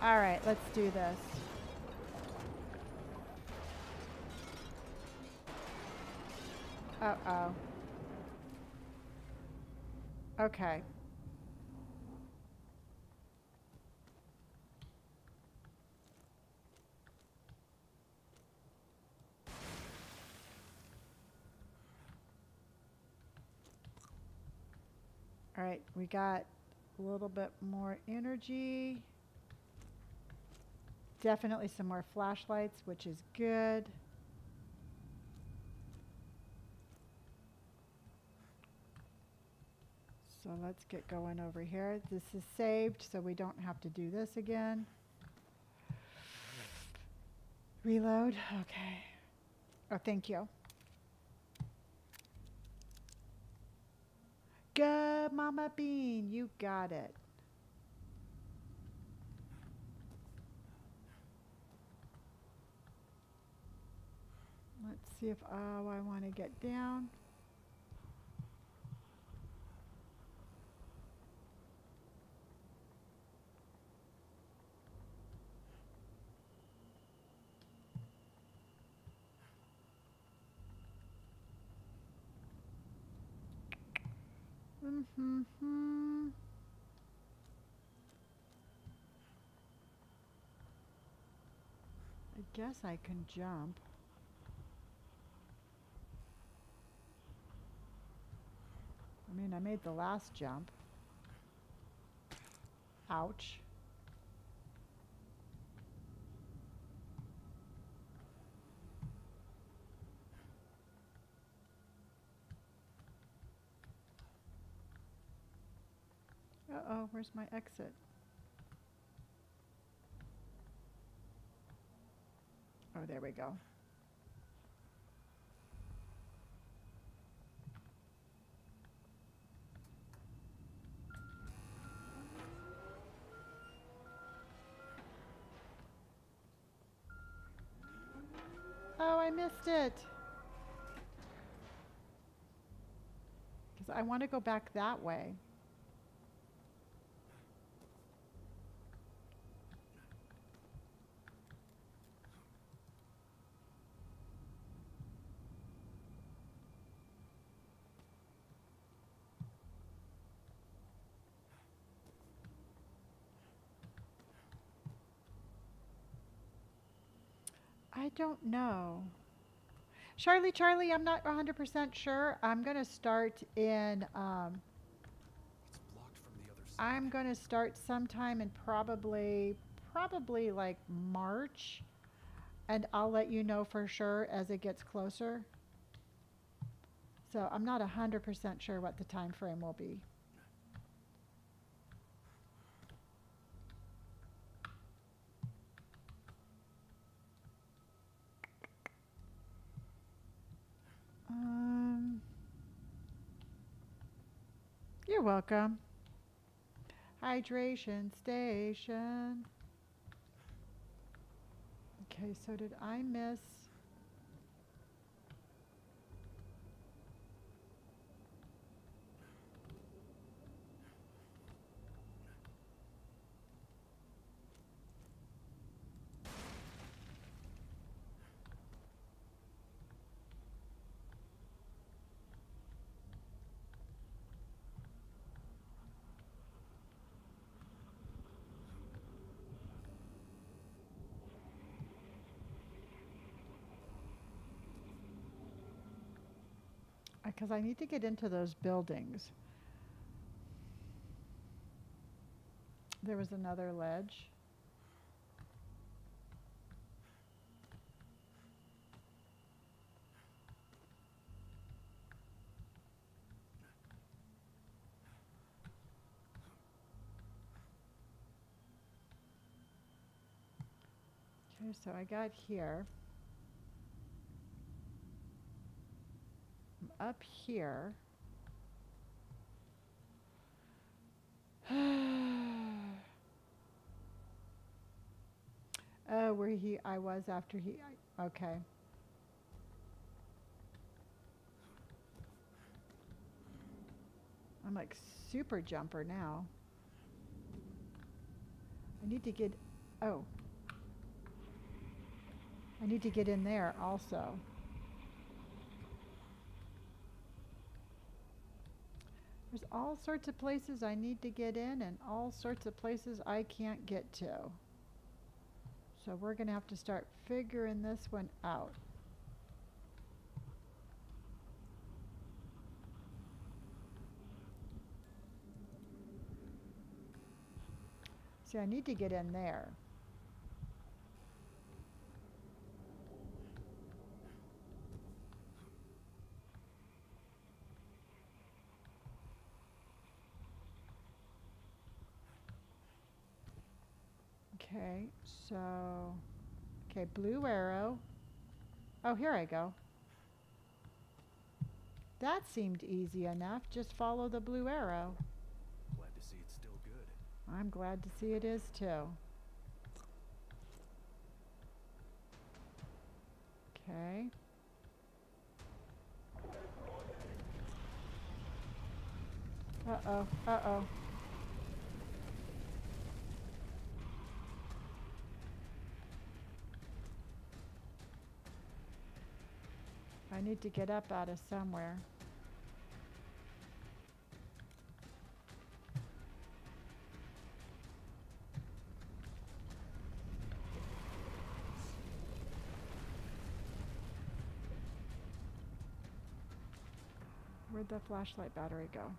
All right, let's do this. Uh-oh. Okay. All right, we got a little bit more energy. Definitely some more flashlights, which is good. So let's get going over here. This is saved, so we don't have to do this again. Reload, okay. Oh, thank you. Good, Mama Bean, you got it. See if, oh, I want to get down. Mm-hmm. I guess I can jump. Mean, I made the last jump. Ouch. Uh-oh, where's my exit? Oh, there we go. I missed it. Because I want to go back that way. I don't know. Charlie, Charlie, I'm not 100% sure. I'm going to start in, um. I'm going to start sometime in probably, probably like March. And I'll let you know for sure as it gets closer. So I'm not 100% sure what the time frame will be. Um, you're welcome. Hydration station. Okay, so did I miss? Because I need to get into those buildings. There was another ledge. Okay, so I got here. Up here. oh, where he I was after he I- okay. I'm like super jumper now. I need to get oh. I need to get in there also. There's all sorts of places I need to get in and all sorts of places I can't get to. So we're going to have to start figuring this one out. See, I need to get in there. Okay, so, okay, blue arrow. Oh, here I go. That seemed easy enough. Just follow the blue arrow. Glad to see it's still good. I'm glad to see it is too. Okay. Uh-oh, uh-oh. I need to get up out of somewhere. Where'd the flashlight battery go?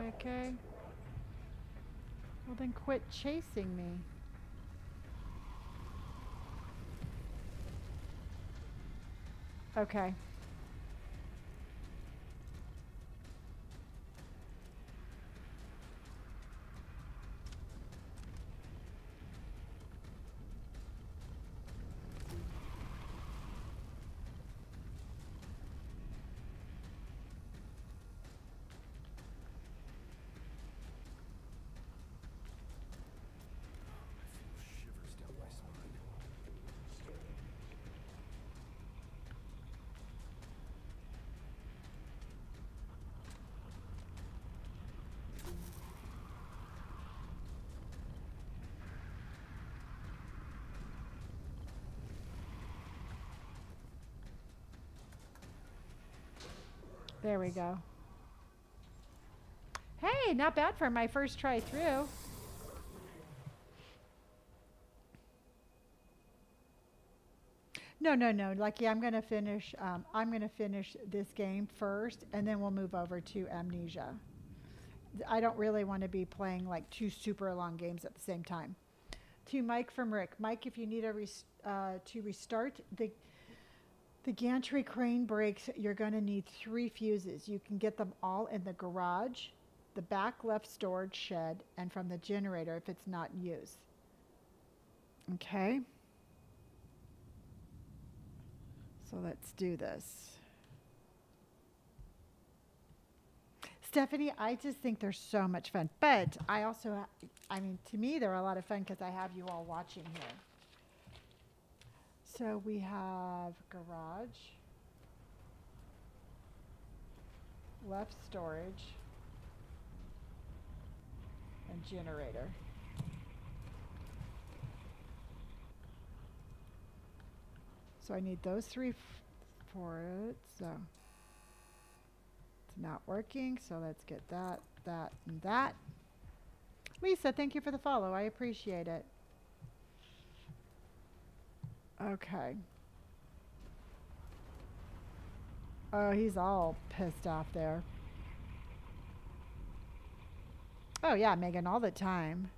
Okay. Well, then quit chasing me. Okay. There we go. Hey, not bad for my first try through. No, no, no. Lucky, I'm gonna finish. Um, I'm gonna finish this game first, and then we'll move over to Amnesia. I don't really want to be playing like two super long games at the same time. To Mike from Rick. Mike, if you need a res- uh, to restart the the gantry crane brakes, you're going to need three fuses. You can get them all in the garage, the back left storage shed, and from the generator if it's not in use. Okay. So let's do this. Stephanie, I just think they're so much fun. But I also, I mean, to me, they're a lot of fun because I have you all watching here. So we have garage, left storage, and generator. So I need those three for it. So it's not working. So let's get that, that, and that. Lisa, thank you for the follow. I appreciate it. Okay. Oh, he's all pissed off there. Oh, yeah, Megan, all the time.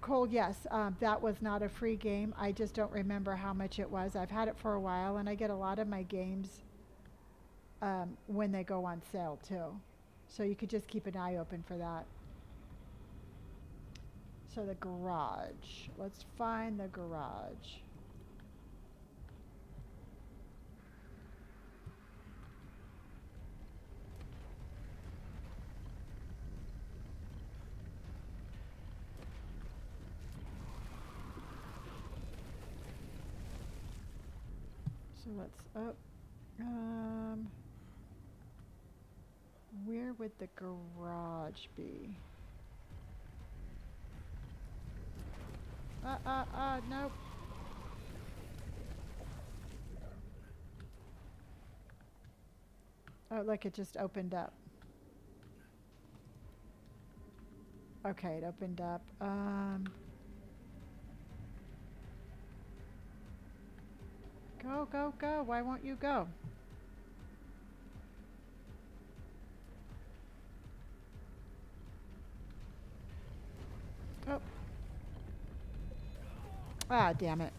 Cole, yes, um, that was not a free game. I just don't remember how much it was. I've had it for a while, and I get a lot of my games um, when they go on sale, too. So you could just keep an eye open for that. So the garage. Let's find the garage. So let's up. Um, where would the garage be? Uh, uh, uh, nope. Oh, look, it just opened up. Okay, it opened up. Um, go, go, go. Why won't you go? Ah, damn it.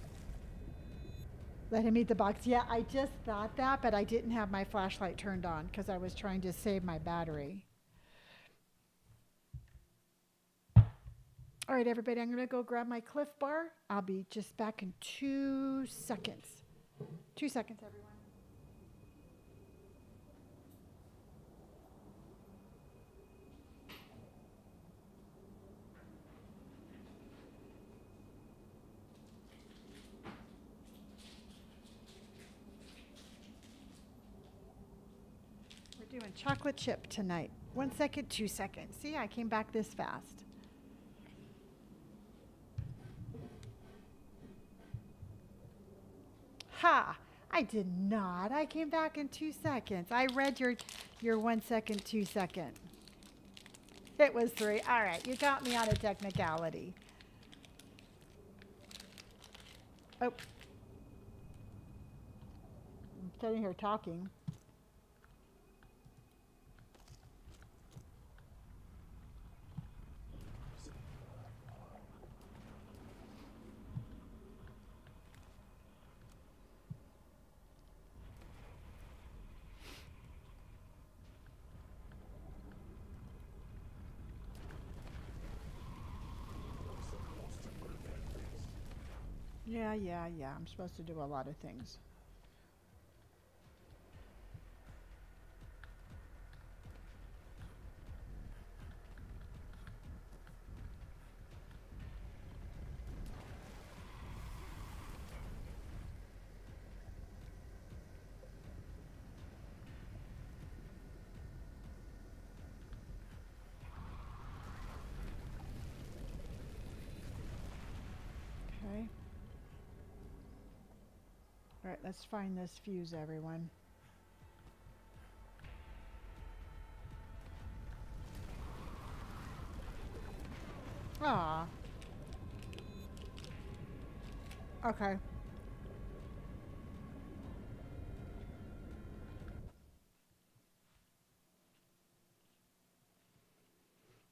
Let him eat the box. Yeah, I just thought that, but I didn't have my flashlight turned on because I was trying to save my battery. All right, everybody, I'm going to go grab my Clif Bar. I'll be just back in two seconds. Two seconds, everyone. Doing chocolate chip tonight. One second, two seconds. See, I came back this fast. Ha! I did not. I came back in two seconds. I read your your one second, two second. It was three. All right, you got me on a technicality. Oh. I'm sitting here talking. Yeah, yeah, yeah. I'm supposed to do a lot of things. Okay. All right, let's find this fuse, everyone. Ah. Okay.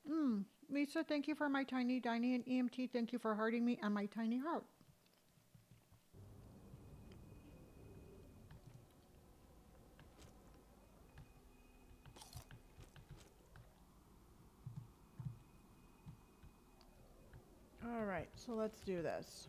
Mm. Lisa, thank you for my tiny tiny and EMT. Thank you for hearting me and my tiny heart. All right, so let's do this.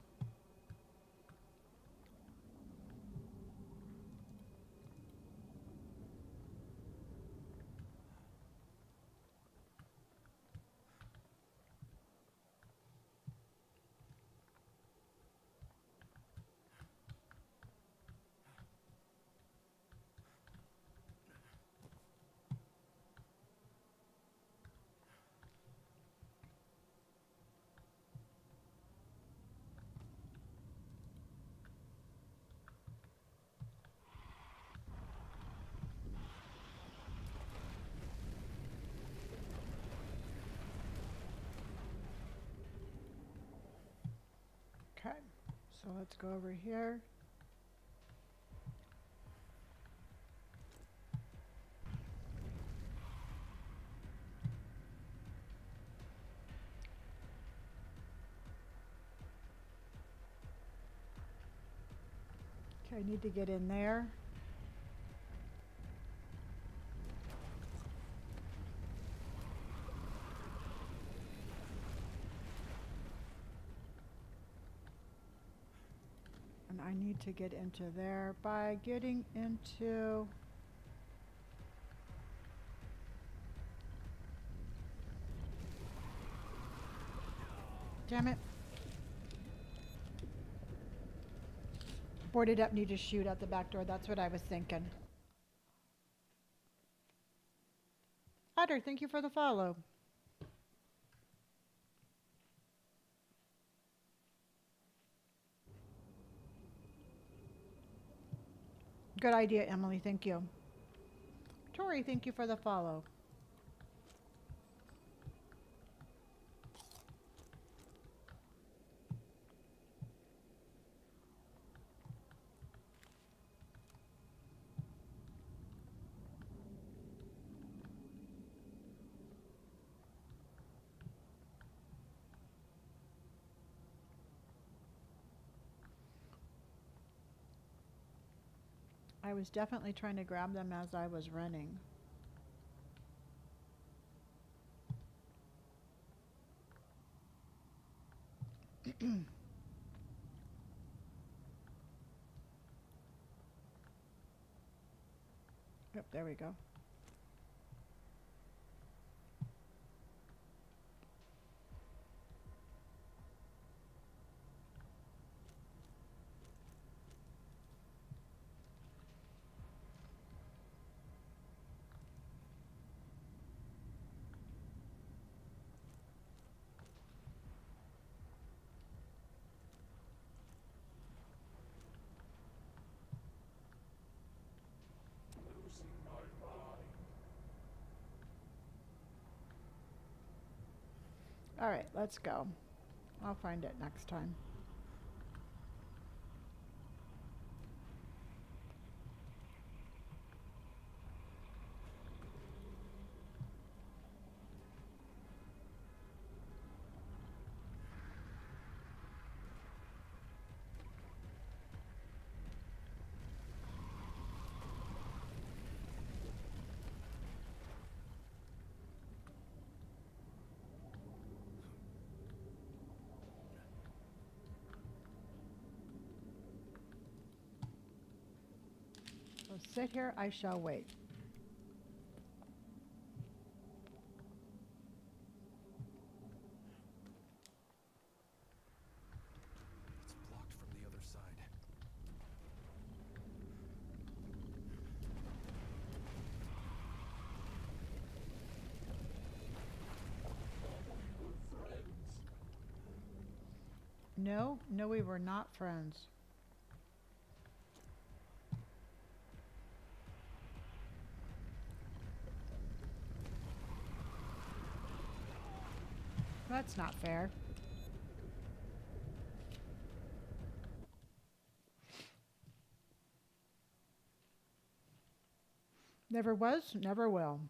Okay, so let's go over here. Okay, I need to get in there. I need to get into there by getting into. Damn it. Boarded up, need to shoot out the back door. That's what I was thinking. Otter, thank you for the follow. Good idea, Emily. Thank you. Tori, thank you for the follow. I was definitely trying to grab them as I was running. yep, there we go. All right, let's go. I'll find it next time. So sit here, I shall wait. It's blocked from the other side. No, no, we were not friends. That's not fair. Never was, never will.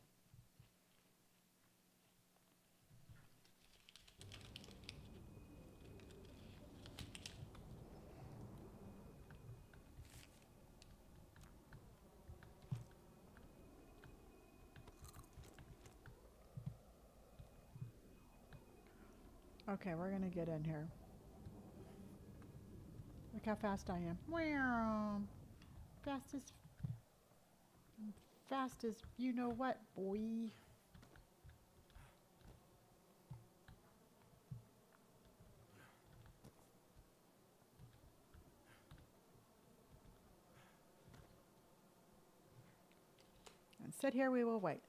Okay, we're gonna get in here. Look how fast I am. Wow. Fast as fast as you know what, boy. And sit here, we will wait.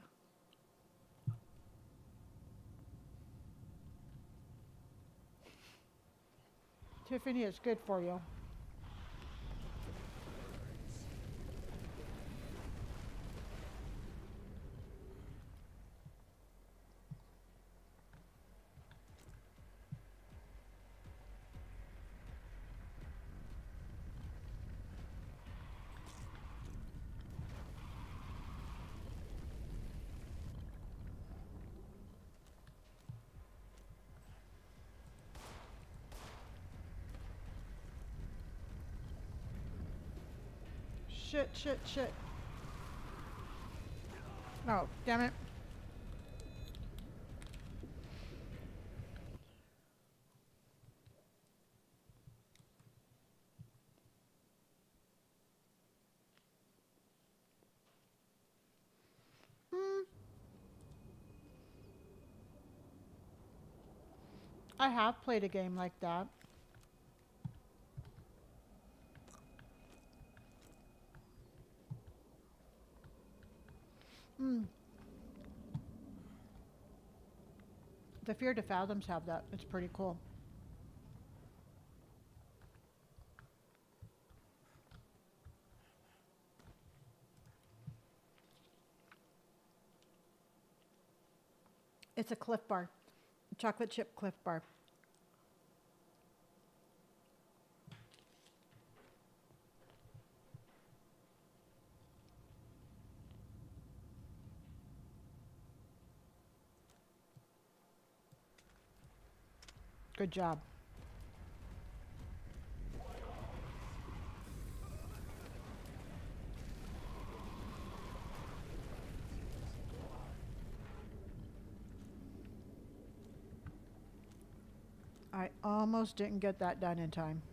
Tiffany, it's good for you. Shit, shit, shit. Oh, damn it. Hmm. I have played a game like that. The Fear to Fathoms have that. It's pretty cool. It's a Clif Bar, chocolate chip Clif Bar. Good job. I almost didn't get that done in time.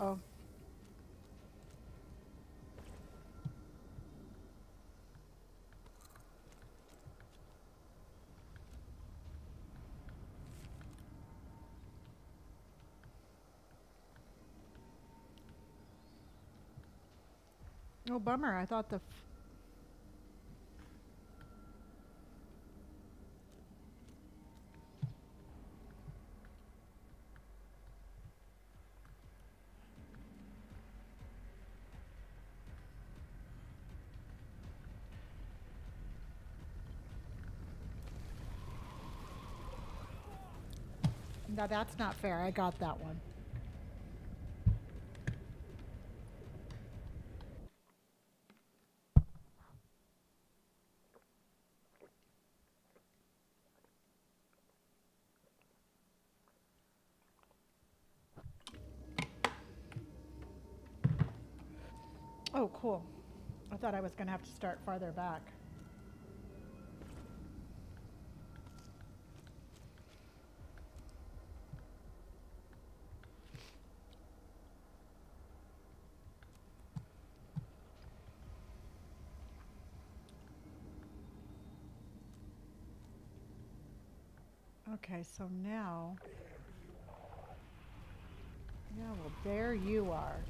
Uh-oh. Oh, bummer. I thought the No, that's not fair. I got that one. Oh, cool. I thought I was going to have to start farther back. Okay, so now. Yeah, well, there you are.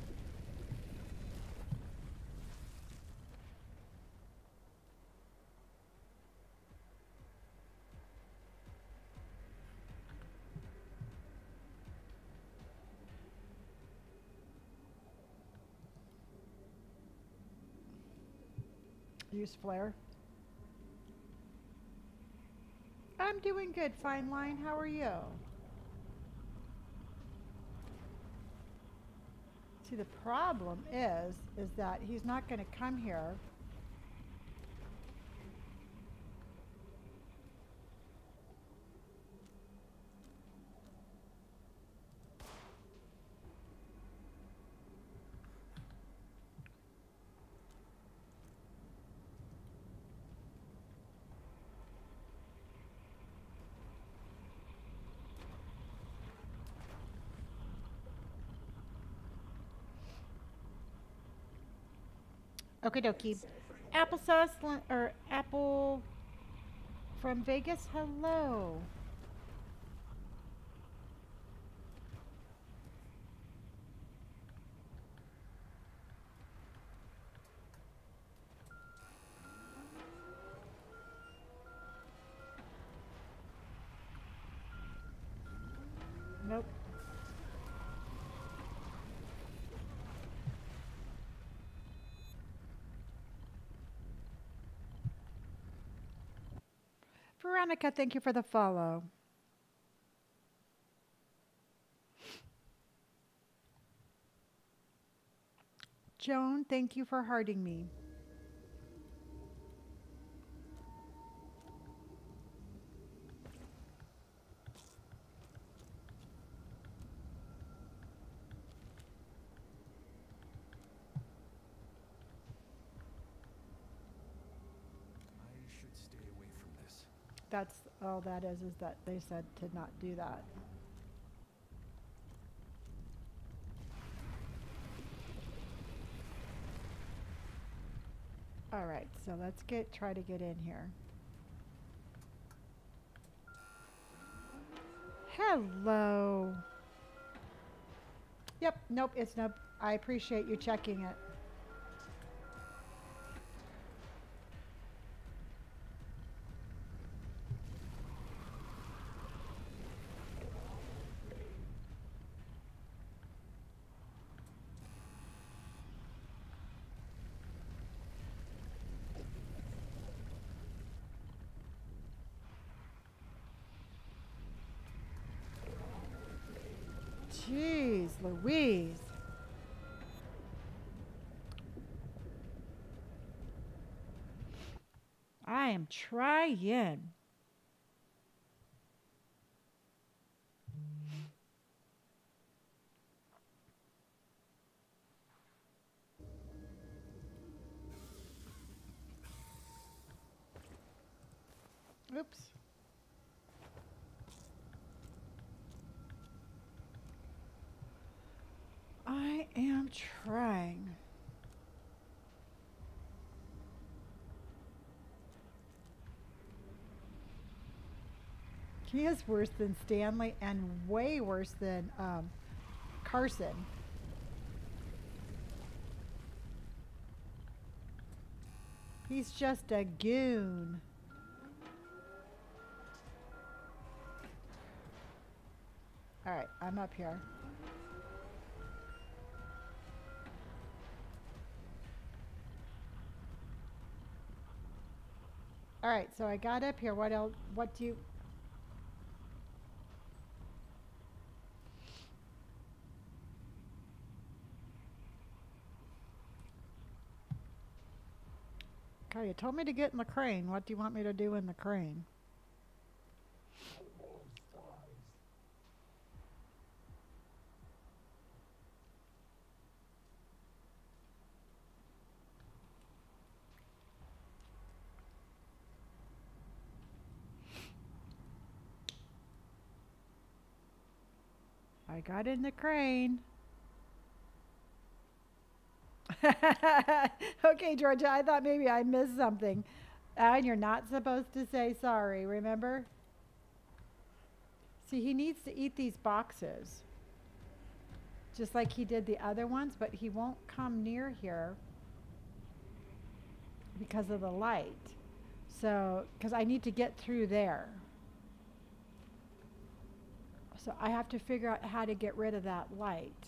Use flare. Doing good, Fine Line. How are you? See, the problem is, is that he's not going to come here. Okay, dokie. Applesauce or apple from Vegas. Hello. Veronica, thank you for the follow. Joan, thank you for hearting me. I should stay away from this. That's all that is, is that they said to not do that. All right, so let's get try to get in here. Hello. Yep, nope, it's nope. I appreciate you checking it. Jeez, Louise. I am trying. Oops. I am trying. He is worse than Stanley and way worse than um, Carson. He's just a goon. All right, I'm up here. All right, so I got up here. What else? What do you? Okay, you told me to get in the crane. What do you want me to do in the crane? I got in the crane. okay, Georgia, I thought maybe I missed something. And you're not supposed to say sorry, remember? See, he needs to eat these boxes. Just like he did the other ones, but he won't come near here because of the light. So, because I need to get through there. So I have to figure out how to get rid of that light.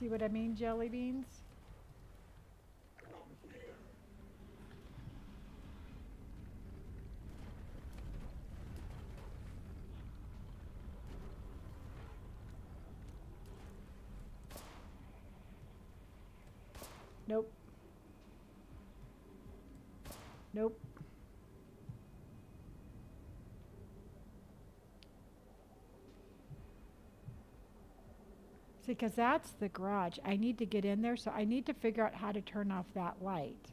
See what I mean, jelly beans? Nope. Nope. Because that's the garage. I need to get in there, so I need to figure out how to turn off that light.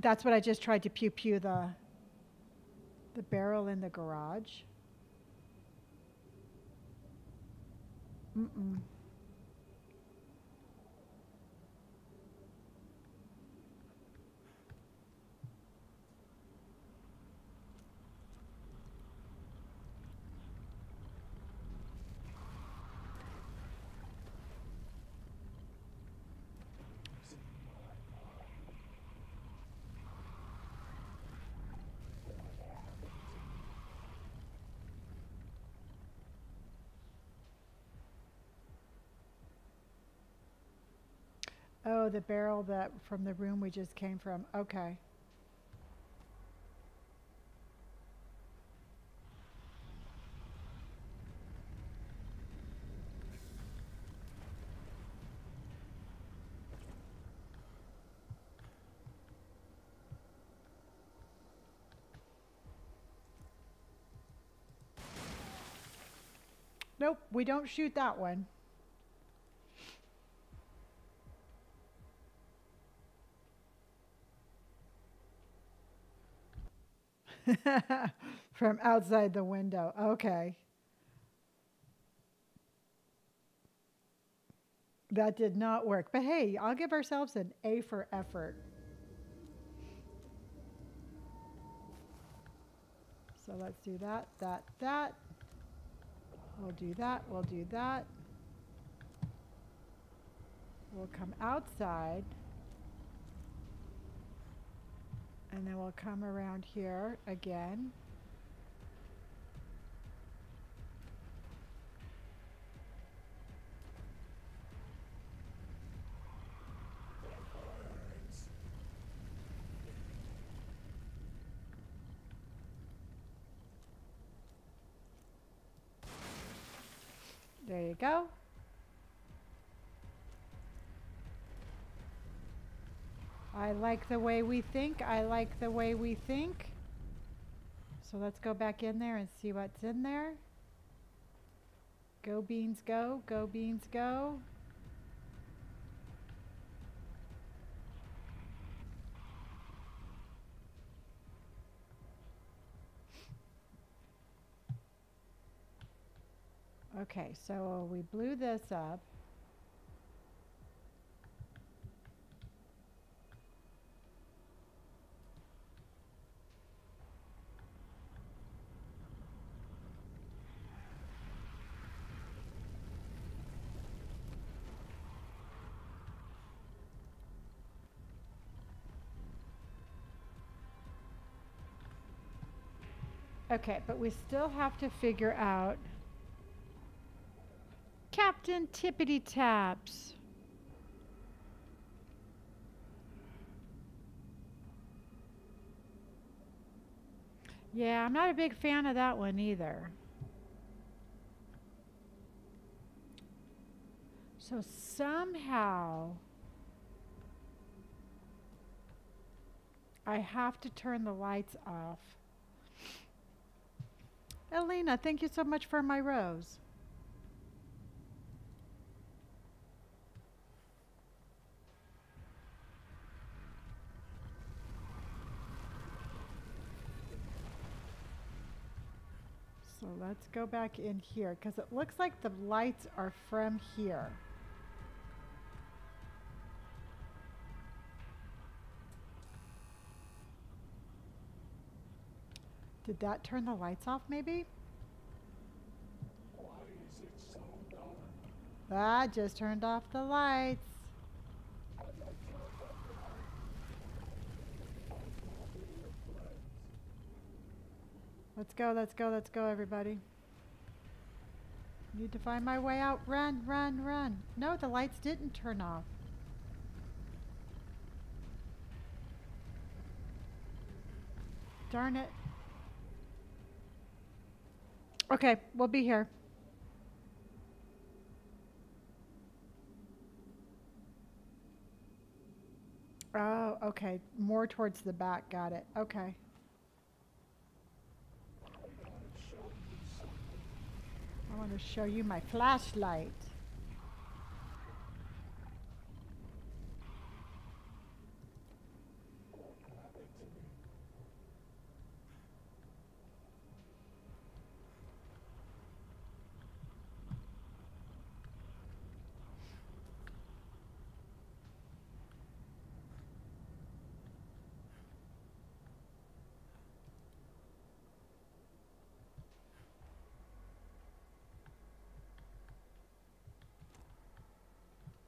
That's what I just tried to pew pew the the barrel in the garage. Mm-mm. Oh, the barrel that from the room we just came from. Okay. Nope, we don't shoot that one. From outside the window. Okay. That did not work. But hey, I'll give ourselves an A for effort. So let's do that, that, that. We'll do that, we'll do that. We'll come outside. And then we'll come around here again. There you go. I like the way we think. I like the way we think. So let's go back in there and see what's in there. Go beans go, go beans go. Okay, so we blew this up. Okay, but we still have to figure out Captain Tippity Taps. Yeah, I'm not a big fan of that one either. So somehow I have to turn the lights off. Elena, thank you so much for my rose. So let's go back in here because it looks like the lights are from here. Did that turn the lights off maybe? That just turned off the lights. Let's go, let's go, let's go, everybody. Need to find my way out. Run, run, run. No, the lights didn't turn off. Darn it. Okay, we'll be here. Oh, okay. More towards the back. Got it. Okay. I want to show you my flashlight.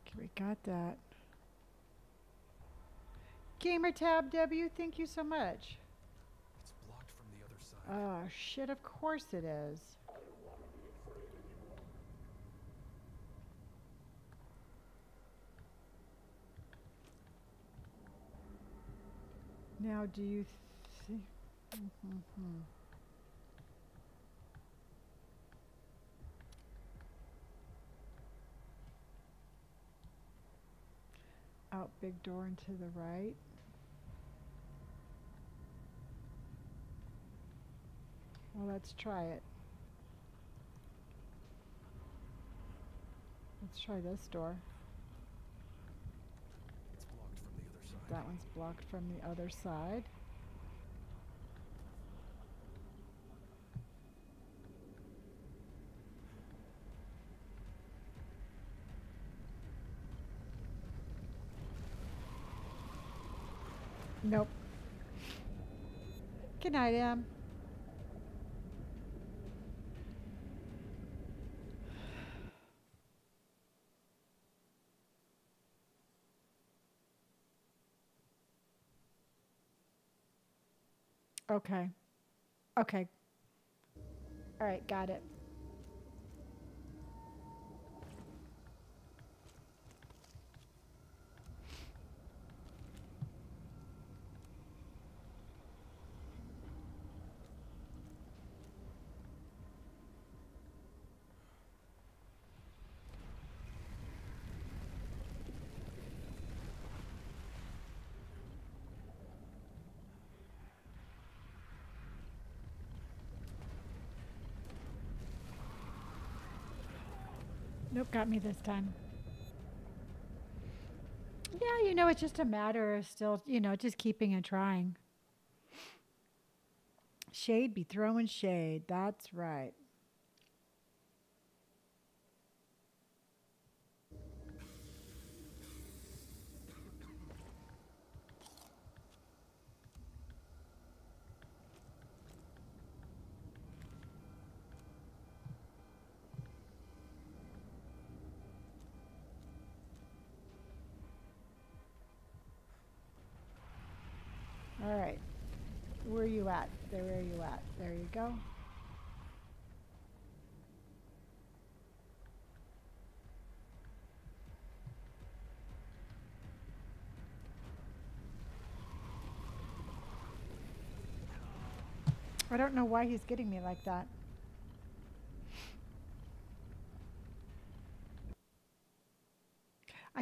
Okay, we got that. Gamertab W, thank you so much. It's blocked from the other side. Oh shit, of course it is. Now, do you see? Mhm. Out big door and to the right. Well, let's try it. Let's try this door. It's blocked from the other side. That one's blocked from the other side. Nope. Good night, Em. Okay. Okay. All right, got it. Nope, got me this time. Yeah, you know, it's just a matter of still, you know, just keeping and trying. Shade be throwing shade. That's right. All right. Where are you at? There, where are you at? There you go. I don't know why he's getting me like that.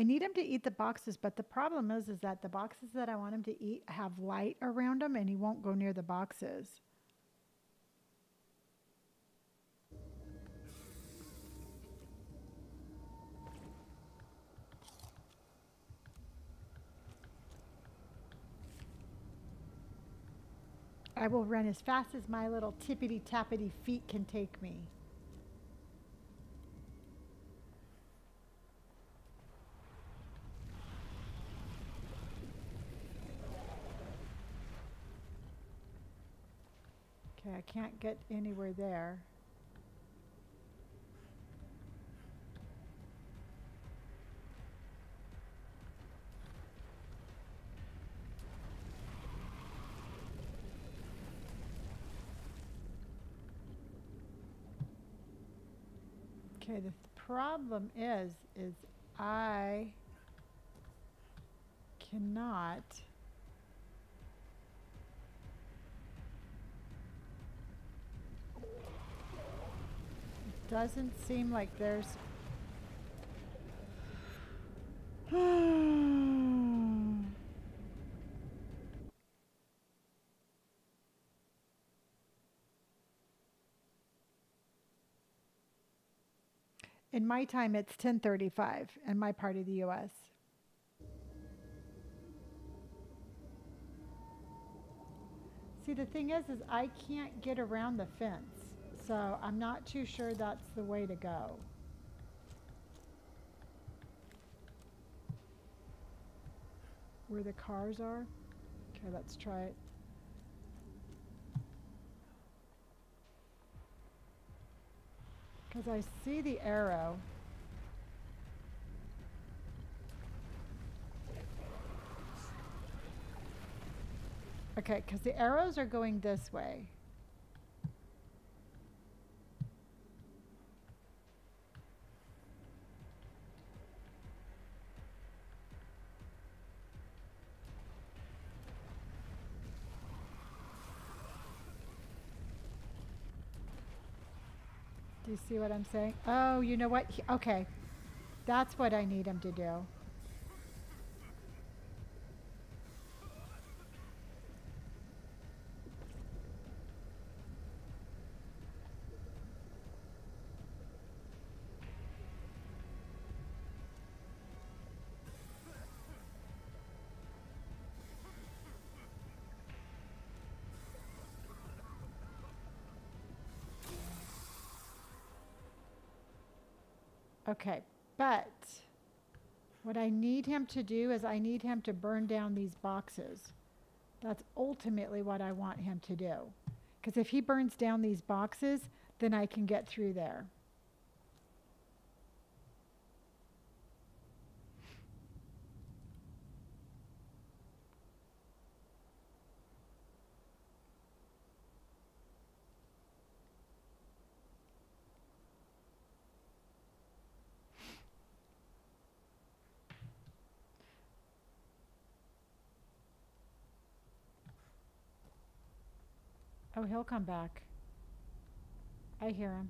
I need him to eat the boxes, but the problem is, is that the boxes that I want him to eat have light around them, and he won't go near the boxes. I will run as fast as my little tippity tappity feet can take me. I can't get anywhere there. Okay, the problem is, is I cannot. Doesn't seem like there's. In my time, it's 10:35 in my part of the U.S. See, the thing is, is I can't get around the fence, so I'm not too sure that's the way to go. Where the cars are? Okay, let's try it. Because I see the arrow. Okay, because the arrows are going this way. You see what I'm saying? Oh, you know what? He- okay. That's what I need him to do. Okay, but what I need him to do is I need him to burn down these boxes. That's ultimately what I want him to do. Because if he burns down these boxes, then I can get through there. Oh, he'll come back. I hear him.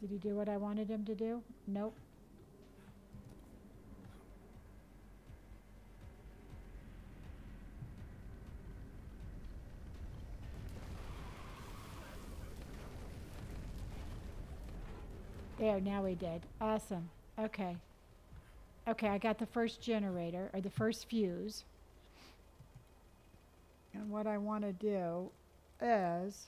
Did he do what I wanted him to do? Nope. There, now we did. Awesome. Okay. Okay, I got the first generator, or the first fuse. And what I want to do is...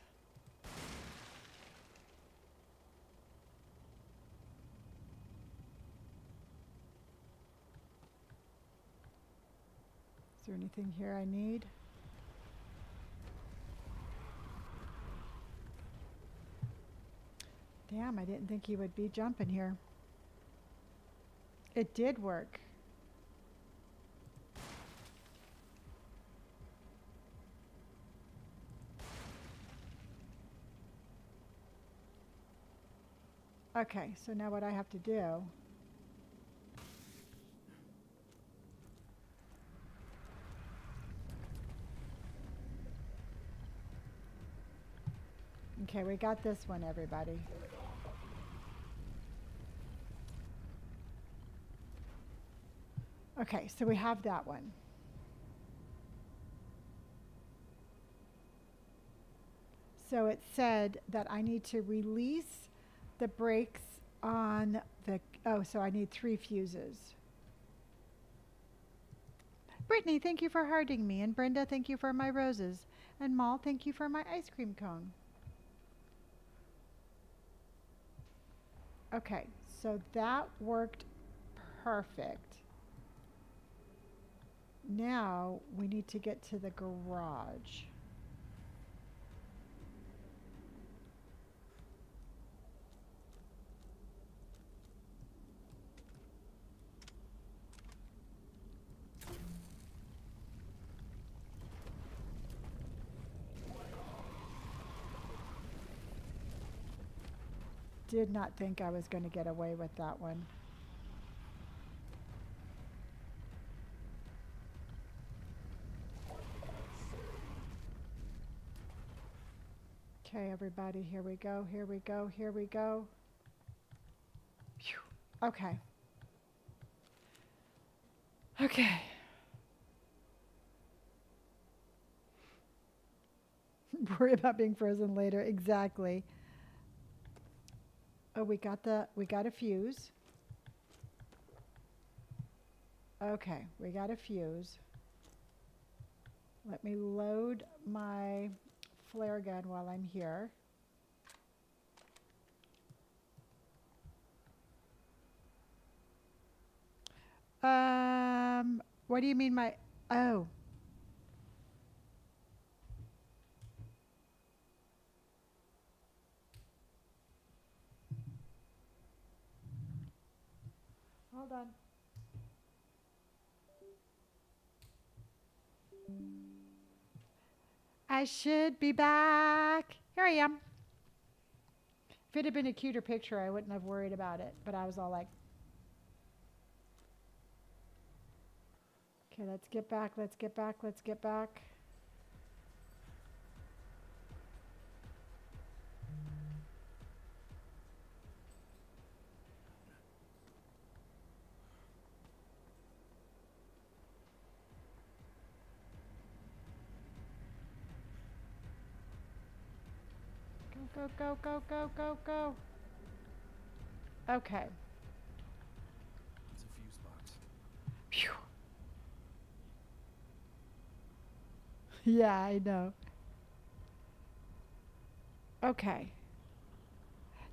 Is there anything here I need? Damn, I didn't think he would be jumping here. It did work. Okay, so now what I have to do Okay, we got this one, everybody. Okay, so we have that one. So it said that I need to release the brakes on the, oh, so I need three fuses. Brittany, thank you for hearting me. And Brenda, thank you for my roses. And Mal, thank you for my ice cream cone. Okay, so that worked perfect. Now we need to get to the garage. Did not think I was going to get away with that one. Okay, everybody, here we go, here we go, here we go. Phew. Okay. Okay. Worry about being frozen later. Exactly. Oh, we got the we got a fuse. Okay, we got a fuse. Let me load my flare gun while I'm here. Um, what do you mean my oh. Hold on. I should be back. Here I am. If it had been a cuter picture, I wouldn't have worried about it. But I was all like, okay, let's get back, let's get back, let's get back. Go, go, go, go, go. Okay. It's a fuse box. Phew. yeah, I know. Okay.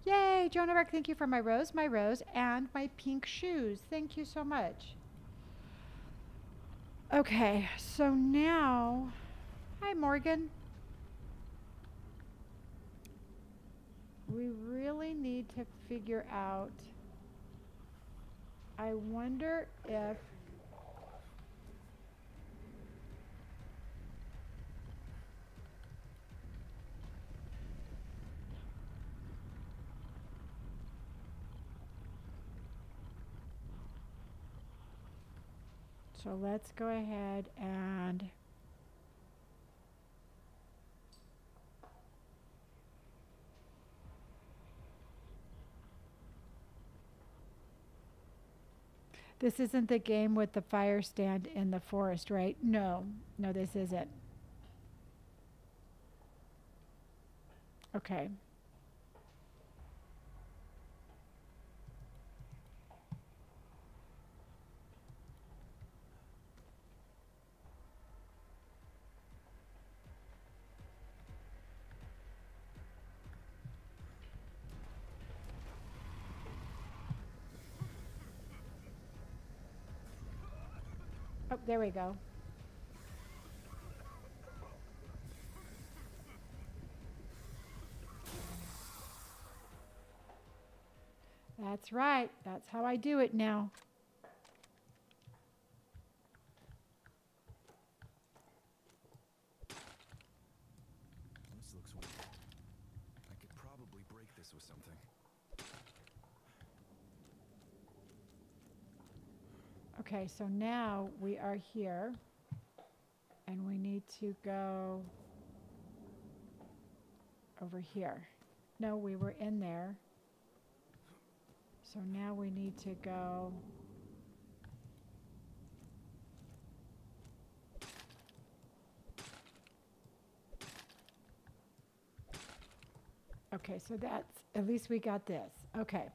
Yay, Jonah Beck, thank you for my rose, my rose, and my pink shoes. Thank you so much. Okay, so now, hi Morgan. We really need to figure out. I wonder if. So let's go ahead and This isn't the game with the fire stand in the forest, right? No, no, this isn't. Okay. There we go. That's right. That's how I do it now. Okay, so now we are here and we need to go over here. No, we were in there. So now we need to go. Okay, so that's, at least we got this. Okay.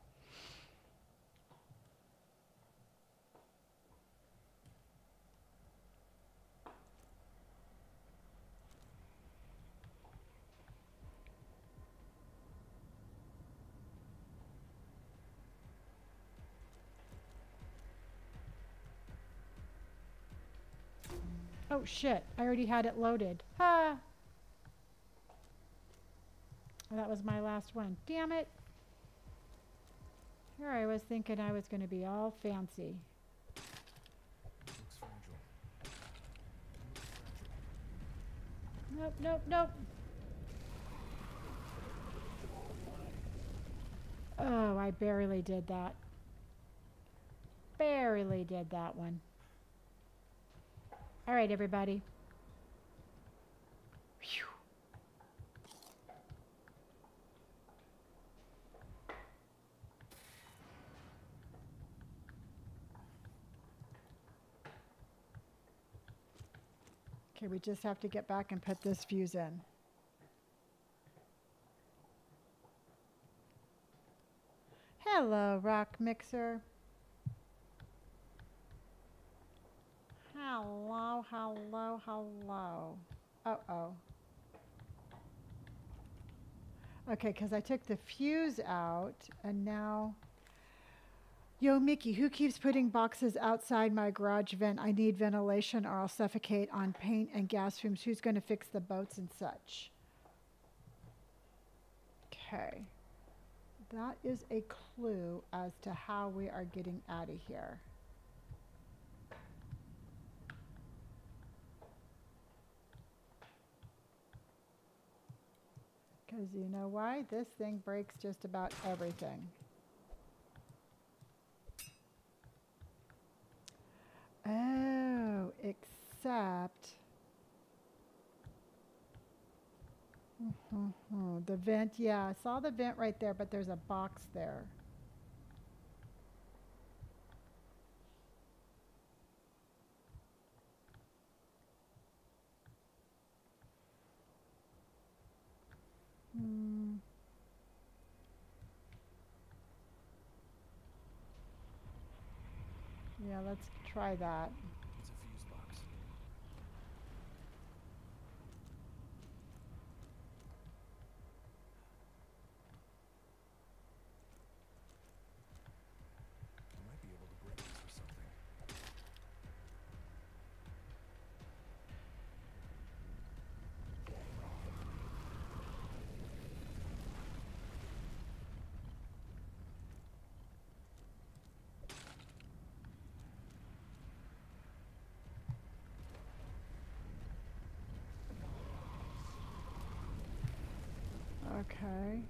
Shit, I already had it loaded. Ha! That was my last one. Damn it. Here I was thinking I was going to be all fancy. Nope, nope, nope. Oh, I barely did that. Barely did that one. All right, everybody. Okay, we just have to get back and put this fuse in. Hello, Rock Mixer. Hello, hello, hello. Uh-oh. Okay, because I took the fuse out, and now... Yo, Mickey, who keeps putting boxes outside my garage vent? I need ventilation or I'll suffocate on paint and gas fumes. Who's going to fix the boats and such? Okay. That is a clue as to how we are getting out of here. Because you know why? This thing breaks just about everything. Oh, except Mhm. the vent. Yeah, I saw the vent right there, but there's a box there. Yeah, let's try that. It's a fuse box. I might be able to break this with something. Okay.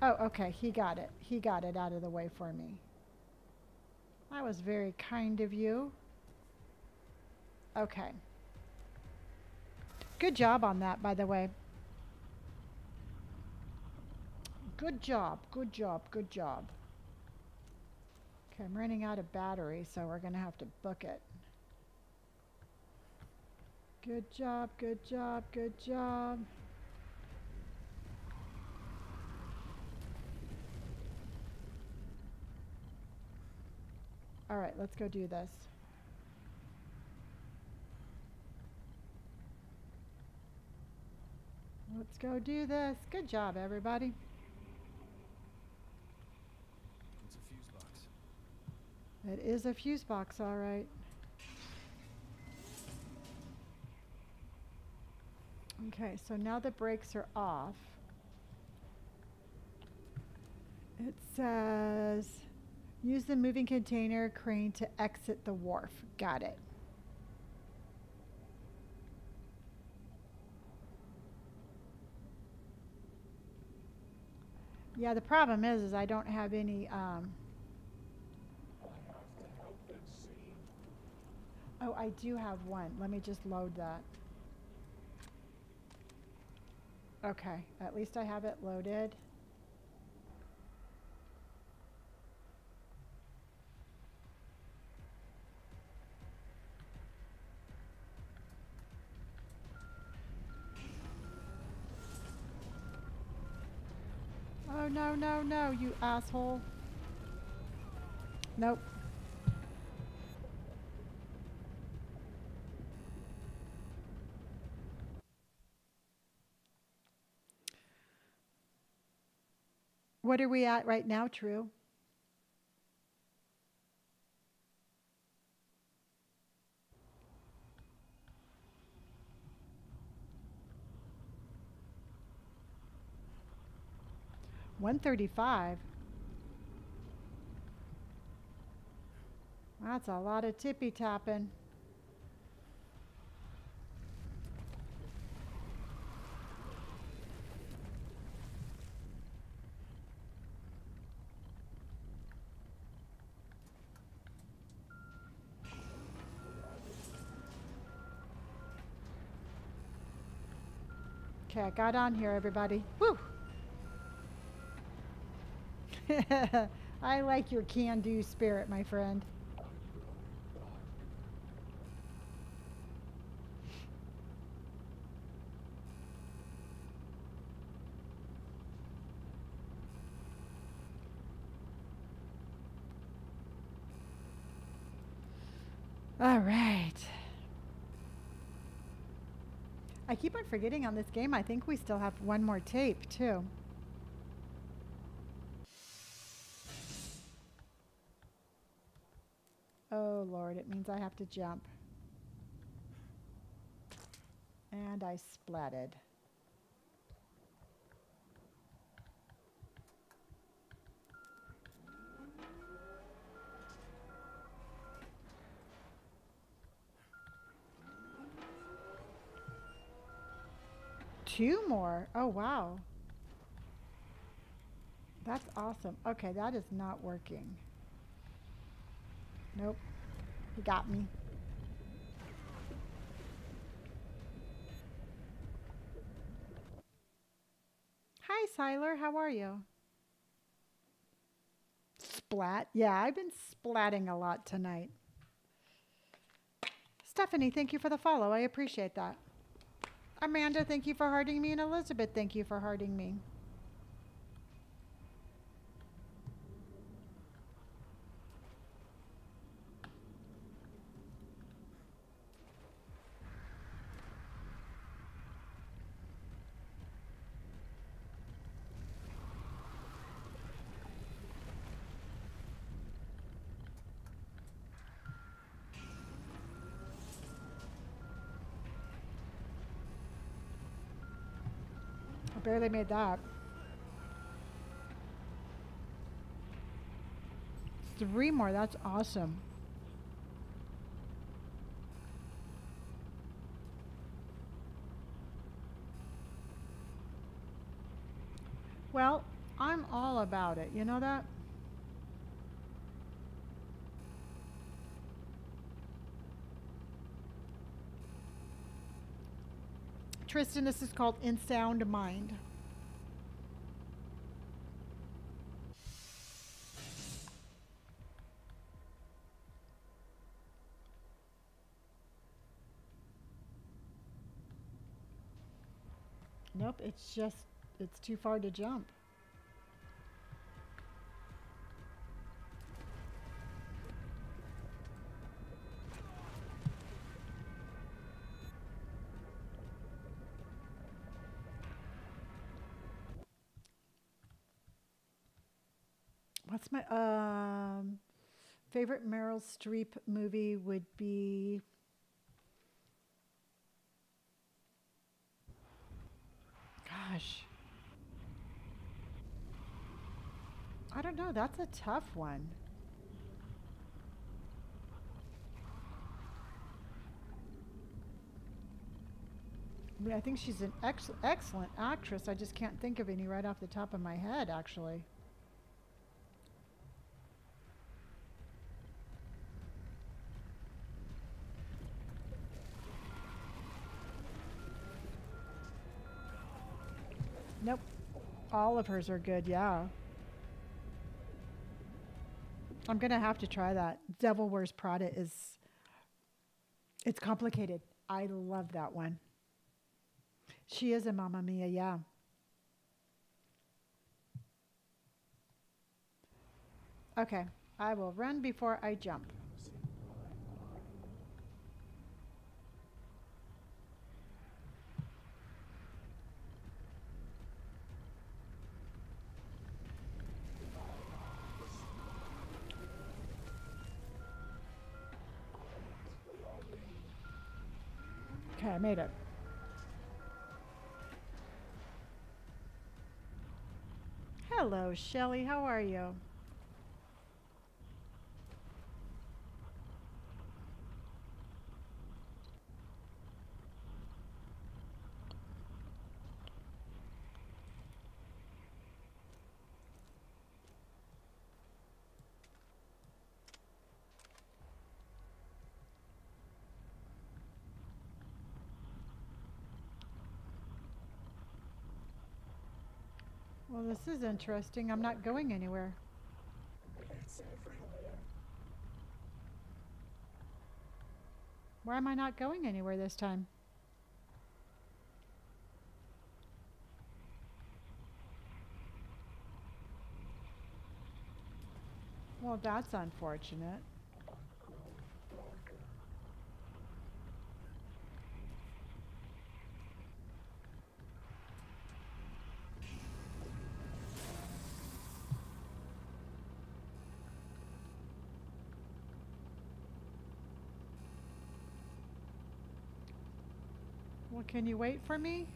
Oh, okay. He got it. He got it out of the way for me. That was very kind of you. Okay. Good job on that, by the way. Good job. Good job. Good job. Okay, I'm running out of battery, so we're going to have to book it. Good job. Good job. Good job. All right, let's go do this. Let's go do this. Good job, everybody. It's a fuse box. It is a fuse box, all right. Okay, so now the brakes are off. It says use the moving container crane to exit the wharf. Got it. Yeah, the problem is, is I don't have any. Um, oh, I do have one. Let me just load that. Okay, at least I have it loaded. Oh, no, no, no, you asshole. Nope. What are we at right now, True? One thirty-five. That's a lot of tippy tapping. Okay, I got on here, everybody. Woo! I like your can do spirit, my friend. All right. I keep on forgetting on this game. I think we still have one more tape, too. Oh, Lord, it means I have to jump. And I splatted. Two more. Oh, wow. That's awesome. Okay, that is not working. Nope. He got me. Hi, Siler. How are you? Splat. Yeah, I've been splatting a lot tonight. Stephanie, thank you for the follow. I appreciate that. Amanda, thank you for harding me. And Elizabeth, thank you for harding me. Barely made that. Three more. That's awesome. Well, I'm all about it. You know that? Tristan, this is called In Sound Mind. Nope, it's just, it's too far to jump. My um favorite Meryl Streep movie would be Gosh. I I don't know. That's a tough one. I mean, I think she's an ex- excellent actress. I just can't think of any right off the top of my head, actually. Nope. All of hers are good, yeah. I'm going to have to try that. Devil Wears Prada is it's complicated. I love that one. She is a Mamma Mia, yeah. Okay, I will run before I jump. Okay, I made it. Hello, Shelly. How are you? Well, this is interesting. I'm not going anywhere. Why am I not going anywhere this time? Well, that's unfortunate. Can you wait for me?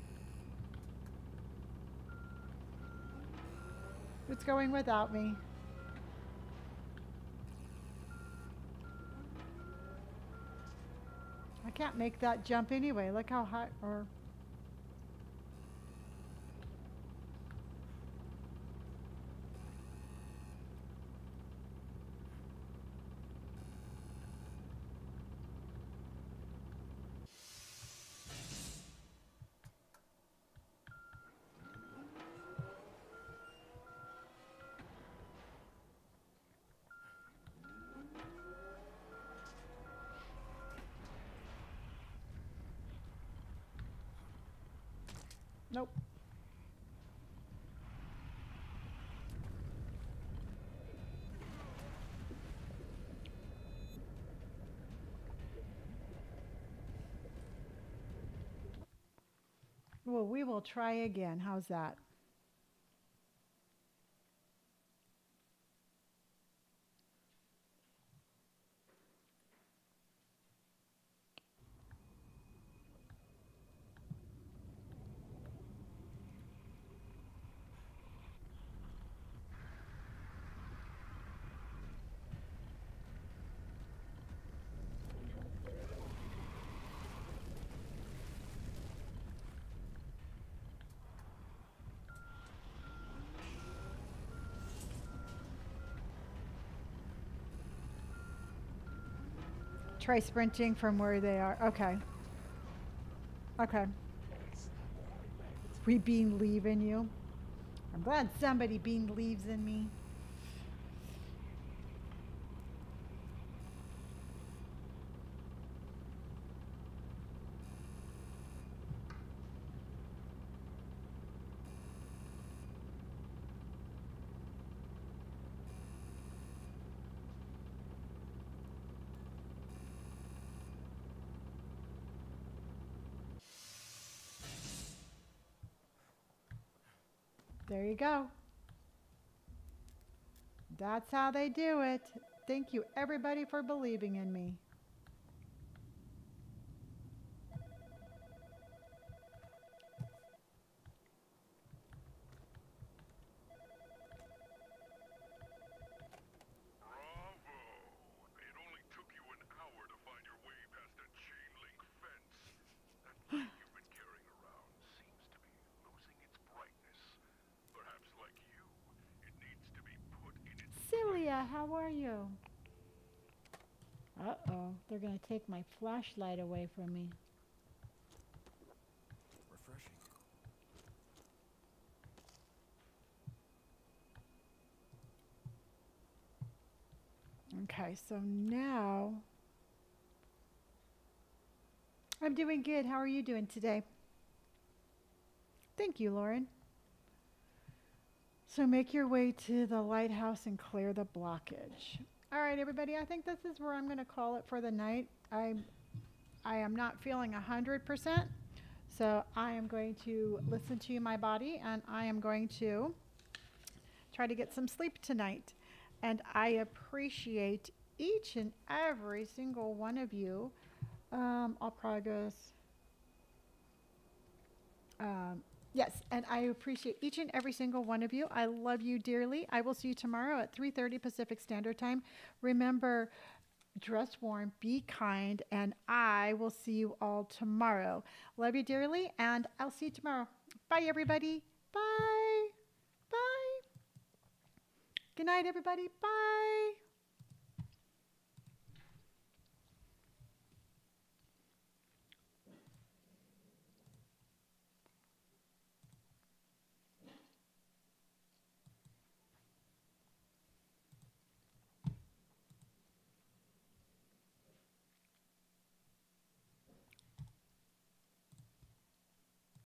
It's going without me. I can't make that jump anyway. Look how high or we will try again. How's that? Try sprinting from where they are. Okay. Okay. We leave in you. I'm glad somebody bean leaves in me. There you go. That's how they do it. Thank you, everybody, for believing in me. How are you? Uh oh, they're gonna take my flashlight away from me. Refreshing. Okay, so now I'm doing good. How are you doing today? Thank you, Lauren. So make your way to the lighthouse and clear the blockage. All right, everybody, I think this is where I'm going to call it for the night. I I am not feeling 100%, so I am going to listen to my body and I am going to try to get some sleep tonight. And I appreciate each and every single one of you. Um, I'll progress. Um, yes, and I appreciate each and every single one of you. I love you dearly. I will see you tomorrow at 3:30 Pacific Standard Time. Remember, dress warm, be kind, and I will see you all tomorrow. Love you dearly, and I'll see you tomorrow. Bye, everybody. Bye. Bye. Good night, everybody. Bye.